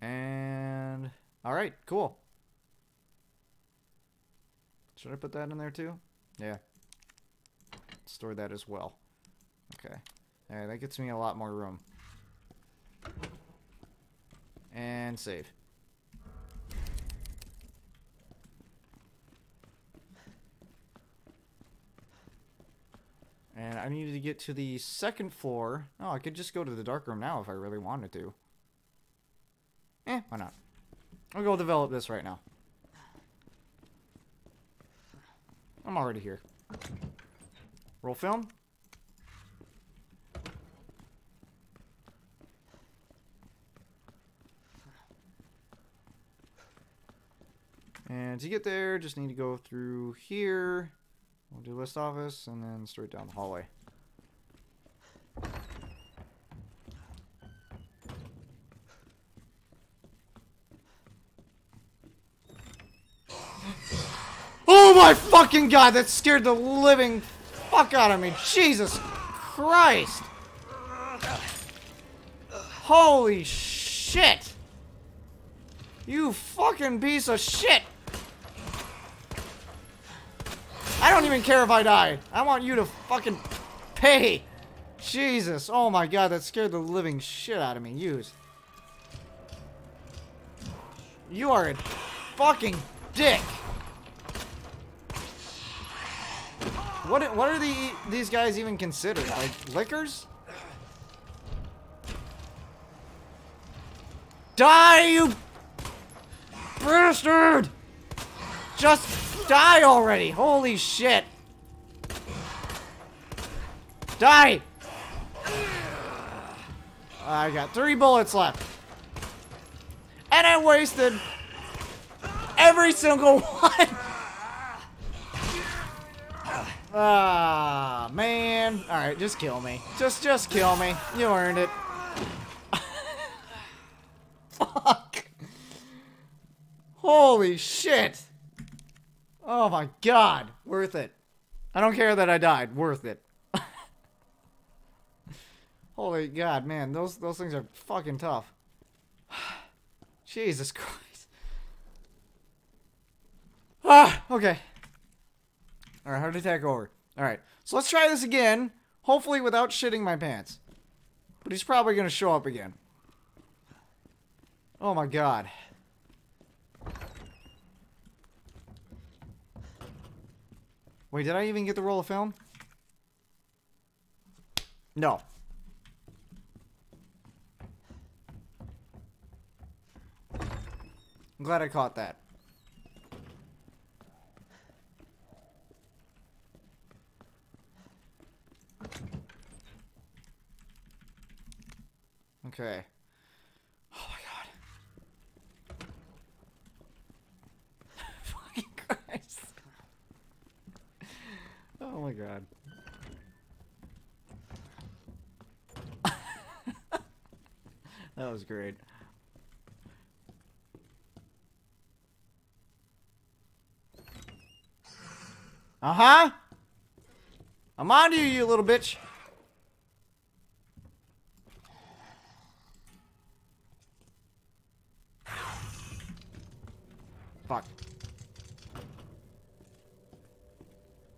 And... Alright, cool. Should I put that in there too? Yeah. store that as well. Okay. Alright, that gets me a lot more room. And save. And I needed to get to the second floor. Oh, I could just go to the dark room now if I really wanted to. Eh, why not? I'll go develop this right now. I'm already here. Roll film. And to get there, just need to go through here. We'll do list office and then straight down the hallway. Oh my fucking god, that scared the living fuck out of me. Jesus Christ. Holy shit. You fucking piece of shit. I don't even care if I die. I want you to fucking pay. Jesus. Oh my god, that scared the living shit out of me. Use. You are a fucking dick. What what are the these guys even considered? Like Lickers? Die, you bastard! Just die already! Holy shit! Die! I got three bullets left. And I wasted every single one! Ah, man. Alright, just kill me. Just, just kill me. You earned it. Fuck. Holy shit. Oh my god. Worth it. I don't care that I died. Worth it. Holy god, man. Those, those things are fucking tough. Jesus Christ. Ah, okay. Alright, heart attack over. Alright, so let's try this again. Hopefully without shitting my pants. But he's probably going to show up again. Oh my god. Wait, did I even get the roll of film? No. I'm glad I caught that. Okay. Oh my god. Fucking Christ. Oh my god. that was great. Uh-huh. I'm on to you, you little bitch. Fuck.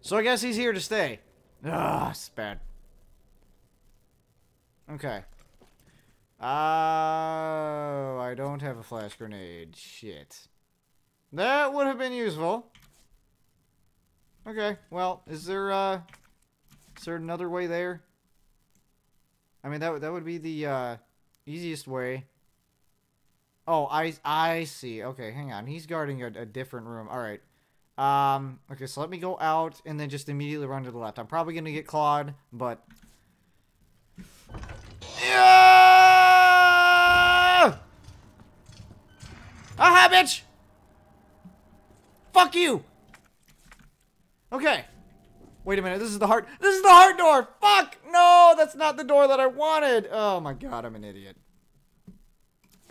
So I guess he's here to stay. Ah, it's bad. Okay. Oh, I don't have a flash grenade. Shit. That would have been useful. Okay, well, is there, uh... Is there another way there? I mean, that, that would be the, uh, easiest way. Oh, I I see. Okay, hang on. He's guarding a, a different room. All right. Um. Okay, so let me go out and then just immediately run to the left. I'm probably gonna get clawed, but. Yeah! Aha, bitch! Fuck you! Okay. Wait a minute. This is the heart. This is the heart door. Fuck! No, that's not the door that I wanted. Oh my god, I'm an idiot.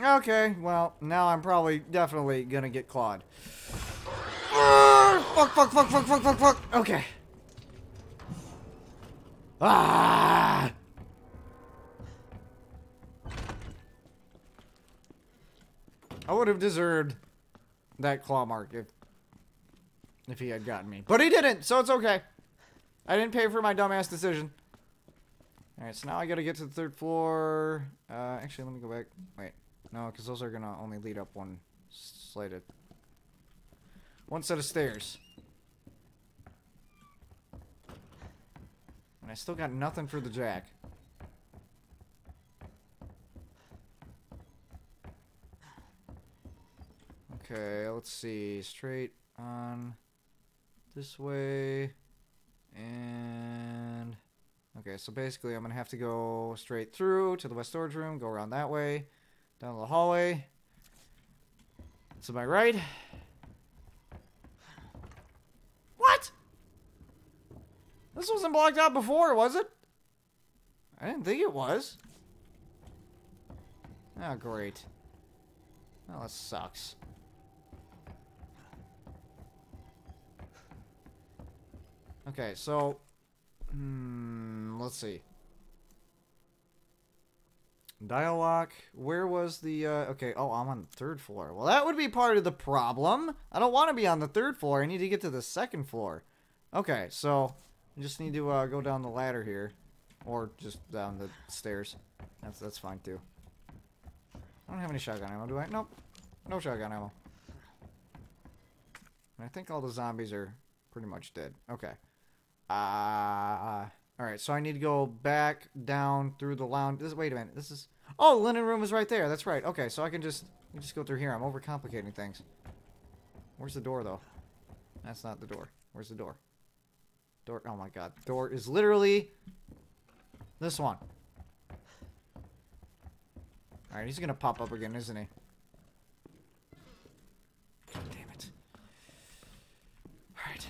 Okay, well, now I'm probably definitely gonna get clawed. Fuck, fuck, fuck, fuck, fuck, fuck, fuck. Okay. Ah! I would have deserved that claw mark if if he had gotten me. But he didn't, so it's okay. I didn't pay for my dumbass decision. Alright, so now I gotta get to the third floor. Uh, actually, let me go back. Wait. No, because those are gonna only lead up one slated. One set of stairs. And I still got nothing for the jack. Okay, let's see. Straight on this way. And... Okay, so basically I'm going to have to go straight through to the west storage room, go around that way, down the hallway. To my right. What? This wasn't blocked out before, was it? I didn't think it was. Oh, great. Oh, that sucks. Okay, so... Hmm, let's see. Dialogue. Where was the, uh, okay, oh, I'm on the third floor. Well, that would be part of the problem. I don't want to be on the third floor. I need to get to the second floor. Okay, so, I just need to, uh, go down the ladder here. Or just down the stairs. That's, that's fine, too. I don't have any shotgun ammo, do I? Nope. No shotgun ammo. I think all the zombies are pretty much dead. Okay. Uh, Alright, so I need to go back down through the lounge. This, wait a minute. This is... Oh, the linen room is right there. That's right. Okay, so I can just, just go through here. I'm overcomplicating things. Where's the door, though? That's not the door. Where's the door? Door... Oh, my God. Door is literally... This one. Alright, he's gonna pop up again, isn't he? God damn it. Alright.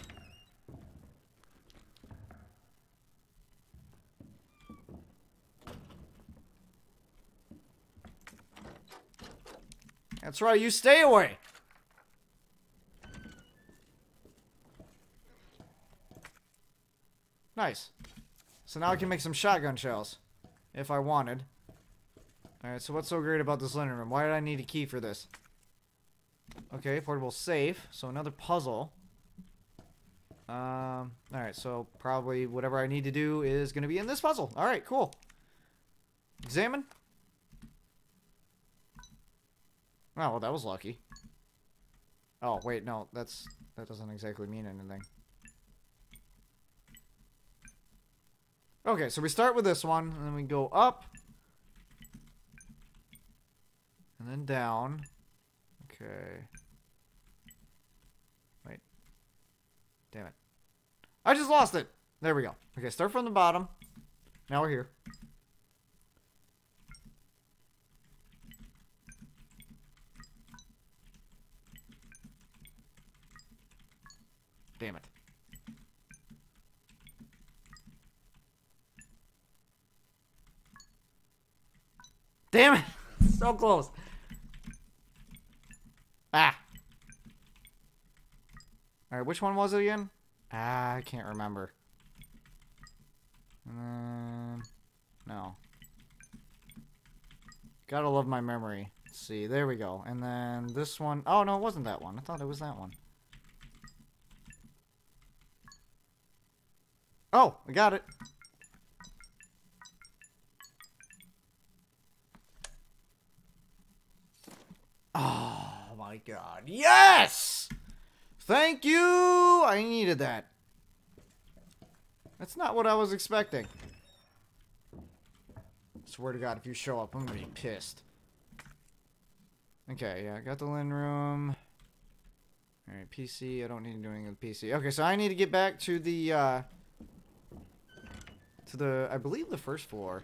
That's right, you stay away! Nice. So now I can make some shotgun shells. If I wanted. Alright, so what's so great about this linen room? Why did I need a key for this? Okay, portable safe. So another puzzle. Um, alright, so probably whatever I need to do is going to be in this puzzle. Alright, cool. Examine. Oh, well, that was lucky. Oh, wait, no, that's... That doesn't exactly mean anything. Okay, so we start with this one, and then we go up. And then down. Okay. Wait. Damn it. I just lost it! There we go. Okay, start from the bottom. Now we're here. Damn it. Damn it! so close. Ah. Alright, which one was it again? Ah, I can't remember. Um, no. Gotta love my memory. Let's see, there we go. And then this one. Oh, no, it wasn't that one. I thought it was that one. Oh, I got it. Oh my god. Yes! Thank you! I needed that. That's not what I was expecting. Swear to god, if you show up, I'm gonna be pissed. Okay, yeah, I got the linen room. Alright, PC. I don't need to do anything with PC. Okay, so I need to get back to the, uh... To the, I believe the first floor.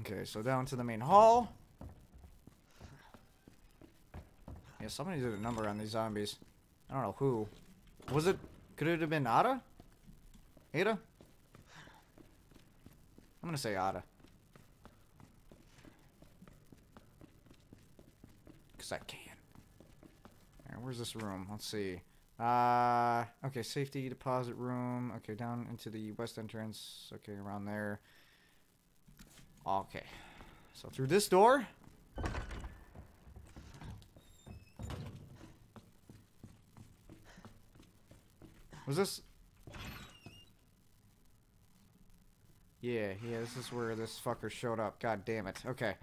Okay, so down to the main hall. Yeah, somebody did a number on these zombies. I don't know who. Was it, could it have been Ada? Ada? I'm gonna say Ada. Because I can. Alright, where's this room? Let's see. Uh, okay, safety deposit room. Okay, down into the west entrance. Okay, around there. Okay. So through this door. Was this? Yeah, yeah, this is where this fucker showed up. God damn it. Okay.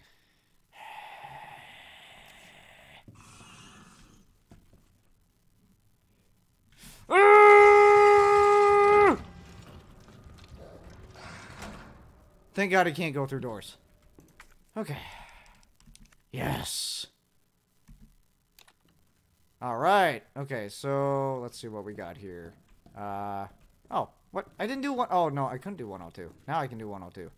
Thank God I can't go through doors. Okay. Yes. All right. Okay, so let's see what we got here. Uh, oh, what? I didn't do one. Oh no, I couldn't do 102. Now I can do 102.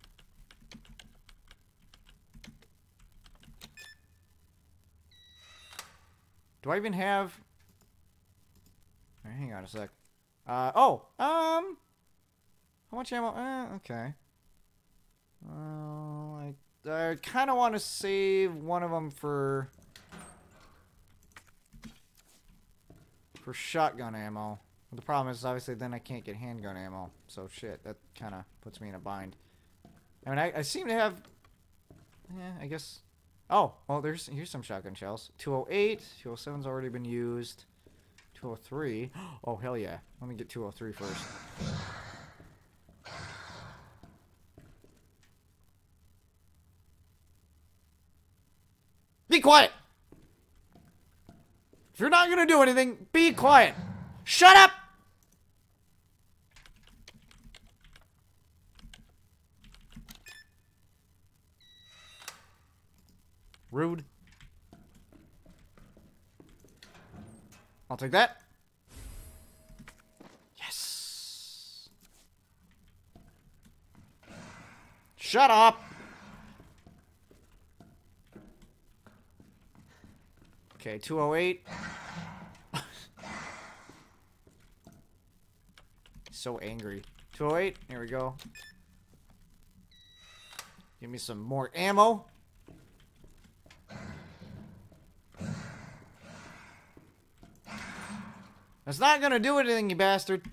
Do I even have? Alright, hang on a sec. Uh, oh, um, how much ammo? Uh, okay. Well, I, I kind of want to save one of them for for shotgun ammo. But the problem is, obviously, then I can't get handgun ammo. So shit, that kind of puts me in a bind. I mean, I, I seem to have. Yeah, I guess. Oh, well, there's here's some shotgun shells. 208, 207's already been used. 203. Oh hell yeah! Let me get 203 first. Be quiet! If you're not gonna do anything, be quiet! Shut up! Rude. I'll take that. Yes. Shut up. Okay, 208. so angry. 208. Here we go. Give me some more ammo. That's not gonna do anything, you bastard.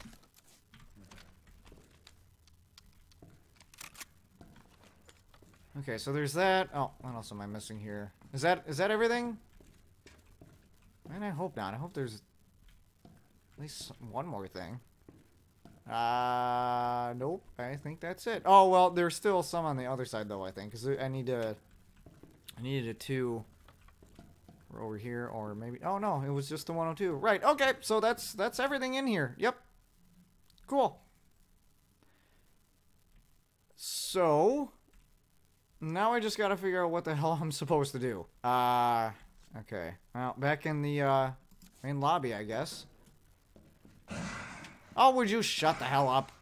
Okay, so there's that. Oh, what else am I missing here? Is that is that everything? And I hope not. I hope there's at least one more thing. Uh, nope. I think that's it. Oh well, there's still some on the other side though. I think because I need to. I needed a two. Over here, or maybe. Oh no, it was just the 102. Right. Okay. So that's that's everything in here. Yep. Cool. So now I just gotta figure out what the hell I'm supposed to do. Uh, okay. Well, back in the uh, main lobby, I guess. Oh, would you shut the hell up?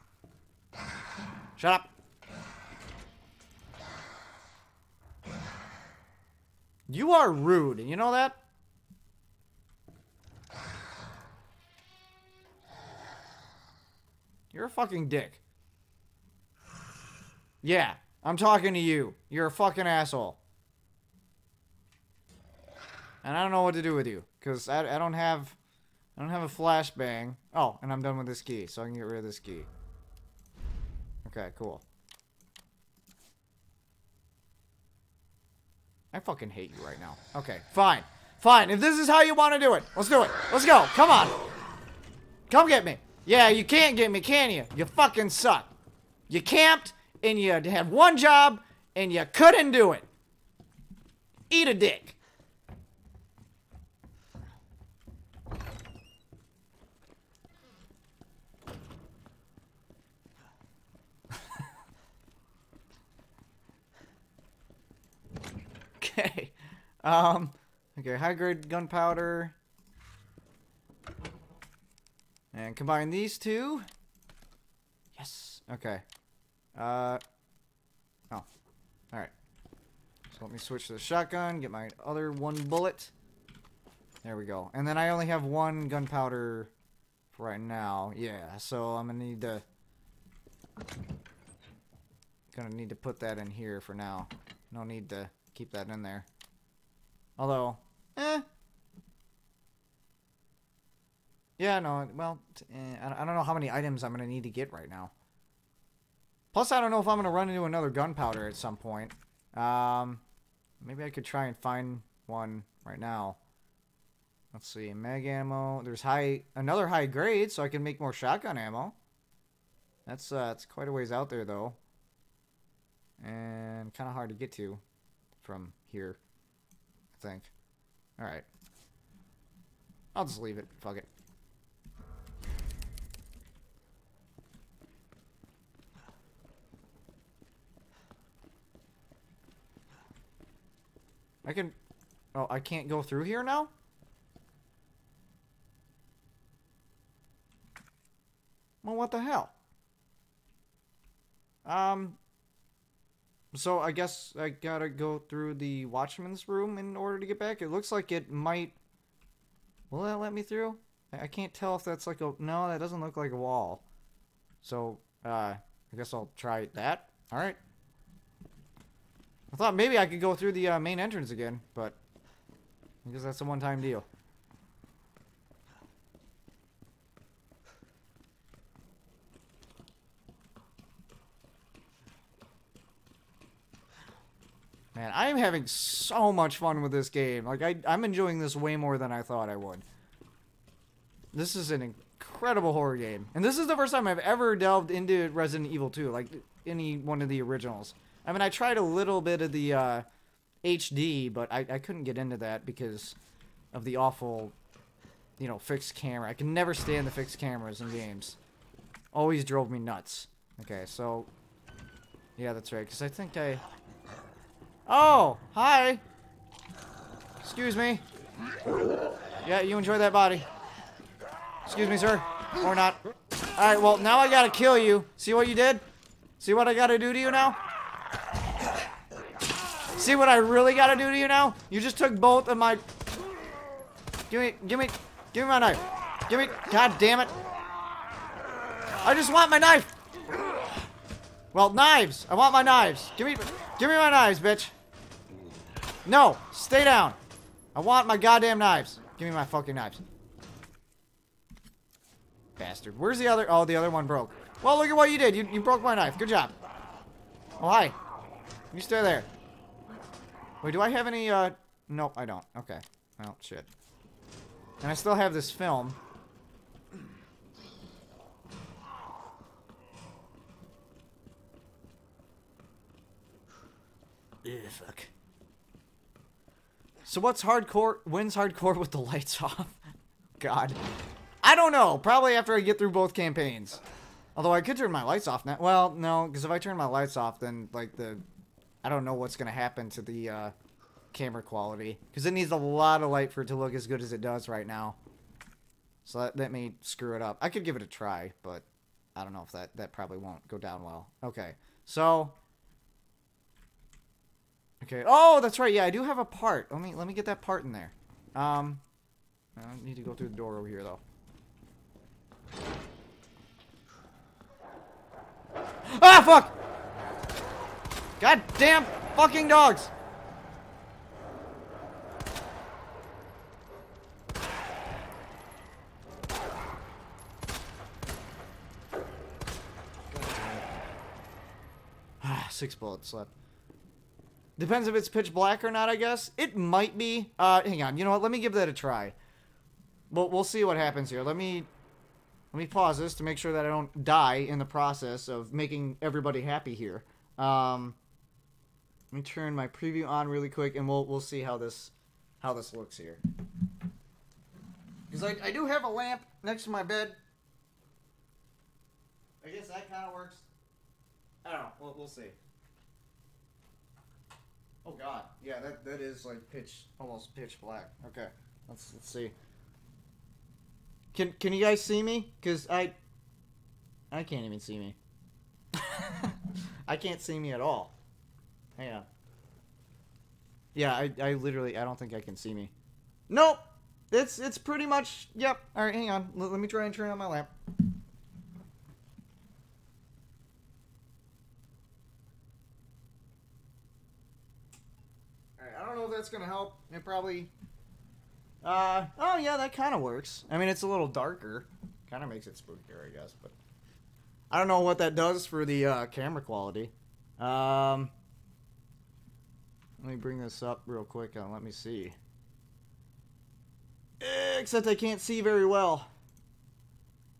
Shut up. You are rude, and you know that? You're a fucking dick. Yeah, I'm talking to you. You're a fucking asshole. And I don't know what to do with you. Because I, I don't have... I don't have a flashbang. Oh, and I'm done with this key. So I can get rid of this key. Okay, cool. I fucking hate you right now. Okay, fine. Fine. If this is how you want to do it, let's do it. Let's go. Come on. Come get me. Yeah, you can't get me, can you? You fucking suck. You camped, and you had one job, and you couldn't do it. Eat a dick. Okay. Um, okay, high grade gunpowder. And combine these two. Yes. Okay. Uh. Oh. Alright. So let me switch to the shotgun, get my other one bullet. There we go. And then I only have one gunpowder right now. Yeah, so I'm gonna need to... Gonna need to put that in here for now. No need to keep that in there. Although, eh. Yeah, no, well, eh, I don't know how many items I'm going to need to get right now. Plus, I don't know if I'm going to run into another gunpowder at some point. Um, maybe I could try and find one right now. Let's see, mag ammo. There's high, another high grade, so I can make more shotgun ammo. That's uh, it's quite a ways out there though, and kind of hard to get to from here. I think. All right. I'll just leave it. Fuck it. I can... Oh, I can't go through here now? Well, what the hell? Um... So, I guess I gotta go through the Watchman's room in order to get back? It looks like it might... Will that let me through? I can't tell if that's like a... No, that doesn't look like a wall. So, uh... I guess I'll try that. Alright. I thought maybe I could go through the uh, main entrance again, but I guess that's a one-time deal. Man, I am having so much fun with this game. Like, I, I'm enjoying this way more than I thought I would. This is an incredible horror game. And this is the first time I've ever delved into Resident Evil 2, like any one of the originals. I mean, I tried a little bit of the uh, HD, but I, I couldn't get into that because of the awful, you know, fixed camera. I can never stand the fixed cameras in games. Always drove me nuts. Okay, so... Yeah, that's right, because I think I... Oh! Hi! Excuse me. Yeah, you enjoy that body. Excuse me, sir. Or not. Alright, well, now I gotta kill you. See what you did? See what I gotta do to you now? See what I really gotta do to you now? You just took both of my... Give me, give me, give me my knife. Give me, god damn it. I just want my knife. Well, knives. I want my knives. Give me, give me my knives, bitch. No, stay down. I want my goddamn knives. Give me my fucking knives. Bastard. Where's the other? Oh, the other one broke. Well, look at what you did. You, you broke my knife. Good job. Oh, hi. You stay there. Wait, do I have any, uh... Nope, I don't. Okay. Well, shit. And I still have this film. Ugh, fuck. So what's hardcore? When's hardcore with the lights off? God. I don't know. Probably after I get through both campaigns. Although I could turn my lights off now. Well, no, because if I turn my lights off, then, like, the... I don't know what's going to happen to the, uh, camera quality. Because it needs a lot of light for it to look as good as it does right now. So that, that may screw it up. I could give it a try, but I don't know if that, that probably won't go down well. Okay, so... Okay, oh, that's right, yeah, I do have a part. Let me, let me get that part in there. Um, I need to go through the door over here, though. Ah, fuck! God damn fucking dogs! Ah, six bullets left. Depends if it's pitch black or not, I guess. It might be. Uh, hang on. You know what? Let me give that a try. Well, we'll see what happens here. Let me let me pause this to make sure that I don't die in the process of making everybody happy here. Um, let me turn my preview on really quick, and we'll we'll see how this how this looks here. Because I, I do have a lamp next to my bed. I guess that kind of works. I don't know. We'll, we'll see. Oh god, yeah, that that is like pitch, almost pitch black. Okay, let's let's see. Can can you guys see me? Cause I I can't even see me. I can't see me at all. Hang on. Yeah, I I literally I don't think I can see me. Nope. It's it's pretty much yep. All right, hang on. Let, let me try and turn on my lamp. Don't know if that's gonna help. It probably. Uh oh yeah, that kind of works. I mean, it's a little darker. Kind of makes it spookier, I guess. But I don't know what that does for the uh, camera quality. Um, let me bring this up real quick and let me see. Except I can't see very well.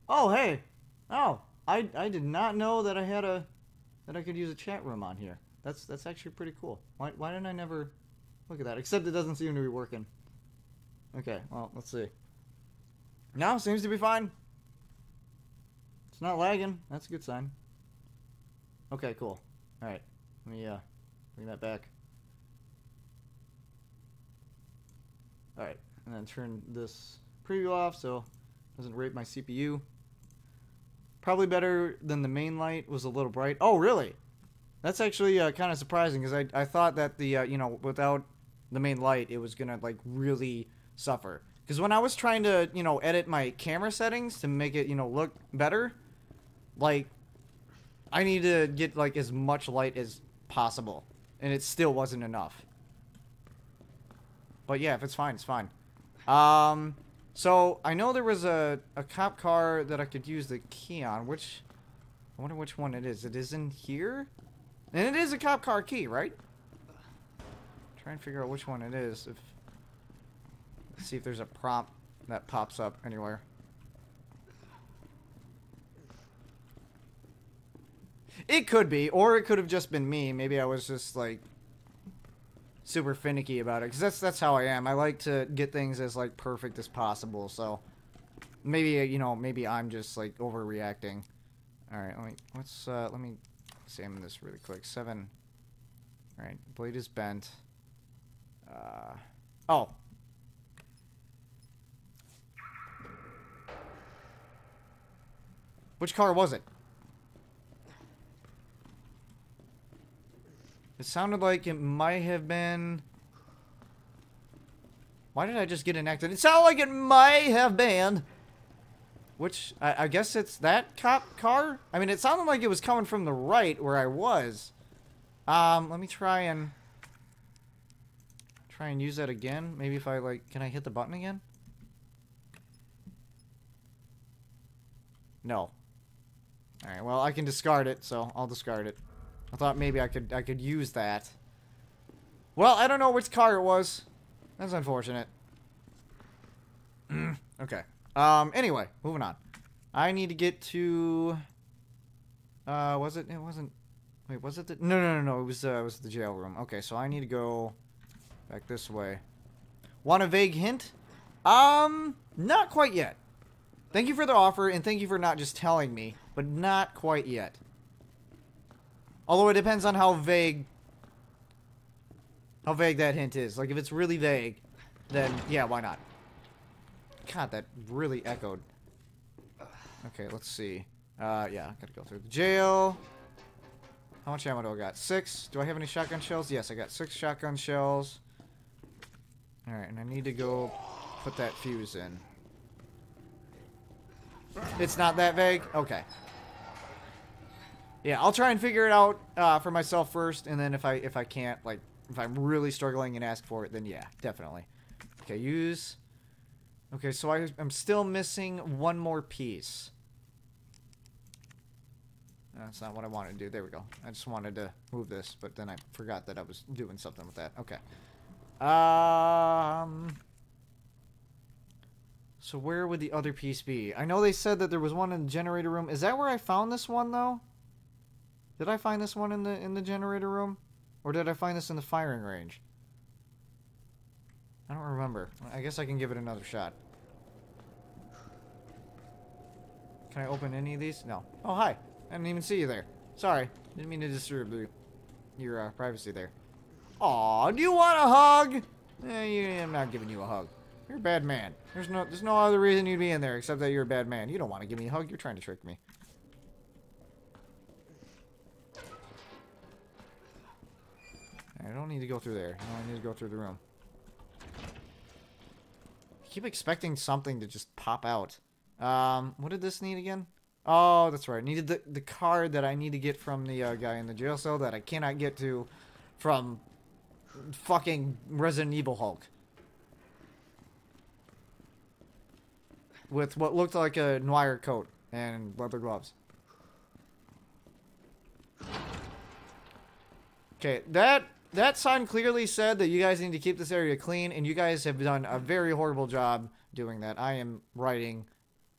Oh, hey. Oh, I I did not know that I had a that I could use a chat room on here. That's that's actually pretty cool. Why why didn't I never look at that? Except it doesn't seem to be working. Okay, well, let's see. Now seems to be fine. It's not lagging. That's a good sign. Okay, cool. All right. Let me uh bring that back. All right, and then turn this preview off so it doesn't rape my CPU. Probably better than the main light was a little bright. Oh, really? That's actually uh, kind of surprising because I, I thought that the uh, you know without the main light it was gonna like really suffer. Because when I was trying to you know edit my camera settings to make it you know look better, like I need to get like as much light as possible, and it still wasn't enough. But yeah, if it's fine, it's fine. Um, so I know there was a, a cop car that I could use the key on. Which I wonder which one it is. It is in here, and it is a cop car key, right? Try and figure out which one it is. If see if there's a prompt that pops up anywhere. It could be, or it could have just been me. Maybe I was just like super finicky about it because that's that's how I am. I like to get things as like perfect as possible. So maybe you know maybe I'm just like overreacting. All right, let me let's uh, let me examine this really quick. Seven. All right, blade is bent. Uh, oh. Which car was it? It sounded like it might have been... Why did I just get an accident? It sounded like it might have been... Which, I, I guess it's that cop car? I mean, it sounded like it was coming from the right where I was. Um, let me try and... Try and use that again. Maybe if I, like... Can I hit the button again? No. Alright, well, I can discard it, so I'll discard it. I thought maybe I could I could use that. Well, I don't know which car it was. That's unfortunate. okay. Um, anyway, moving on. I need to get to... Uh, was it? It wasn't... Wait, was it the... No, no, no, no. It was, uh, it was the jail room. Okay, so I need to go back this way. Want a vague hint? Um, not quite yet. Thank you for the offer, and thank you for not just telling me, but not quite yet. Although it depends on how vague how vague that hint is. Like if it's really vague, then yeah, why not? God, that really echoed. Okay, let's see. Uh, yeah, I gotta go through the jail. How much ammo do I got? Six. Do I have any shotgun shells? Yes, I got six shotgun shells. Alright, and I need to go put that fuse in. It's not that vague? Okay. Yeah, I'll try and figure it out uh, for myself first, and then if I if I can't, like, if I'm really struggling and ask for it, then yeah, definitely. Okay, use. Okay, so I, I'm still missing one more piece. That's not what I wanted to do. There we go. I just wanted to move this, but then I forgot that I was doing something with that. Okay. Um. So where would the other piece be? I know they said that there was one in the generator room. Is that where I found this one, though? Did I find this one in the in the generator room? Or did I find this in the firing range? I don't remember. I guess I can give it another shot. Can I open any of these? No. Oh, hi. I didn't even see you there. Sorry. Didn't mean to disturb you, your uh, privacy there. Aw, do you want a hug? Eh, you, I'm not giving you a hug. You're a bad man. There's no, there's no other reason you'd be in there except that you're a bad man. You don't want to give me a hug. You're trying to trick me. I don't need to go through there. No, I need to go through the room. I keep expecting something to just pop out. Um, what did this need again? Oh, that's right. I needed the, the card that I need to get from the uh, guy in the jail cell that I cannot get to from fucking Resident Evil Hulk. With what looked like a noir coat and leather gloves. Okay, that that sign clearly said that you guys need to keep this area clean, and you guys have done a very horrible job doing that. I am writing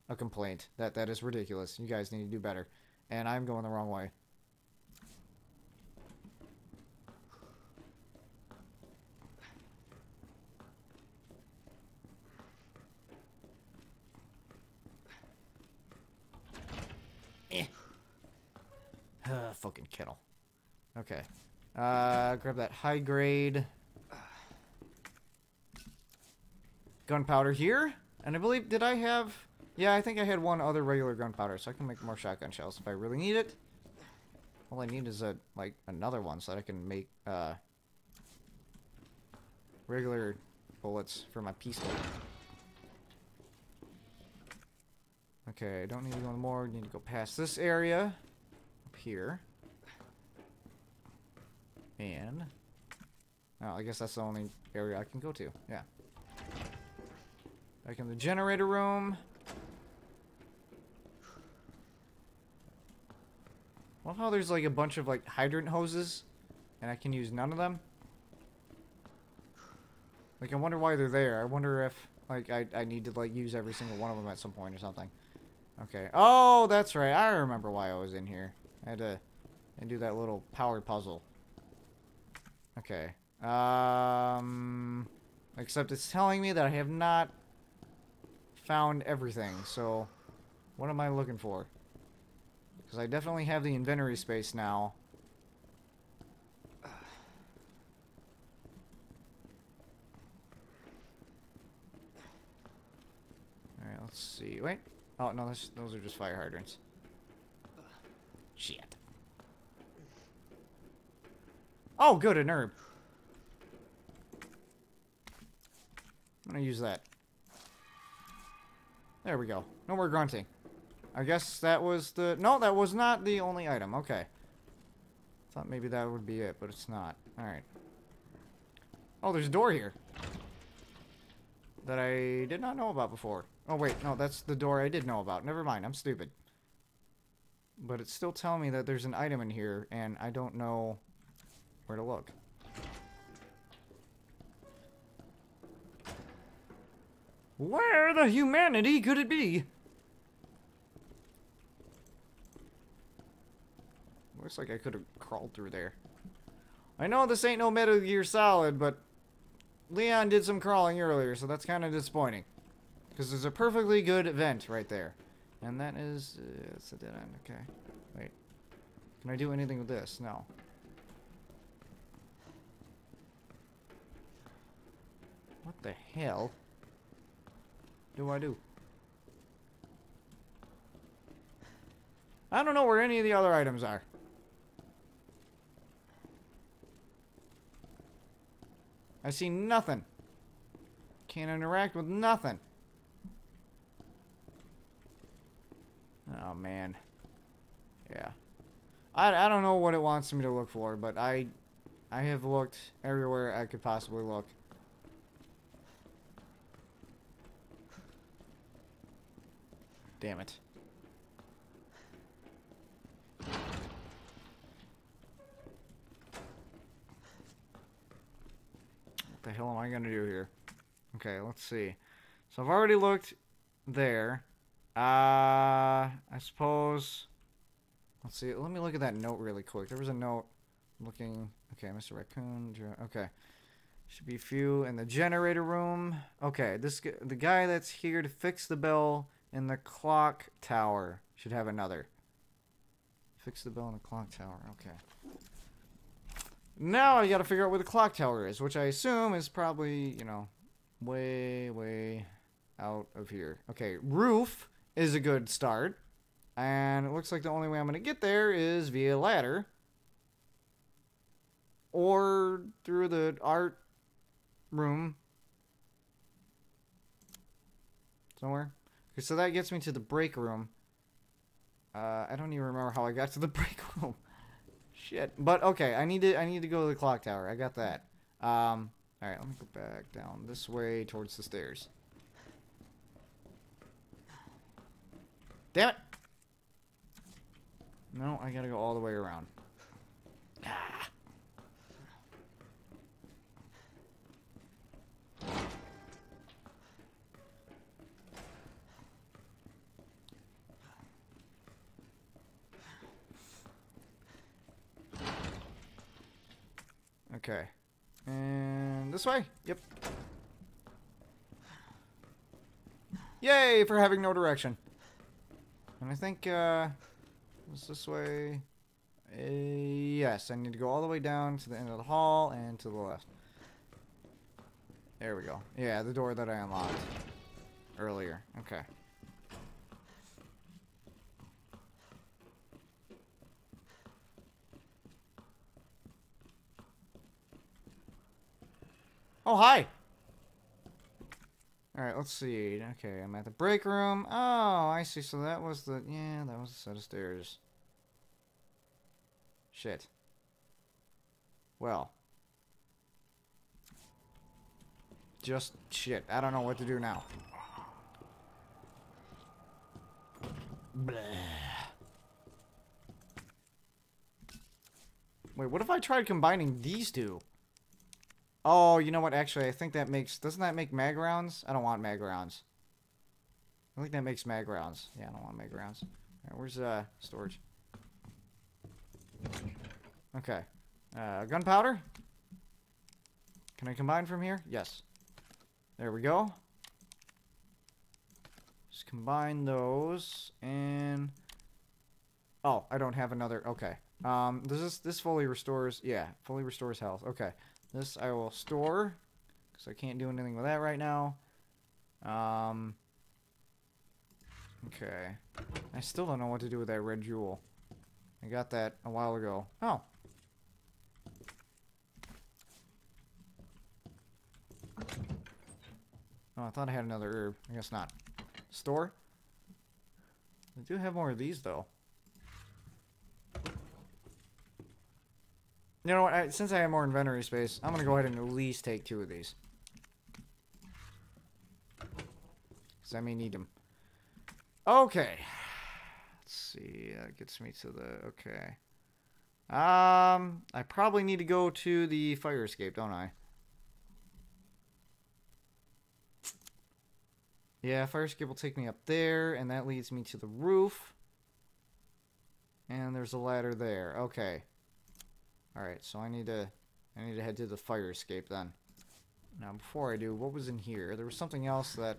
a complaint that that is ridiculous. You guys need to do better. And I'm going the wrong way. Uh, fucking kettle. Okay. Uh, grab that high grade gunpowder here. And I believe, did I have... Yeah, I think I had one other regular gunpowder, so I can make more shotgun shells if I really need it. All I need is a like another one so that I can make uh, regular bullets for my pistol. Okay, I don't need in the morgue. Need to go past this area here. And oh, I guess that's the only area I can go to. Yeah. Back in the generator room. Love how there's like a bunch of like hydrant hoses and I can use none of them. Like I wonder why they're there. I wonder if like I, I need to like use every single one of them at some point or something. Okay. Oh, that's right. I remember why I was in here. I had to and do that little power puzzle. Okay. Um except it's telling me that I have not found everything. So what am I looking for? Because I definitely have the inventory space now. Alright, let's see. Wait. Oh, no, that's, those are just fire hydrants. Shit. Oh, good, an herb. I'm gonna use that. There we go. No more grunting. I guess that was the... No, that was not the only item. Okay. Thought maybe that would be it, but it's not. Alright. Oh, there's a door here. That I did not know about before. Oh, wait. No, that's the door I did know about. Never mind. I'm stupid. But it's still telling me that there's an item in here, and I don't know where to look. Where the humanity could it be? Looks like I could have crawled through there. I know this ain't no Metal Gear Solid, but Leon did some crawling earlier, so that's kind of disappointing. Because there's a perfectly good vent right there. And that is... Uh, it's a dead end, okay. Wait. Can I do anything with this? No. What the hell do I do? I don't know where any of the other items are. I see nothing. Can't interact with nothing. Oh, man. Yeah. I, I don't know what it wants me to look for, but I I have looked everywhere I could possibly look. Damn it. What the hell am I going to do here? Okay, let's see. So I've already looked there. Uh, I suppose... Let's see. Let me look at that note really quick. There was a note looking... Okay, Mr. Raccoon. Okay. Should be few in the generator room. Okay, this the guy that's here to fix the bell in the clock tower should have another. Fix the bell in the clock tower. Okay. Now I gotta figure out where the clock tower is, which I assume is probably, you know, way, way out of here. Okay, roof is a good start. And it looks like the only way I'm gonna get there is via ladder. Or through the art room. Somewhere. Okay, so that gets me to the break room. Uh, I don't even remember how I got to the break room. Shit. But okay, I need to I need to go to the clock tower. I got that. Um, all right, let me go back down this way towards the stairs. Damn it! No, I gotta go all the way around. Okay. And this way? Yep. Yay for having no direction. And I think, uh, this way. Uh, yes, I need to go all the way down to the end of the hall and to the left. There we go. Yeah, the door that I unlocked earlier. Okay. Oh, hi! Alright, let's see. Okay, I'm at the break room. Oh, I see. So that was the... Yeah, that was the set of stairs. Shit. Well. Just shit. I don't know what to do now. Blah. Wait, what if I tried combining these two? Oh, you know what? Actually, I think that makes... Doesn't that make mag rounds? I don't want mag rounds. I think that makes mag rounds. Yeah, I don't want mag rounds. Alright, where's, uh, storage? Okay. Uh, gunpowder? Can I combine from here? Yes. There we go. Just combine those, and... Oh, I don't have another... Okay. Um, does this, this fully restores... Yeah, fully restores health. Okay. This I will store, because I can't do anything with that right now. Um, okay. I still don't know what to do with that red jewel. I got that a while ago. Oh. Oh, I thought I had another herb. I guess not. Store? I do have more of these, though. You know what? I, since I have more inventory space, I'm going to go ahead and at least take two of these. Because I may need them. Okay. Let's see. That gets me to the... Okay. Um, I probably need to go to the fire escape, don't I? Yeah, fire escape will take me up there, and that leads me to the roof. And there's a ladder there. Okay. Alright, so I need to I need to head to the fire escape then. Now before I do, what was in here? There was something else that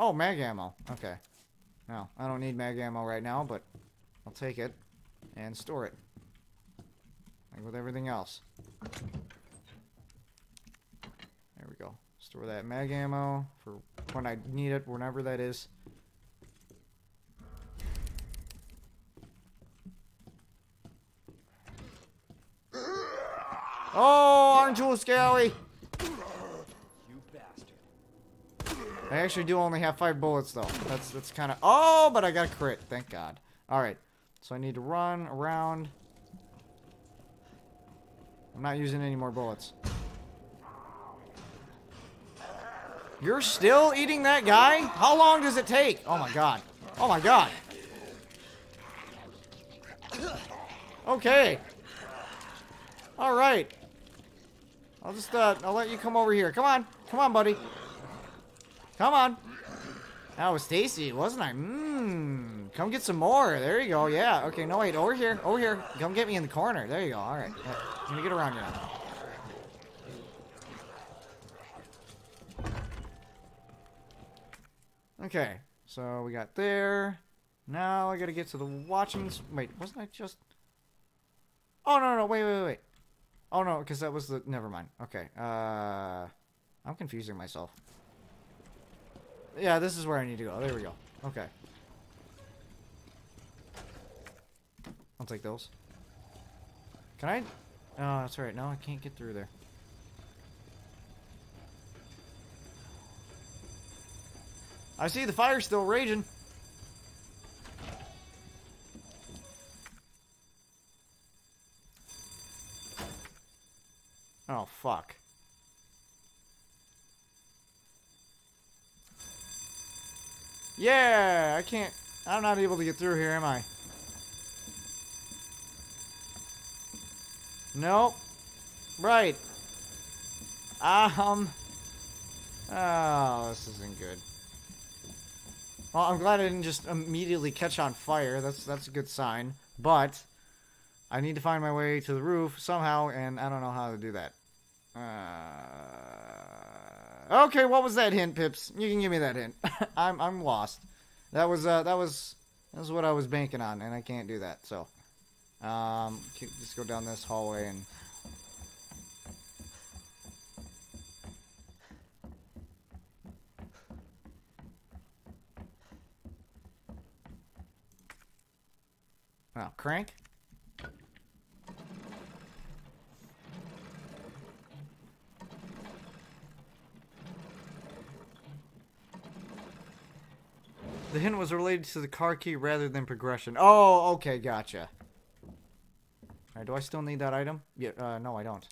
Oh, mag ammo. Okay. No, I don't need mag ammo right now, but I'll take it and store it. Like with everything else. There we go. Store that mag ammo for when I need it, whenever that is. Oh, aren't you scary? You bastard. I actually do only have five bullets though. That's that's kind of. Oh, but I got a crit. Thank God. All right. So I need to run around. I'm not using any more bullets. You're still eating that guy? How long does it take? Oh my god. Oh my god. Okay. All right. I'll just, uh, I'll let you come over here. Come on. Come on, buddy. Come on. That was tasty, wasn't I? Mmm. Come get some more. There you go. Yeah. Okay, no, wait. Over here. Over here. Come get me in the corner. There you go. All right. Uh, Let me get around here. Okay. So we got there. Now I gotta get to the Watchman's... Wait, wasn't I just... Oh, no, no, wait, wait, wait. Oh, no, because that was the... Never mind. Okay. Uh, I'm confusing myself. Yeah, this is where I need to go. There we go. Okay. I'll take those. Can I? Oh, that's right. No, I can't get through there. I see the fire still raging. Oh, fuck. Yeah, I can't... I'm not able to get through here, am I? Nope. Right. Um... Oh, this isn't good. Well, I'm glad I didn't just immediately catch on fire. That's that's a good sign. But I need to find my way to the roof somehow, and I don't know how to do that. Uh, okay, what was that hint, Pips? You can give me that hint. I'm I'm lost. That was uh that was that was what I was banking on, and I can't do that. So, um, just go down this hallway and. Oh, crank. The hint was related to the car key rather than progression. Oh, okay, gotcha. Alright, do I still need that item? Yeah, uh, no, I don't.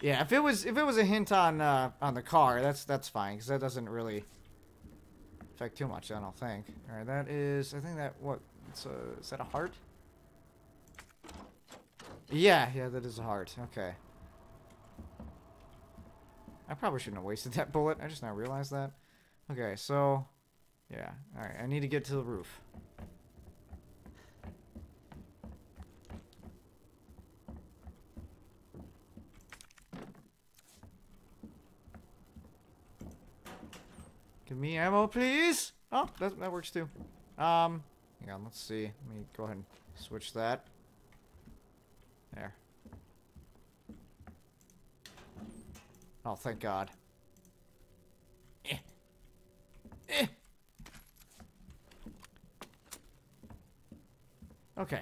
Yeah, if it was if it was a hint on uh, on the car, that's that's fine because that doesn't really affect too much. I don't think. All right, that is. I think that what? It's a, is that a heart? Yeah, yeah, that is a heart. Okay. I probably shouldn't have wasted that bullet. I just now realized that. Okay, so yeah. All right, I need to get to the roof. Give me ammo, please. Oh, that, that works too. Um, hang on, let's see. Let me go ahead and switch that. There. Oh, thank God. Okay.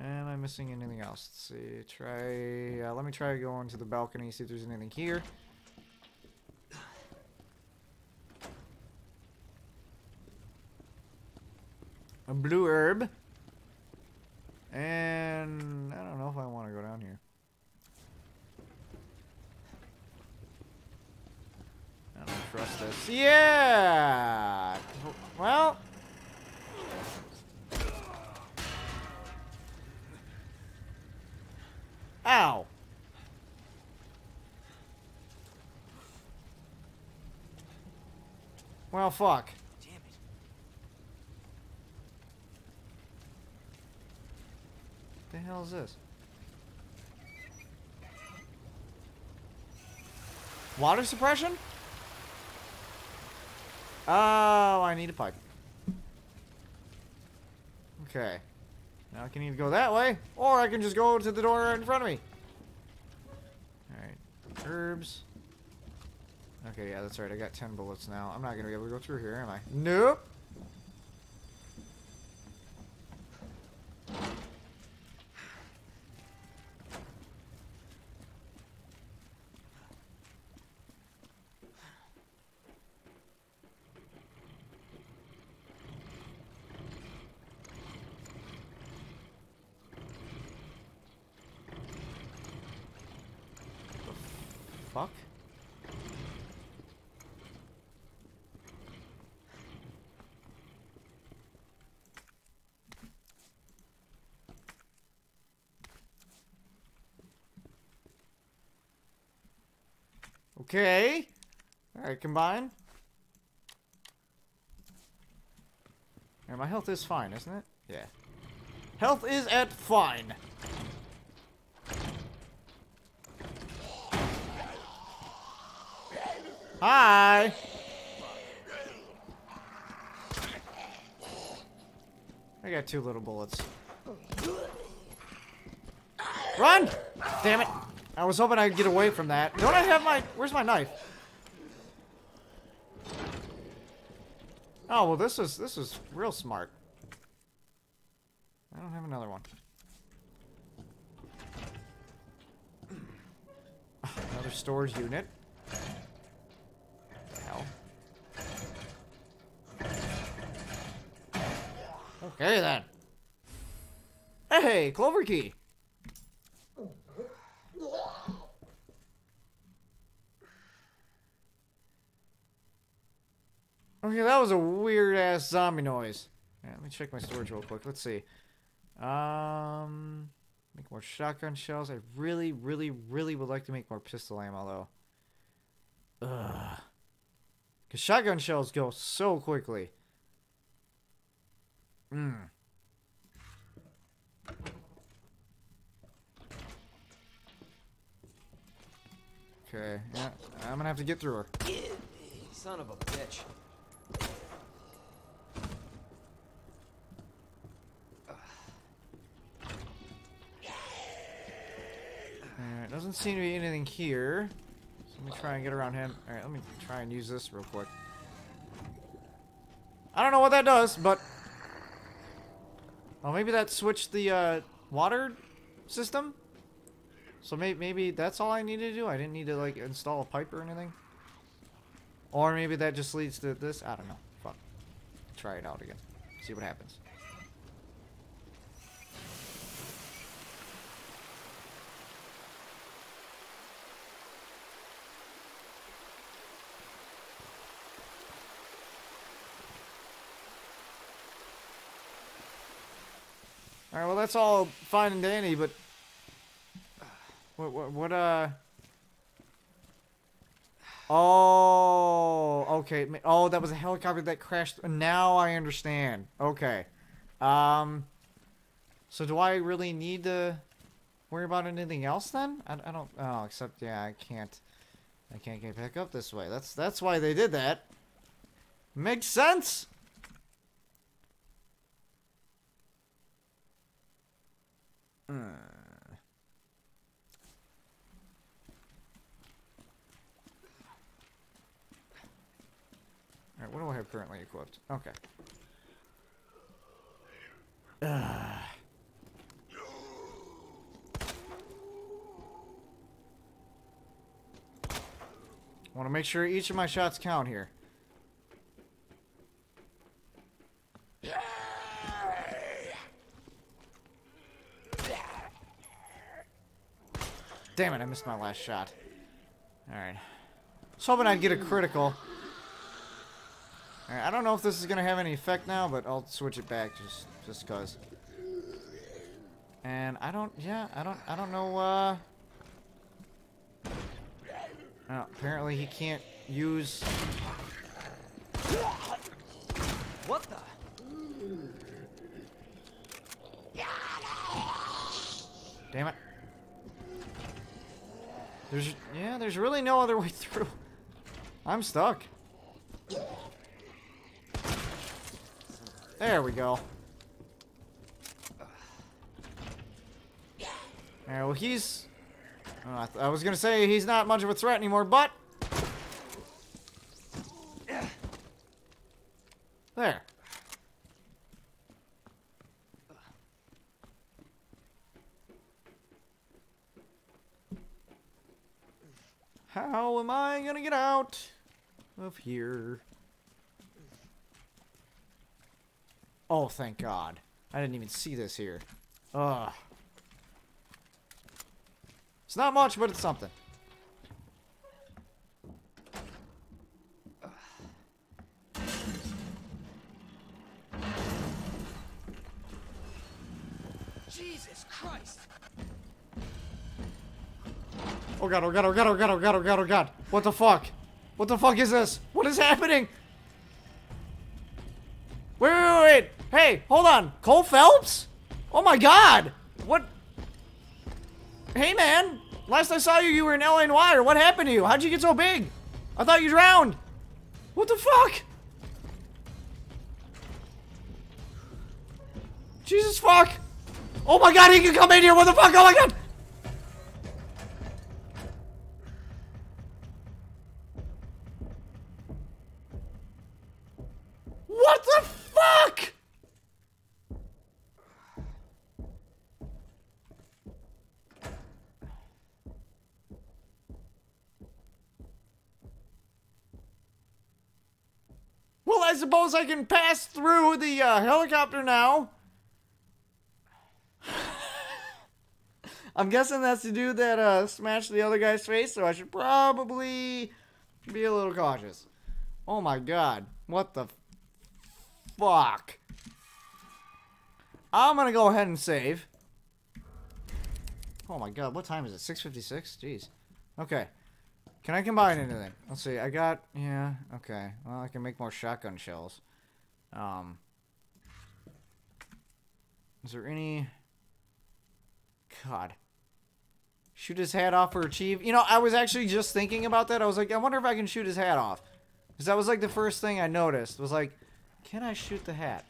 Am I missing anything else? Let's see. Try. Uh, let me try going to the balcony, see if there's anything here. A blue herb. And I don't know if I want to go down here. I don't trust this. Yeah! Well. Ow! Well, fuck. the hell is this? Water suppression? Oh, I need a pipe. Okay. Now I can either go that way, or I can just go to the door in front of me. Alright. Herbs. Okay, yeah, that's right. I got 10 bullets now. I'm not going to be able to go through here, am I? Nope. fuck? Okay. Alright, combine. And my health is fine, isn't it? Yeah. Health is at fine. Hi. I got two little bullets. Run! Damn it. I was hoping I'd get away from that. Don't I have my... Where's my knife? Oh, well, this is this is real smart. I don't have another one. Another storage unit. Hell? Okay, then. Hey, Clover Key. Okay, that was a weird ass zombie noise. Yeah, let me check my storage real quick. Let's see. Um, make more shotgun shells. I really, really, really would like to make more pistol ammo though. Ugh. Because shotgun shells go so quickly. Hmm. Okay, yeah, I'm gonna have to get through her. Son of a bitch. Alright, doesn't seem to be anything here. So let me try and get around him. Alright, let me try and use this real quick. I don't know what that does, but... Oh, maybe that switched the, uh, water system? So may maybe that's all I needed to do? I didn't need to, like, install a pipe or anything? Or maybe that just leads to this? I don't know. Fuck. Try it out again. See what happens. Alright, well that's all fine and dandy, but... What, what, what, uh... Oh, okay. Oh, that was a helicopter that crashed. Now I understand. Okay. Um... So do I really need to worry about anything else then? I, I don't... Oh, except, yeah, I can't... I can't get back up this way. That's, that's why they did that. Makes sense! Hmm. Alright, what do I have currently equipped? Okay. Ugh. want to make sure each of my shots count here. Damn it, I missed my last shot. Alright. I was hoping I'd get a critical. Alright, I don't know if this is gonna have any effect now, but I'll switch it back just just cause. And I don't yeah, I don't I don't know uh oh, apparently he can't use What the? Damn it. There's yeah, there's really no other way through. I'm stuck. There we go. Alright, well he's... I, I was gonna say he's not much of a threat anymore, but... There. How am I gonna get out of here? Oh, thank God. I didn't even see this here. Ugh. It's not much, but it's something. Jesus Christ! Oh god, oh god, oh god, oh god, oh god, oh god, oh god. What the fuck? What the fuck is this? What is happening? Wait, wait, wait, wait. Hey, hold on. Cole Phelps? Oh my god. What? Hey, man. Last I saw you, you were in LA Noire. What happened to you? How'd you get so big? I thought you drowned. What the fuck? Jesus fuck. Oh my god, he can come in here. What the fuck? Oh my god. What the fuck? Well, I suppose I can pass through the uh, helicopter now. I'm guessing that's the dude that uh, smashed the other guy's face, so I should probably be a little cautious. Oh my god. What the fuck? I'm gonna go ahead and save. Oh my god, what time is it? 6.56? Jeez. Okay. Can I combine anything? Let's see. I got yeah. Okay. Well, I can make more shotgun shells. Um. Is there any? God. Shoot his hat off or achieve. You know, I was actually just thinking about that. I was like, I wonder if I can shoot his hat off. Because that was like the first thing I noticed. Was like, can I shoot the hat?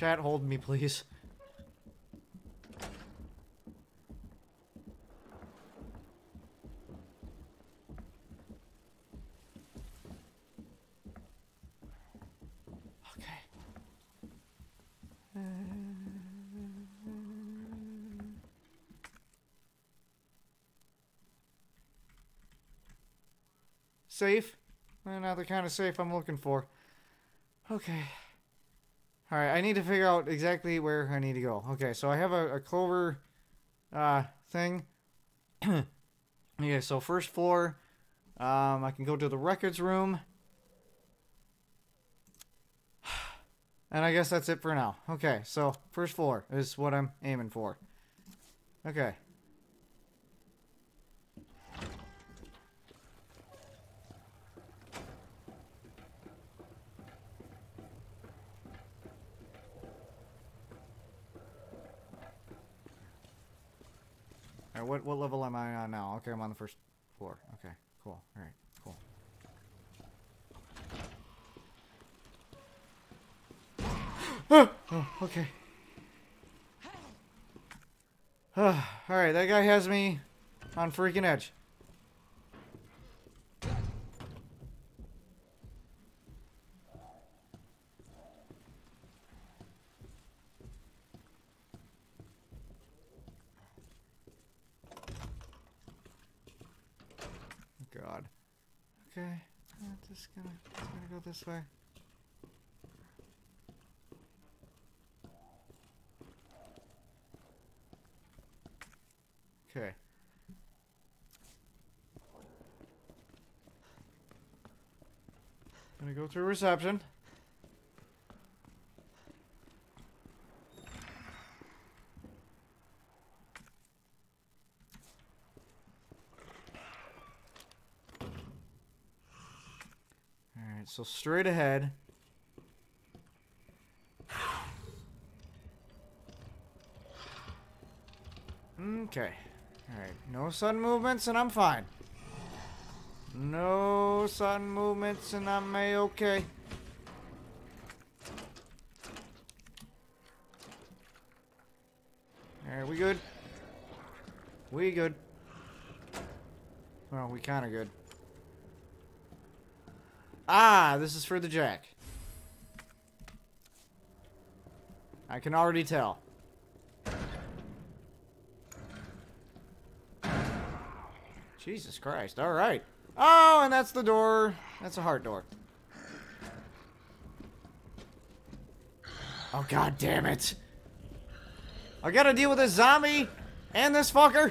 Chat, hold me, please. Safe? Not the kind of safe I'm looking for. Okay. Alright, I need to figure out exactly where I need to go. Okay, so I have a, a clover uh, thing. okay, so first floor. Um, I can go to the records room. And I guess that's it for now. Okay, so first floor is what I'm aiming for. Okay. Alright, what, what level am I on now? Okay, I'm on the first floor. Okay, cool. Alright, cool. Oh, oh, okay. Alright, that guy has me on freaking edge. God. Okay. I'm just gonna, just gonna go this way. Okay. Gonna go through reception. So straight ahead. Okay. Alright, no sudden movements and I'm fine. No sudden movements and I'm a-okay. Alright, we good? We good. Well, we kinda good. Ah, this is for the jack. I can already tell. Jesus Christ. All right. Oh, and that's the door. That's a heart door. Oh, god damn it. I gotta deal with this zombie and this fucker.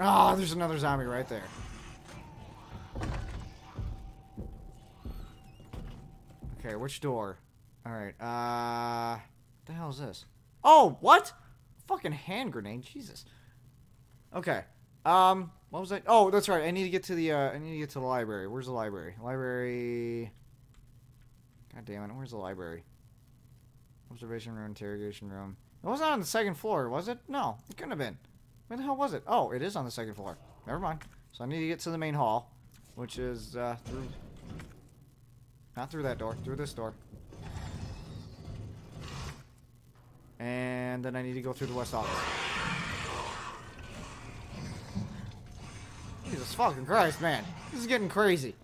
Ah, oh, there's another zombie right there. Okay, which door? Alright, uh... The hell is this? Oh, what? Fucking hand grenade, Jesus. Okay. Um, what was that? Oh, that's right. I need to get to the, uh, I need to get to the library. Where's the library? Library... God damn it, where's the library? Observation room, interrogation room. It wasn't on the second floor, was it? No, it couldn't have been. Where the hell was it? Oh, it is on the second floor. Never mind. So I need to get to the main hall, which is, uh, through... Not through that door, through this door. And then I need to go through the west office. Jesus fucking Christ, man. This is getting crazy.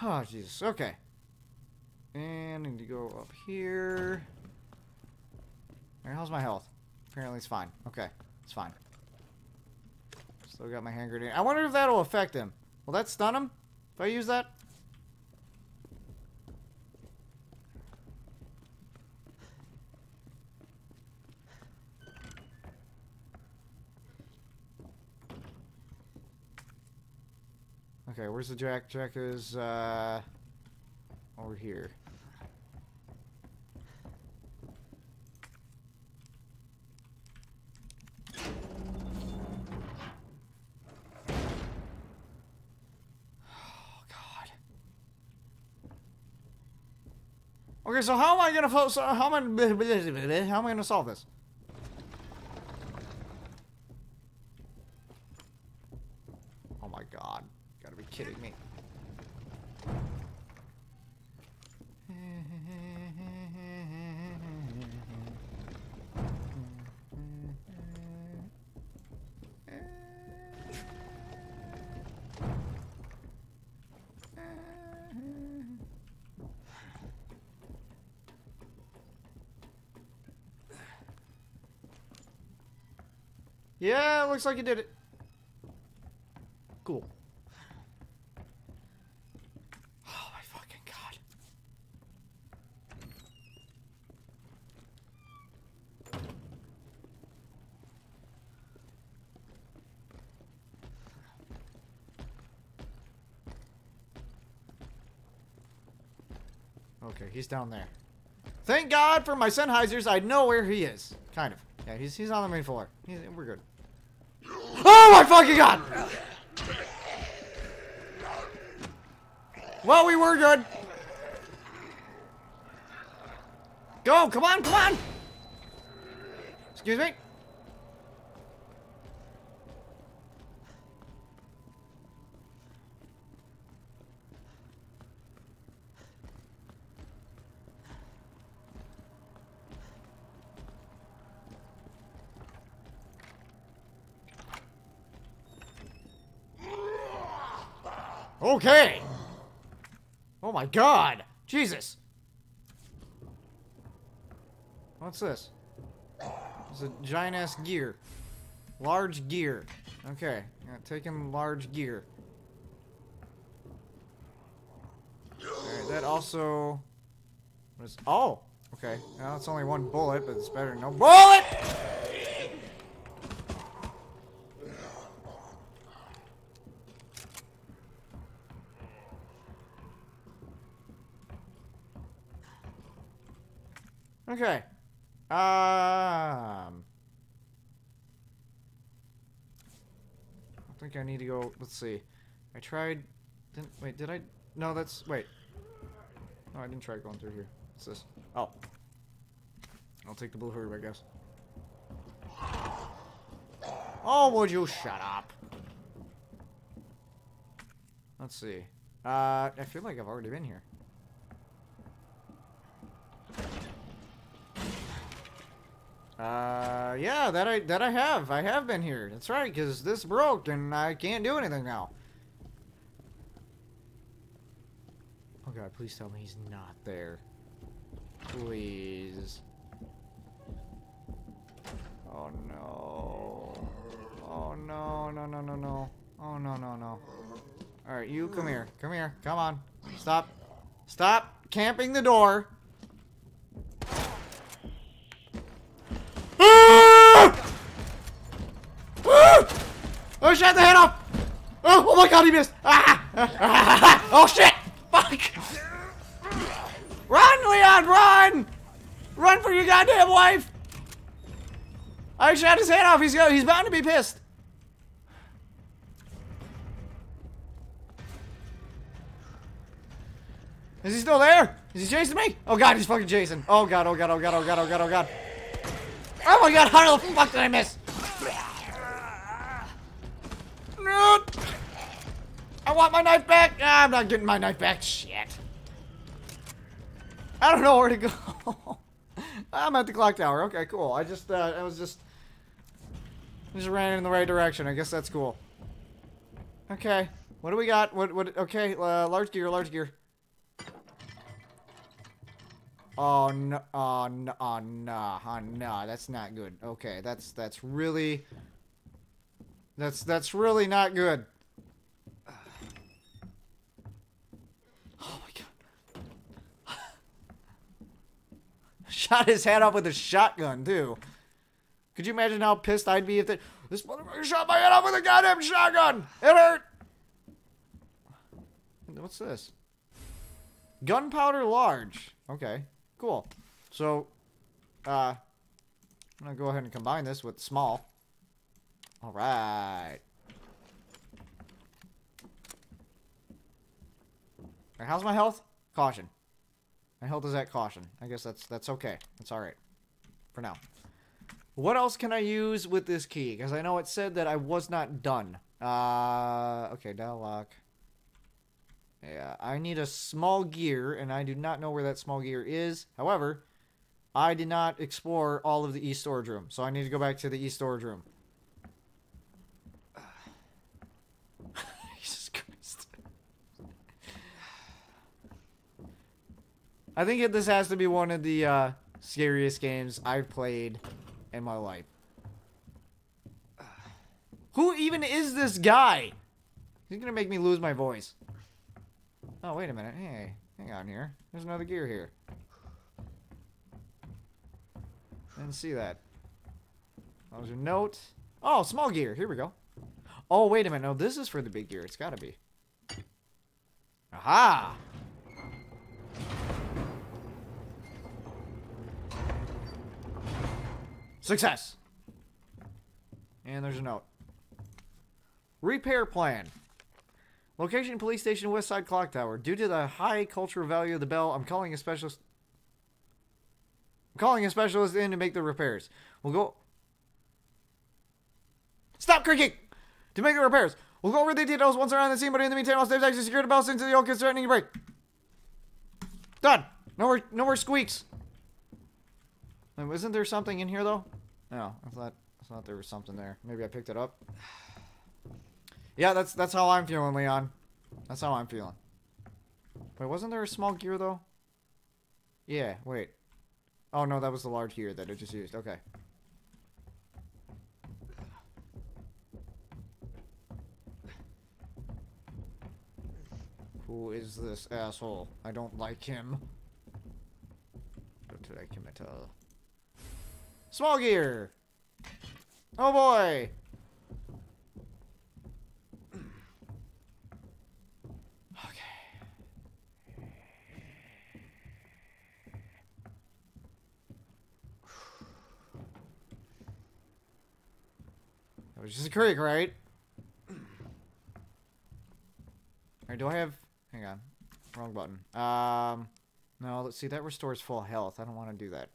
Oh, Jesus. Okay. And I need to go up here. How's my health? Apparently it's fine. Okay, it's fine. Still got my hand grenade. I wonder if that'll affect him. Will that stun him? If I use that? Okay, where's the jack? Jack is, uh, over here. Oh, God. Okay, so how am I gonna so how am I how am I gonna solve this? Oh my god. You Gotta be kidding me. Yeah, looks like you did it. Cool. Oh my fucking god. Okay, he's down there. Thank God for my Sennheisers. I know where he is. Kind of. Yeah, he's, he's on the main floor. He's, we're good. Oh my fucking god! Well, we were good. Go, come on, come on! Excuse me? Okay. Oh my god. Jesus. What's this? It's a giant ass gear. Large gear. Okay. Yeah, taking large gear. That also was oh, okay. Now it's only one bullet, but it's better than no bullet! Okay. Um. I think I need to go. Let's see. I tried. Didn't wait. Did I? No, that's wait. No, I didn't try going through here. What's this? Oh. I'll take the blue herb, I guess. Oh, would you shut up? Let's see. Uh, I feel like I've already been here. Uh, yeah, that I that I have. I have been here. That's right, because this broke and I can't do anything now. Oh god, please tell me he's not there. Please. Oh no. Oh no, no, no, no, no. Oh no, no, no. Alright, you come here. Come here. Come on. Stop. Stop camping the door. Ah! Ah! Oh, shut the head up! Oh, oh my god, he missed! Ah! Ah! Ah! Oh shit! Fuck! Run, Leon, run! Run for your goddamn life! I shot his head off. He's. He's bound to be pissed. Is he still there? Is he chasing me? Oh god, he's fucking chasing. Oh god, oh god, oh god, oh god, oh god, oh god. Oh my god, how the fuck did I miss? No! I want my knife back! Ah, I'm not getting my knife back. Shit. I don't know where to go. I'm at the clock tower. Okay, cool. I just, uh, I was just, just ran in the right direction. I guess that's cool. Okay. What do we got? What, what, okay, uh, large gear, large gear. Oh, no, oh, no, oh, no, oh, no, that's not good. Okay, that's, that's really, that's, that's really not good. Oh my god. Shot his head off with a shotgun, too. Could you imagine how pissed I'd be if they, this motherfucker shot my head off with a goddamn shotgun? It hurt! What's this? Gunpowder large. Okay, cool. So, uh, I'm gonna go ahead and combine this with small. Alright. Alright, how's my health? Caution. My health is at caution. I guess that's that's okay. That's alright. For now. What else can I use with this key? Because I know it said that I was not done. Uh, okay, dial lock. Yeah, I need a small gear, and I do not know where that small gear is. However, I did not explore all of the east storage room, so I need to go back to the east storage room. Jesus Christ. I think this has to be one of the uh, scariest games I've played in my life. Who even is this guy? He's gonna make me lose my voice. Oh, wait a minute. Hey, hang on here. There's another gear here. Didn't see that. That was a note. Oh, small gear. Here we go. Oh, wait a minute. No, this is for the big gear. It's gotta be. Aha! Success! And there's a note. Repair plan. Location police station west side clock tower. Due to the high cultural value of the bell, I'm calling a specialist I'm calling a specialist in to make the repairs. We'll go Stop creaking! To make the repairs. We'll go over the details once around the scene, but in the meantime, I'll stay back to secure the bells into the old kids threatening to break. Done! No more no more squeaks. Wait, Isn't there something in here though? No, I thought I thought there was something there. Maybe I picked it up. Yeah, that's that's how I'm feeling, Leon. That's how I'm feeling. Wait, wasn't there a small gear though? Yeah, wait. Oh no, that was the large gear that I just used. Okay. Who is this asshole? I don't like him. Don't like him at all. Small gear! Oh boy! Okay. That was just a creak, right? Alright, do I have... Hang on. Wrong button. Um, no, let's see. That restores full health. I don't want to do that.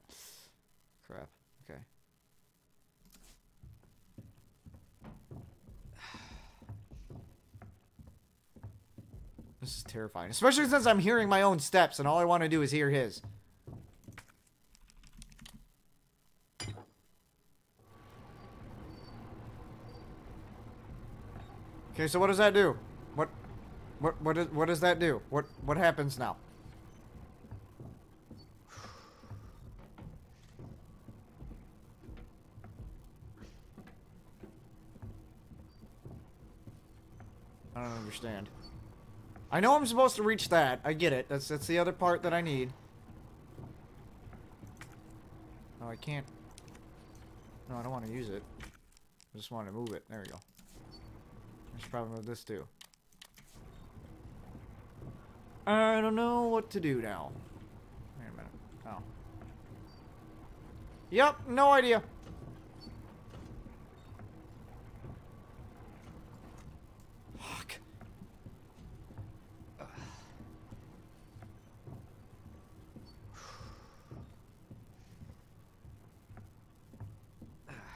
Crap. Okay. This is terrifying. Especially since I'm hearing my own steps and all I want to do is hear his. Okay, so what does that do? What what what is what does that do? What what happens now? I don't understand. I know I'm supposed to reach that. I get it. That's that's the other part that I need. Oh, I can't. No, I don't want to use it. I just want to move it. There we go. I should probably move this too. I don't know what to do now. Wait a minute. Oh. Yep, no idea. Fuck.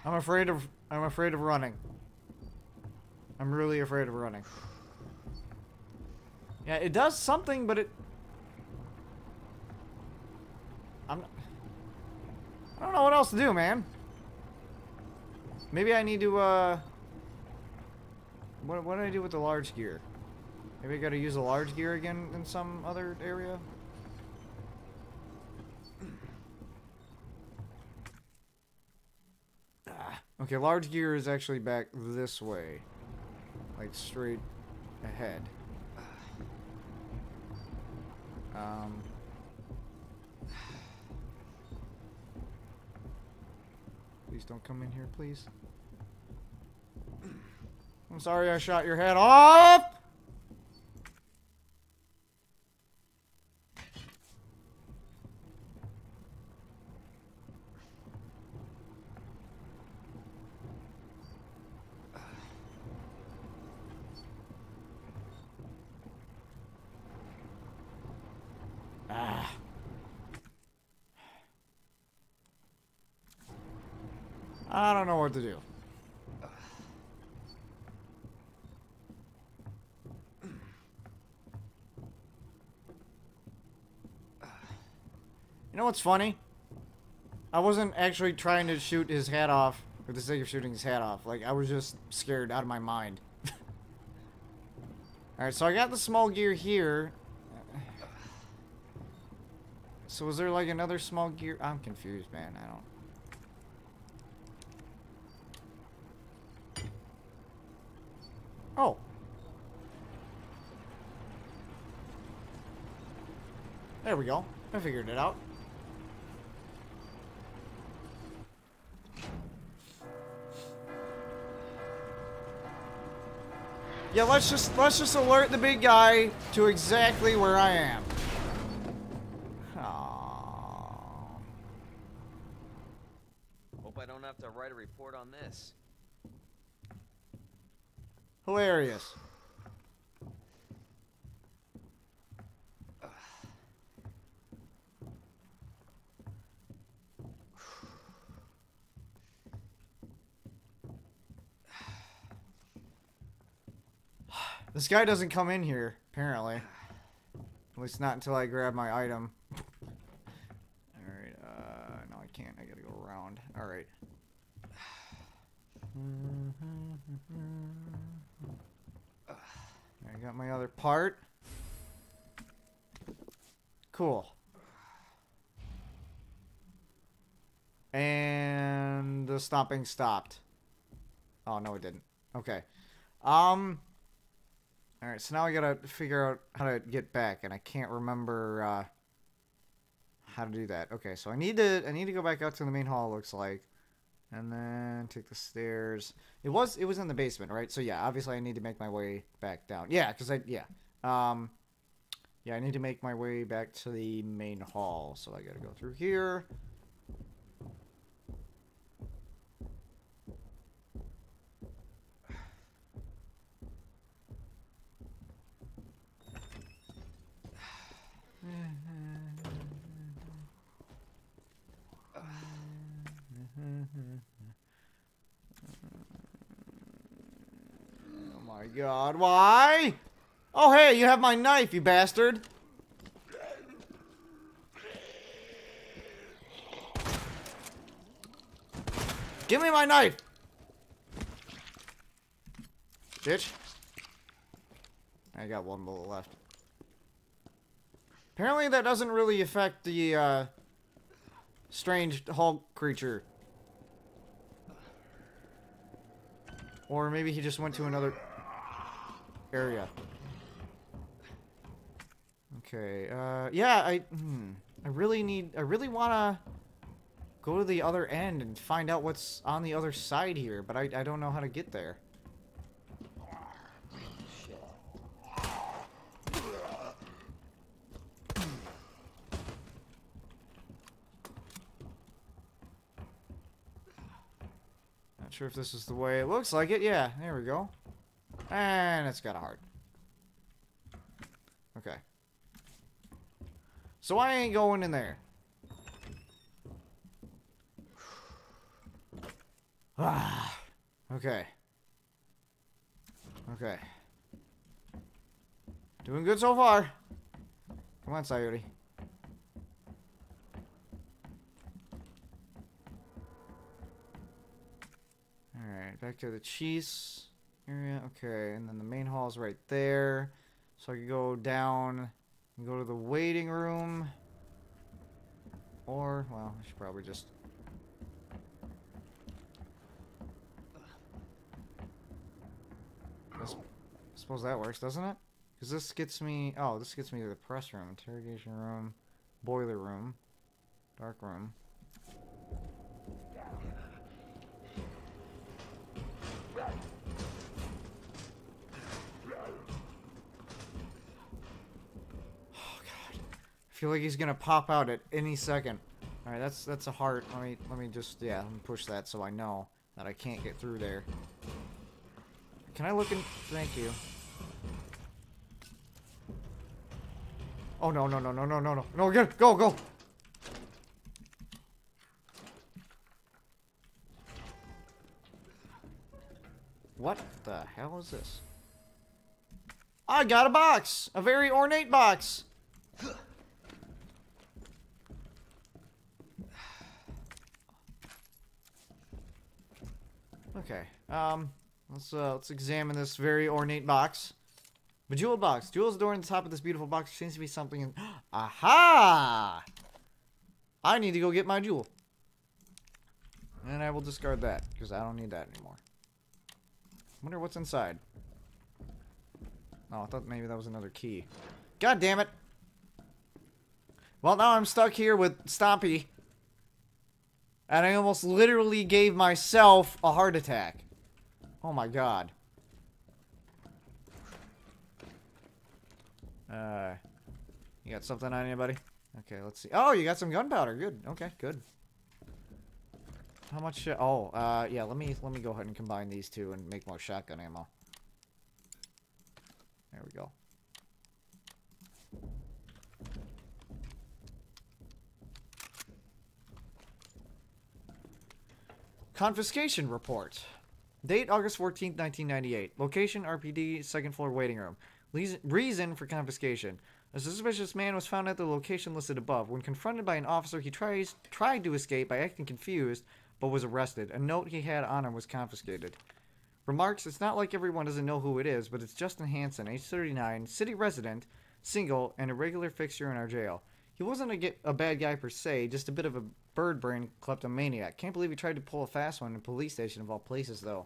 I'm afraid of I'm afraid of running. I'm really afraid of running. Yeah, it does something, but it I'm I don't know what else to do, man. Maybe I need to uh what what do I do with the large gear? Maybe I gotta use the large gear again in some other area? Ah, Okay, large gear is actually back this way. Like straight ahead. Um Please don't come in here, please. I'm sorry I shot your head off! Ah. I don't know what to do. You know what's funny? I wasn't actually trying to shoot his hat off for the sake of shooting his hat off. Like, I was just scared out of my mind. Alright, so I got the small gear here. So is there like another small gear? I'm confused, man. I don't... Oh. There we go. I figured it out. Yeah, let's just let's just alert the big guy to exactly where I am. Hope I don't have to write a report on this. Hilarious. This guy doesn't come in here, apparently. At least not until I grab my item. Alright, uh, no I can't. I gotta go around. Alright. I got my other part. Cool. And the stomping stopped. Oh, no, it didn't. Okay. Um... Alright, so now I gotta figure out how to get back, and I can't remember, uh... How to do that. Okay, so I need to I need to go back out to the main hall, looks like. And then take the stairs. It was it was in the basement, right? So yeah, obviously I need to make my way back down. Yeah, because I yeah. Um yeah, I need to make my way back to the main hall. So I gotta go through here. Oh my god, why? Oh hey, you have my knife, you bastard. Give me my knife! Bitch. I got one bullet left. Apparently that doesn't really affect the, uh, strange Hulk creature. Or maybe he just went to another area. Okay, uh, yeah, I, hmm, I really need, I really want to go to the other end and find out what's on the other side here, but I, I don't know how to get there. Sure if this is the way it looks like it. Yeah, there we go. And it's got a heart. Okay. So I ain't going in there. Ah. Okay. Okay. Doing good so far. Come on, Sayuri. Alright, back to the cheese area. Okay, and then the main hall is right there. So I could go down and go to the waiting room. Or, well, I should probably just... I suppose that works, doesn't it? Because this gets me... Oh, this gets me to the press room, interrogation room, boiler room, dark room. Oh, I feel like he's gonna pop out at any second. All right, that's that's a heart. Let me let me just yeah, let me push that so I know that I can't get through there. Can I look in? Thank you. Oh no no no no no no no no! Get go go! What the hell is this? I got a box, a very ornate box. Okay. Um, let's uh, let's examine this very ornate box. Bejeweled box. Jewels adorn the top of this beautiful box. There seems to be something in. Aha! I need to go get my jewel. And I will discard that because I don't need that anymore. Wonder what's inside. Oh, I thought maybe that was another key. God damn it! Well, now I'm stuck here with Stompy. And I almost literally gave myself a heart attack. Oh my god. Uh, you got something on buddy? Okay, let's see. Oh, you got some gunpowder. Good. Okay, good. How much? Oh, uh, yeah. Let me let me go ahead and combine these two and make more shotgun ammo. There we go. Confiscation report. Date August 14th, 1998. Location RPD, second floor waiting room. Reason for confiscation. A suspicious man was found at the location listed above. When confronted by an officer, he tries, tried to escape by acting confused, but was arrested. A note he had on him was confiscated. Remarks, it's not like everyone doesn't know who it is, but it's Justin Hansen, age 39, city resident, single, and a regular fixture in our jail. He wasn't a, get, a bad guy per se, just a bit of a bird brain kleptomaniac. Can't believe he tried to pull a fast one in a police station of all places, though.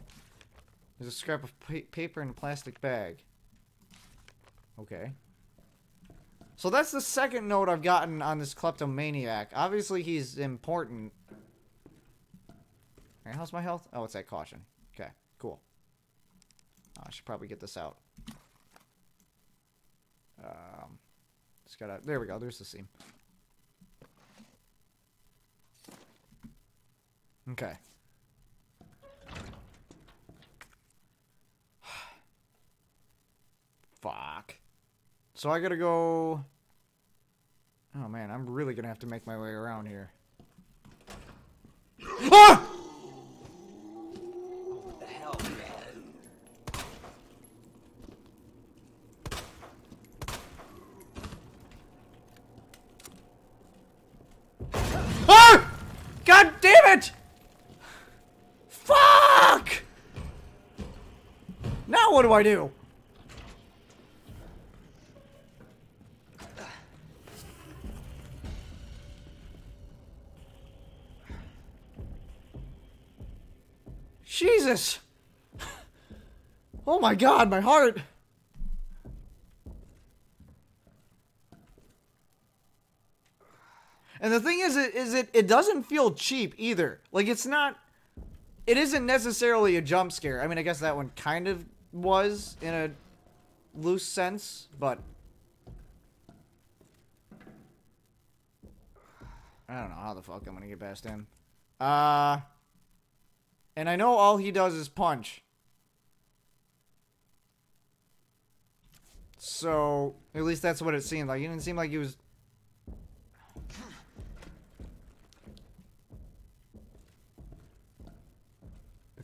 There's a scrap of pa- paper in a plastic bag. Okay. So that's the second note I've gotten on this kleptomaniac. Obviously, he's important. Alright, how's my health? Oh, it's at caution. Okay, cool. Oh, I should probably get this out. Um, just gotta. There we go. There's the seam. Okay. Fuck. So I gotta go. Oh man, I'm really gonna have to make my way around here. Ah! What the hell, man? Ah! God damn it! Fuck! Now what do I do? Jesus! Oh my god, my heart! And the thing is, it is it it doesn't feel cheap either. Like it's not. It isn't necessarily a jump scare. I mean, I guess that one kind of was in a loose sense, but I don't know how the fuck I'm gonna get past him. Uh, And I know all he does is punch. So, at least that's what it seemed like. He didn't seem like he was.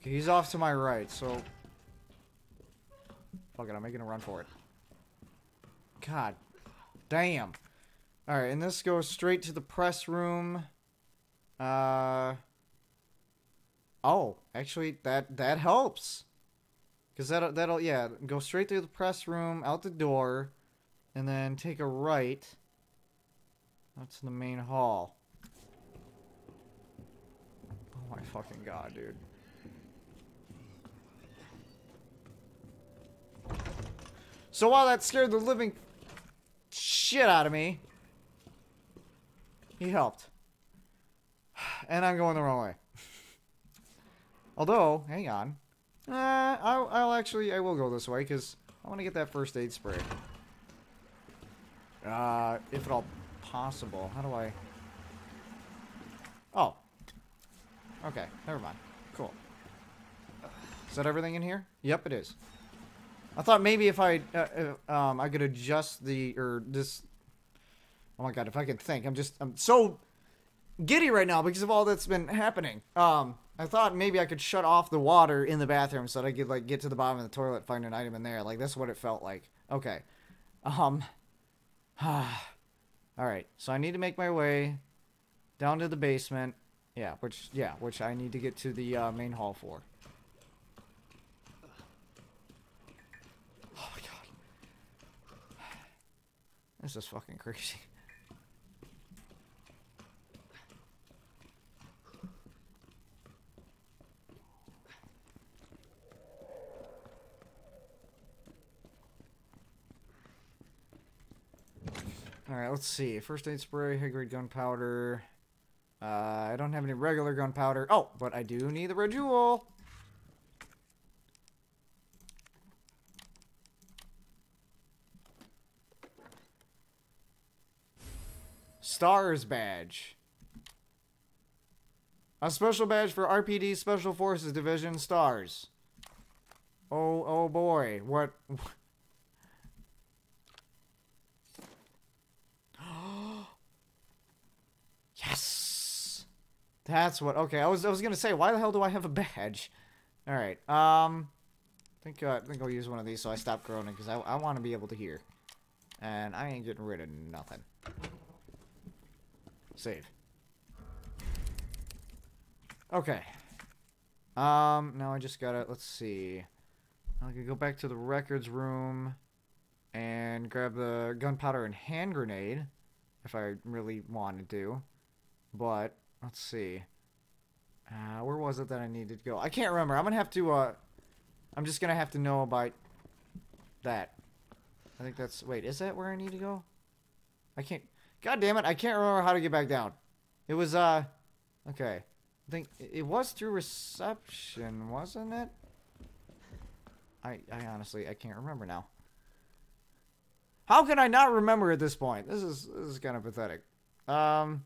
Okay, he's off to my right, so. Fuck it, I'm making a run for it. God damn. Alright, and this goes straight to the press room. Uh. Oh, actually, that that helps. Cause that'll that'll yeah go straight through the press room, out the door, and then take a right. That's the main hall. Oh my fucking god, dude. So while that scared the living shit out of me, he helped. And I'm going the wrong way. Although, hang on. Uh, I'll, I'll actually, I will go this way, because I want to get that first aid spray. Uh, if at all possible. How do I... Oh. Okay, never mind. Cool. Is that everything in here? Yep, it is. I thought maybe if I, uh, uh, um, I could adjust the, or this, oh my god, if I could think. I'm just, I'm so giddy right now because of all that's been happening. Um, I thought maybe I could shut off the water in the bathroom so that I could like get to the bottom of the toilet, find an item in there. Like that's what it felt like. Okay. Um. all right. So I need to make my way down to the basement. Yeah. Which yeah. Which I need to get to the uh, main hall for. Oh my god. This is fucking crazy. Alright, let's see. First aid spray, high grade gunpowder. Uh, I don't have any regular gunpowder. Oh, but I do need the red jewel. Stars badge. A special badge for RPD Special Forces Division Stars. Oh, oh boy. What? yes! That's what, okay, I was, I was gonna say, why the hell do I have a badge? Alright, um, I think, uh, I think I'll use one of these so I stop groaning, because I, I want to be able to hear. And I ain't getting rid of nothing. Save. Okay. Um, now I just gotta, let's see. I can go back to the records room and grab the gunpowder and hand grenade if I really wanted to. But, let's see. Uh, where was it that I needed to go? I can't remember. I'm gonna have to, uh, I'm just gonna have to know about that. I think that's, wait, is that where I need to go? I can't, god damn it, I can't remember how to get back down. It was, uh, okay. I think it was through reception, wasn't it? I, I honestly, I can't remember now. How can I not remember at this point? This is, this is kind of pathetic. Um...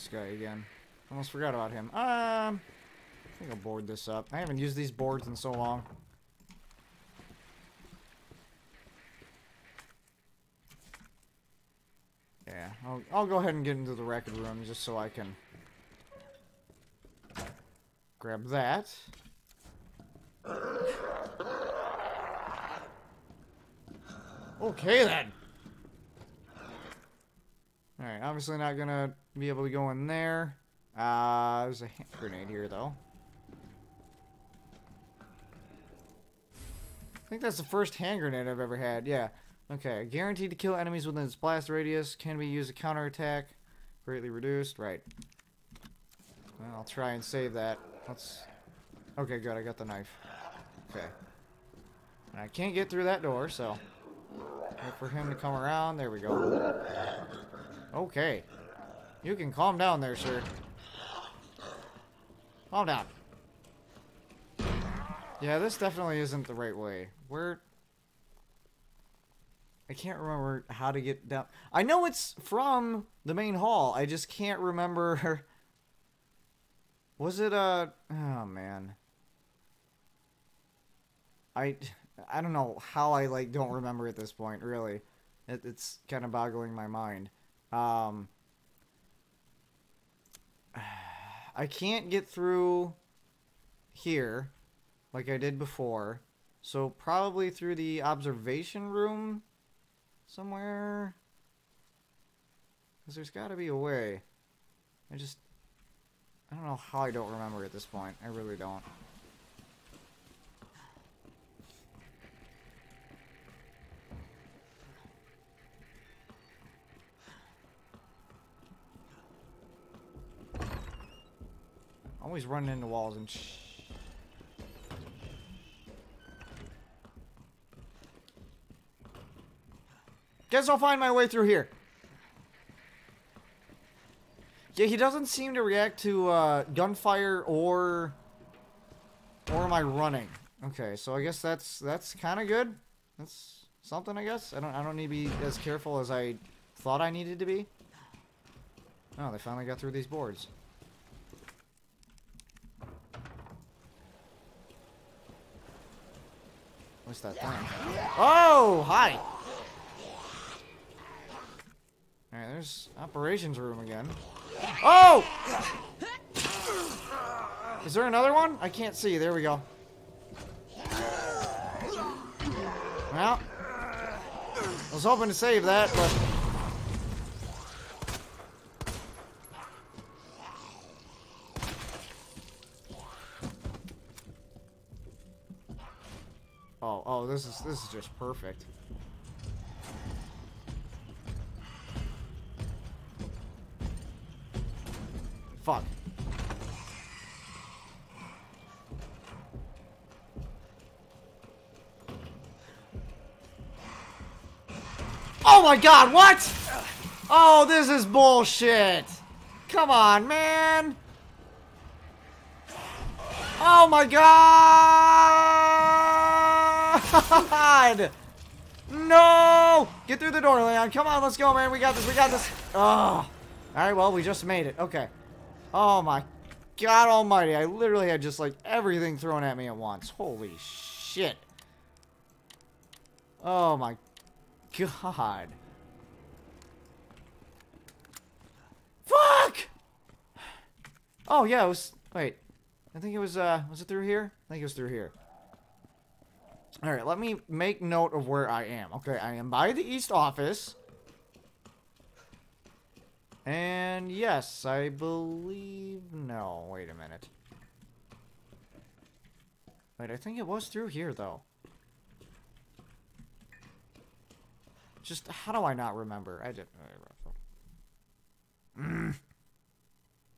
This guy again. Almost forgot about him. Um, I think I'll board this up. I haven't used these boards in so long. Yeah, I'll, I'll go ahead and get into the record room just so I can grab that. Okay then. Alright, obviously not gonna be able to go in there. Uh, there's a hand grenade here, though. I think that's the first hand grenade I've ever had. Yeah. Okay. Guaranteed to kill enemies within its blast radius. Can be used to counterattack. Greatly reduced. Right. Well, I'll try and save that. Let's... Okay, good. I got the knife. Okay. And I can't get through that door, so... Wait for him to come around. There we go. Okay. You can calm down there, sir. Calm down. Yeah, this definitely isn't the right way. Where... I can't remember how to get down. I know it's from the main hall. I just can't remember... Was it a... Oh, man. I... I don't know how I, like, don't remember at this point, really. It, it's kind of boggling my mind. Um... I can't get through here like I did before. So probably through the observation room somewhere. Because there's got to be a way. I just... I don't know how I don't remember at this point. I really don't. Always running into walls and sh Guess I'll find my way through here. Yeah, he doesn't seem to react to uh, gunfire or or am I running? Okay, so I guess that's that's kind of good. That's something, I guess. I don't I don't need to be as careful as I thought I needed to be. Oh, they finally got through these boards. What's that thing? Oh, hi. Alright, there's operations room again. Oh! Is there another one? I can't see. There we go. Well, I was hoping to save that, but... Oh, oh, this is this is just perfect. Fuck. Oh my god, what? Oh, this is bullshit. Come on, man. Oh my god! No! Get through the door, Leon. Come on, let's go, man. We got this. We got this. Oh. Alright, well, we just made it. Okay. Oh my god almighty. I literally had just like everything thrown at me at once. Holy shit. Oh my god. Fuck! Oh yeah, it was wait. I think it was uh was it through here? I think it was through here. Alright, let me make note of where I am. Okay, I am by the east office. And yes, I believe... No, wait a minute. Wait, I think it was through here, though. Just, how do I not remember? I did... Mm.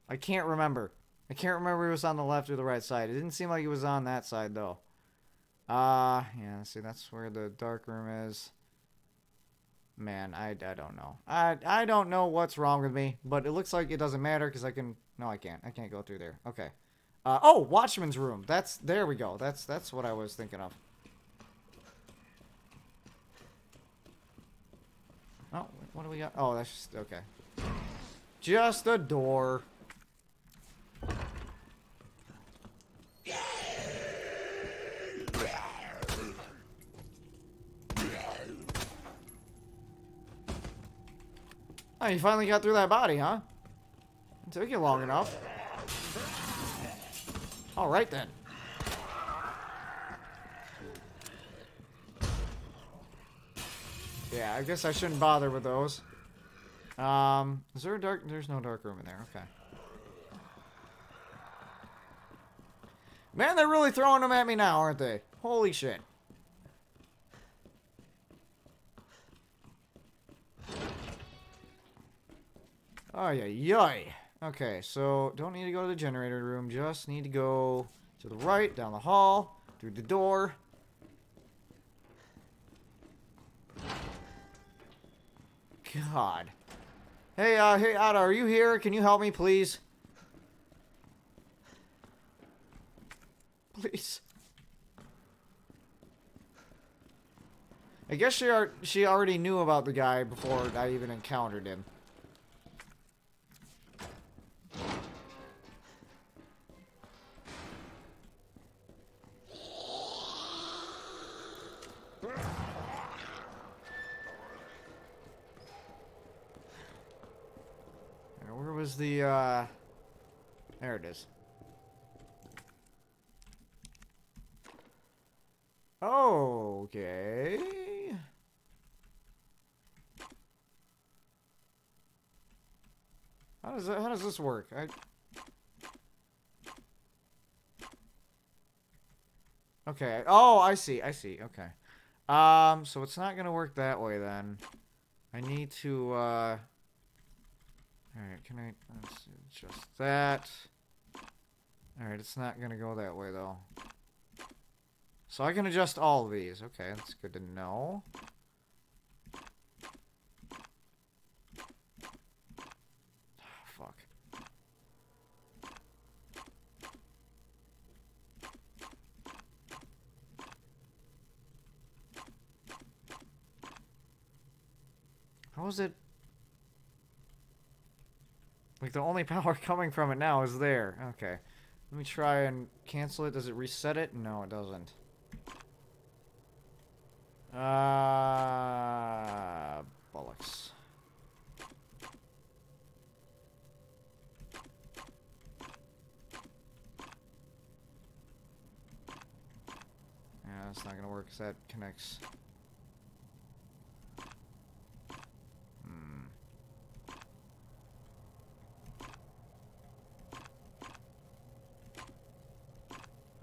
I can't remember. I can't remember it was on the left or the right side. It didn't seem like it was on that side, though. Uh, yeah, see, that's where the dark room is. Man, I, I don't know. I, I don't know what's wrong with me, but it looks like it doesn't matter because I can... No, I can't. I can't go through there. Okay. Uh, oh, Watchman's room. That's... There we go. That's, that's what I was thinking of. Oh, what do we got? Oh, that's just... Okay. Just a door. Oh, you finally got through that body, huh? It took you long enough. Alright then. Yeah, I guess I shouldn't bother with those. Um, is there a dark... There's no dark room in there. Okay. Man, they're really throwing them at me now, aren't they? Holy shit. Oh, yeah, yay. Okay, so don't need to go to the generator room. Just need to go to the right, down the hall, through the door. God. Hey, uh, hey, Ada, are you here? Can you help me, please? Please. I guess she she already knew about the guy before I even encountered him. Where was the, uh... There it is. Okay. How does that, how does this work? I Okay. Oh, I see. I see. Okay. Um, so it's not gonna work that way then. I need to, uh... Alright, can I... Let's adjust that. Alright, it's not gonna go that way though. So I can adjust all these. Okay, that's good to know. Ah, fuck. How is it? Like the only power coming from it now is there. Okay. Let me try and cancel it. Does it reset it? No, it doesn't. Uh, bollocks. Yeah, that's not gonna work because that connects. Hmm.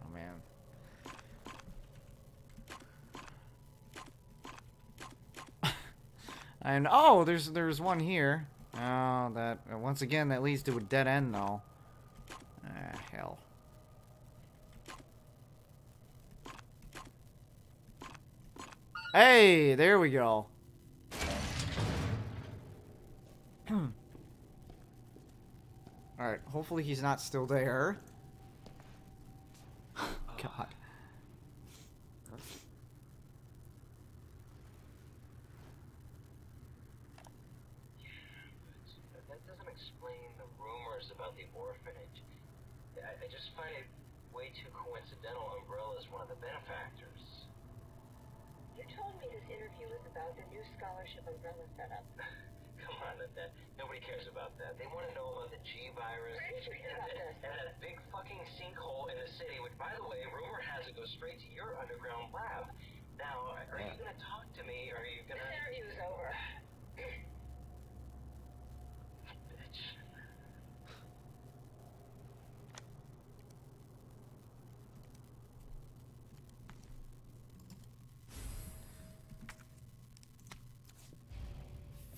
Oh man. And oh, there's there's one here. Oh, that once again that leads to a dead end though. Ah, hell. Hey, there we go. All right, hopefully he's not still there. God. That doesn't explain the rumors about the orphanage. I, I just find it way too coincidental Umbrella's one of the benefactors. You told me this interview was about the new scholarship umbrella setup. Come on, that, that nobody cares about that. They want to know about the G virus Right, forget about and, this. and that big fucking sinkhole in the city, which, by the way, rumor has it goes straight to your underground lab. Now, are you gonna talk to me? Or are you gonna? This interview's over. Bitch.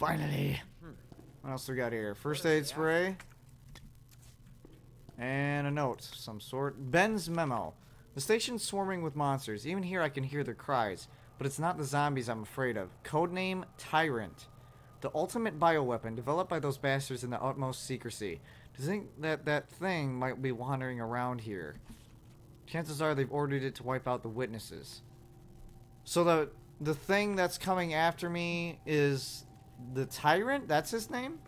Finally. Hmm. What else we got here? First aid spray. And a note of some sort. Ben's memo. The station's swarming with monsters. Even here I can hear their cries. But it's not the zombies I'm afraid of. Codename Tyrant. The ultimate bioweapon developed by those bastards in the utmost secrecy. To think that that thing might be wandering around here. Chances are they've ordered it to wipe out the witnesses. So the the thing that's coming after me is the tyrant. That's his name.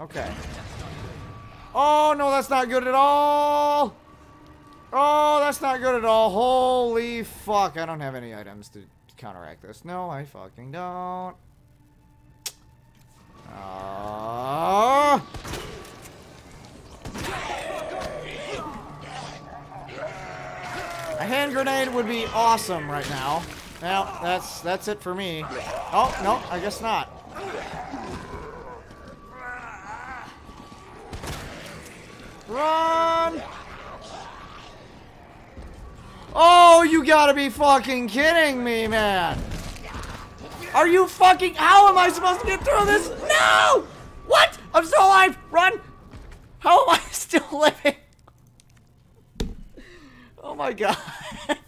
Okay. Oh no, that's not good at all. Oh, that's not good at all. Holy fuck! I don't have any items to counteract this. No, I fucking don't. Ah. A hand grenade would be awesome right now. Well, that's that's it for me. Oh, no, I guess not. Run! Oh, you gotta be fucking kidding me, man! Are you fucking- How am I supposed to get through this? No! What? I'm still alive! Run! How am I still living? Oh my god.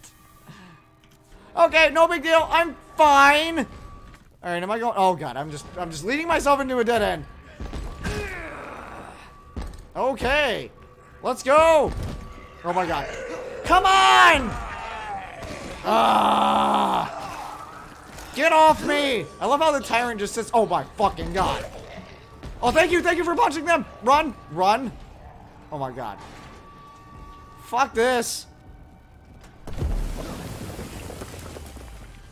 Okay, no big deal. I'm fine. All right, am I going? Oh god, I'm just I'm just leading myself into a dead end. Okay, let's go. Oh my god, come on! Ah! Get off me! I love how the tyrant just sits. Oh my fucking god! Oh, thank you, thank you for punching them. Run, run. Oh my god. Fuck this.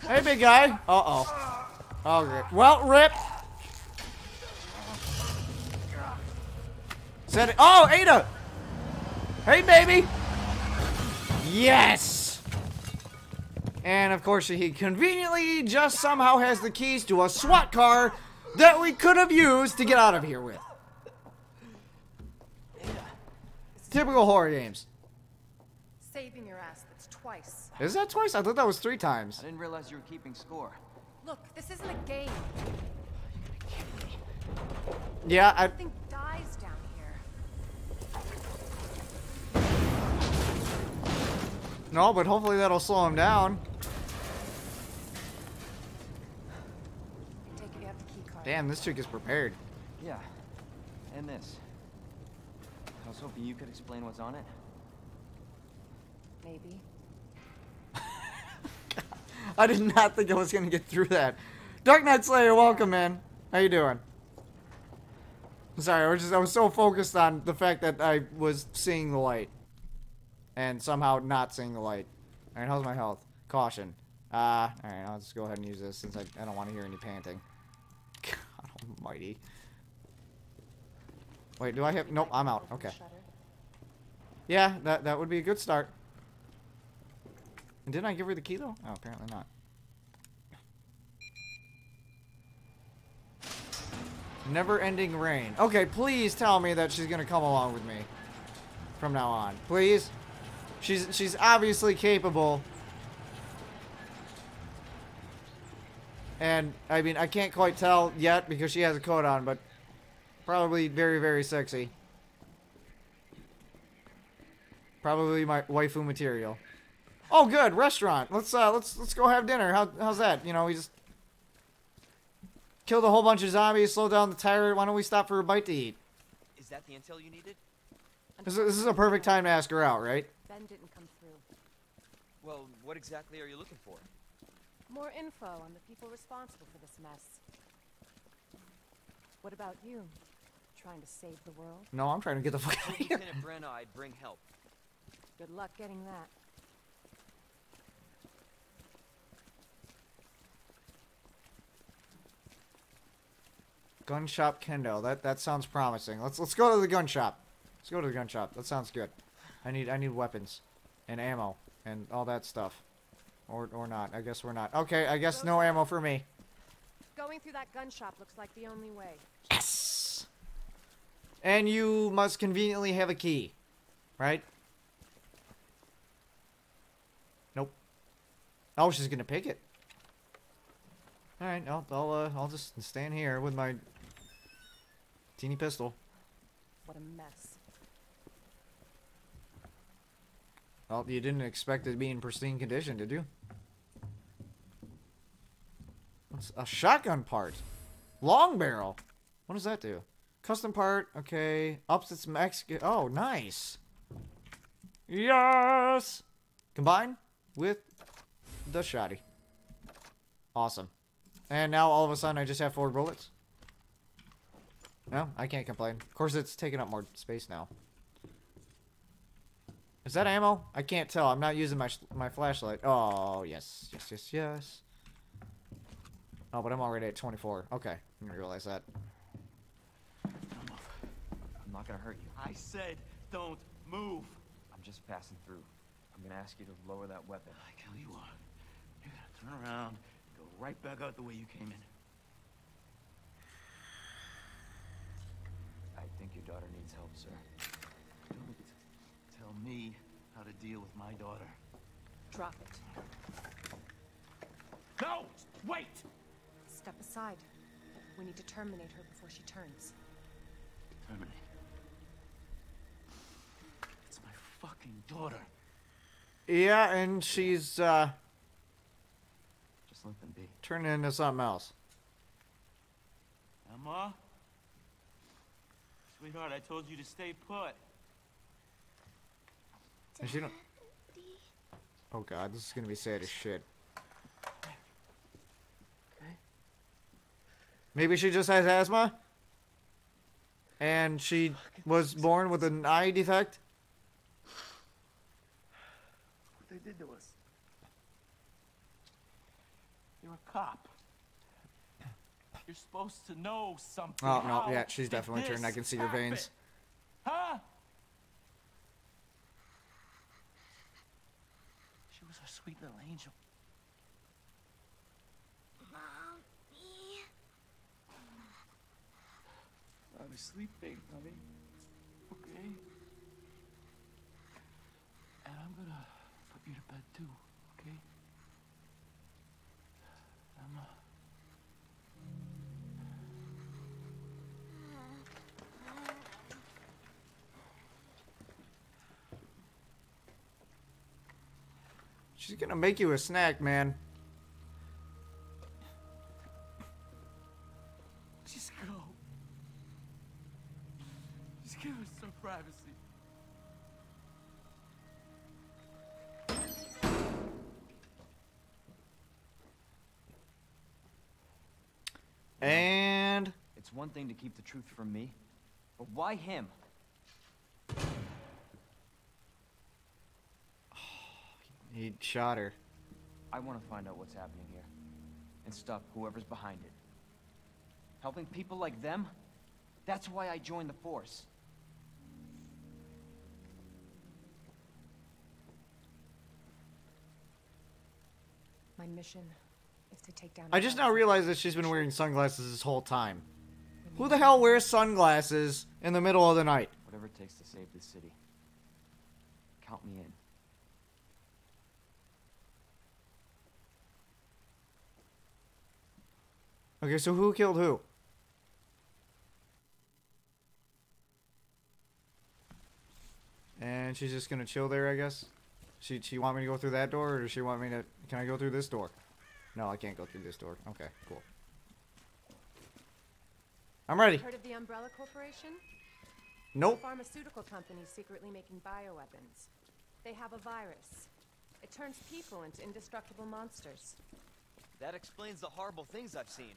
Hey, big guy. Uh-oh. Okay. Well, rip. Set it. Oh, Ada. Hey, baby. Yes. And of course, he conveniently just somehow has the keys to a SWAT car that we could have used to get out of here with. Typical horror games. Saving your ass, that's twice. Is that twice? I thought that was three times. I didn't realize you were keeping score. Look, this isn't a game. Yeah, I. Something dies down here. No, but hopefully that'll slow him down. Take you the key card. Damn, this chick is prepared. Yeah. And this. I was hoping you could explain what's on it. Maybe. I did not think I was gonna get through that. Dark Knight Slayer, welcome, man. How you doing? Sorry, I was just I was so focused on the fact that I was seeing the light, and somehow not seeing the light. All right, how's my health? Caution. Uh, all right, I'll just go ahead and use this since I, I don't want to hear any panting. God Almighty. Wait, do I have? Nope, I'm out. Okay. Yeah, that that would be a good start. And didn't I give her the key though? Oh, apparently not. Never ending rain. Okay, please tell me that she's gonna come along with me from now on. Please. She's she's obviously capable. And I mean I can't quite tell yet because she has a coat on, but probably very, very sexy. Probably my waifu material. Oh, good restaurant. Let's uh, let's let's go have dinner. How how's that? You know, we just killed a whole bunch of zombies, slowed down the tyrant. Why don't we stop for a bite to eat? Is that the intel you needed? This is, this is a perfect time to ask her out, right? Ben didn't come through. Well, what exactly are you looking for? More info on the people responsible for this mess. What about you? Trying to save the world? No, I'm trying to get the fuck out of here. Lieutenant Branagh, I'd bring help. Good luck getting that. Gun shop Kendo. That that sounds promising. Let's let's go to the gun shop. Let's go to the gun shop. That sounds good. I need I need weapons and ammo and all that stuff. Or or not. I guess we're not. Okay, I guess no ammo for me. Going through that gun shop looks like the only way. Yes. And you must conveniently have a key. Right? Nope. Oh, she's gonna pick it. All right, I'll I'll uh, I'll just stand here with my teeny pistol. What a mess. Well, you didn't expect it to be in pristine condition, did you? What's a shotgun part? Long barrel. What does that do? Custom part. Okay. Ups its max. Oh, nice. Yes. Combine with the shotty. Awesome. And now all of a sudden I just have four bullets. No, I can't complain. Of course, it's taking up more space now. Is that ammo? I can't tell. I'm not using my my flashlight. Oh, yes. Yes, yes, yes. Oh, but I'm already at 24. Okay. I didn't realize that. I'm not gonna hurt you. I said don't move. I'm just passing through. I'm gonna ask you to lower that weapon. I tell you what, you're gonna turn around, go right back out the way you came in. I think your daughter needs help, sir. Don't tell me how to deal with my daughter. Drop it. No! Wait! Step aside. We need to terminate her before she turns. Terminate. It's my fucking daughter. Yeah, and she's uh Just let them be. turning into something else. Emma? Sweetheart, I told you to stay put. And she don't. Oh god, this is gonna be sad as shit. Maybe she just has asthma? And she was born with an eye defect? What they did to us. You're a cop. You're supposed to know something. Oh, no, yeah, she's definitely turned. I can see happen? veins. Huh? She was a sweet little angel. Mommy. I was sleeping, honey. She's gonna make you a snack, man. Just go. Just give us some privacy. And It's one thing to keep the truth from me, but why him? He shot her. I want to find out what's happening here and stop whoever's behind it. Helping people like them? That's why I joined the Force. My mission is to take down. I just now realized that she's been wearing sunglasses this whole time. Who the hell wears sunglasses in the middle of the night? Whatever it takes to save this city. Count me in. Okay, so who killed who? And she's just gonna chill there, I guess. She she want me to go through that door, or does she want me to? Can I go through this door? No, I can't go through this door. Okay, cool. I'm ready. Heard of the Umbrella Corporation? Nope. Pharmaceutical company secretly making bioweapons. They have a virus. It turns people into indestructible monsters. That explains the horrible things I've seen.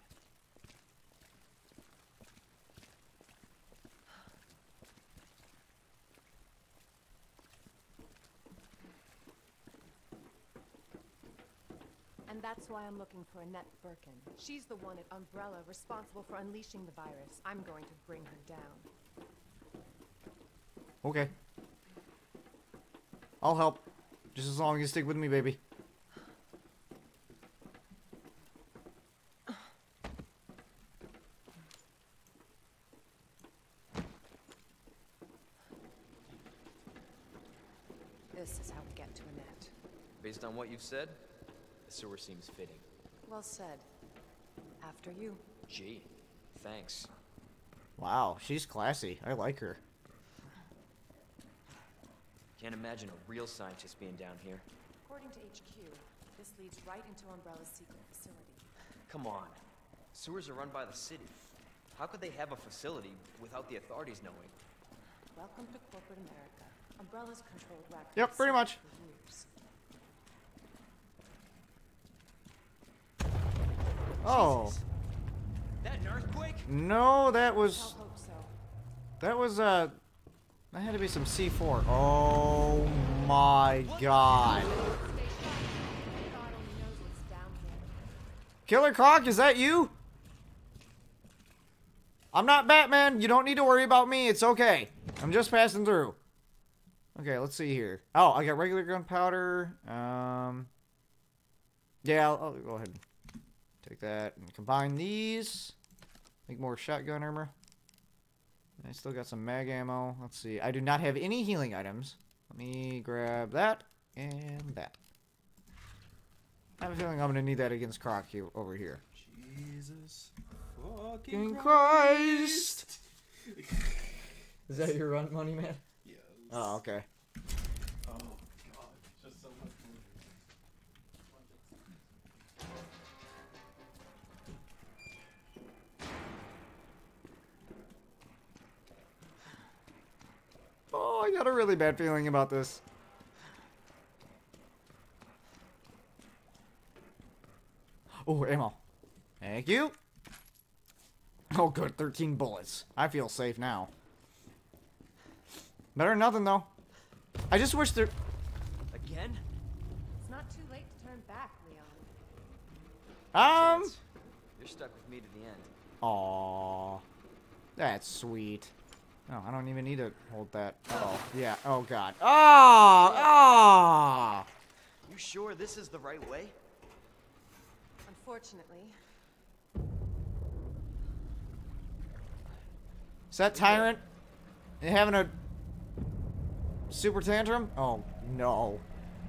And that's why I'm looking for Annette Birkin. She's the one at Umbrella responsible for unleashing the virus. I'm going to bring her down. Okay. I'll help. Just as long as you stick with me, baby. This is how we get to Annette. Based on what you've said, the sewer seems fitting. Well said. After you. Gee, thanks. Wow, she's classy. I like her. Can't imagine a real scientist being down here. According to HQ, this leads right into Umbrella's secret facility. Come on. Sewers are run by the city. How could they have a facility without the authorities knowing? Welcome to corporate America. Umbrella's controlled Raccoon Yep, pretty much. for years. Oh. That an earthquake? No, that was so. that was uh that had to be some C4. Oh my god. God only knows what's down here. Killer Croc, is that you? I'm not Batman. You don't need to worry about me. It's okay. I'm just passing through. Okay, let's see here. Oh, I got regular gunpowder. Um, yeah, I'll, I'll go ahead and take that and combine these. Make more shotgun armor. I still got some mag ammo. Let's see. I do not have any healing items. Let me grab that and that. I have a feeling I'm gonna need that against Croc here, over here. Jesus fucking fucking Christ! Is that your run money, man? Yes. Oh, okay. Got a really bad feeling about this. Oh, ammo. Thank you. Oh, good. 13 bullets. I feel safe now. Better than nothing, though. I just wish there... Again? It's not too late to turn back, Leon. Um... You're stuck with me to the end. Aw. That's sweet. No, I don't even need to hold that. Oh, oh yeah. Oh, God. Oh! Oh! You sure this is the right way? Unfortunately, Is that Tyrant? You having a super tantrum? Oh, no.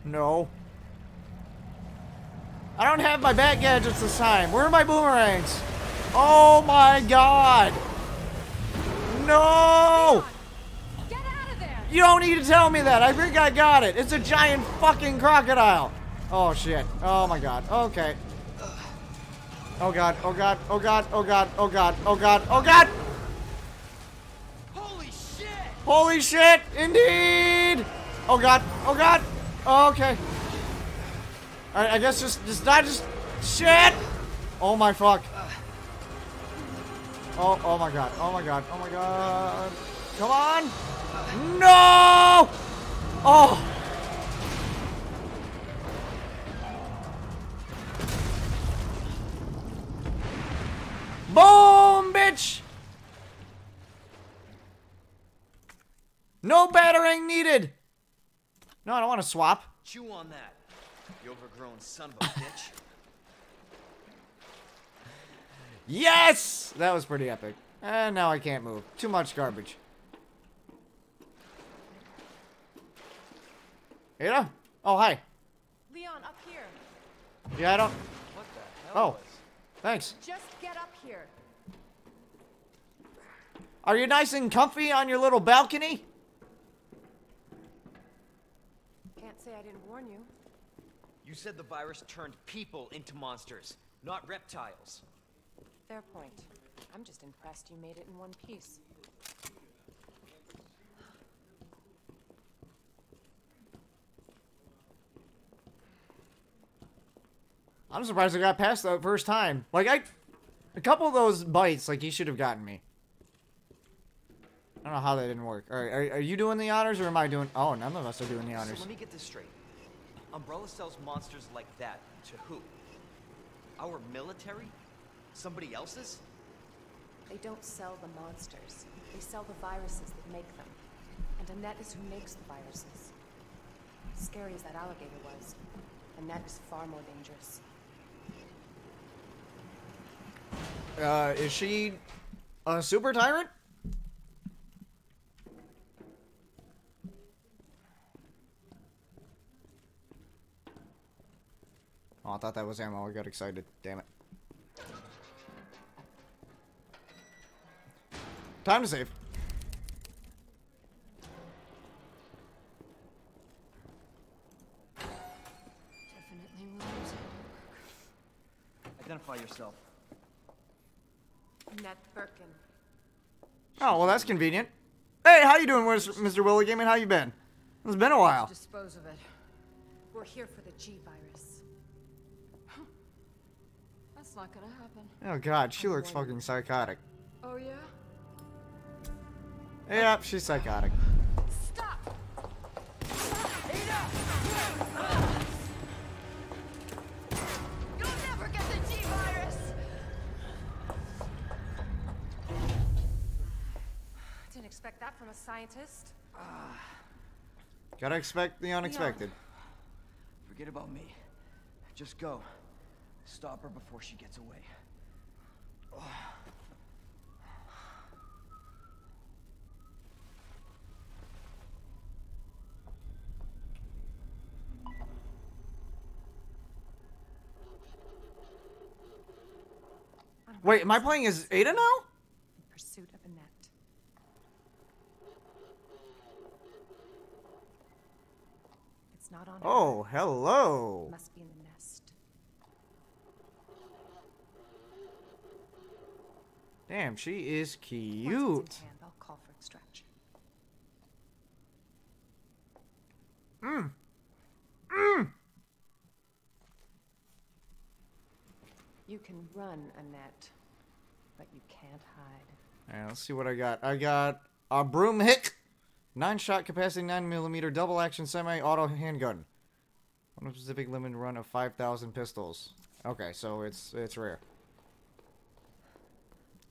No. I don't have my bat gadgets this time. Where are my boomerangs? Oh my god! No! Get out of there! You don't need to tell me that. I think I got it. It's a giant fucking crocodile. Oh shit. Oh my god. Okay. Oh god. Oh god. Oh god. Oh god. Oh god. Oh god. Oh god. Holy shit! Holy shit! Indeed! Oh god! Oh god! Oh, okay. Alright, I guess just just not just shit! Oh my fuck. Oh oh my god. Oh my god. Oh my god. Come on! No! Oh! Boom, bitch! No battering needed! No, I don't want to swap. Chew on that, you overgrown son of a bitch. Yes! That was pretty epic. And now I can't move. Too much garbage. Ada? Oh, hi. Leon, up here. Yeah, I don't... What the hell Oh, thanks. Just get up here. Are you nice and comfy on your little balcony? Can't say I didn't warn you. You said the virus turned people into monsters, not reptiles. Fair point. I'm just impressed you made it in one piece. I'm surprised I got past that first time. Like, I... A couple of those bites, like, he should have gotten me. I don't know how that didn't work. All right, are, are you doing the honors, or am I doing... Oh, none of us are doing the honors. So let me get this straight. Umbrella sells monsters like that to who? Our military? Somebody else's? They don't sell the monsters. They sell the viruses that make them. And Annette is who makes the viruses. Scary as that alligator was, Annette is far more dangerous. Uh, is she a super tyrant? Oh, I thought that was ammo. I got excited. Damn it. Time to save. Definitely lose. Identify yourself. Annette Birkin. Oh, well, that's convenient. Hey, how you doing, Mr. Willie Gaming? How you been? It's been a while. Dispose of it. We're here for the G virus. That's not gonna happen. Oh, God, she looks fucking psychotic. Oh yeah? Yeah, she's psychotic. Stop! You'll never get the G virus! Didn't expect that from a scientist. Gotta expect the unexpected. Forget about me. Just go. Stop her before she gets away. Oh. Wait, am I playing as Ada now? Pursuit of Annette. It's not on. Oh, hello. Must be in the nest. Damn, she is Once it's in cute. hand, I'll call for extraction. Mm. Mm. You can run, Annette, but you can't hide. Alright, let's see what I got. I got a broom hick, nine shot capacity, nine millimeter, double action semi-auto handgun. On a specific limited run of five thousand pistols. Okay, so it's it's rare.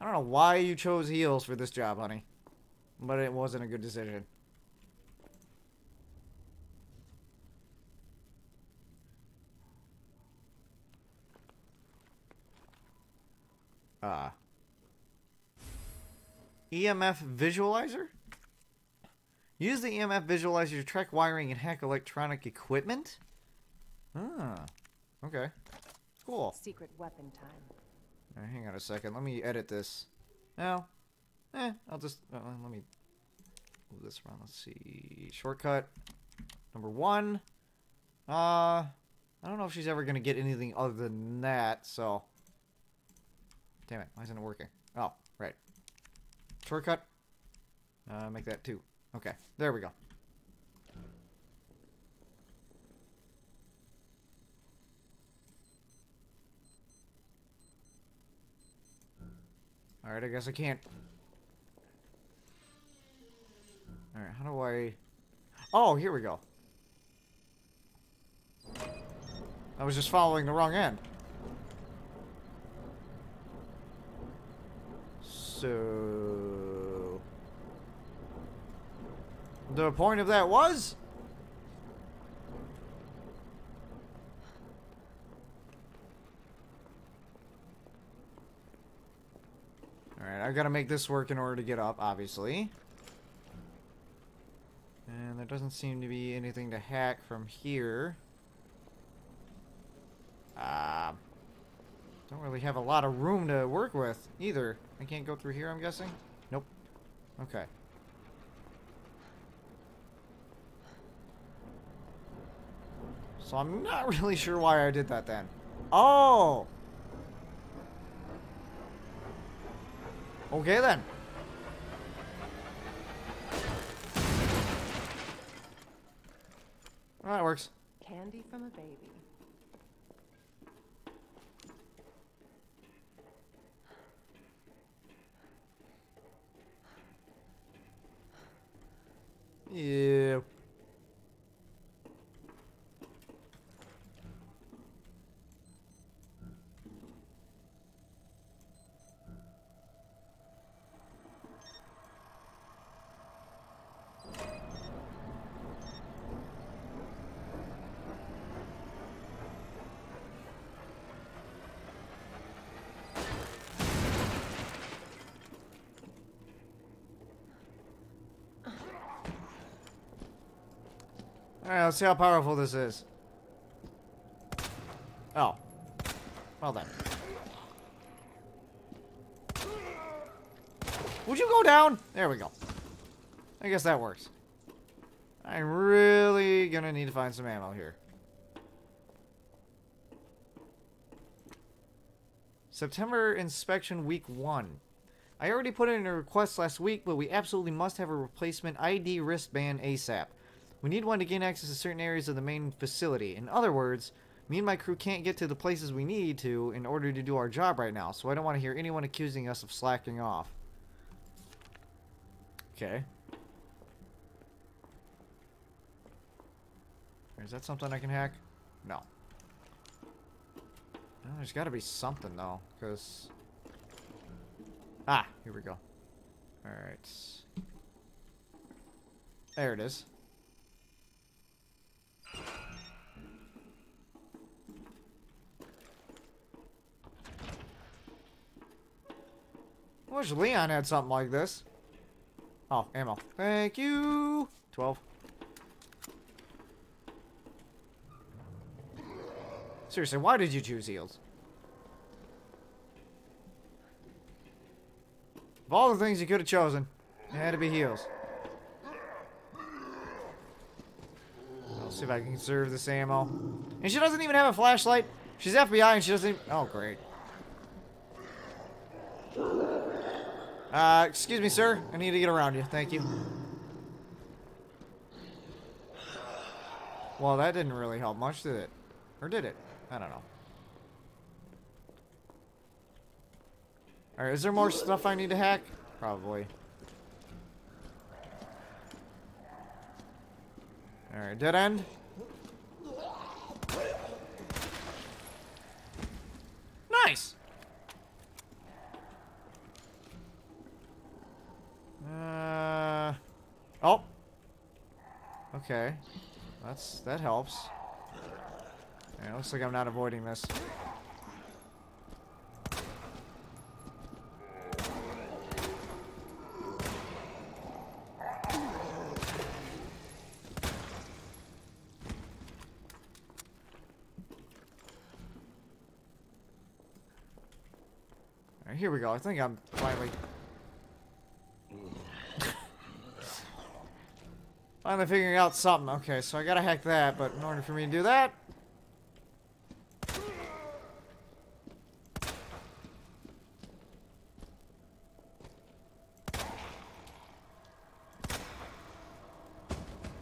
I don't know why you chose heels for this job, honey, but it wasn't a good decision. Ah. EMF visualizer? Use the EMF visualizer to track wiring and hack electronic equipment? Ah. Okay. Cool. Secret weapon time. Alright, hang on a second. Let me edit this. Now, eh, I'll just uh, let me move this around. Let's see. Shortcut number one. Uh, I don't know if she's ever gonna get anything other than that. So, damn it, why isn't it working? Oh, right. Shortcut. Uh, make that two. Okay, there we go. Alright, I guess I can't. Alright, how do I... Oh, here we go. I was just following the wrong end. So... The point of that was... Alright, I've gotta make this work in order to get up, obviously. And there doesn't seem to be anything to hack from here. Uh, don't really have a lot of room to work with, either. I can't go through here, I'm guessing? Nope. Okay. So I'm not really sure why I did that then. Oh! Okay then. Well, that works. Candy from a baby. Yeah. Alright, let's see how powerful this is. Oh. Well then. Would you go down? There we go. I guess that works. I'm really gonna need to find some ammo here. September inspection week one. I already put in a request last week, but we absolutely must have a replacement ID wristband ASAP. We need one to gain access to certain areas of the main facility. In other words, me and my crew can't get to the places we need to in order to do our job right now, so I don't want to hear anyone accusing us of slacking off. Okay. Is that something I can hack? No. No, there's got to be something, though, because... Ah, here we go. Alright. There it is. I wish Leon had something like this. Oh, ammo. Thank you. 12. Seriously, why did you choose heels? Of all the things you could have chosen, it had to be heels. See if I can conserve this ammo. And she doesn't even have a flashlight. She's FBI and she doesn't even... Oh, great. Uh, excuse me, sir. I need to get around you. Thank you. Well, that didn't really help much, did it? Or did it? I don't know. Alright, is there more stuff I need to hack? Probably. Alright, dead end. Nice! Uh... Oh! Okay. That's... that helps. Yeah, looks like I'm not avoiding this. Here we go. I think I'm finally... finally figuring out something. Okay, so I gotta hack that, but in order for me to do that...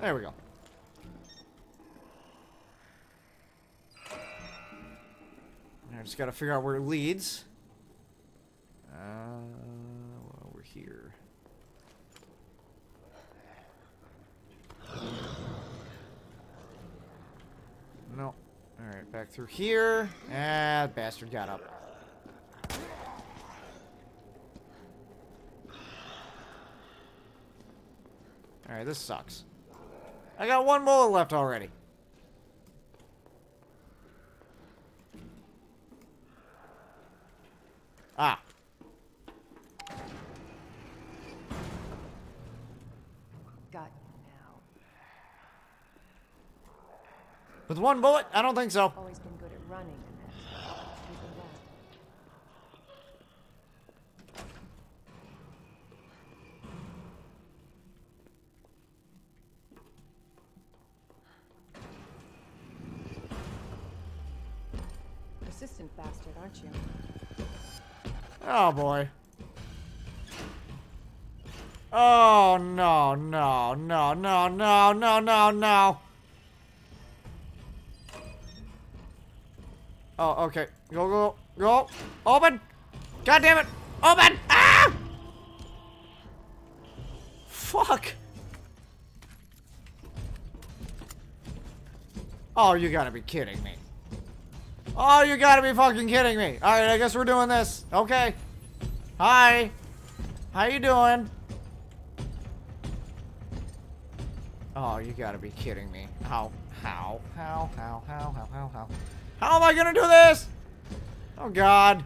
There we go. I just gotta figure out where it leads. Uh, well, we're here. No. Alright, back through here. Ah, bastard got up. Alright, this sucks. I got one bullet left already. Ah. Got you now. With one bullet? I don't think so. Always been good at running, Annette. Even that. Persistent bastard, aren't you? Oh boy. Oh no, no, no, no, no, no, no, no. Oh, okay. Go, go, go. Open! God damn it! Open! Ah! Fuck! Oh, you gotta be kidding me. Oh, you gotta be fucking kidding me. Alright, I guess we're doing this. Okay. Hi. How you doing? Oh, you gotta be kidding me. How? How? How? How? How? How? How? How? How am I gonna do this? Oh, God.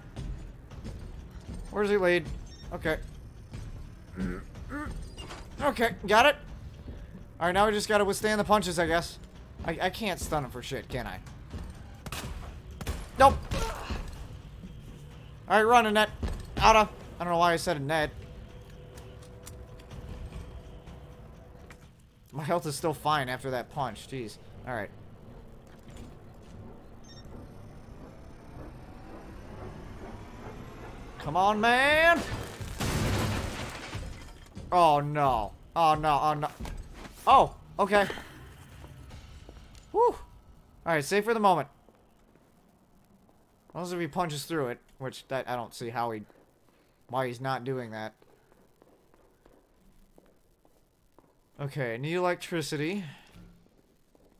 Where's he lead? Okay. Okay, got it. Alright, now we just gotta withstand the punches, I guess. I, I can't stun him for shit, can I? Nope. Alright, run, Annette. Outta. I don't know why I said Annette. My health is still fine after that punch. Jeez. Alright. Come on, man! Oh, no. Oh, no. Oh, no. Oh, okay. Whew. Alright, safe for the moment. Unless if he punches through it, which that I don't see how he... Why he's not doing that. Okay, need electricity.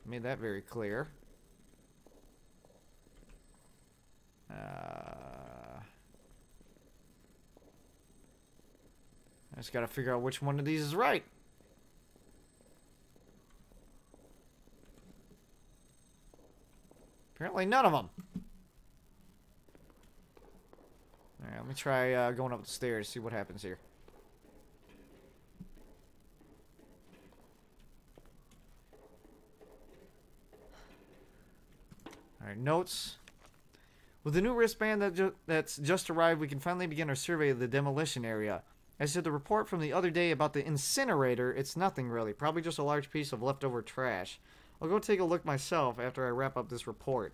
Made that very clear. Uh, I just gotta figure out which one of these is right. Apparently none of them. Alright, let me try uh, going up the stairs, see what happens here. Alright, notes. With the new wristband that ju that's just arrived, we can finally begin our survey of the demolition area. As to the report from the other day about the incinerator, it's nothing really. Probably just a large piece of leftover trash. I'll go take a look myself after I wrap up this report.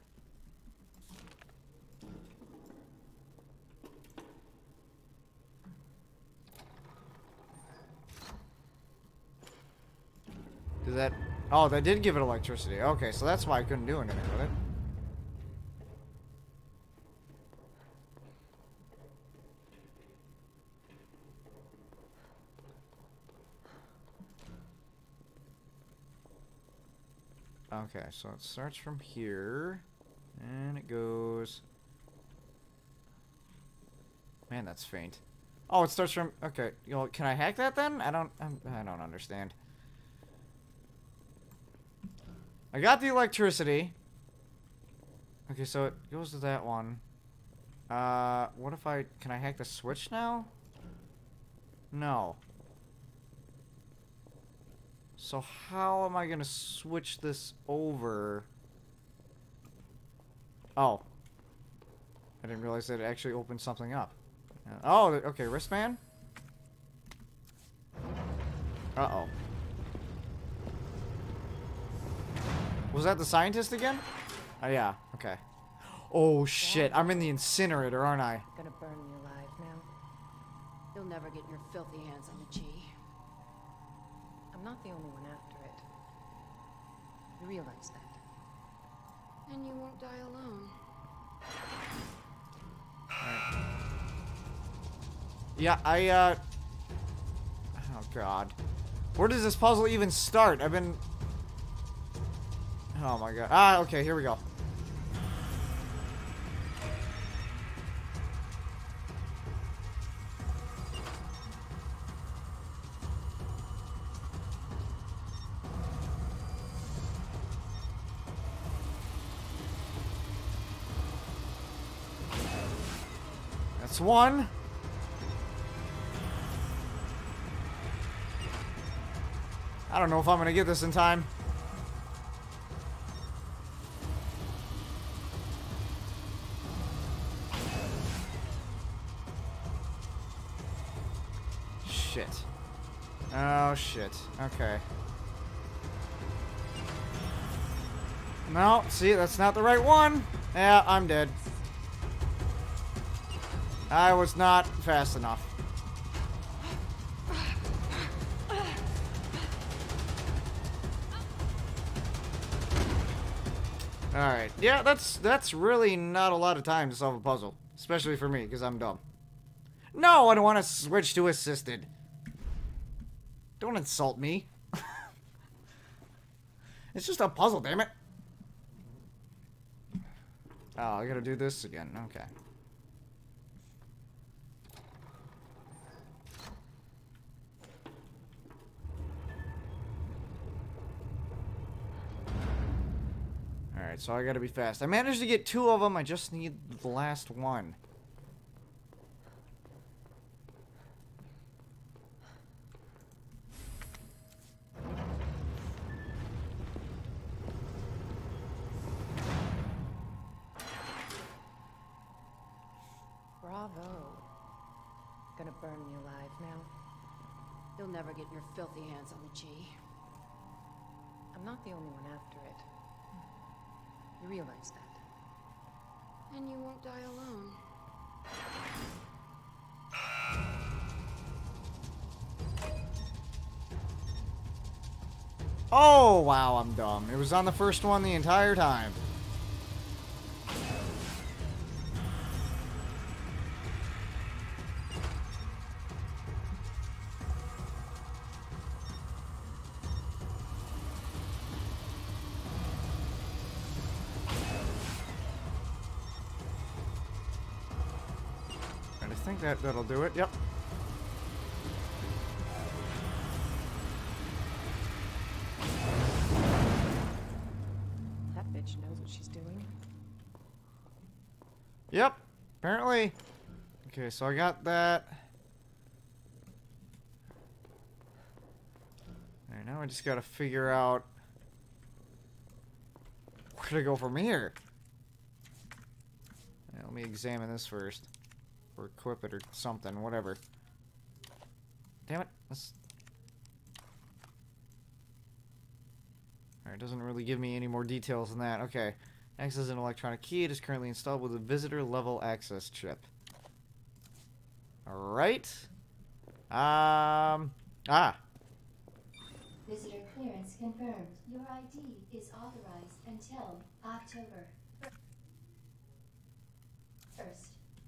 Does that Oh, that did give it electricity. Okay, so that's why I couldn't do anything with it. Okay, so it starts from here, and it goes... Man, that's faint. Oh, it starts from... Okay, you know, can I hack that then? I don't... I'm, I don't understand. I got the electricity. Okay, so it goes to that one. Uh, what if I... Can I hack the switch now? No. So how am I gonna switch this over? Oh. I didn't realize that it actually opened something up. Uh, oh, okay, wristband? Uh-oh. Was that the scientist again? Oh, yeah, okay. Oh, shit, I'm in the incinerator, aren't I? Gonna burn you alive now. You'll never get your filthy hands on the G. I'm not the only one. You realize that. And you won't die alone. Yeah, I, uh... Oh, God. Where does this puzzle even start? I've been... Oh, my God. Ah, okay, here we go. One. I don't know if I'm gonna get this in time. Shit. Oh, shit. Okay. No, see, that's not the right one. Yeah, I'm dead. I was not fast enough. Alright. Yeah, that's that's really not a lot of time to solve a puzzle. Especially for me, because I'm dumb. No, I don't want to switch to assisted. Don't insult me. it's just a puzzle, damn it. Oh, I gotta do this again. Okay. Alright, so I gotta be fast. I managed to get two of them, I just need the last one. Bravo. Gonna burn me alive now. You'll never get your filthy hands on the G. I'm not the only one after it. You realize that. And you won't die alone. Oh, wow, I'm dumb. It was on the first one the entire time. That'll do it. Yep. That bitch knows what she's doing. Yep. Apparently. Okay, so I got that. Alright, now I just gotta figure out where to go from here. Let me examine this first. Or equip it or something, whatever. Damn it. Alright, doesn't really give me any more details than that. Okay. X is an electronic key. It is currently installed with a visitor level access chip. Alright. Um. Ah. Visitor clearance confirmed. Your ID is authorized until October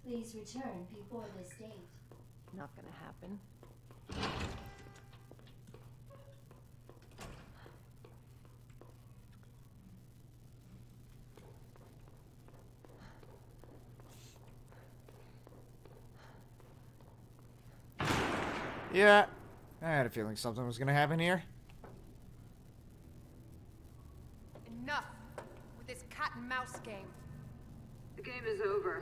Please return before this date. Not gonna happen. Yeah, I had a feeling something was gonna happen here. Enough with this cat and mouse game. The game is over.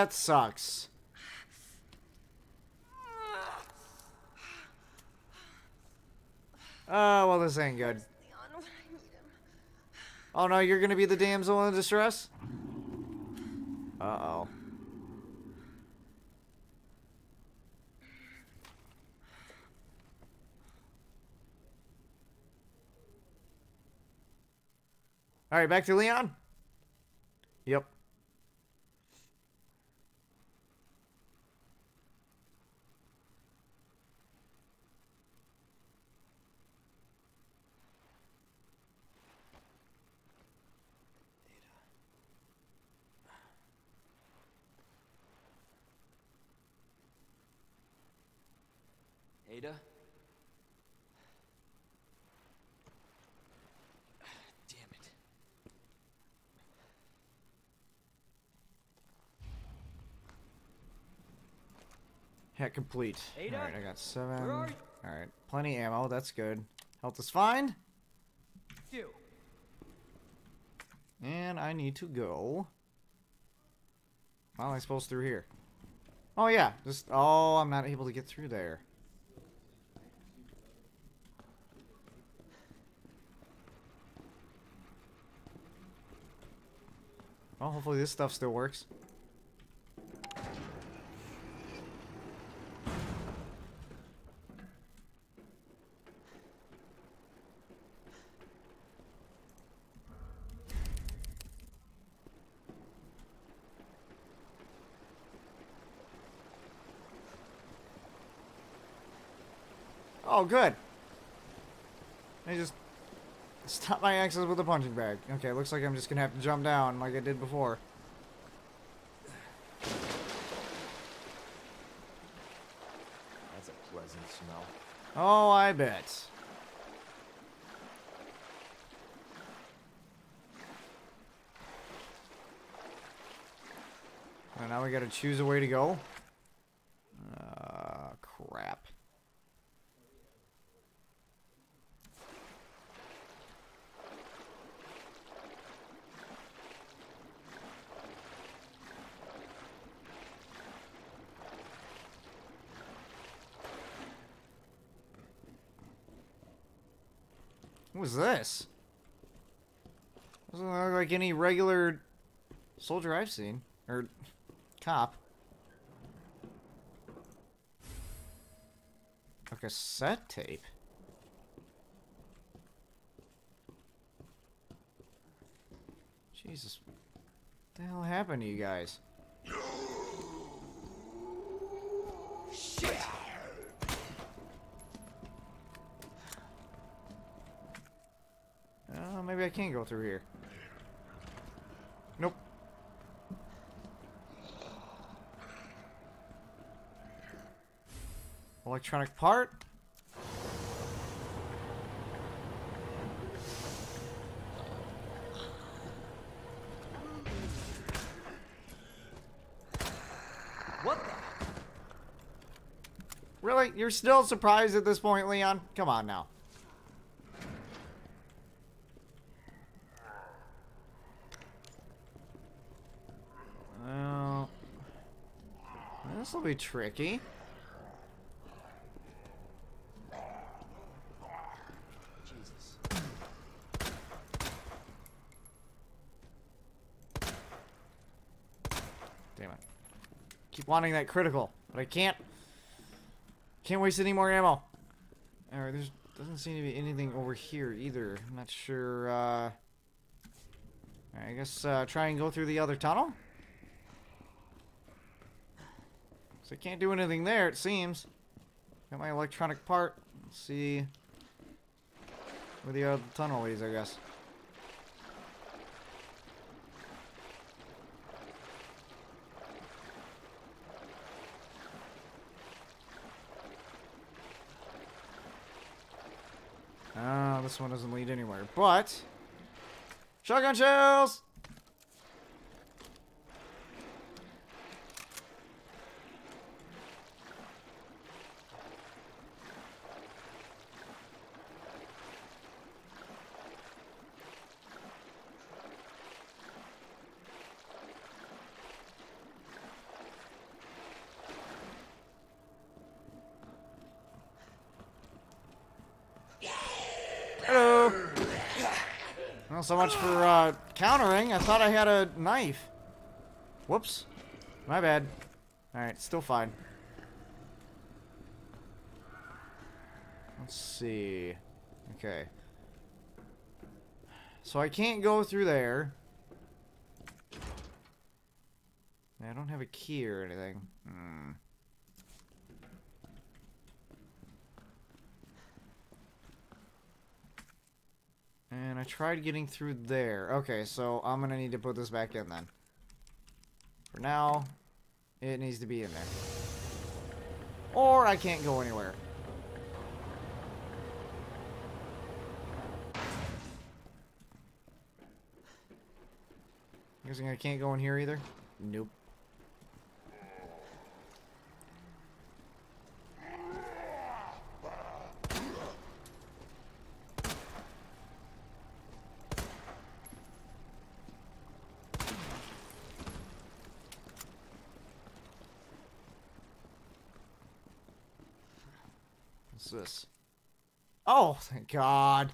That sucks. Oh, well, this ain't good. Oh no, you're gonna be the damsel in distress? Uh-oh. Alright, back to Leon? Yep. Ada? Damn it. Hat complete. Alright, I got seven. Where are you? Alright, plenty ammo, that's good. Health is fine. You. And I need to go. How am I supposed through here? Oh yeah, just oh I'm not able to get through there. Well, hopefully this stuff still works. Oh, good. I just stop my access with a punching bag. Okay, looks like I'm just gonna have to jump down like I did before. That's a pleasant smell. Oh, I bet. And now we gotta choose a way to go. Uh, crap. What was this? Doesn't look like any regular soldier I've seen. Or cop. A cassette tape. Jesus. What the hell happened to you guys? I go through here. Nope. Electronic part? What the? Really? You're still surprised at this point, Leon? Come on now. This will be tricky. Jesus. Damn it. Keep wanting that critical, but I can't. Can't waste any more ammo. Alright, there's doesn't seem to be anything over here either. I'm not sure, uh... I guess, uh, try and go through the other tunnel? So I can't do anything there, it seems. Got my electronic part. Let's see... Where the other tunnel is, I guess. Ah, this one doesn't lead anywhere. But shotgun shells. So much for uh, countering. I thought I had a knife. Whoops. My bad. Alright, still fine. Let's see. Okay. So I can't go through there. I don't have a key or anything. Hmm. I tried getting through there. Okay, so I'm gonna need to put this back in then. For now, it needs to be in there. Or I can't go anywhere. i Guessing I can't go in here either? Nope. What's this? Oh, thank God.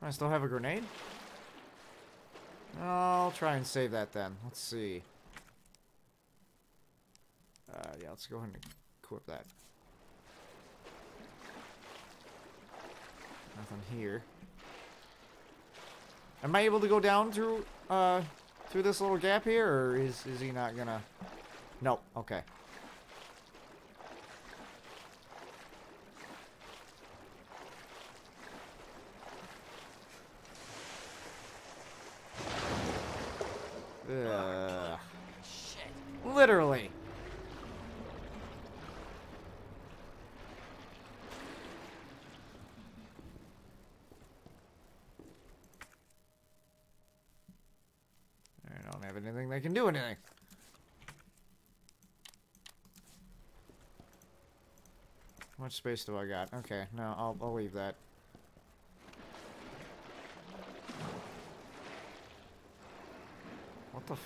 I still have a grenade? I'll try and save that then. Let's see. Uh, yeah, let's go ahead and equip that. Nothing here. Am I able to go down through, uh, through this little gap here, or is, is he not gonna... Nope, okay. Ugh. Literally. I don't have anything that can do anything. How much space do I got? Okay, no, I'll, I'll leave that. What the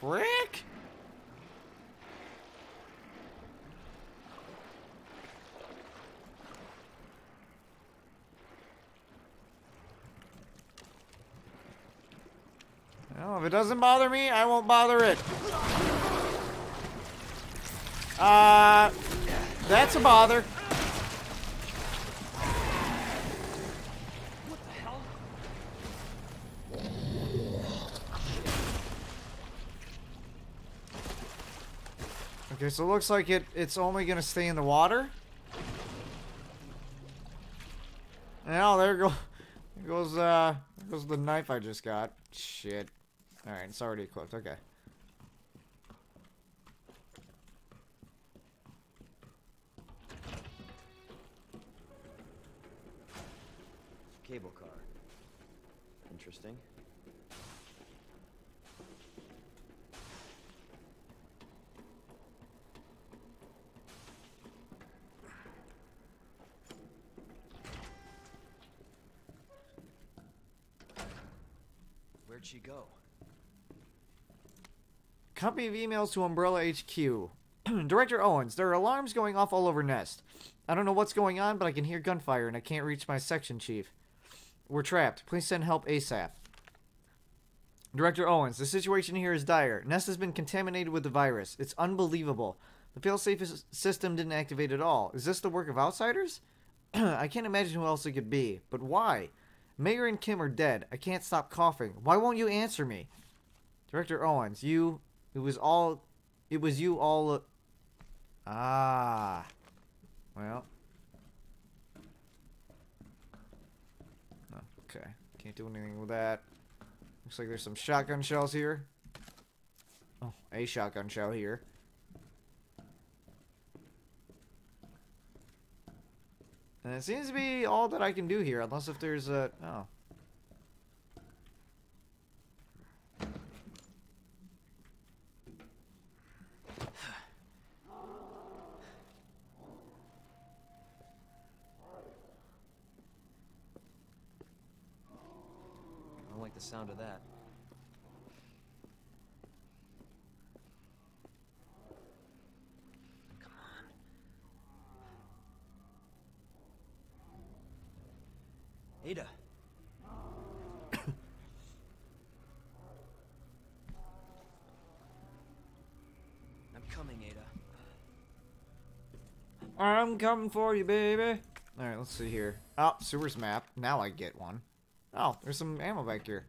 frick? Well, if it doesn't bother me, I won't bother it. Uh, that's a bother. Okay, so it looks like it it's only gonna stay in the water. Now there go goes uh there goes the knife I just got. Shit. Alright, it's already equipped, okay. Copy of emails to Umbrella HQ. Director Owens, there are alarms going off all over Nest. I don't know what's going on, but I can hear gunfire and I can't reach my section chief. We're trapped. Please send help ASAP. Director Owens, the situation here is dire. Nest has been contaminated with the virus. It's unbelievable. The failsafe system didn't activate at all. Is this the work of outsiders? I can't imagine who else it could be. But why? Mayor and Kim are dead. I can't stop coughing. Why won't you answer me? Director Owens, you. It was all. It was you all. ah. Well. Okay. Can't do anything with that. Looks like there's some shotgun shells here. Oh, a shotgun shell here. And it seems to be all that I can do here, unless if there's a... Oh. Like the sound of that. Come on. Ada. I'm coming, Ada. I'm coming for you, baby. Alright, let's see here. Oh, sewers map. Now I get one. Oh, there's some ammo back here.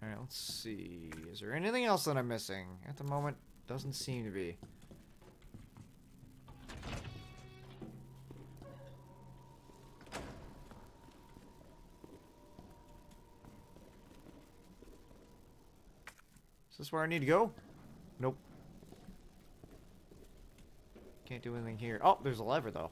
Alright, let's see. Is there anything else that I'm missing? At the moment, doesn't seem to be. Is this where I need to go? Nope. Can't do anything here. Oh, there's a lever though.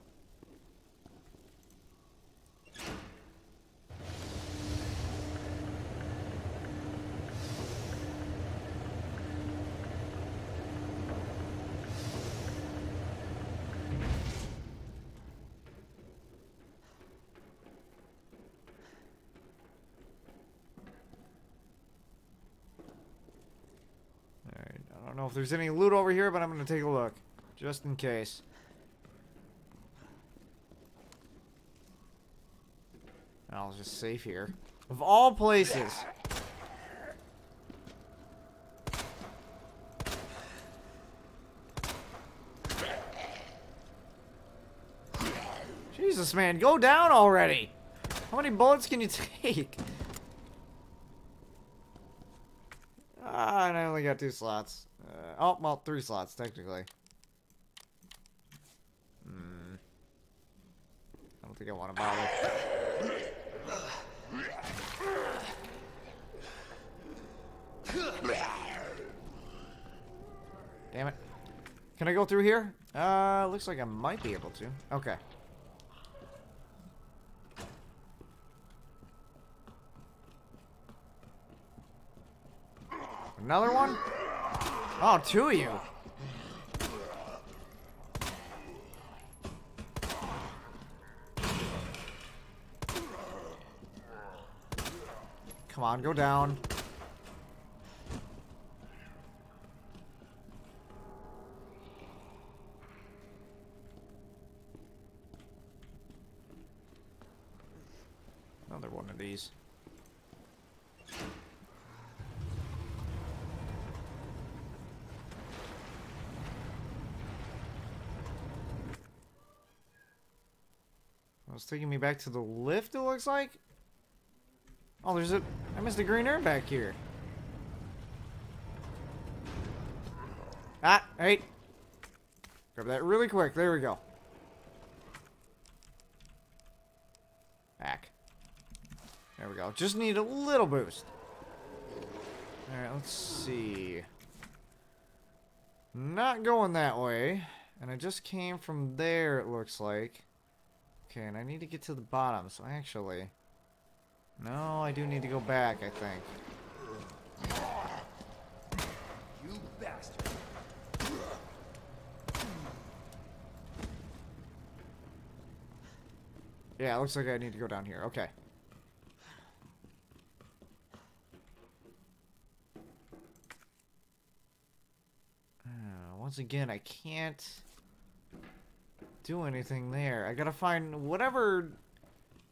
Alright, I don't know if there's any loot over here, but I'm gonna take a look. Just in case. I'll just save here. Of all places. Jesus, man, go down already. How many bullets can you take? Ah, and I only got two slots. Uh, oh, well, three slots, technically. Hmm. I don't think I want to bother. Damn it. Can I go through here? Uh, looks like I might be able to. Okay. Another one? Oh, two of you. Come on, go down. Another one of these. It's taking me back to the lift, it looks like. Oh, there's a... I missed the green herb back here. Ah, hey. Grab that really quick. There we go. Back. There we go. Just need a little boost. Alright, let's see. Not going that way. And I just came from there, it looks like. Okay, and I need to get to the bottom, so actually... No, I do need to go back, I think. You bastard. Yeah, looks like I need to go down here. Okay. Uh, once again, I can't do anything there. I gotta find whatever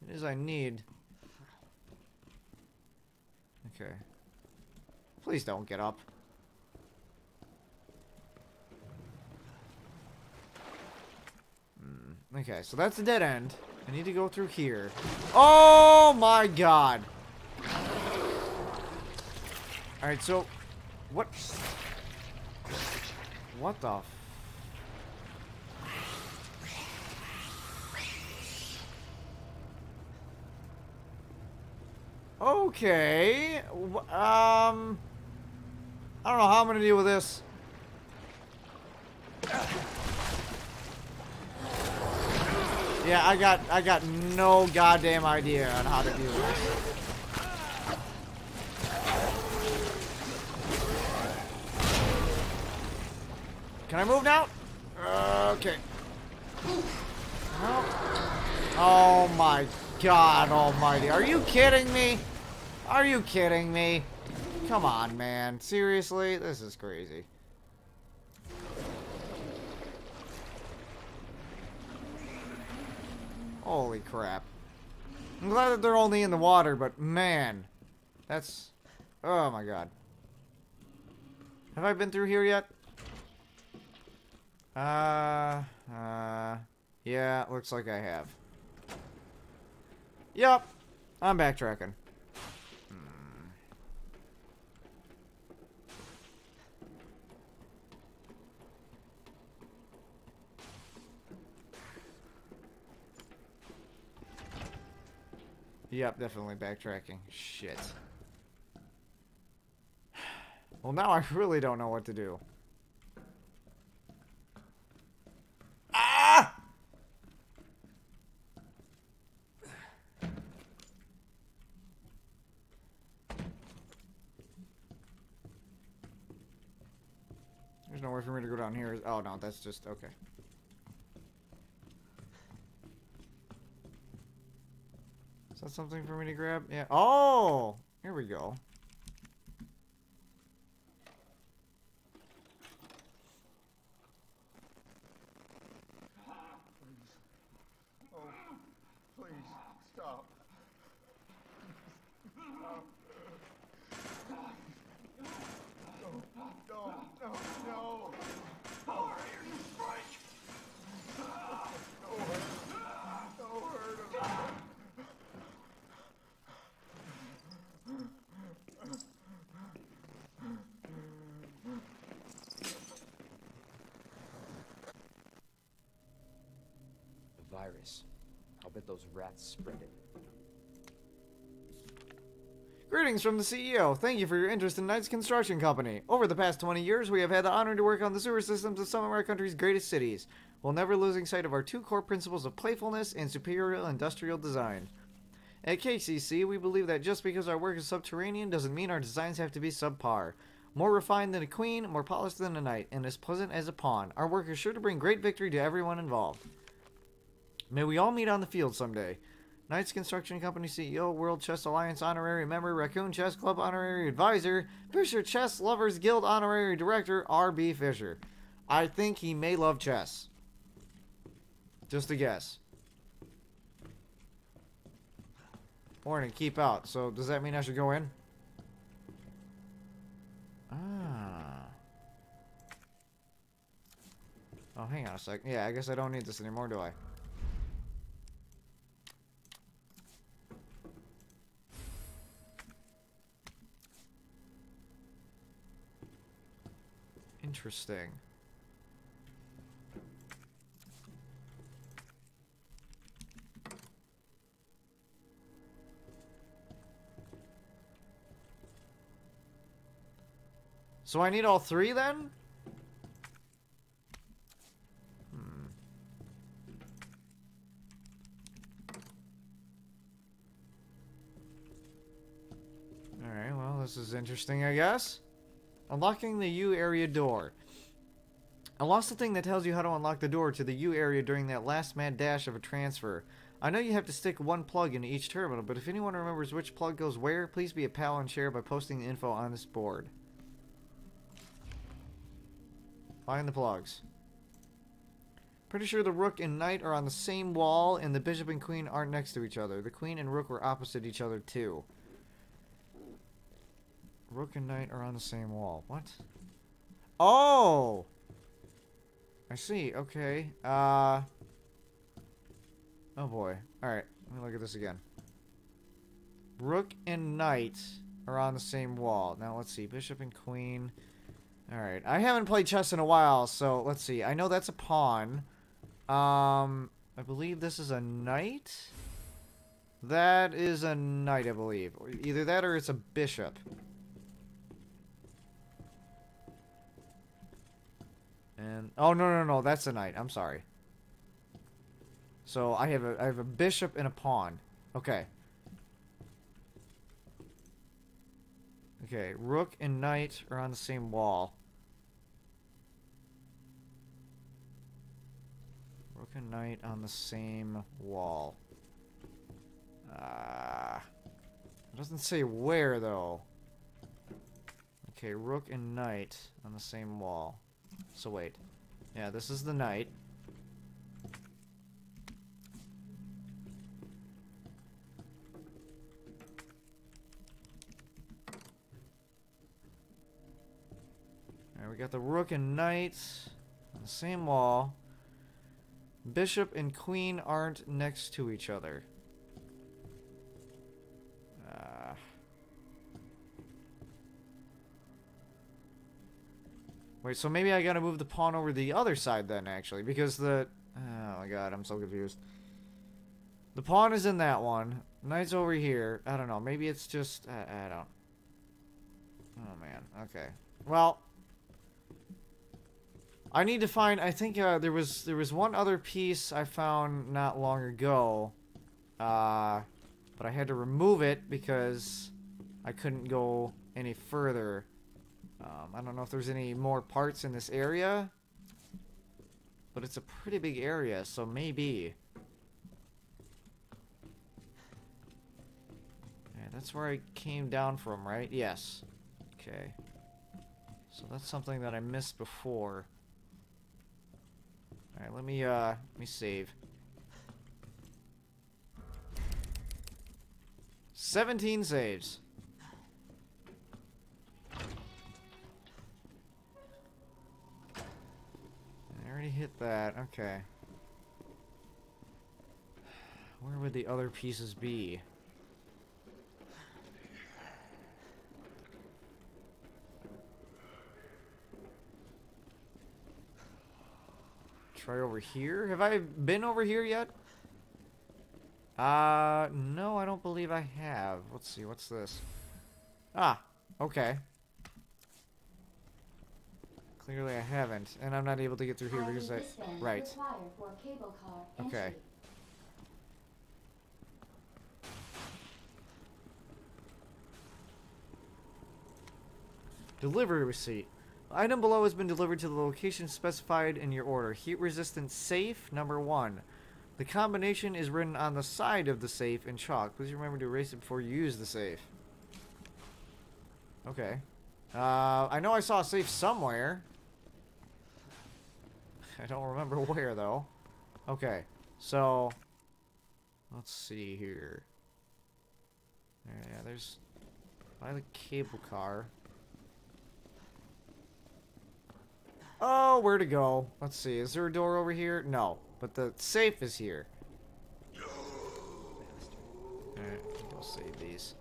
it is I need. Okay. Please don't get up. Hmm, Okay, so that's a dead end. I need to go through here. Oh my god! Alright, so... What? What the... Okay. Um... I don't know how I'm gonna deal with this. Yeah, I got I got no goddamn idea on how to deal with this. Can I move now? Okay. No. Oh my god almighty. Are you kidding me? Are you kidding me? Come on, man. Seriously? This is crazy. Holy crap. I'm glad that they're only in the water, but man. That's... Oh my god. Have I been through here yet? Uh... Uh... Yeah, looks like I have. Yep. I'm backtracking. Yep, definitely backtracking. Shit. Well, now I really don't know what to do. There's no way for me to go down here. Oh, no, that's just... Okay. Is that something for me to grab? Yeah. Oh! Here we go. Oh, please, stop. No, no, no, no. How are you, Spike? No hurt. No hurt. The virus. I'll bet those rats spread it. Greetings from the CEO. Thank you for your interest in Knight's Construction Company. Over the past 20 years, we have had the honor to work on the sewer systems of some of our country's greatest cities, while never losing sight of our two core principles of playfulness and superior industrial design. At KCC, we believe that just because our work is subterranean doesn't mean our designs have to be subpar. More refined than a queen, more polished than a knight, and as pleasant as a pawn, our work is sure to bring great victory to everyone involved. May we all meet on the field someday. Knights Construction Company CEO, World Chess Alliance Honorary Member, Raccoon Chess Club Honorary Advisor, Fisher Chess Lovers Guild Honorary Director, R.B. Fisher. I think he may love chess. Just a guess. Warning, keep out. So, does that mean I should go in? Ah. Oh, hang on a sec. Yeah, I guess I don't need this anymore, do I? Interesting. So I need all three then? Hmm. Alright, well, this is interesting, I guess. Unlocking the U area door. I lost the thing that tells you how to unlock the door to the U area during that last mad dash of a transfer. I know you have to stick one plug into each terminal, but if anyone remembers which plug goes where, please be a pal and share by posting the info on this board. Find the plugs. Pretty sure the rook and knight are on the same wall, and the bishop and queen aren't next to each other. The queen and rook were opposite each other, too. Rook and knight are on the same wall. What? Oh! I see. Okay. Uh... Oh, boy. Alright. Let me look at this again. Rook and knight are on the same wall. Now, let's see. Bishop and queen... Alright, I haven't played chess in a while, so let's see. I know that's a pawn. Um, I believe this is a knight? That is a knight, I believe. Either that or it's a bishop. And, oh, no, no, no, that's a knight. I'm sorry. So, I have a, I have a bishop and a pawn. Okay. Okay, rook and knight are on the same wall. Rook and knight on the same wall. Ah. it doesn't say where, though. Okay, rook and knight on the same wall. So wait. Yeah, this is the knight. Alright, we got the rook and knight on the same wall. Bishop and queen aren't next to each other. Uh, wait, so maybe I gotta move the pawn over the other side then, actually, because the... Oh my god, I'm so confused. The pawn is in that one. Knight's over here. I don't know. Maybe it's just... I, I don't... Oh, man. Okay. Well... I need to find. I think uh, there was there was one other piece I found not long ago, uh, but I had to remove it because I couldn't go any further. Um, I don't know if there's any more parts in this area, but it's a pretty big area, so maybe. Yeah, that's where I came down from, right? Yes. Okay. So that's something that I missed before. Alright, let me, uh, let me save. 17 saves. Already hit that, okay. Where would the other pieces be? Try over here. Have I been over here yet? Uh, no, I don't believe I have. Let's see, what's this? Ah, okay. Clearly I haven't, and I'm not able to get through here because I... Right. Okay. Delivery receipt. Item below has been delivered to the location specified in your order. Heat resistant safe number one. The combination is written on the side of the safe in chalk. Please remember to erase it before you use the safe. Okay. Uh, I know I saw a safe somewhere. I don't remember where, though. Okay. So, let's see here. Yeah, there's... By the cable car. Oh, where to go? Let's see. Is there a door over here? No. But the safe is here. Alright, I'll save these.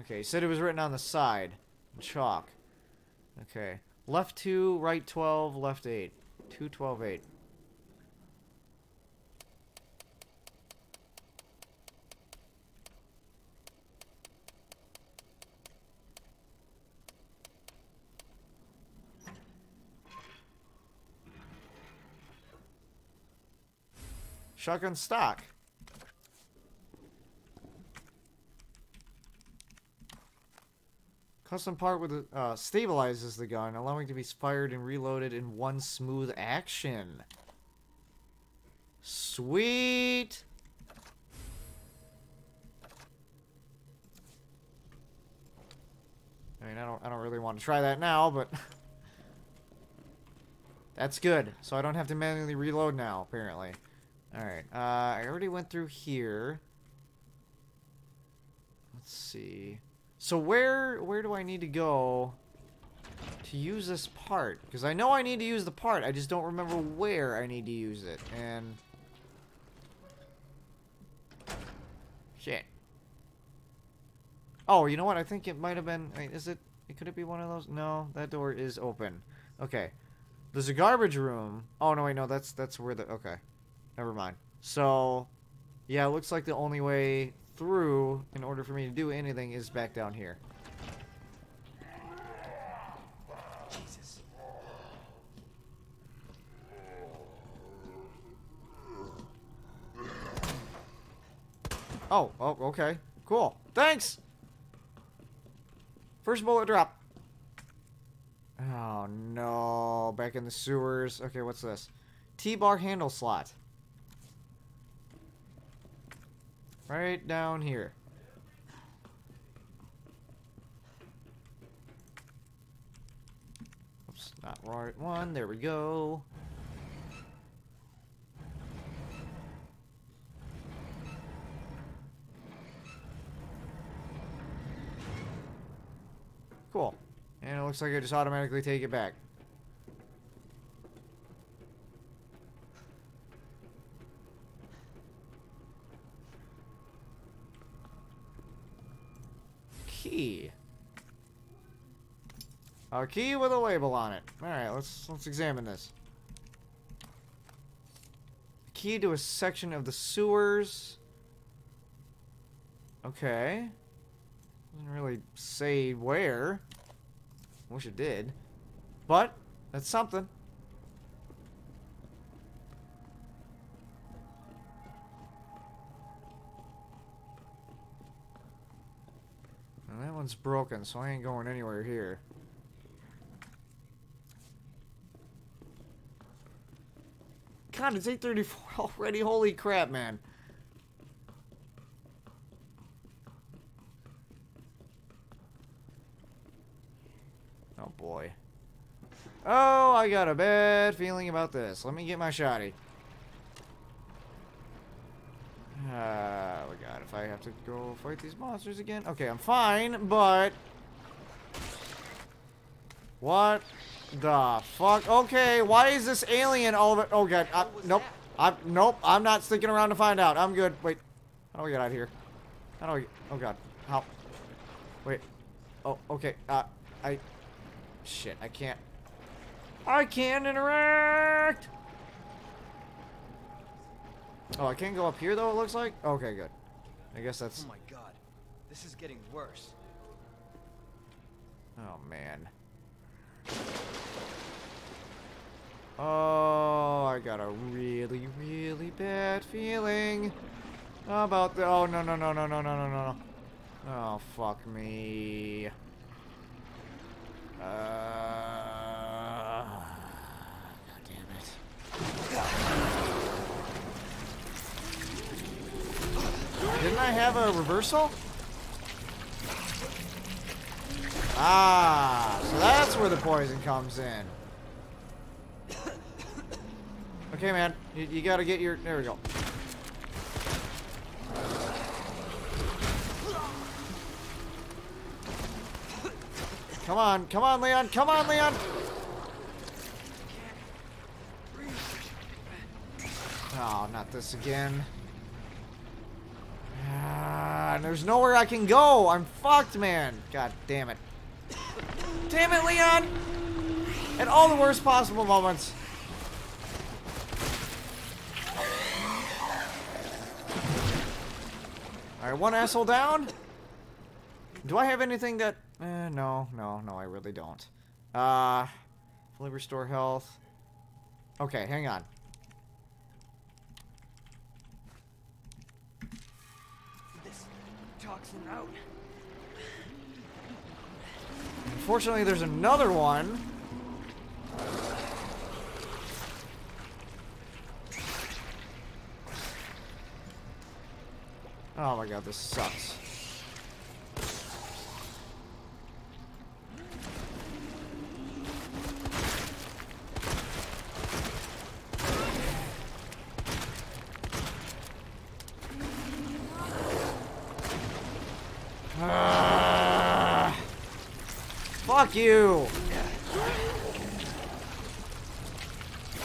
Okay, said it was written on the side. Chalk. Okay. Left 2, right 12, left 8. 2, 12, 8. Shotgun stock. Custom part with uh, stabilizes the gun, allowing to be fired and reloaded in one smooth action. Sweet. I mean, I don't, I don't really want to try that now, but that's good. So I don't have to manually reload now, apparently. All right. Uh, I already went through here. Let's see. So where, where do I need to go to use this part? Because I know I need to use the part. I just don't remember where I need to use it. And shit. Oh, you know what? I think it might have been. Wait, is it? It could it be one of those? No, that door is open. Okay. There's a garbage room. Oh no, wait, no, that's that's where the. Okay, never mind. So, yeah, it looks like the only way through, in order for me to do anything, is back down here. Jesus. Oh, oh, okay, cool. Thanks. First bullet drop. Oh no, back in the sewers. Okay, what's this? T-bar handle slot. Right down here. Oops, not right one. There we go. Cool. And it looks like I just automatically take it back. Key. A key with a label on it. Alright, let's let's examine this. Key to a section of the sewers. Okay. Doesn't really say where. Wish it did. But, that's something. Well, that one's broken, so I ain't going anywhere here. God, it's 8.34 already. Holy crap, man. Oh boy. Oh, I got a bad feeling about this. Let me get my shotty. Oh god, if I have to go fight these monsters again. Okay, I'm fine, but... What the fuck? Okay, why is this alien all of it? Oh god, I, nope. I'm, nope, I'm not sticking around to find out. I'm good. Wait, how do we get out of here? How do I, oh god, how? Wait, oh, okay, uh, I... Shit, I can't. I can't interact! Oh, I can't go up here though, it looks like? Okay, good. I guess that's... Oh my god. This is getting worse. Oh, man. Oh, I got a really, really bad feeling about the... Oh, no, no, no, no, no, no, no, no. Oh, fuck me. Uh, God damn it. Didn't I have a reversal? Ah, so that's where the poison comes in. Okay, man, you, you gotta get your... There we go. Come on, come on, Leon, come on, Leon! Oh, not this again. Ah, there's nowhere I can go. I'm fucked, man. God damn it. Damn it, Leon! At all the worst possible moments. Alright, one asshole down. Do I have anything that... Eh, no, no, no, I really don't. Uh, fully restore health. Okay, hang on. This Unfortunately, there's another one. Oh my god, this sucks. Fuck you!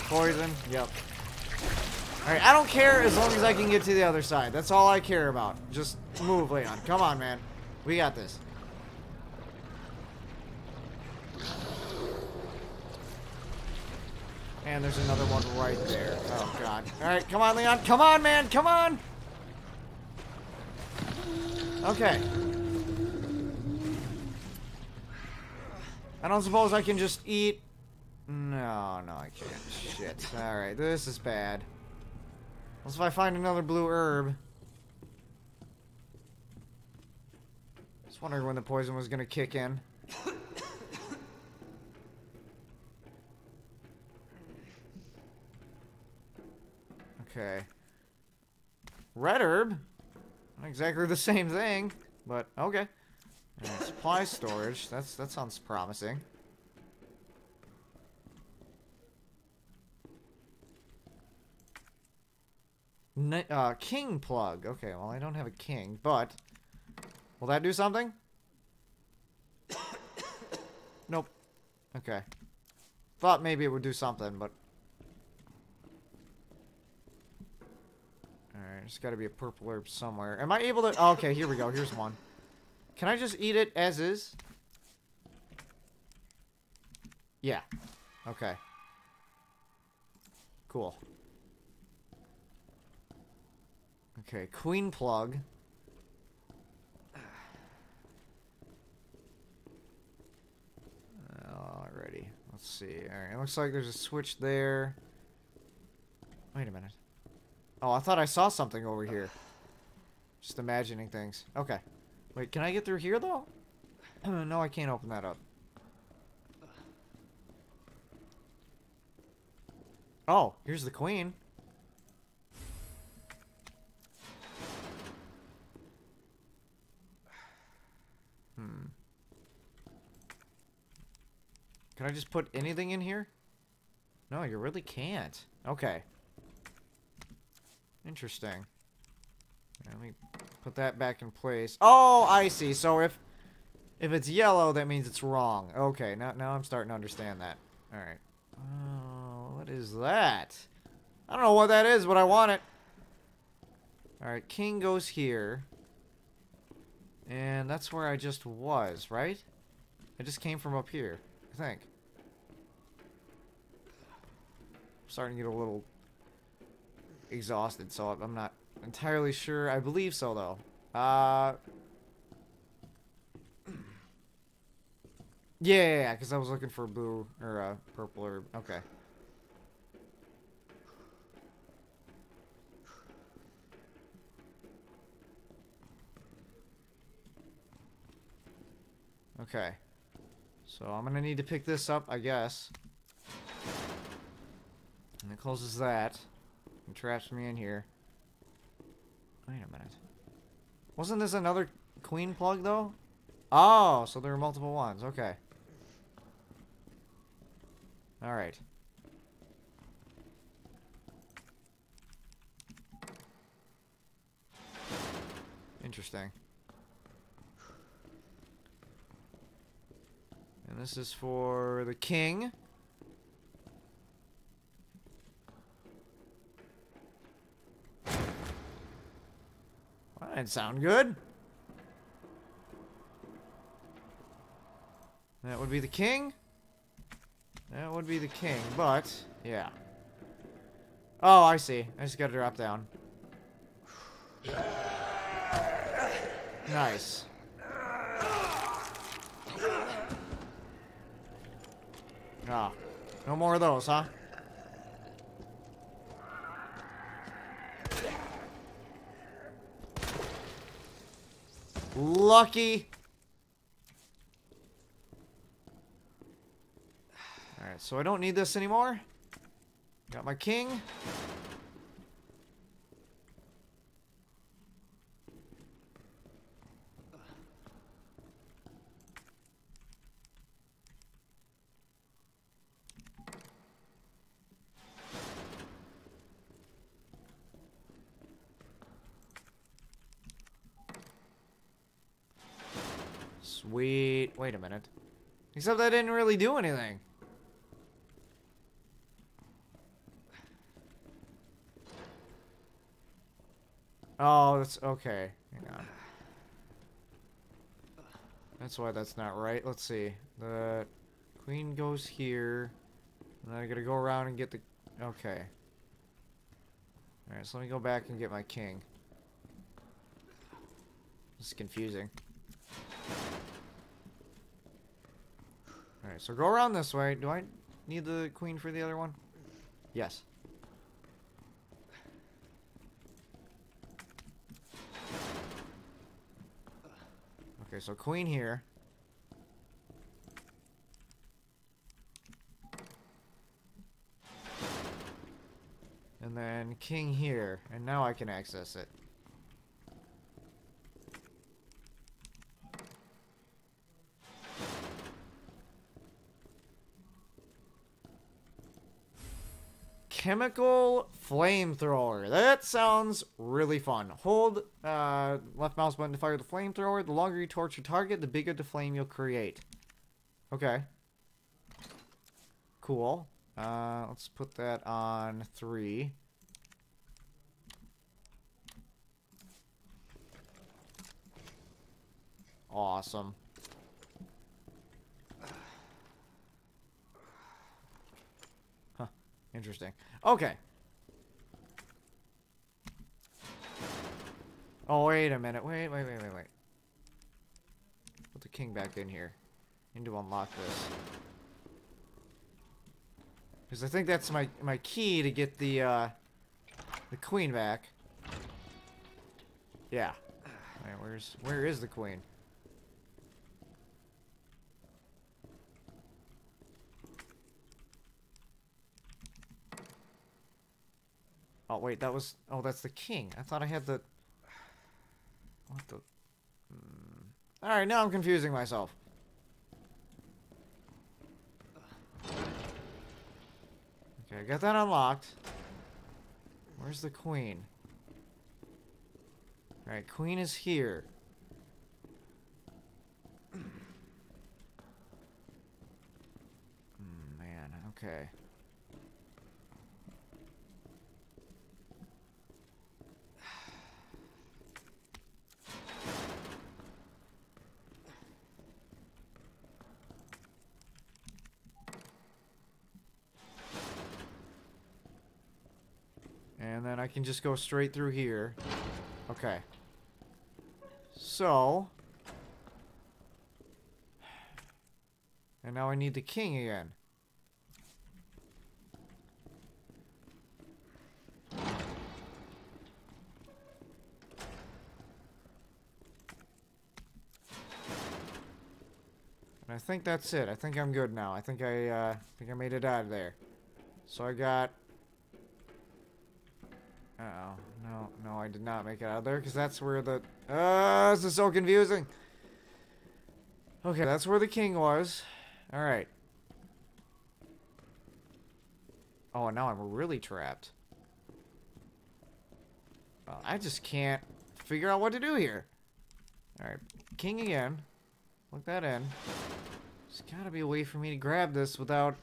Poison, yep. Alright, I don't care as long as I can get to the other side. That's all I care about. Just move, Leon. Come on, man. We got this. And there's another one right there. Oh, God. Alright, come on, Leon. Come on, man. Come on! Okay. I don't suppose I can just eat... No, no, I can't. Shit. Alright, this is bad. Unless if I find another blue herb. Just wondering when the poison was gonna kick in. Okay. Red herb? Not exactly the same thing, but okay. And supply storage. That's that sounds promising. Uh, king plug. Okay, well I don't have a king, but will that do something? nope. Okay. Thought maybe it would do something, but Alright, there's got to be a purple herb somewhere. Am I able to... Oh, okay, here we go. Here's one. Can I just eat it as is? Yeah. Okay. Cool. Okay, queen plug. Alrighty. Let's see. Alright, it looks like there's a switch there. Wait a minute. Oh, I thought I saw something over here. Just imagining things. Okay. Wait, can I get through here, though? no, I can't open that up. Oh, here's the queen. Hmm. Can I just put anything in here? No, you really can't. Okay. Interesting. Let me put that back in place. Oh, I see. So if if it's yellow, that means it's wrong. Okay, now now I'm starting to understand that. All right. Oh, what is that? I don't know what that is, but I want it. All right, king goes here. And that's where I just was, right? I just came from up here, I think. I'm starting to get a little exhausted, so I'm not entirely sure. I believe so, though. Uh... Yeah, yeah, because I was looking for blue, or uh, purple, or... Okay. Okay. So I'm gonna need to pick this up, I guess. And it closes that. And traps me in here. Wait a minute. Wasn't this another queen plug, though? Oh, so there are multiple ones. Okay. Alright. Interesting. And this is for the king. That didn't sound good. That would be the king. That would be the king, but, yeah. Oh, I see. I just gotta drop down. Nice. Ah, no more of those, huh? Lucky. Alright, so I don't need this anymore. Got my king. Wait a minute. Except I didn't really do anything. Oh, that's okay. Hang on. That's why that's not right. Let's see. The queen goes here. And then I gotta go around and get the... Okay. Alright, so let me go back and get my king. This is confusing. Alright, so go around this way. Do I need the queen for the other one? Yes. Okay, so queen here. And then king here. And now I can access it. Chemical flamethrower. That sounds really fun. Hold uh, left mouse button to fire the flamethrower. The longer you torch your target, the bigger the flame you'll create. Okay. Cool. Uh, let's put that on three. Awesome. Huh. Interesting. Okay. Oh, wait a minute. Wait, wait, wait, wait, wait. Put the king back in here. Need to unlock this. Because I think that's my, my key to get the, uh, the queen back. Yeah. Where's, where is the queen? Oh, wait, that was... Oh, that's the king. I thought I had the... What the... Hmm. Alright, now I'm confusing myself. Okay, I got that unlocked. Where's the queen? Alright, queen is here. Hmm, man, okay. And then I can just go straight through here. Okay. So. And now I need the king again. I think that's it. I think I'm good now. I think I, uh, think I made it out of there. So I got uh oh No, no, I did not make it out of there, because that's where the... Uh, this is so confusing! Okay, that's where the king was. Alright. Oh, now I'm really trapped. Well, I just can't figure out what to do here. Alright, king again. Look that in. There's gotta be a way for me to grab this without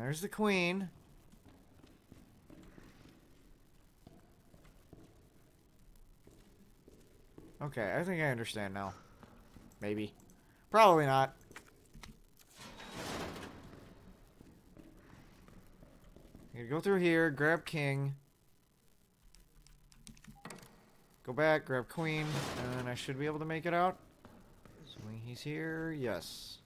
there's the queen. Okay, I think I understand now. Maybe. Probably not. I'm go through here, grab king. Go back, grab queen, and I should be able to make it out. Assuming he's here, yes.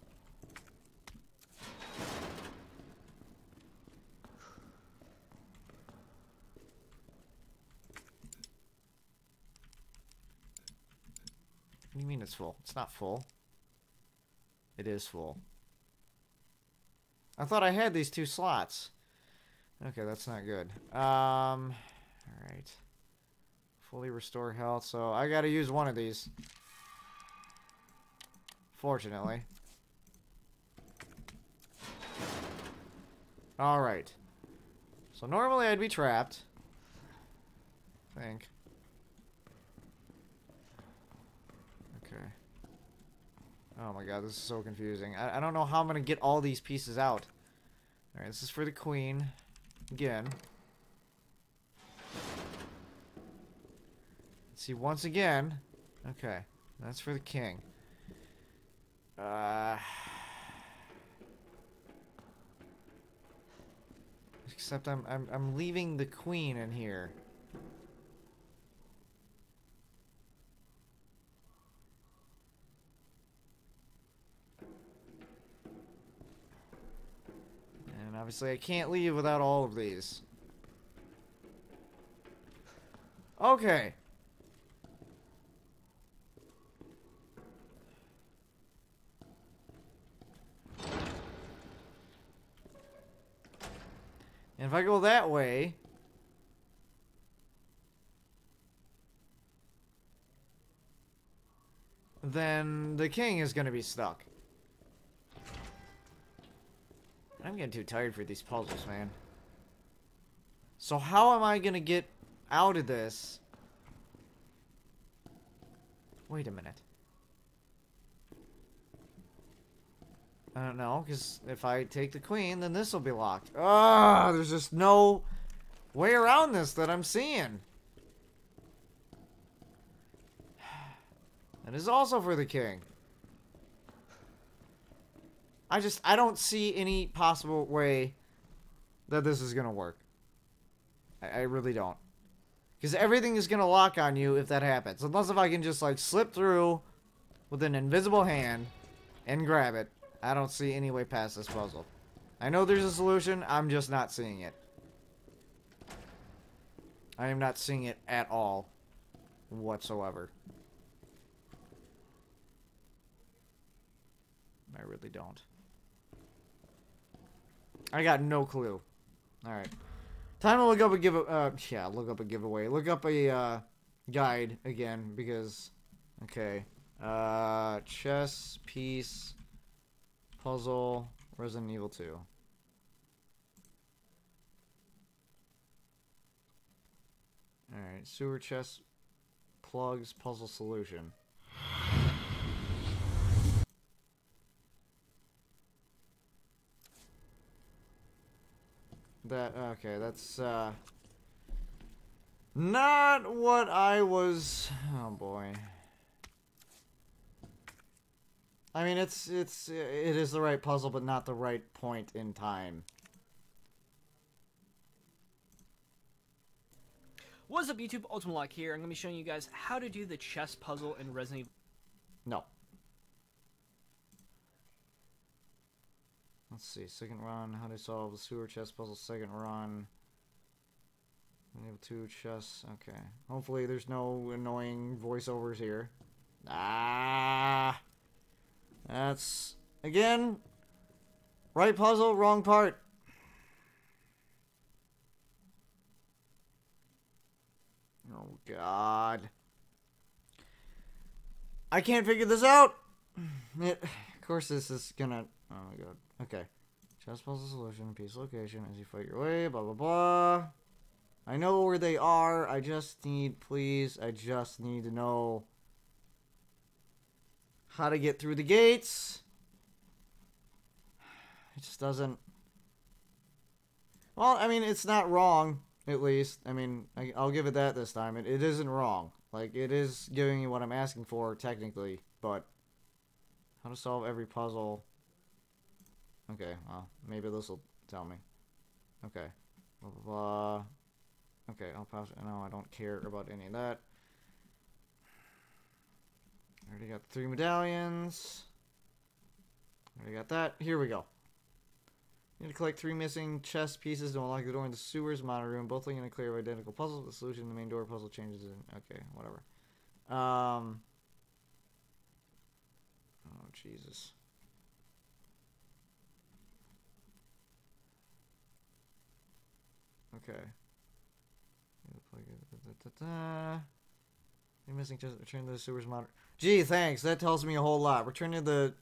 What do you mean it's full? It's not full. It is full. I thought I had these two slots. Okay, that's not good. Um, alright. Fully restore health, so I gotta use one of these. Fortunately. Alright. So normally I'd be trapped. I think. Okay. Oh my god, this is so confusing. I, I don't know how I'm gonna get all these pieces out. Alright, this is for the queen. Again. See, once again. Okay, that's for the king. Uh... Except I'm, I'm, I'm leaving the queen in here. And obviously I can't leave without all of these. Okay. And if I go that way... Then the king is going to be stuck. I'm getting too tired for these puzzles, man. So how am I going to get out of this? Wait a minute. I don't know, because if I take the queen, then this will be locked. Ah, there's just no way around this that I'm seeing. That is also for the king. I just, I don't see any possible way that this is going to work. I, I really don't. Because everything is going to lock on you if that happens. Unless if I can just, like, slip through with an invisible hand and grab it. I don't see any way past this puzzle. I know there's a solution, I'm just not seeing it. I am not seeing it at all. Whatsoever. I really don't. I got no clue. Alright. Time to look up a give uh yeah, look up a giveaway. Look up a uh guide again because okay. Uh chess piece puzzle Resident Evil 2. Alright, sewer chest plugs puzzle solution. That, okay, that's, uh... Not what I was... Oh, boy. I mean, it's, it's, it is the right puzzle, but not the right point in time. What's up, YouTube? Ultimate Lock here. I'm going to be showing you guys how to do the chess puzzle in Resident Evil. No. Let's see, second run, how to solve the sewer chess puzzle, second run. We have two chess, okay. Hopefully there's no annoying voiceovers here. Ah! That's, again, right puzzle, wrong part. Oh, God. I can't figure this out! It, of course this is gonna... Oh my god. Okay. Chest puzzle solution, piece location as you fight your way, blah blah blah. I know where they are. I just need, please, I just need to know how to get through the gates. It just doesn't. Well, I mean, it's not wrong, at least. I mean, I, will give it that this time. It, it isn't wrong. Like, it is giving me what I'm asking for, technically, but how to solve every puzzle. Okay, well, maybe this will tell me. Okay. Blah, blah, blah. Okay, I'll pass it. No, I don't care about any of that. Already got three medallions. Already got that. Here we go. You need to collect three missing chest pieces to unlock the door in the sewers monitor room. Both link in a clear identical puzzle. The solution to the main door puzzle changes in. Okay, whatever. Um. Oh, Jesus. Okay. You're missing just return to the sewers monitor. Gee, thanks. That tells me a whole lot. Return to the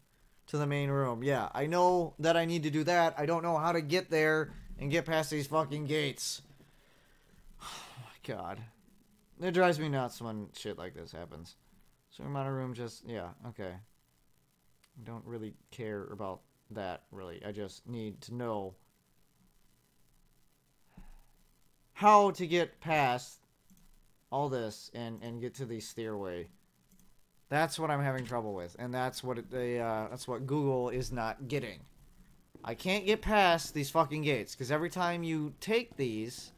to the main room. Yeah, I know that I need to do that. I don't know how to get there and get past these fucking gates. Oh my god. It drives me nuts when shit like this happens. Amount of room just yeah, okay. I don't really care about that really. I just need to know how to get past all this and and get to the stairway. That's what I'm having trouble with, and that's what they uh, that's what Google is not getting. I can't get past these fucking gates because every time you take these,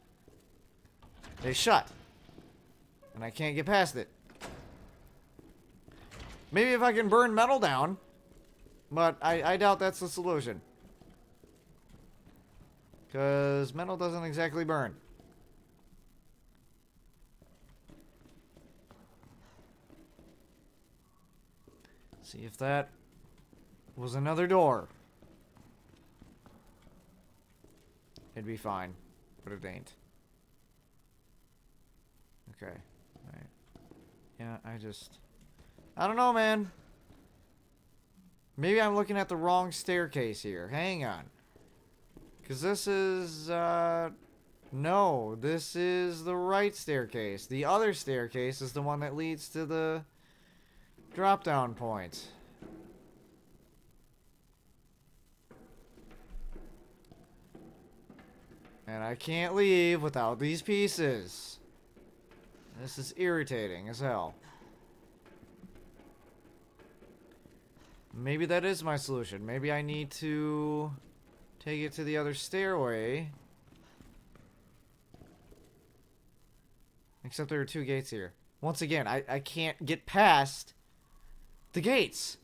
they shut, and I can't get past it. Maybe if I can burn metal down, but I, I doubt that's the solution. Because metal doesn't exactly burn. See if that was another door. It'd be fine, but it ain't. Okay. Right. Yeah, I just... I don't know, man. Maybe I'm looking at the wrong staircase here. Hang on. Because this is, uh... No, this is the right staircase. The other staircase is the one that leads to the drop-down point. And I can't leave without these pieces. This is irritating as hell. Maybe that is my solution. Maybe I need to take it to the other stairway. Except there are two gates here. Once again, I, I can't get past the gates.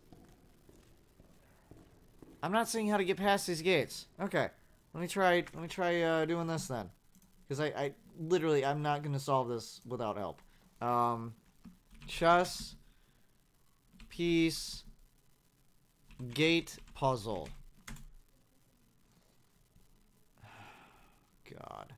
I'm not seeing how to get past these gates. Okay. Let me try let me try uh, doing this then. Because I, I literally I'm not gonna solve this without help. Um chess piece gate puzzle. God.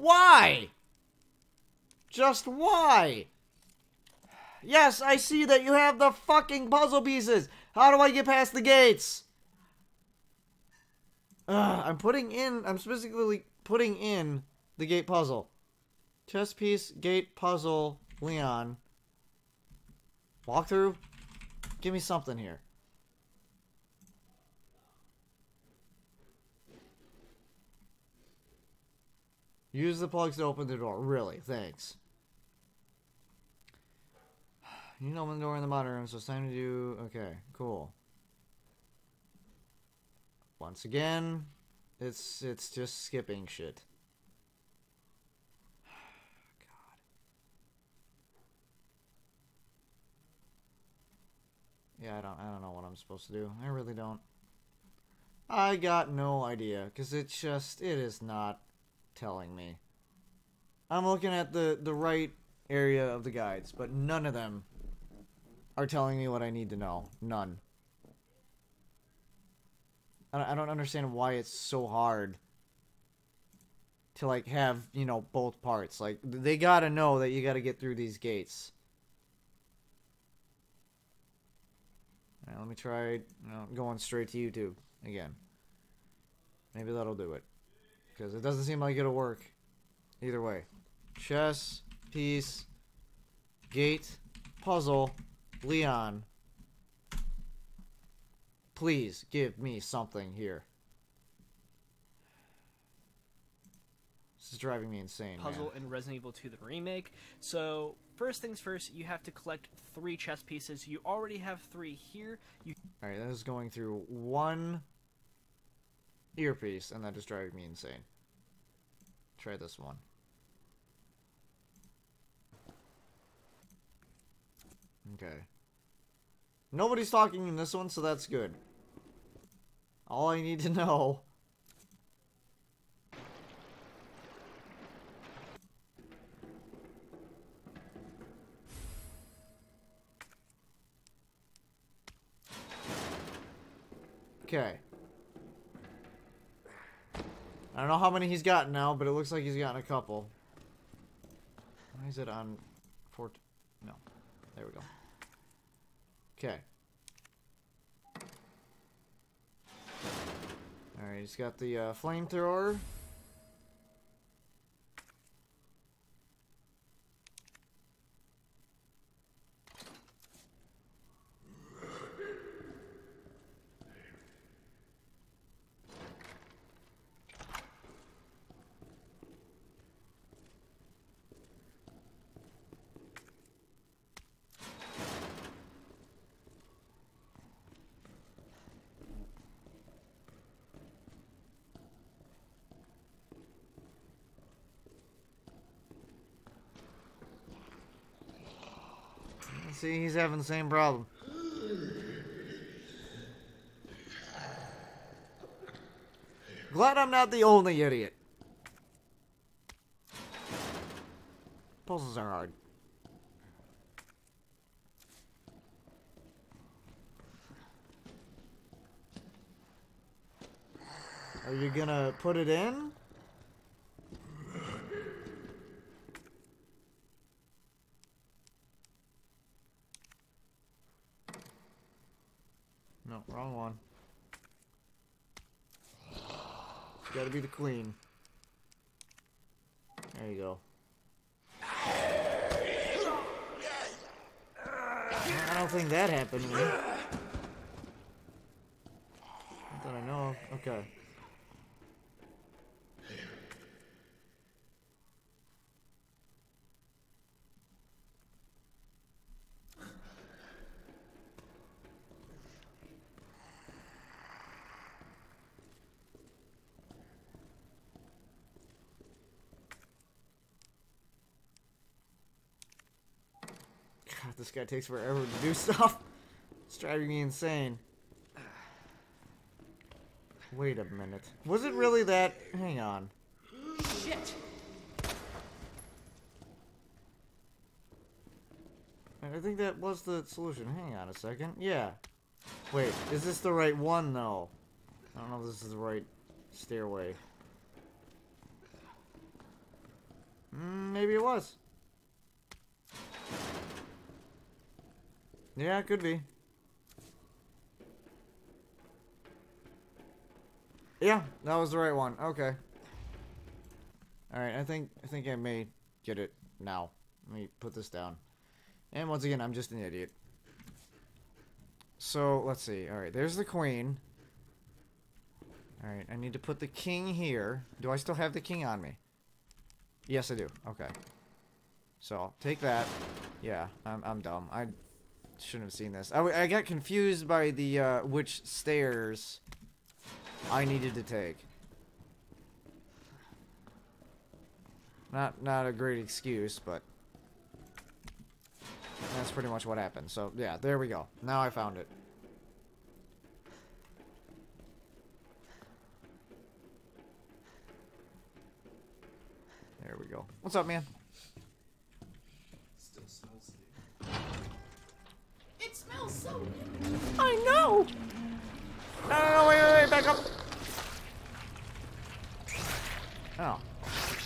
Why? Just why? Yes, I see that you have the fucking puzzle pieces. How do I get past the gates? Ugh, I'm putting in, I'm specifically putting in the gate puzzle. Chess piece, gate puzzle, Leon. Walkthrough? Give me something here. Use the plugs to open the door. Really, thanks. You know the door in the monitor room, so it's time to do... Okay, cool. Once again, it's it's just skipping shit. God. Yeah, I don't I don't know what I'm supposed to do. I really don't. I got no idea, because it's just, it is not telling me. I'm looking at the, the right area of the guides, but none of them are telling me what I need to know. None. I don't understand why it's so hard to, like, have, you know, both parts. Like, they gotta know that you gotta get through these gates. Alright, let me try you know, going straight to YouTube again. Maybe that'll do it. Because it doesn't seem like it'll work. Either way. Chess, piece, gate, puzzle, Leon. Please give me something here. This is driving me insane. Puzzle man. in Resident Evil 2 the remake. So first things first, you have to collect three chess pieces. You already have three here. You Alright, that is going through one earpiece, and that is driving me insane. Try this one. Okay. Nobody's talking in this one, so that's good. All I need to know... Okay. I don't know how many he's gotten now, but it looks like he's gotten a couple. Why is it on four? No. There we go. Okay. Alright, he's got the uh, flamethrower. See, he's having the same problem. Glad I'm not the only idiot. Puzzles are hard. Are you gonna put it in? No, wrong one. Queen. There you go. I don't think that happened to me. Not that I know of. Okay. God, this guy takes forever to do stuff. It's driving me insane. Wait a minute. Was it really that? Hang on. Shit! I think that was the solution. Hang on a second. Yeah. Wait, is this the right one, though? I don't know if this is the right stairway. Mm, maybe it was. Yeah, could be. Yeah, that was the right one. Okay. Alright, I think I think I may get it now. Let me put this down. And once again, I'm just an idiot. So, let's see. Alright, there's the queen. Alright, I need to put the king here. Do I still have the king on me? Yes, I do. Okay. So, take that. Yeah, I'm, I'm dumb. I shouldn't have seen this. I, I got confused by the, uh, which stairs I needed to take. Not, not a great excuse, but that's pretty much what happened. So, yeah, there we go. Now I found it. There we go. What's up, man? I know! No, no, no, wait, wait, wait, back up! Oh.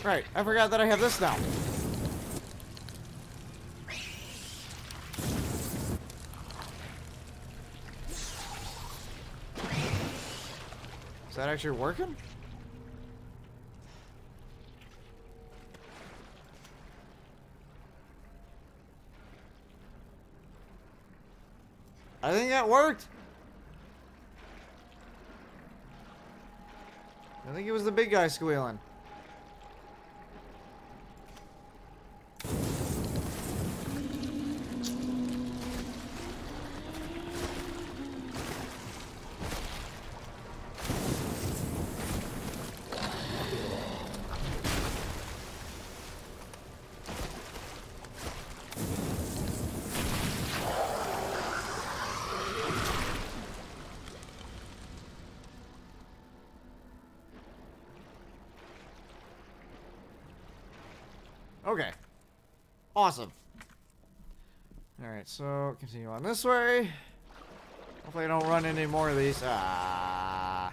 Right, I forgot that I have this now. Is that actually working? I think that worked. I think it was the big guy squealing. Awesome. Alright, so continue on this way. Hopefully I don't run into more of these. Ah.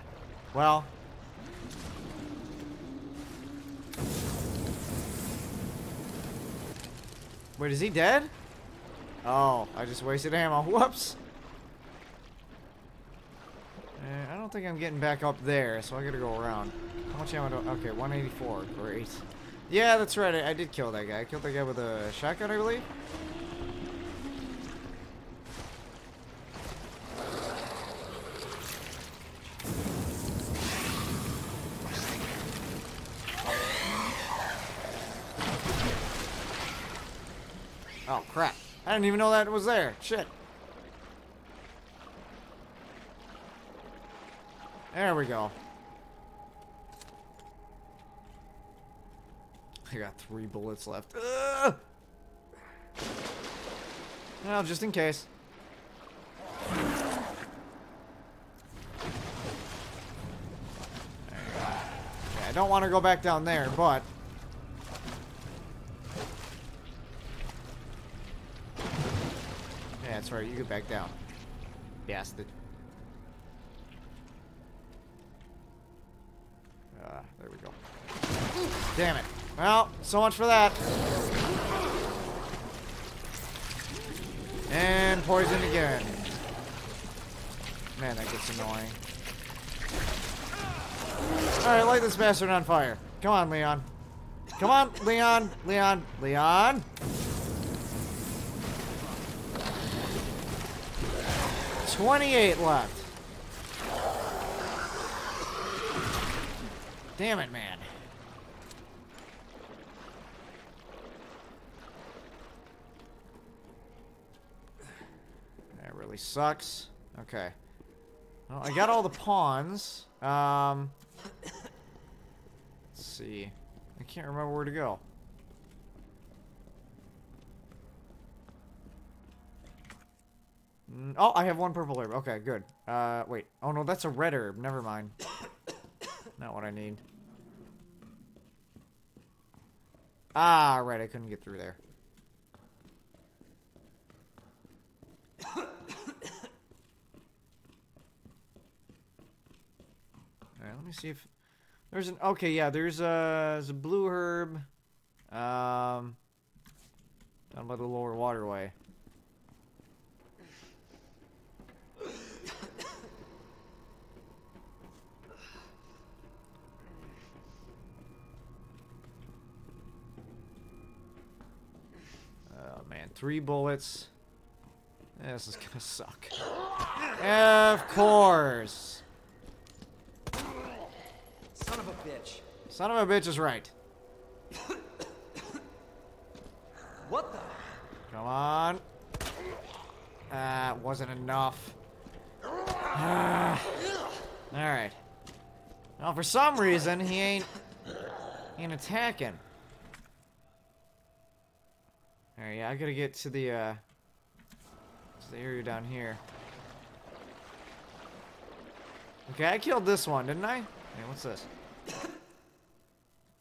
Well. Wait, is he dead? Oh, I just wasted ammo. Whoops. Uh, I don't think I'm getting back up there, so I gotta go around. How much ammo do I... Okay, 184. Great. Yeah, that's right. I, I did kill that guy. I killed that guy with a shotgun, I believe. Oh, crap. I didn't even know that was there. Shit. There we go. Got three bullets left. Ugh! Well, just in case. Yeah, I don't want to go back down there, but... Yeah, that's right. You get back down. Bastard. Ah, there we go. Damn it. Well, so much for that. And poison again. Man, that gets annoying. Alright, light this bastard on fire. Come on, Leon. Come on, Leon. Leon. Leon. Twenty-eight left. Damn it, man. That really sucks. Okay. Well, I got all the pawns. Um, let's see. I can't remember where to go. Mm, Oh, I have one purple herb. Okay, good. Uh, wait. Oh, no, that's a red herb. Never mind. Not what I need. Ah, right. I couldn't get through there. Alright, let me see if... There's an... Okay, yeah, there's a, there's a blue herb. Um... Down by the lower waterway. Oh man, three bullets. This is gonna suck. of course. Son of a bitch. Son of a bitch is right. What the? Come on. Ah, wasn't enough. Alright. Now, for some reason, he ain't... He ain't attacking. Alright, yeah, I gotta get to the, uh... To the area down here. Okay, I killed this one, didn't I? Hey, what's this?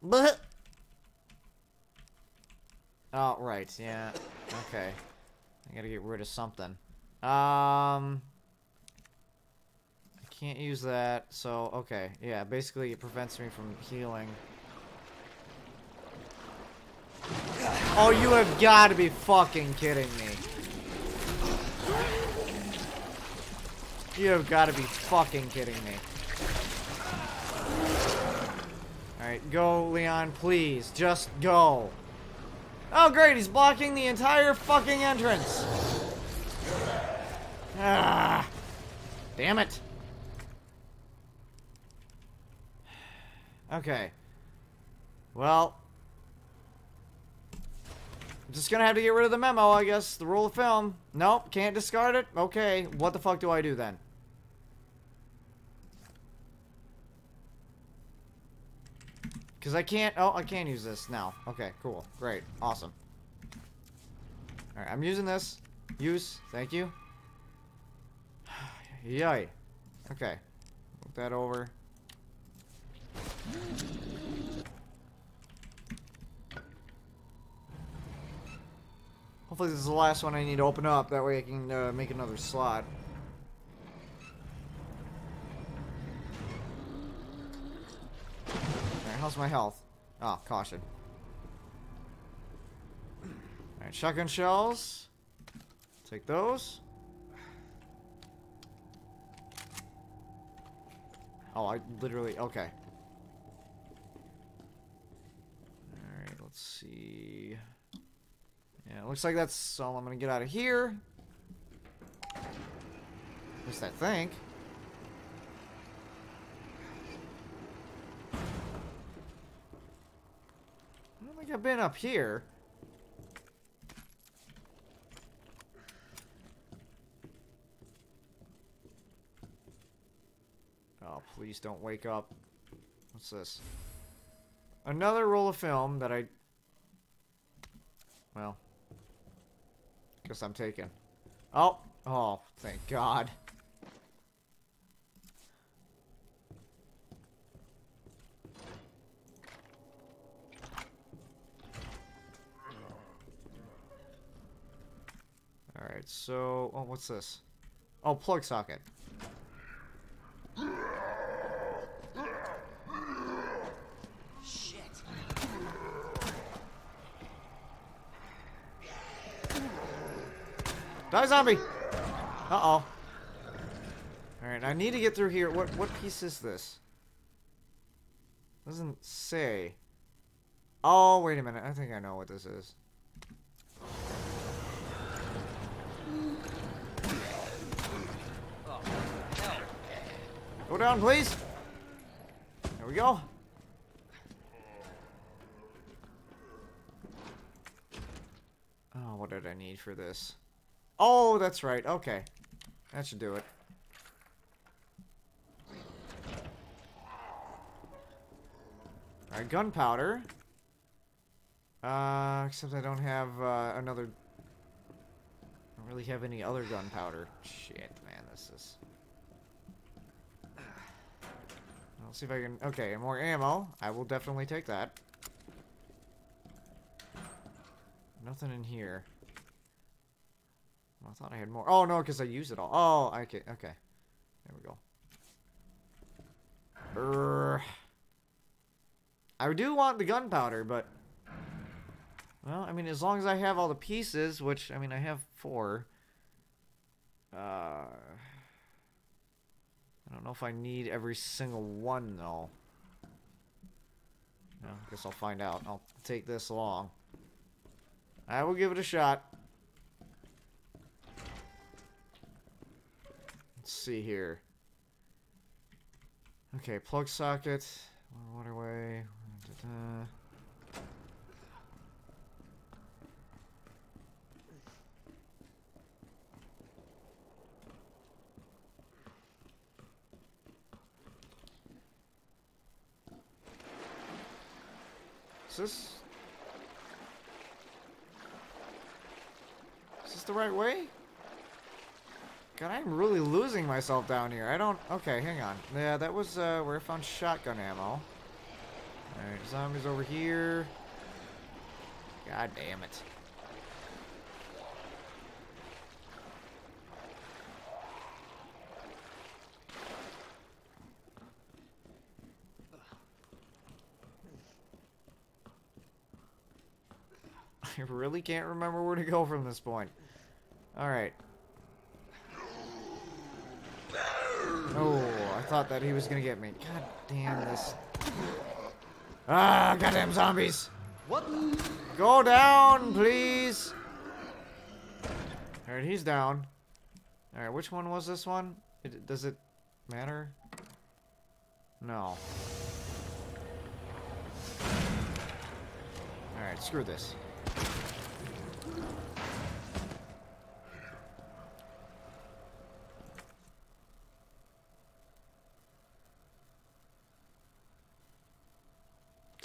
But. Oh, right, yeah. Okay. I gotta get rid of something. Um... I can't use that, so, okay. Yeah, basically it prevents me from healing. Oh, you have got to be fucking kidding me. You have got to be fucking kidding me. Alright, go, Leon, please. Just go. Oh, great, he's blocking the entire fucking entrance. Ah. Damn it. Okay. Well. I'm just gonna have to get rid of the memo, I guess. The roll of film. Nope, can't discard it. Okay, what the fuck do I do then? Because I can't... Oh, I can use this now. Okay, cool. Great. Awesome. Alright, I'm using this. Use. Thank you. Yay. Okay. That over. Hopefully this is the last one I need to open up. That way I can uh, make another slot. How's my health? Oh, caution. Alright, shotgun shells. Take those. Oh, I literally, okay. Alright, let's see. Yeah, it looks like that's all I'm gonna get out of here. At least I think. Think I've been up here. Oh, please don't wake up. What's this? Another roll of film that I... Well. Guess I'm taking. Oh! Oh, thank God. Alright, so... Oh, what's this? Oh, plug socket. Shit. Die, zombie! Uh-oh. Alright, I need to get through here. What what piece is this? Doesn't say. Oh, wait a minute. I think I know what this is. Go down, please. There we go. Oh, what did I need for this? Oh, that's right. Okay. That should do it. Alright, gunpowder. Uh, except I don't have uh, another... I don't really have any other gunpowder. Shit, man, this is... I'll see if I can... Okay, more ammo. I will definitely take that. Nothing in here. I thought I had more. Oh, no, because I used it all. Oh, okay, okay. There we go. I do want the gunpowder, but... Well, I mean, as long as I have all the pieces, which, I mean, I have four. Uh... I don't know if I need every single one, though. No, I guess I'll find out. I'll take this along. I will give it a shot. Let's see here. Okay, plug socket, waterway. Da -da. Is this the right way? God, I'm really losing myself down here. I don't... Okay, hang on. Yeah, that was uh, where I found shotgun ammo. Alright, zombies over here. God damn it. I really can't remember where to go from this point. Alright. Oh, I thought that he was gonna get me. God damn this. Ah, goddamn zombies! What? Go down, please! Alright, he's down. Alright, which one was this one? It, does it matter? No. Alright, screw this.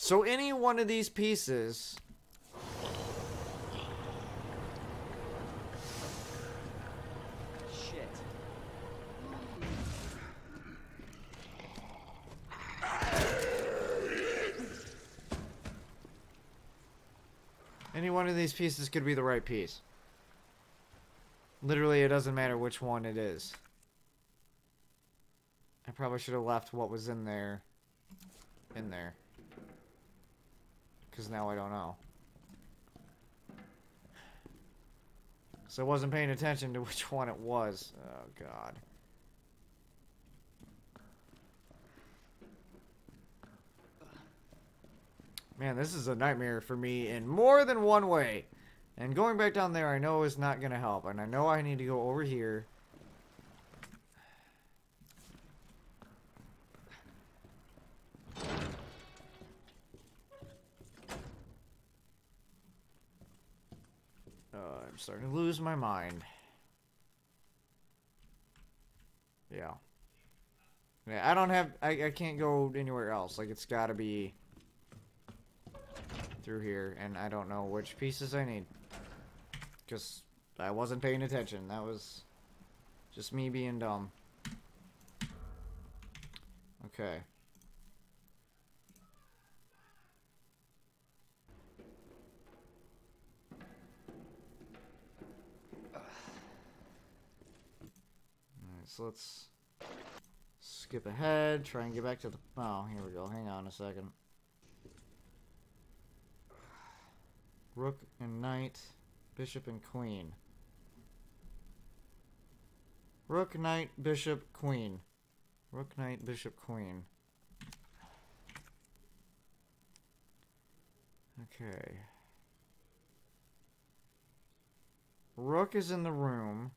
So any one of these pieces one of these pieces could be the right piece. Literally, it doesn't matter which one it is. I probably should have left what was in there in there. Because now I don't know. So I wasn't paying attention to which one it was. Oh, God. Man, this is a nightmare for me in more than one way. And going back down there I know is not going to help. And I know I need to go over here. Uh, I'm starting to lose my mind. Yeah. Yeah, I don't have... I, I can't go anywhere else. Like, it's gotta be through here, and I don't know which pieces I need. Because I wasn't paying attention. That was just me being dumb. Okay. So let's skip ahead, try and get back to the... Oh, here we go. Hang on a second. Rook and knight, bishop and queen. Rook, knight, bishop, queen. Rook, knight, bishop, queen. Okay. Rook is in the room.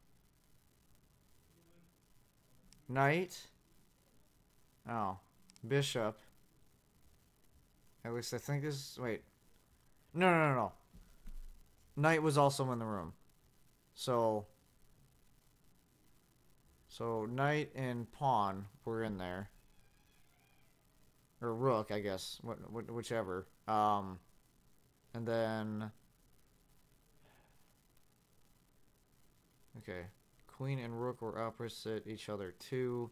Knight. Oh. Bishop. At least I think this... Wait. No, no, no, no. Knight was also in the room. So... So, knight and pawn were in there. Or rook, I guess. Wh wh whichever. Um... And then... Okay. Queen and rook were opposite each other too.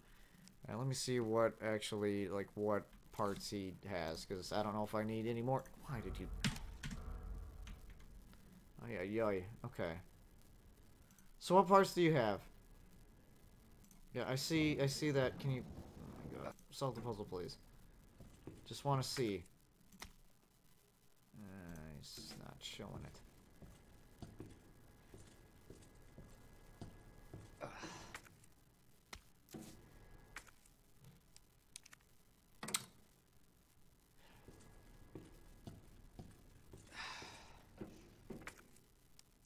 Now let me see what actually, like, what parts he has, because I don't know if I need any more. Why did you... Oh, yeah, yeah, okay. So what parts do you have? Yeah, I see, I see that. Can you... Oh my god. Solve the puzzle, please. Just want to see. Uh, he's not showing it.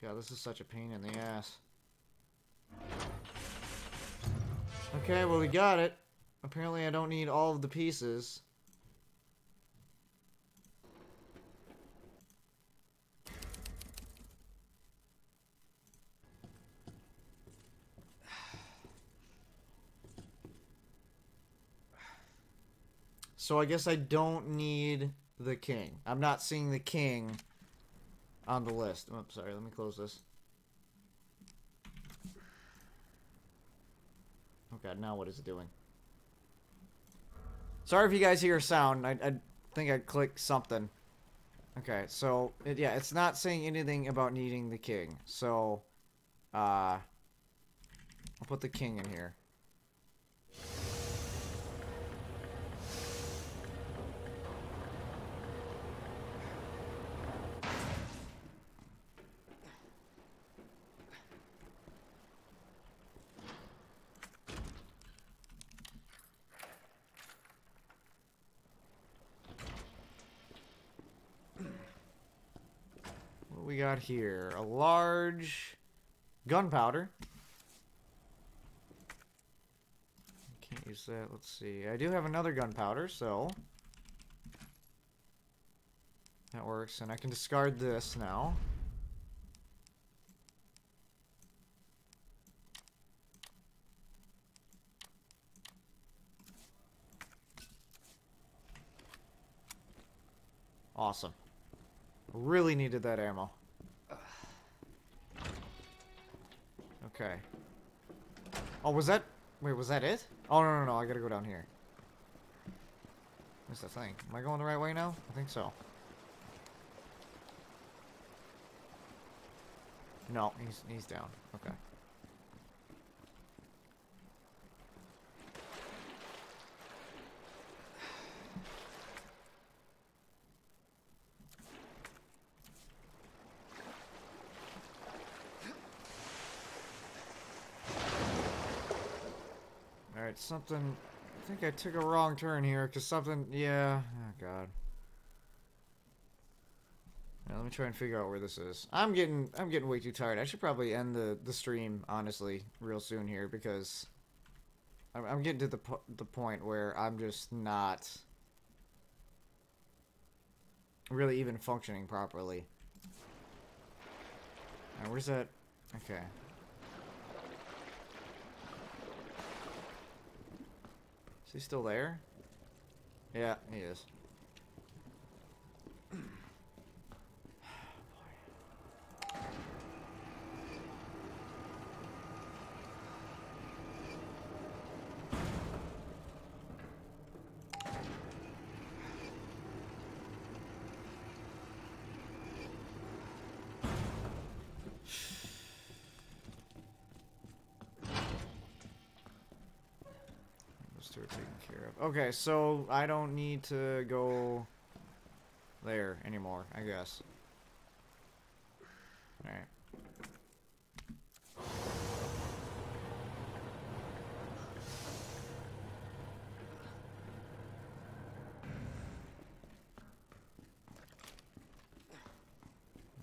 God, this is such a pain in the ass. Okay, well we got it. Apparently I don't need all of the pieces. So I guess I don't need the king. I'm not seeing the king on the list. Oh, sorry, let me close this. Oh god, now what is it doing? Sorry if you guys hear a sound. I, I think I clicked something. Okay, so, it, yeah, it's not saying anything about needing the king. So, uh, I'll put the king in here. What we got here? A large gunpowder. Can't use that. Let's see. I do have another gunpowder, so that works. And I can discard this now. Awesome. Really needed that ammo. Okay. Oh, was that... Wait, was that it? Oh, no, no, no. I gotta go down here. What's the thing? Am I going the right way now? I think so. No, he's, he's down. Okay. Alright, something... I think I took a wrong turn here, because something... Yeah. Oh, God. Now, let me try and figure out where this is. I'm getting I'm getting way too tired. I should probably end the, the stream, honestly, real soon here, because... I'm, I'm getting to the, po the point where I'm just not... really even functioning properly. Where's that? Okay. Is he still there? Yeah, he is. Those two are taken care of. Okay, so I don't need to go there anymore, I guess. Alright.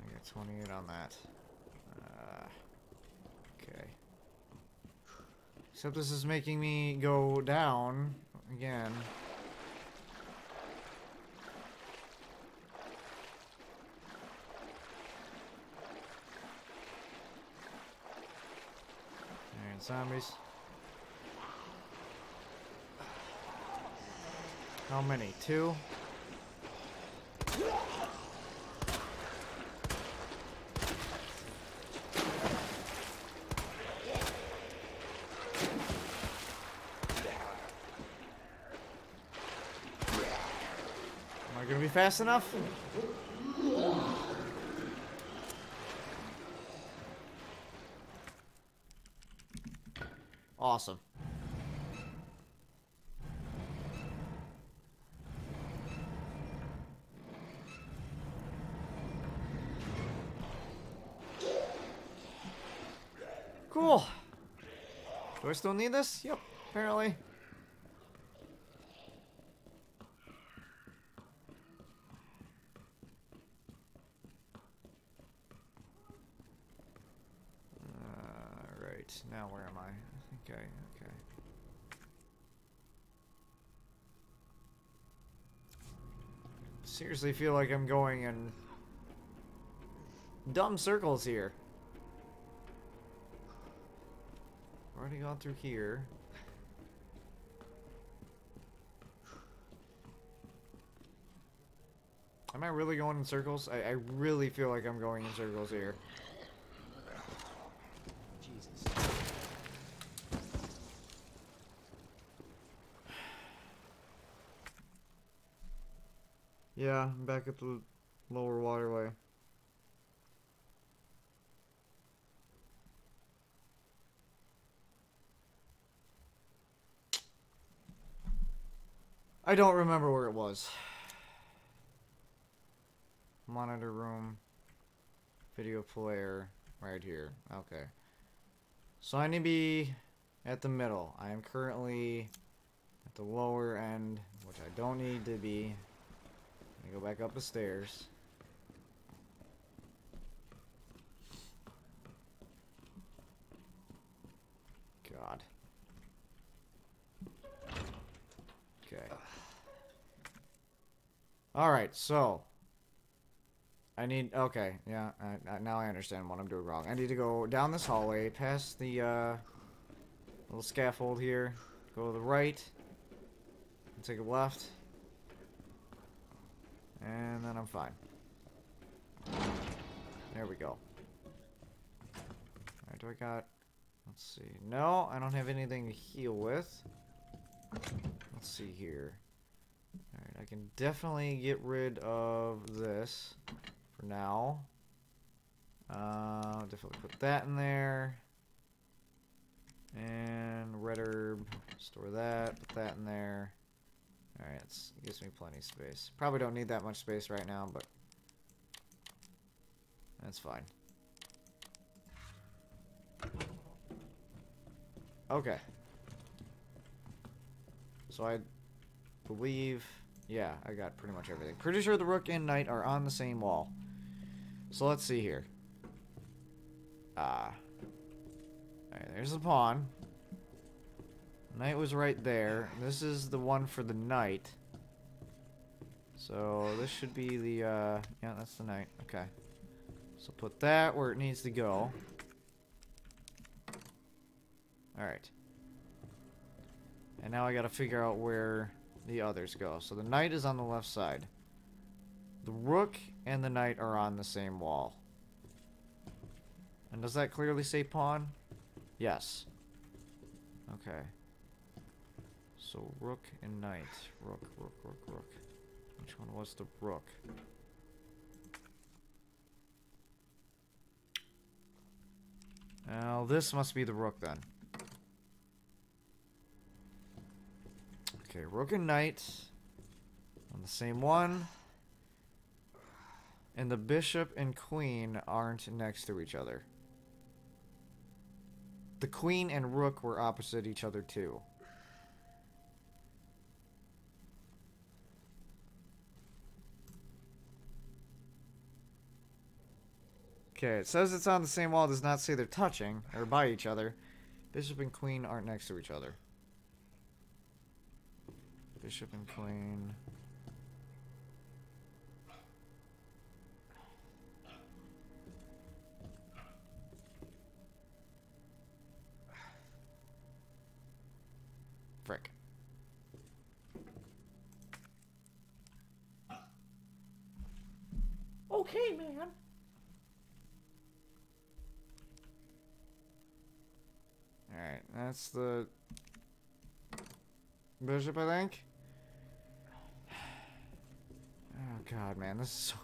I got 28 on that. Uh, okay. Except this is making me go down again. Alright, zombies. How many? Two? Fast enough? Awesome. Cool. Do I still need this? Yep, apparently. Uh, right, now where am I? Okay, okay. Seriously feel like I'm going in dumb circles here. Already gone through here. Am I really going in circles? I, I really feel like I'm going in circles here. Jesus. Back at the lower waterway. I don't remember where it was. Monitor room. Video player. Right here. Okay. So I need to be at the middle. I am currently at the lower end, which I don't need to be. Me go back up the stairs. God. Okay. Alright, so. I need, okay, yeah, I, I, now I understand what I'm doing wrong. I need to go down this hallway, past the, uh, little scaffold here, go to the right, and take a left, and then I'm fine. There we go. Alright, do I got, let's see, no, I don't have anything to heal with. Let's see here. Alright, I can definitely get rid of this for now. Uh, definitely put that in there. And red herb, store that, put that in there. Alright, it gives me plenty of space. Probably don't need that much space right now, but that's fine. Okay. So I believe, yeah, I got pretty much everything. Pretty sure the rook and knight are on the same wall. So let's see here. Ah. Alright, there's the pawn. Knight was right there. This is the one for the knight. So this should be the, uh, yeah, that's the knight. Okay. So put that where it needs to go. Alright. And now I gotta figure out where the others go. So the knight is on the left side. The rook and the knight are on the same wall. And does that clearly say pawn? Yes. Okay. So rook and knight. Rook, rook, rook, rook. Which one was the rook? Now this must be the rook then. Okay, rook and knight on the same one. And the bishop and queen aren't next to each other. The queen and rook were opposite each other too. Okay, it says it's on the same wall, does not say they're touching or by each other. Bishop and queen aren't next to each other. Bishop and queen. Frick. Okay, man. Alright, that's the bishop, I think. Oh god, man, this is so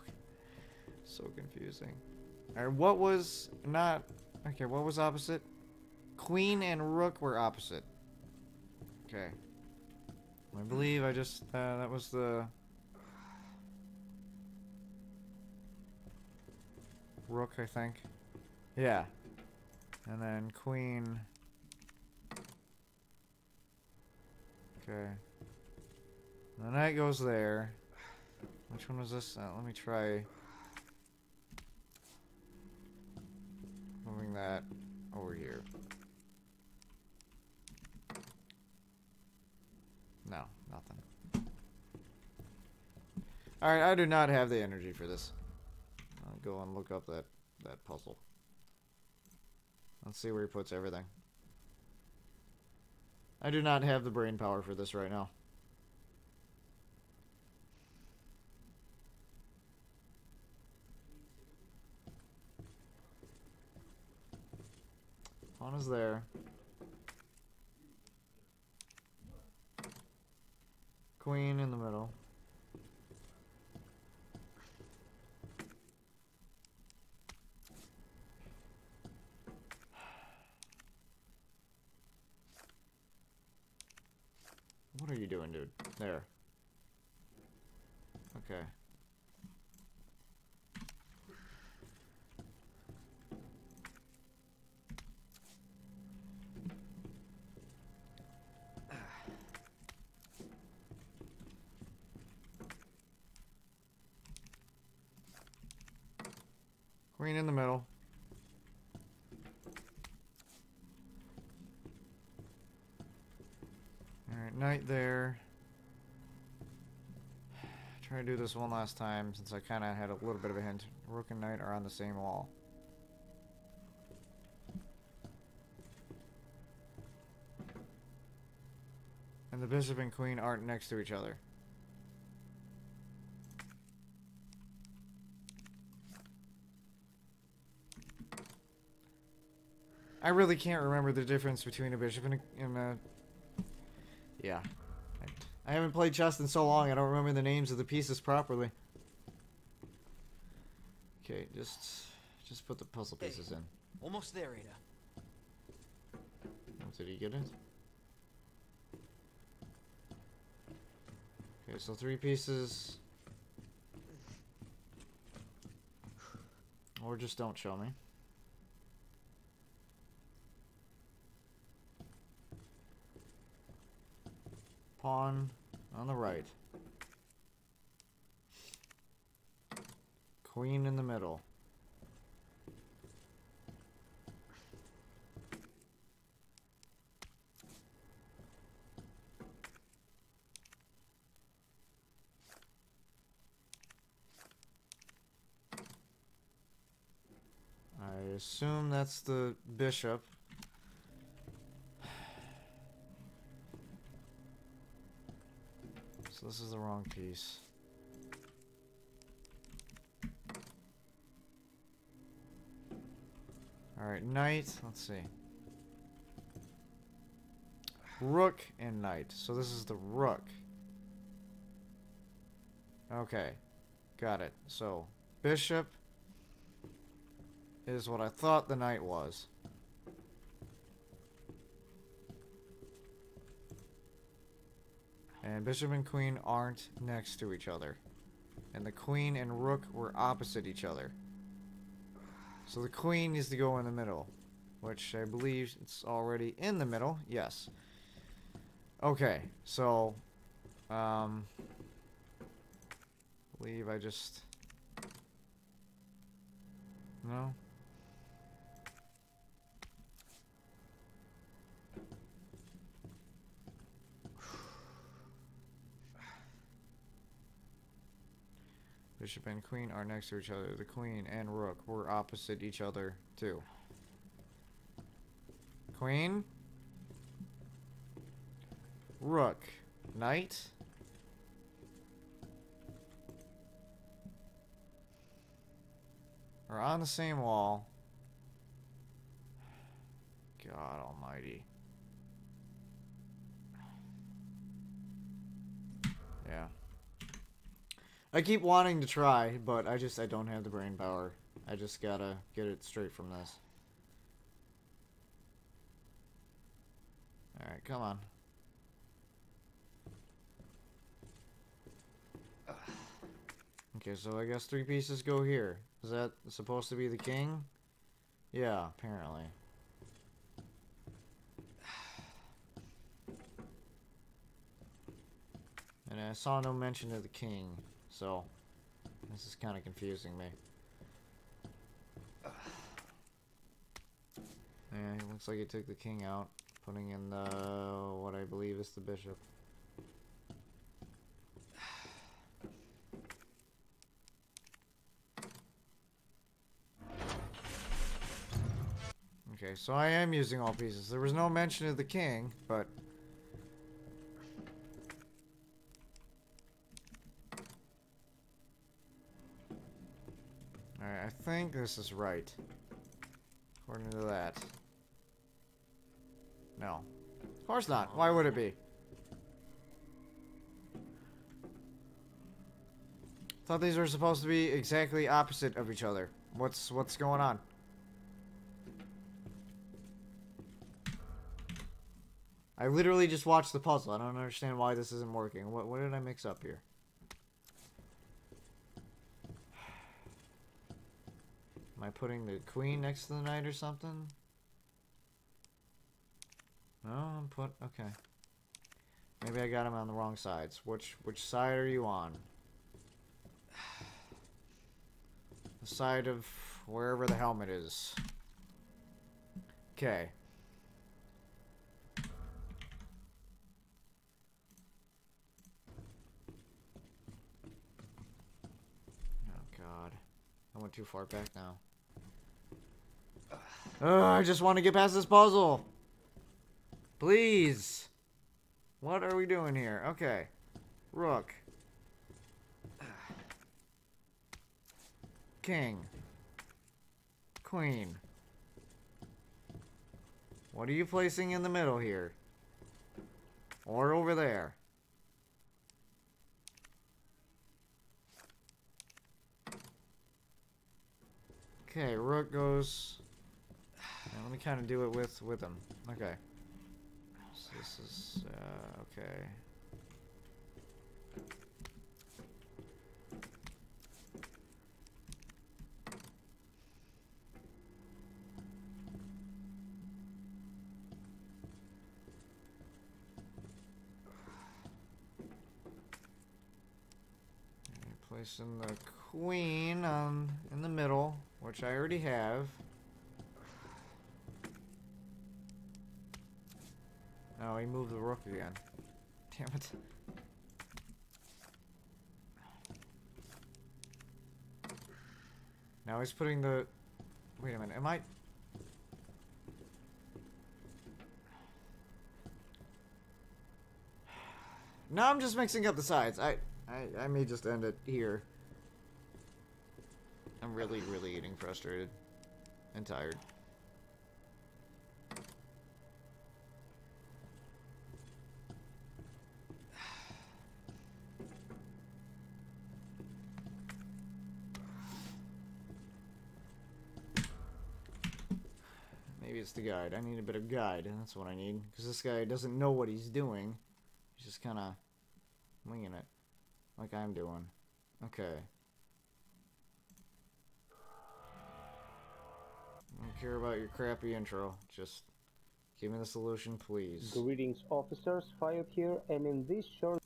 so confusing. Alright, what was not okay? What was opposite? Queen and rook were opposite. Okay. I believe I just uh, that was the rook, I think. Yeah. And then queen. Okay. The knight goes there. Which one was this? Uh, let me try moving that over here. No, nothing. Alright, I do not have the energy for this. I'll go and look up that, that puzzle. Let's see where he puts everything. I do not have the brain power for this right now. Pawn is there. Queen in the middle. What are you doing, dude? There. Okay. Queen in the middle. Knight there. Try to do this one last time since I kind of had a little bit of a hint. Rook and knight are on the same wall. And the bishop and queen aren't next to each other. I really can't remember the difference between a bishop and a, and a yeah. I, haven't played chess in so long, I don't remember the names of the pieces properly. Okay, just just put the puzzle pieces in. Almost there, Ada. Oh, Did he get it? Okay, so three pieces. Or just don't show me. Pawn on the right. Queen in the middle. I assume that's the bishop. So this is the wrong piece. Alright, knight. Let's see. Rook and knight. So this is the rook. Okay. Got it. So, bishop is what I thought the knight was. And bishop and queen aren't next to each other. And the queen and rook were opposite each other. So the queen needs to go in the middle. Which I believe it's already in the middle. Yes. Okay, so... Um... I believe I just... No? Bishop and queen are next to each other. The queen and rook were opposite each other, too. Queen. Rook. Knight. Are on the same wall. God almighty. Yeah. I keep wanting to try, but I just I don't have the brain power. I just gotta get it straight from this. Alright, come on. Okay, so I guess three pieces go here. Is that supposed to be the king? Yeah, apparently. And I saw no mention of the king, so this is kind of confusing me. Yeah, it looks like he took the king out, putting in the what I believe is the bishop. Okay, so I am using all pieces. There was no mention of the king, but... Alright, I think this is right. According to that. No. Of course not. Why would it be? Thought these were supposed to be exactly opposite of each other. What's what's going on? I literally just watched the puzzle. I don't understand why this isn't working. What what did I mix up here? Am I putting the queen next to the knight or something? No, I'm put okay. Maybe I got him on the wrong sides. Which which side are you on? The side of wherever the helmet is. Okay. Oh god. I went too far back now. Ugh, I just want to get past this puzzle. Please. What are we doing here? Okay. Rook. King. Queen. What are you placing in the middle here? Or over there? Okay, rook goes. Now let me kind of do it with with them. Okay. So this is uh, okay. Placing the queen um, in the middle, which I already have. Oh, he moved the rook again. Damn it. Now he's putting the... Wait a minute, am I... Now I'm just mixing up the sides. I, I, I may just end it here. I'm really, really getting frustrated and tired. It's the guide. I need a bit of guide. That's what I need. Because this guy doesn't know what he's doing. He's just kind of winging it. Like I'm doing. Okay. I don't care about your crappy intro. Just give me the solution, please. Greetings, officers. Fired here, and in this short.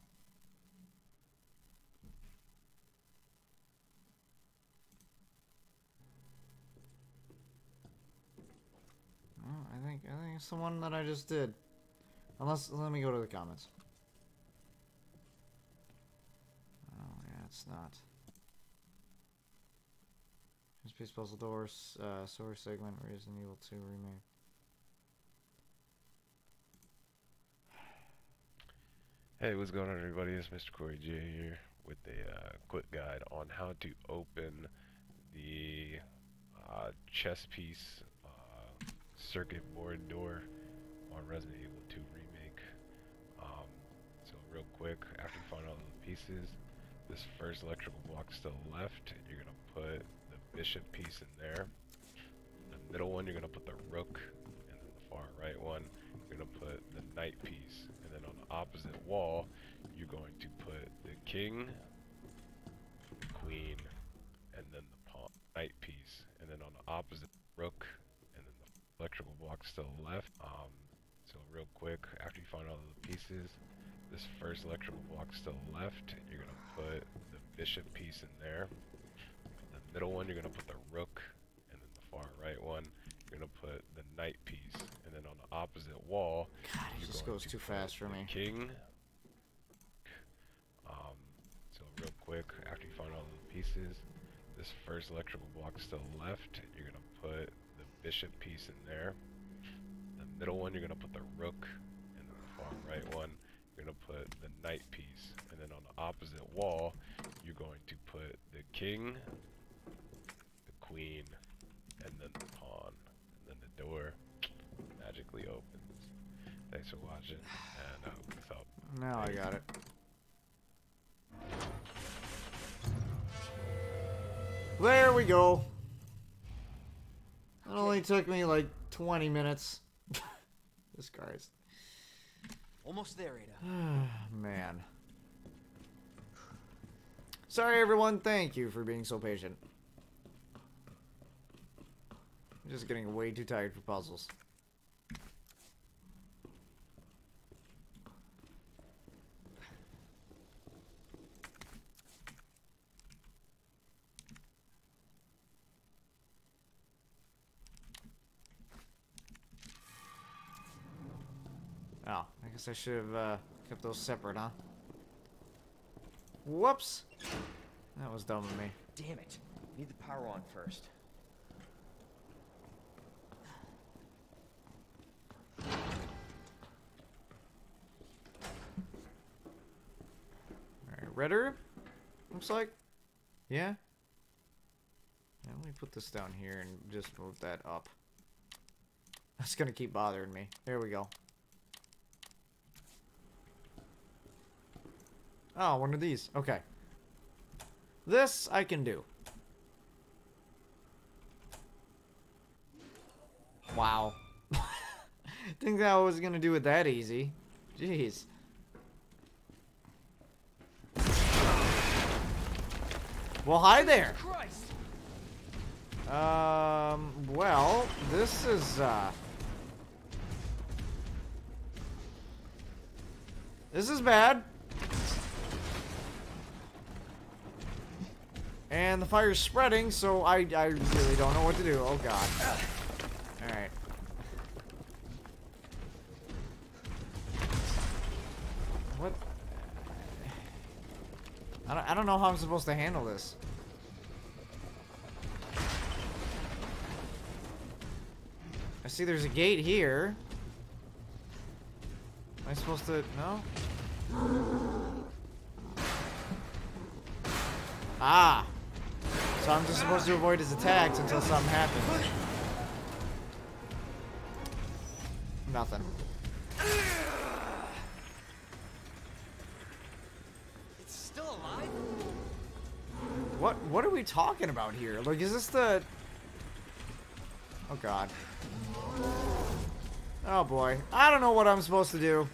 Oh, I it's the one that I just did. Unless let me go to the comments. Oh yeah, it's not. This piece Puzzle Doors, uh, Source Segment, Resident Evil 2 Remake. Hey, what's going on, everybody? It's Mr. Corey J here with a uh, quick guide on how to open the uh, chess piece circuit board door on Resident Evil 2 Remake. Um, so, real quick, after you find all the pieces, this first electrical block to the left, you're gonna put the bishop piece in there. The middle one, you're gonna put the rook, and then the far right one, you're gonna put the knight piece, and then on the opposite wall, you're going to put the king, the queen, and then the pawn knight piece, and then on the opposite rook, and electrical blocks to the left. Um, so real quick, after you find all of the pieces, this first electrical block's to the left, you're gonna put the bishop piece in there. The middle one, you're gonna put the rook, and then the far right one, you're gonna put the knight piece, and then on the opposite wall, God, it just goes to too fast for me. King. Um, so real quick, after you find all the pieces, this first electrical block's to the left, you're gonna put the bishop piece in there. The middle one, you're gonna put the rook, and then the far right one, you're gonna put the knight piece, and then on the opposite wall, you're going to put the king, the queen, and then the pawn, and then the door magically opens. Thanks for watching, and I hope this helped. Now I got it. There we go. It only took me like 20 minutes. this Christ. Almost there, Ada. Man. Sorry, everyone. Thank you for being so patient. I'm just getting way too tired for puzzles. Oh, I guess I should have uh, kept those separate, huh? Whoops! That was dumb of me. Damn it. Need the power on first. Alright, redder? Looks like. Yeah? yeah? Let me put this down here and just move that up. That's gonna keep bothering me. There we go. Oh, one of these. Okay. This I can do. Wow. Think that I was gonna do it that easy. Jeez. Well, hi there. Um, well, this is, uh... This is bad. And the fire's spreading, so I, I really don't know what to do. Oh god. Alright. What? I don't, I don't know how I'm supposed to handle this. I see there's a gate here. Am I supposed to... No? Ah! So I'm just supposed to avoid his attacks until something happens. Nothing. It's still alive? What what are we talking about here? Like is this the Oh god. Oh boy. I don't know what I'm supposed to do.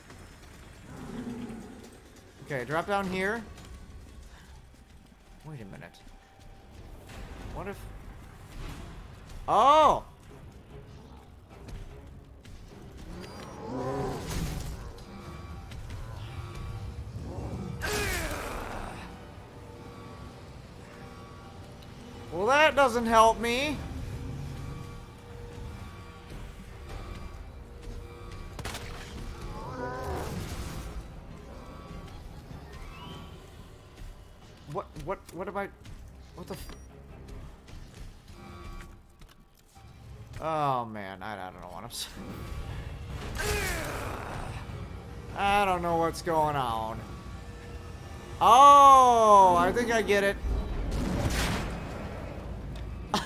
Okay, drop down here. Wait a minute. What if... Oh! Well, that doesn't help me. What, what, what am I, what the Oh man, I, I don't know what I'm saying. I don't know what's going on. Oh, I think I get it.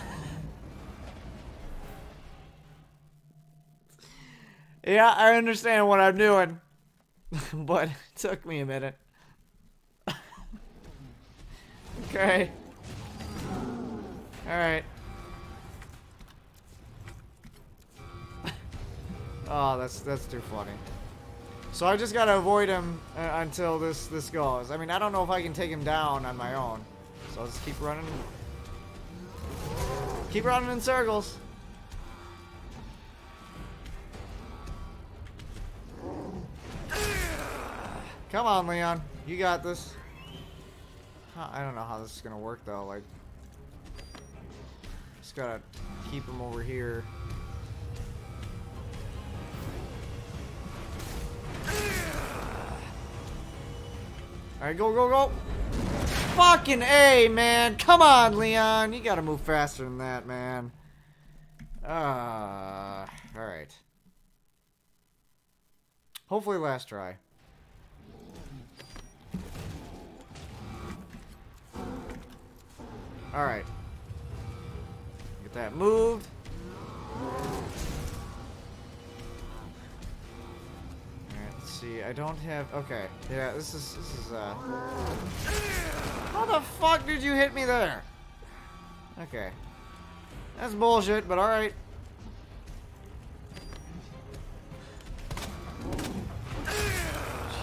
yeah, I understand what I'm doing. but it took me a minute. okay. Alright. Oh, that's that's too funny. So I just gotta avoid him uh, until this this goes. I mean, I don't know if I can take him down on my own. So I'll just keep running. Keep running in circles. Come on, Leon. You got this. I don't know how this is gonna work though. Like, just gotta keep him over here. Alright, go, go, go! Fucking A, man! Come on, Leon! You gotta move faster than that, man. Uh, alright. Hopefully last try. Alright. Get that moved. Let's see. I don't have... Okay. Yeah, this is... This is, uh... How the fuck did you hit me there? Okay. That's bullshit, but alright.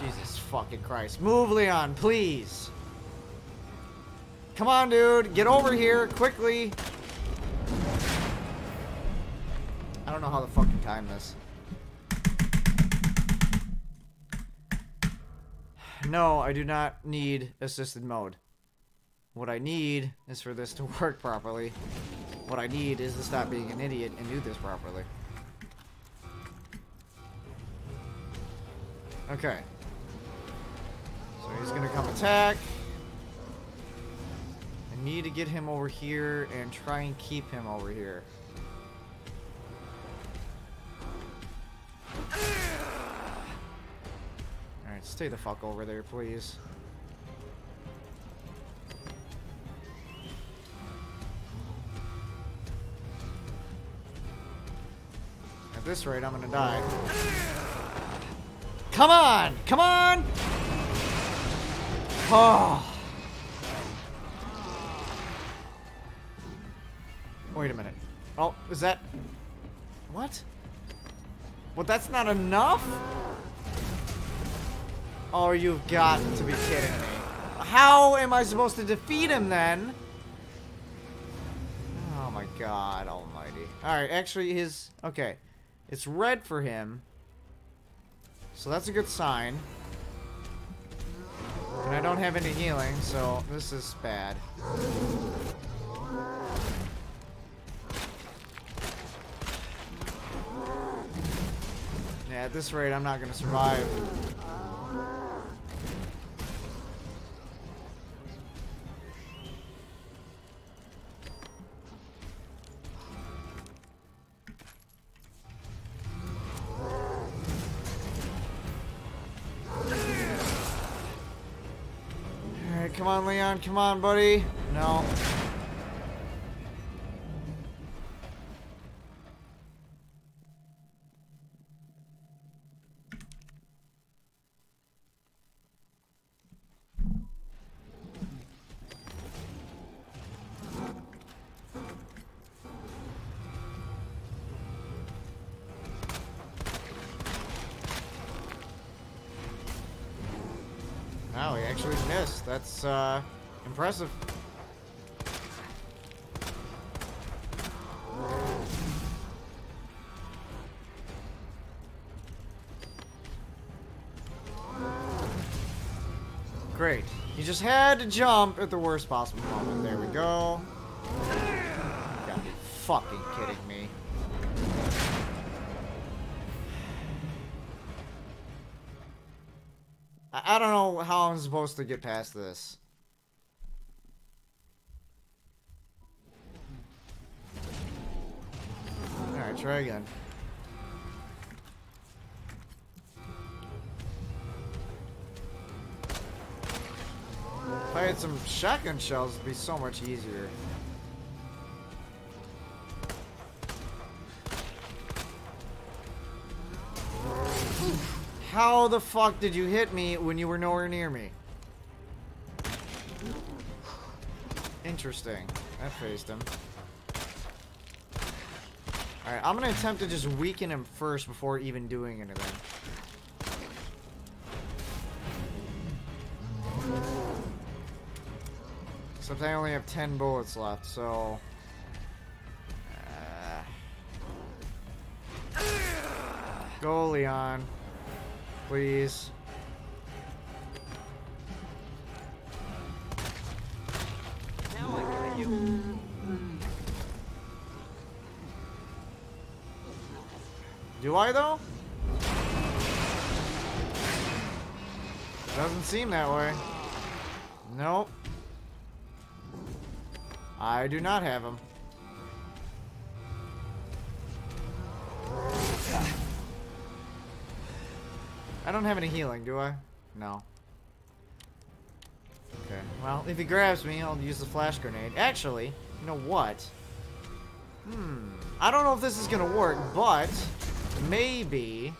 Jesus fucking Christ. Move, Leon, please. Come on, dude. Get over here quickly. I don't know how to fucking time this. No, I do not need assisted mode. What I need is for this to work properly. What I need is to stop being an idiot and do this properly. Okay. So he's gonna come attack. I need to get him over here and try and keep him over here. Stay the fuck over there, please. At this rate, I'm gonna die. Come on! Come on! Oh. Wait a minute. Oh, is that... What? Well, that's not enough? Oh, you've got to be kidding me. How am I supposed to defeat him then? Oh my god almighty. Alright, actually his... Okay. It's red for him. So that's a good sign. And I don't have any healing, so this is bad. Yeah, at this rate, I'm not gonna survive. Come on, Leon. Come on, buddy. No. That's uh, impressive. Great. You just had to jump at the worst possible moment. There we go. Gotta be fucking kidding I, I don't know how I'm supposed to get past this. Alright, try again. If I had some shotgun shells, it'd be so much easier. How the fuck did you hit me when you were nowhere near me? Interesting. That fazed him. Alright, I'm gonna attempt to just weaken him first before even doing anything. Except I only have 10 bullets left, so... Uh... Go, Leon. Please. Now I get you. Do I, though? Doesn't seem that way. Nope. I do not have him. I don't have any healing, do I? No. Okay, well, if he grabs me, I'll use the flash grenade. Actually, you know what? Hmm. I don't know if this is gonna work, but maybe.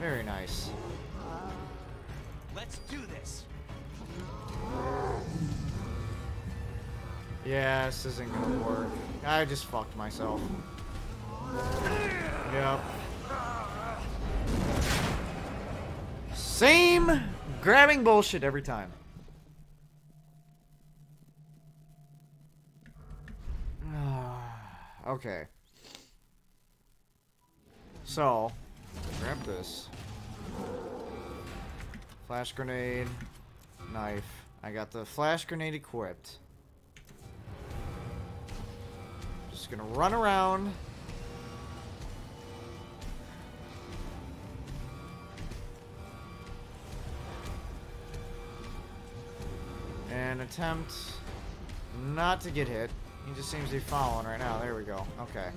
Very nice. Let's do this. Yeah, this isn't gonna work. I just fucked myself. Yep. Same grabbing bullshit every time. okay. So, grab this. Flash grenade, knife. I got the flash grenade equipped. Just gonna run around. And attempt not to get hit. He just seems to be following right now. There we go. Okay.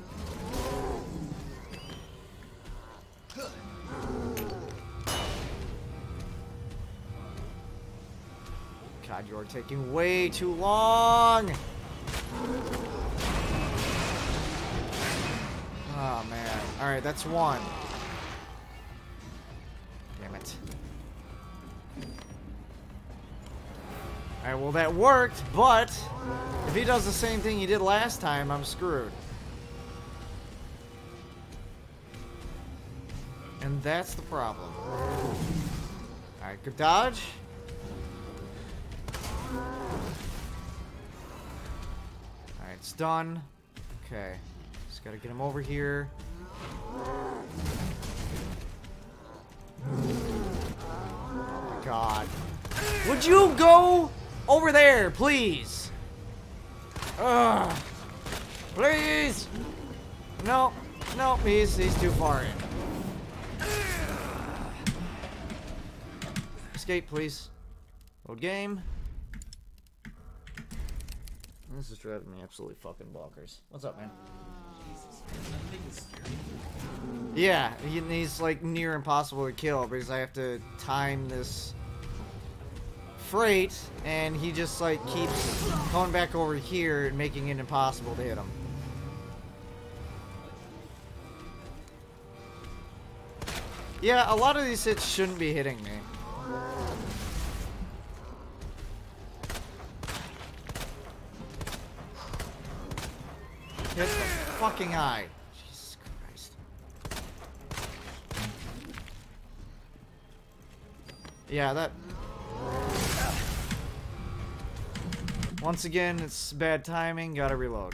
God, you are taking way too long! Oh, man. Alright, that's one. Alright, well that worked, but if he does the same thing he did last time, I'm screwed. And that's the problem. Alright, good dodge. Alright, it's done. Okay. Just gotta get him over here. Oh my god. Would you go over there, please? Ugh. Please! No, no, he's, he's too far in. Escape, please. Load game. This is driving me absolutely fucking bonkers. What's up, man? Yeah, he's like near impossible to kill because I have to time this freight, and he just like keeps going back over here and making it impossible to hit him. Yeah, a lot of these hits shouldn't be hitting me. Hit the fucking eye. Jesus Christ. Yeah, that... Once again, it's bad timing, gotta reload.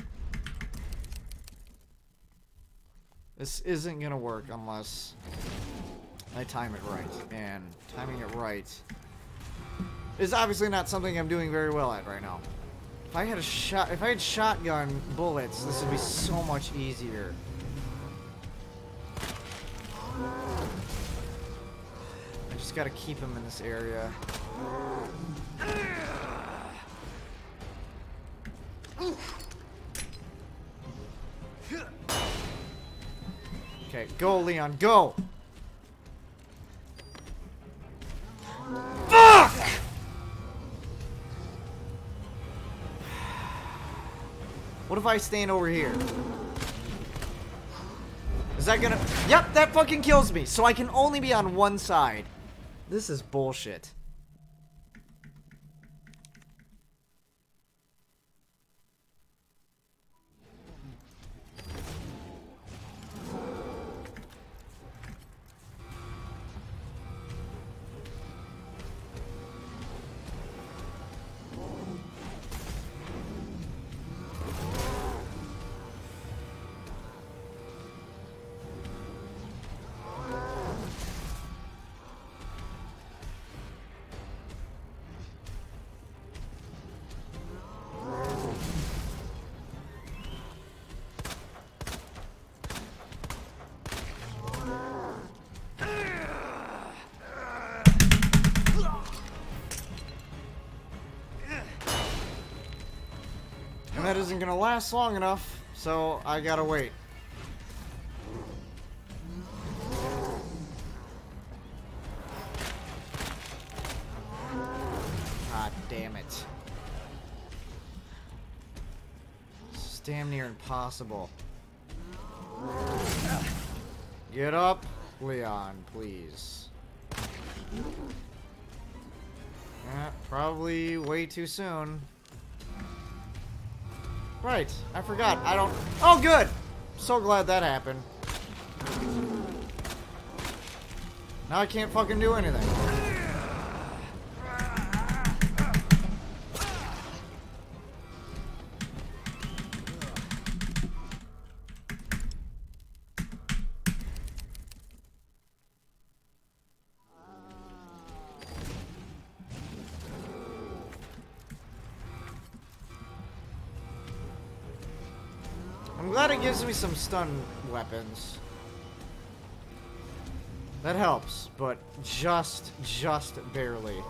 This isn't gonna work unless I time it right. And timing it right is obviously not something I'm doing very well at right now. If I had a shot, if I had shotgun bullets, this would be so much easier. I just gotta keep him in this area. Okay, go Leon, go! Fuck! What if I stand over here? Is that gonna... Yep, that fucking kills me. So I can only be on one side. This is bullshit. Gonna last long enough, so I gotta wait. God damn it. Is damn near impossible. Get up, Leon, please. Yeah, probably way too soon. Right, I forgot. I don't... Oh, good! So glad that happened. Now I can't fucking do anything. Glad it gives me some stun weapons. That helps, but just, just barely.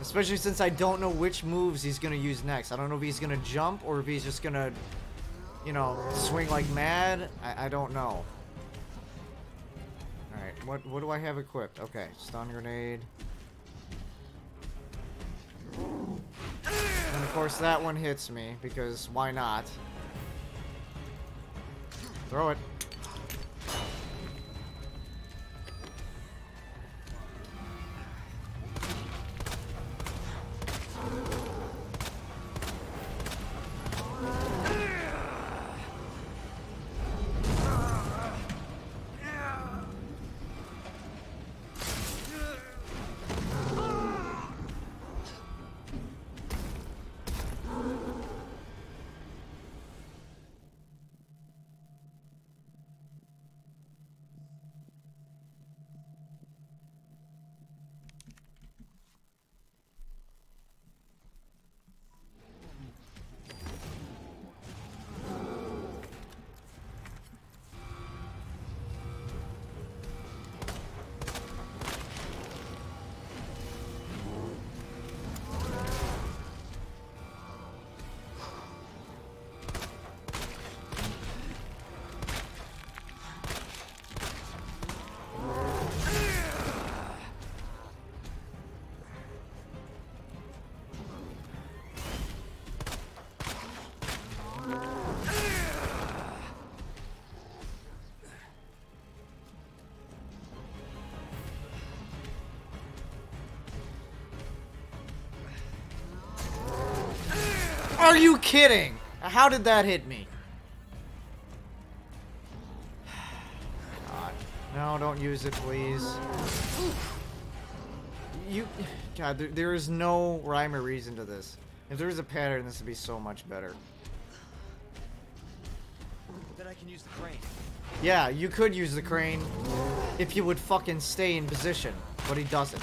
Especially since I don't know which moves he's gonna use next. I don't know if he's gonna jump or if he's just gonna, you know, swing like mad. I, I don't know. Alright, what, what do I have equipped? Okay, stun grenade. And of course that one hits me, because why not? Throw it. Kidding? How did that hit me? God. No, don't use it, please. You, God, there, there is no rhyme or reason to this. If there was a pattern, this would be so much better. Then I can use the crane. Yeah, you could use the crane if you would fucking stay in position, but he doesn't.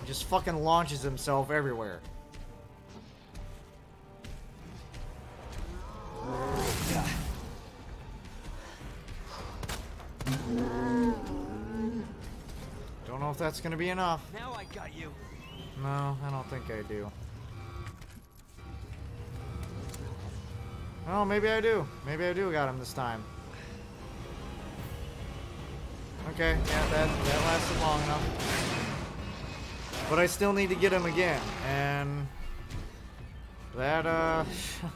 He just fucking launches himself everywhere. That's gonna be enough. Now I got you. No, I don't think I do. Oh, maybe I do. Maybe I do got him this time. Okay, yeah, that, that lasted long enough. But I still need to get him again, and that, uh,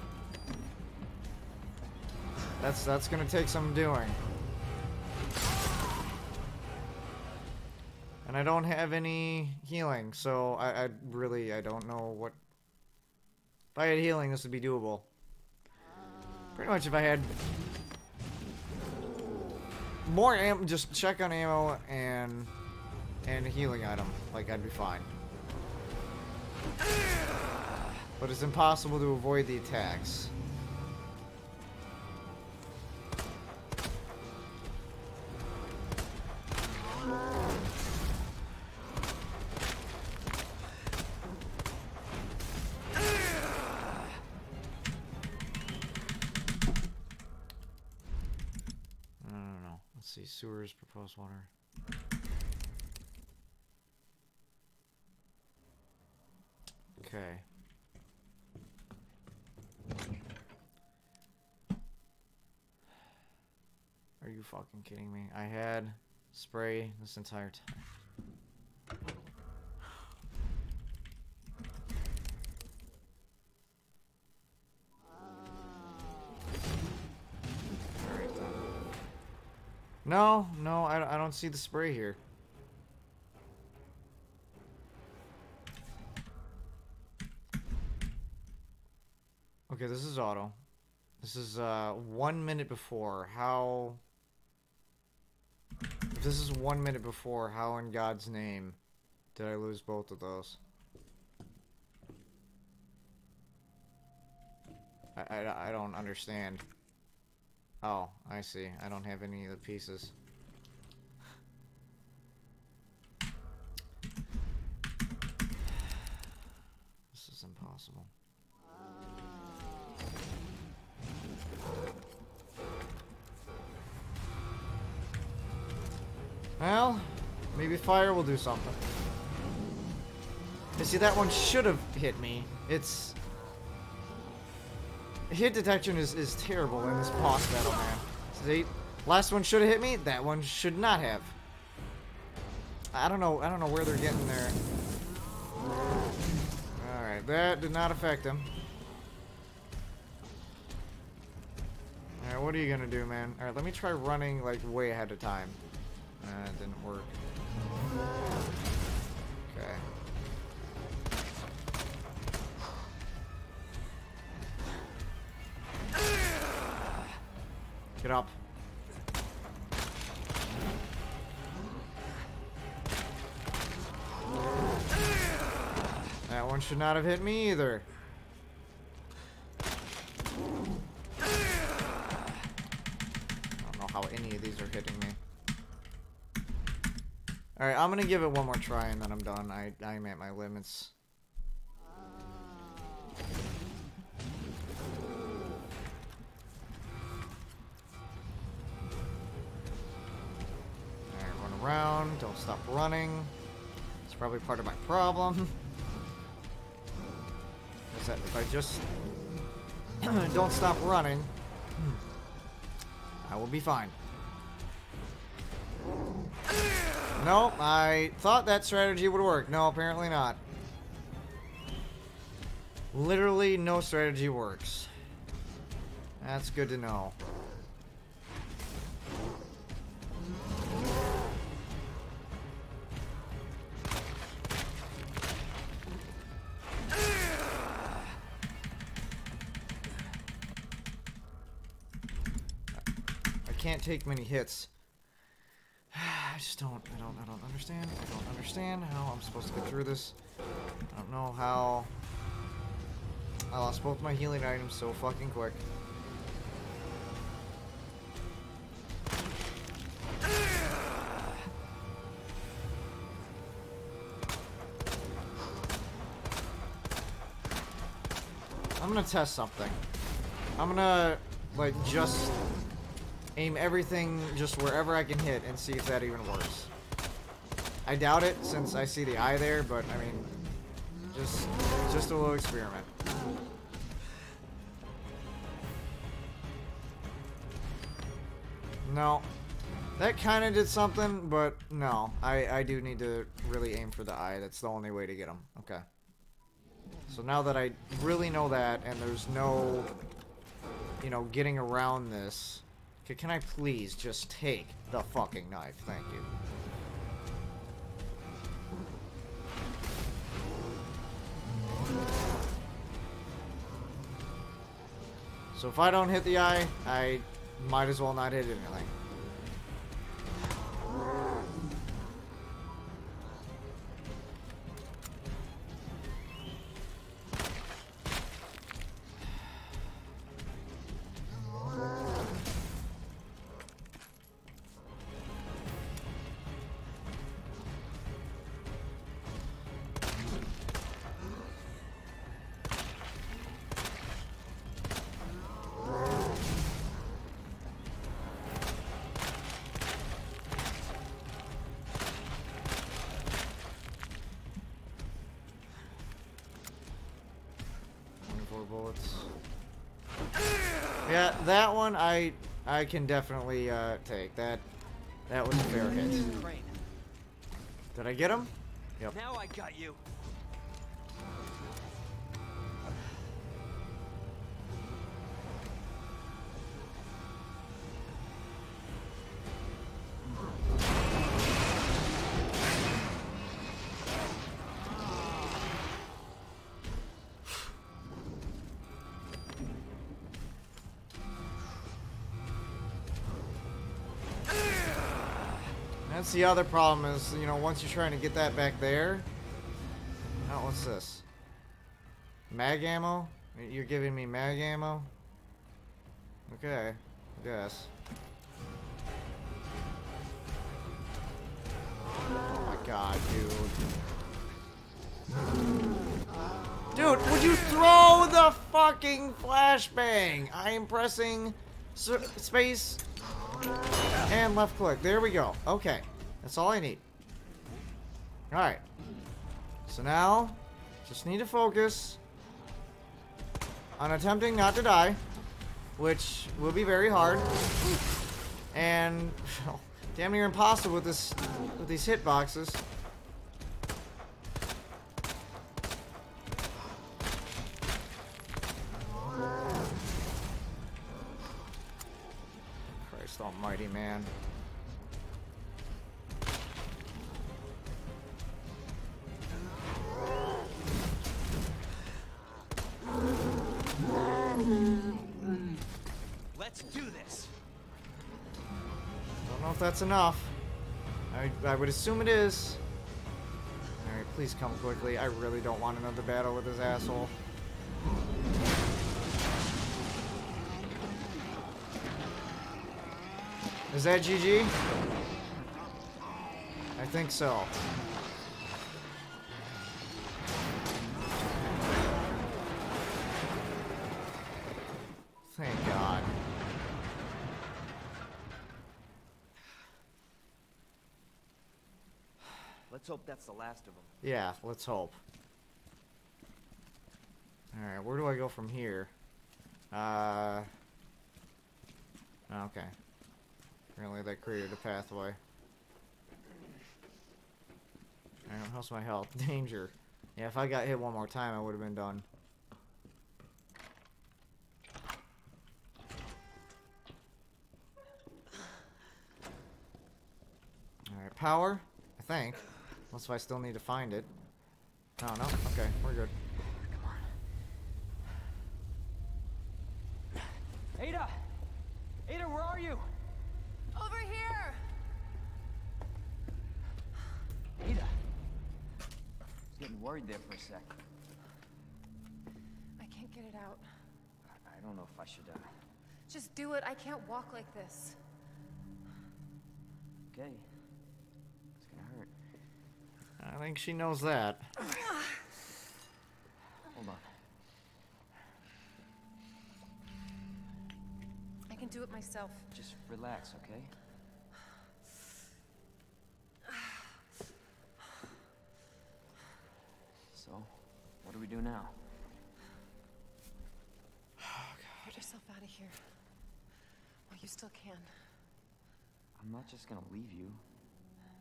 that's, that's gonna take some doing. I don't have any healing, so I, I really, I don't know what... If I had healing, this would be doable. Pretty much if I had more ammo, just check on ammo and and a healing item, like I'd be fine. But it's impossible to avoid the attacks. Water. Okay. Are you fucking kidding me? I had spray this entire time. No, don't see the spray here. Okay, this is auto. This is uh one minute before. How? If this is one minute before, how in God's name did I lose both of those? I, I, I don't understand. Oh, I see. I don't have any of the pieces. Impossible. Well, maybe fire will do something. You see, that one should have hit me. It's... Hit detection is, is terrible in this boss battle, man. See, last one should have hit me, that one should not have. I don't know, I don't know where they're getting their... That did not affect him. Alright, what are you gonna do, man? Alright, let me try running, like, way ahead of time. Uh, it didn't work. Okay. Get up. One should not have hit me either. I don't know how any of these are hitting me. Alright, I'm gonna give it one more try and then I'm done. I, I'm at my limits. Alright, run around. Don't stop running. It's probably part of my problem. That if I just don't stop running, I will be fine. Nope, I thought that strategy would work. No, apparently not. Literally no strategy works. That's good to know. Take many hits. I just don't, I don't, I don't understand. I don't understand how I'm supposed to get through this. I don't know how. I lost both my healing items so fucking quick. I'm gonna test something. I'm gonna, like, just aim everything just wherever I can hit and see if that even works. I doubt it since I see the eye there, but I mean, just, just a little experiment. No. That kind of did something, but no. I, I do need to really aim for the eye. That's the only way to get him. Okay. So now that I really know that, and there's no, you know, getting around this, can I please just take the fucking knife? Thank you. So if I don't hit the eye, I might as well not hit anything. That one I I can definitely uh, take. That that was a fair hit. Did I get him? Yep. Now I got you. That's the other problem is, you know, once you're trying to get that back there. Oh, what's this? Mag ammo? You're giving me mag ammo? Okay, I guess. Oh my god, dude. Dude, would you throw the fucking flashbang? I am pressing space and left click. There we go. Okay. That's all I need. Alright. So now, just need to focus on attempting not to die, which will be very hard. And damn near impossible with this with these hitboxes. Christ almighty, man. That's enough. I, I would assume it is. Alright, please come quickly. I really don't want another battle with this asshole. Is that GG? I think so. Let's hope that's the last of them. Yeah, let's hope. Alright, where do I go from here? Uh... Okay. Apparently that created a pathway. Alright, how's my health? Danger. Yeah, if I got hit one more time, I would have been done. Alright, power? I think. Unless if I still need to find it. Oh, no? Okay, we're good. Come on. Ada! Ada, where are you? Over here! Ada! I was getting worried there for a sec. I can't get it out. I, I don't know if I should, uh... Just do it. I can't walk like this. Okay. It's gonna hurt. I think she knows that. Hold on. I can do it myself. Just relax, okay? So, what do we do now? Oh, Get yourself out of here. While you still can. I'm not just gonna leave you.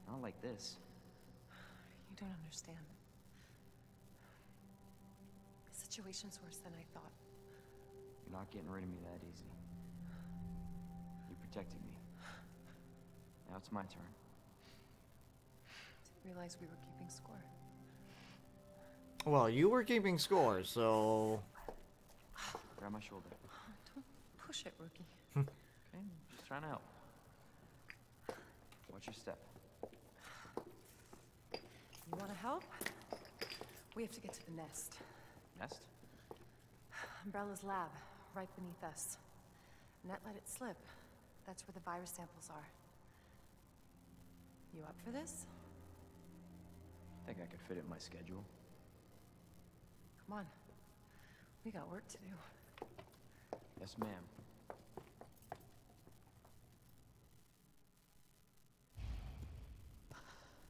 Not like this. You don't understand. The situation's worse than I thought. You're not getting rid of me that easy. You protected me. Now it's my turn. Didn't realize we were keeping score. Well, you were keeping score, so... Grab my shoulder. Don't push it, rookie. Hmm. Okay, just trying to help. Watch your step. You want to help? We have to get to the nest. Nest? Umbrella's lab, right beneath us. Annette let it slip. That's where the virus samples are. You up for this? I Think I could fit it in my schedule. Come on. We got work to do. Yes, ma'am.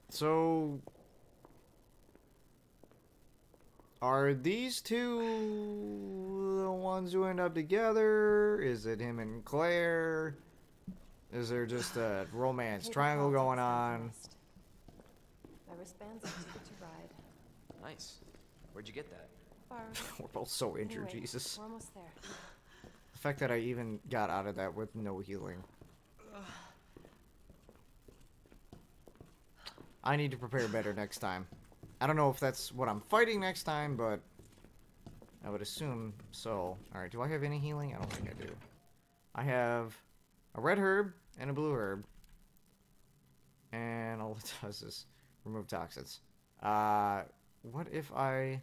So... Are these two the ones who end up together? Is it him and Claire? Is there just a romance triangle going on? My wristband's a ticket to ride. Nice. Where'd you get that? We're both so injured, Anyway, Jesus. We're almost there. The fact that I even got out of that with no healing. I need to prepare better next time. I don't know if that's what I'm fighting next time, but I would assume so. Alright, do I have any healing? I don't think I do. I have a red herb and a blue herb. And all it does is remove toxins. Uh, what if I...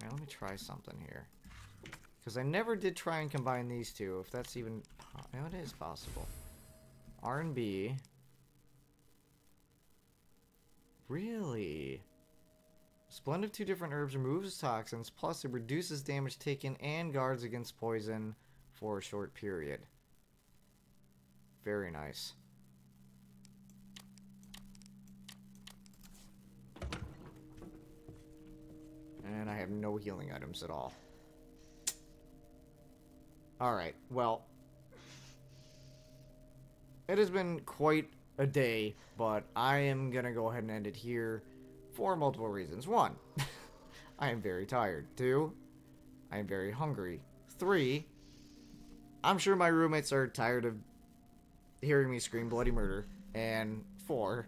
Alright, let me try something here. Because I never did try and combine these two, if that's even... No, it is possible. R and B. Really? This blend of two different herbs removes toxins, plus it reduces damage taken and guards against poison for a short period. Very nice. And I have no healing items at all. Alright, well. It has been quite a day, but I am gonna go ahead and end it here for multiple reasons. One, I am very tired. Two, I am very hungry. Three, I'm sure my roommates are tired of hearing me scream bloody murder. And four,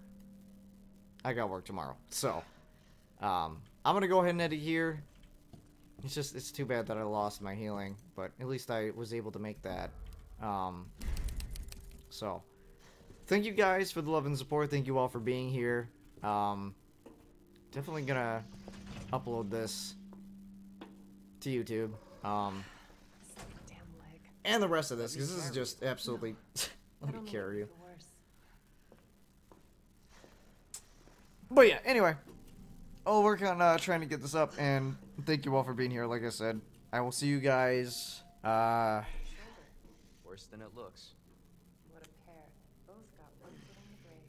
I got work tomorrow. So, um, I'm gonna go ahead and end it here. It's just, it's too bad that I lost my healing, but at least I was able to make that. Um, so, thank you guys for the love and support. Thank you all for being here. Um, definitely gonna upload this to YouTube. Um, and the rest of this, because this is just absolutely. let me carry you. But yeah, anyway, I'll work on uh, trying to get this up, and thank you all for being here. Like I said, I will see you guys. Uh, Worse than it looks. What a pair. Both got one foot in the grave.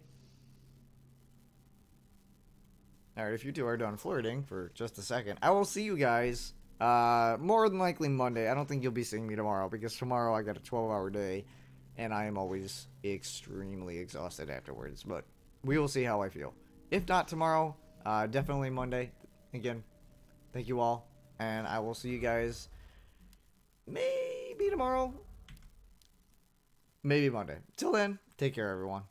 All right, if you two are done flirting for just a second, I will see you guys. Uh, more than likely Monday. I don't think you'll be seeing me tomorrow because tomorrow I got a 12-hour day, and I am always extremely exhausted afterwards. But we will see how I feel. If not tomorrow, uh, definitely Monday. Again, thank you all, and I will see you guys maybe tomorrow, maybe Monday. Till then, take care, everyone.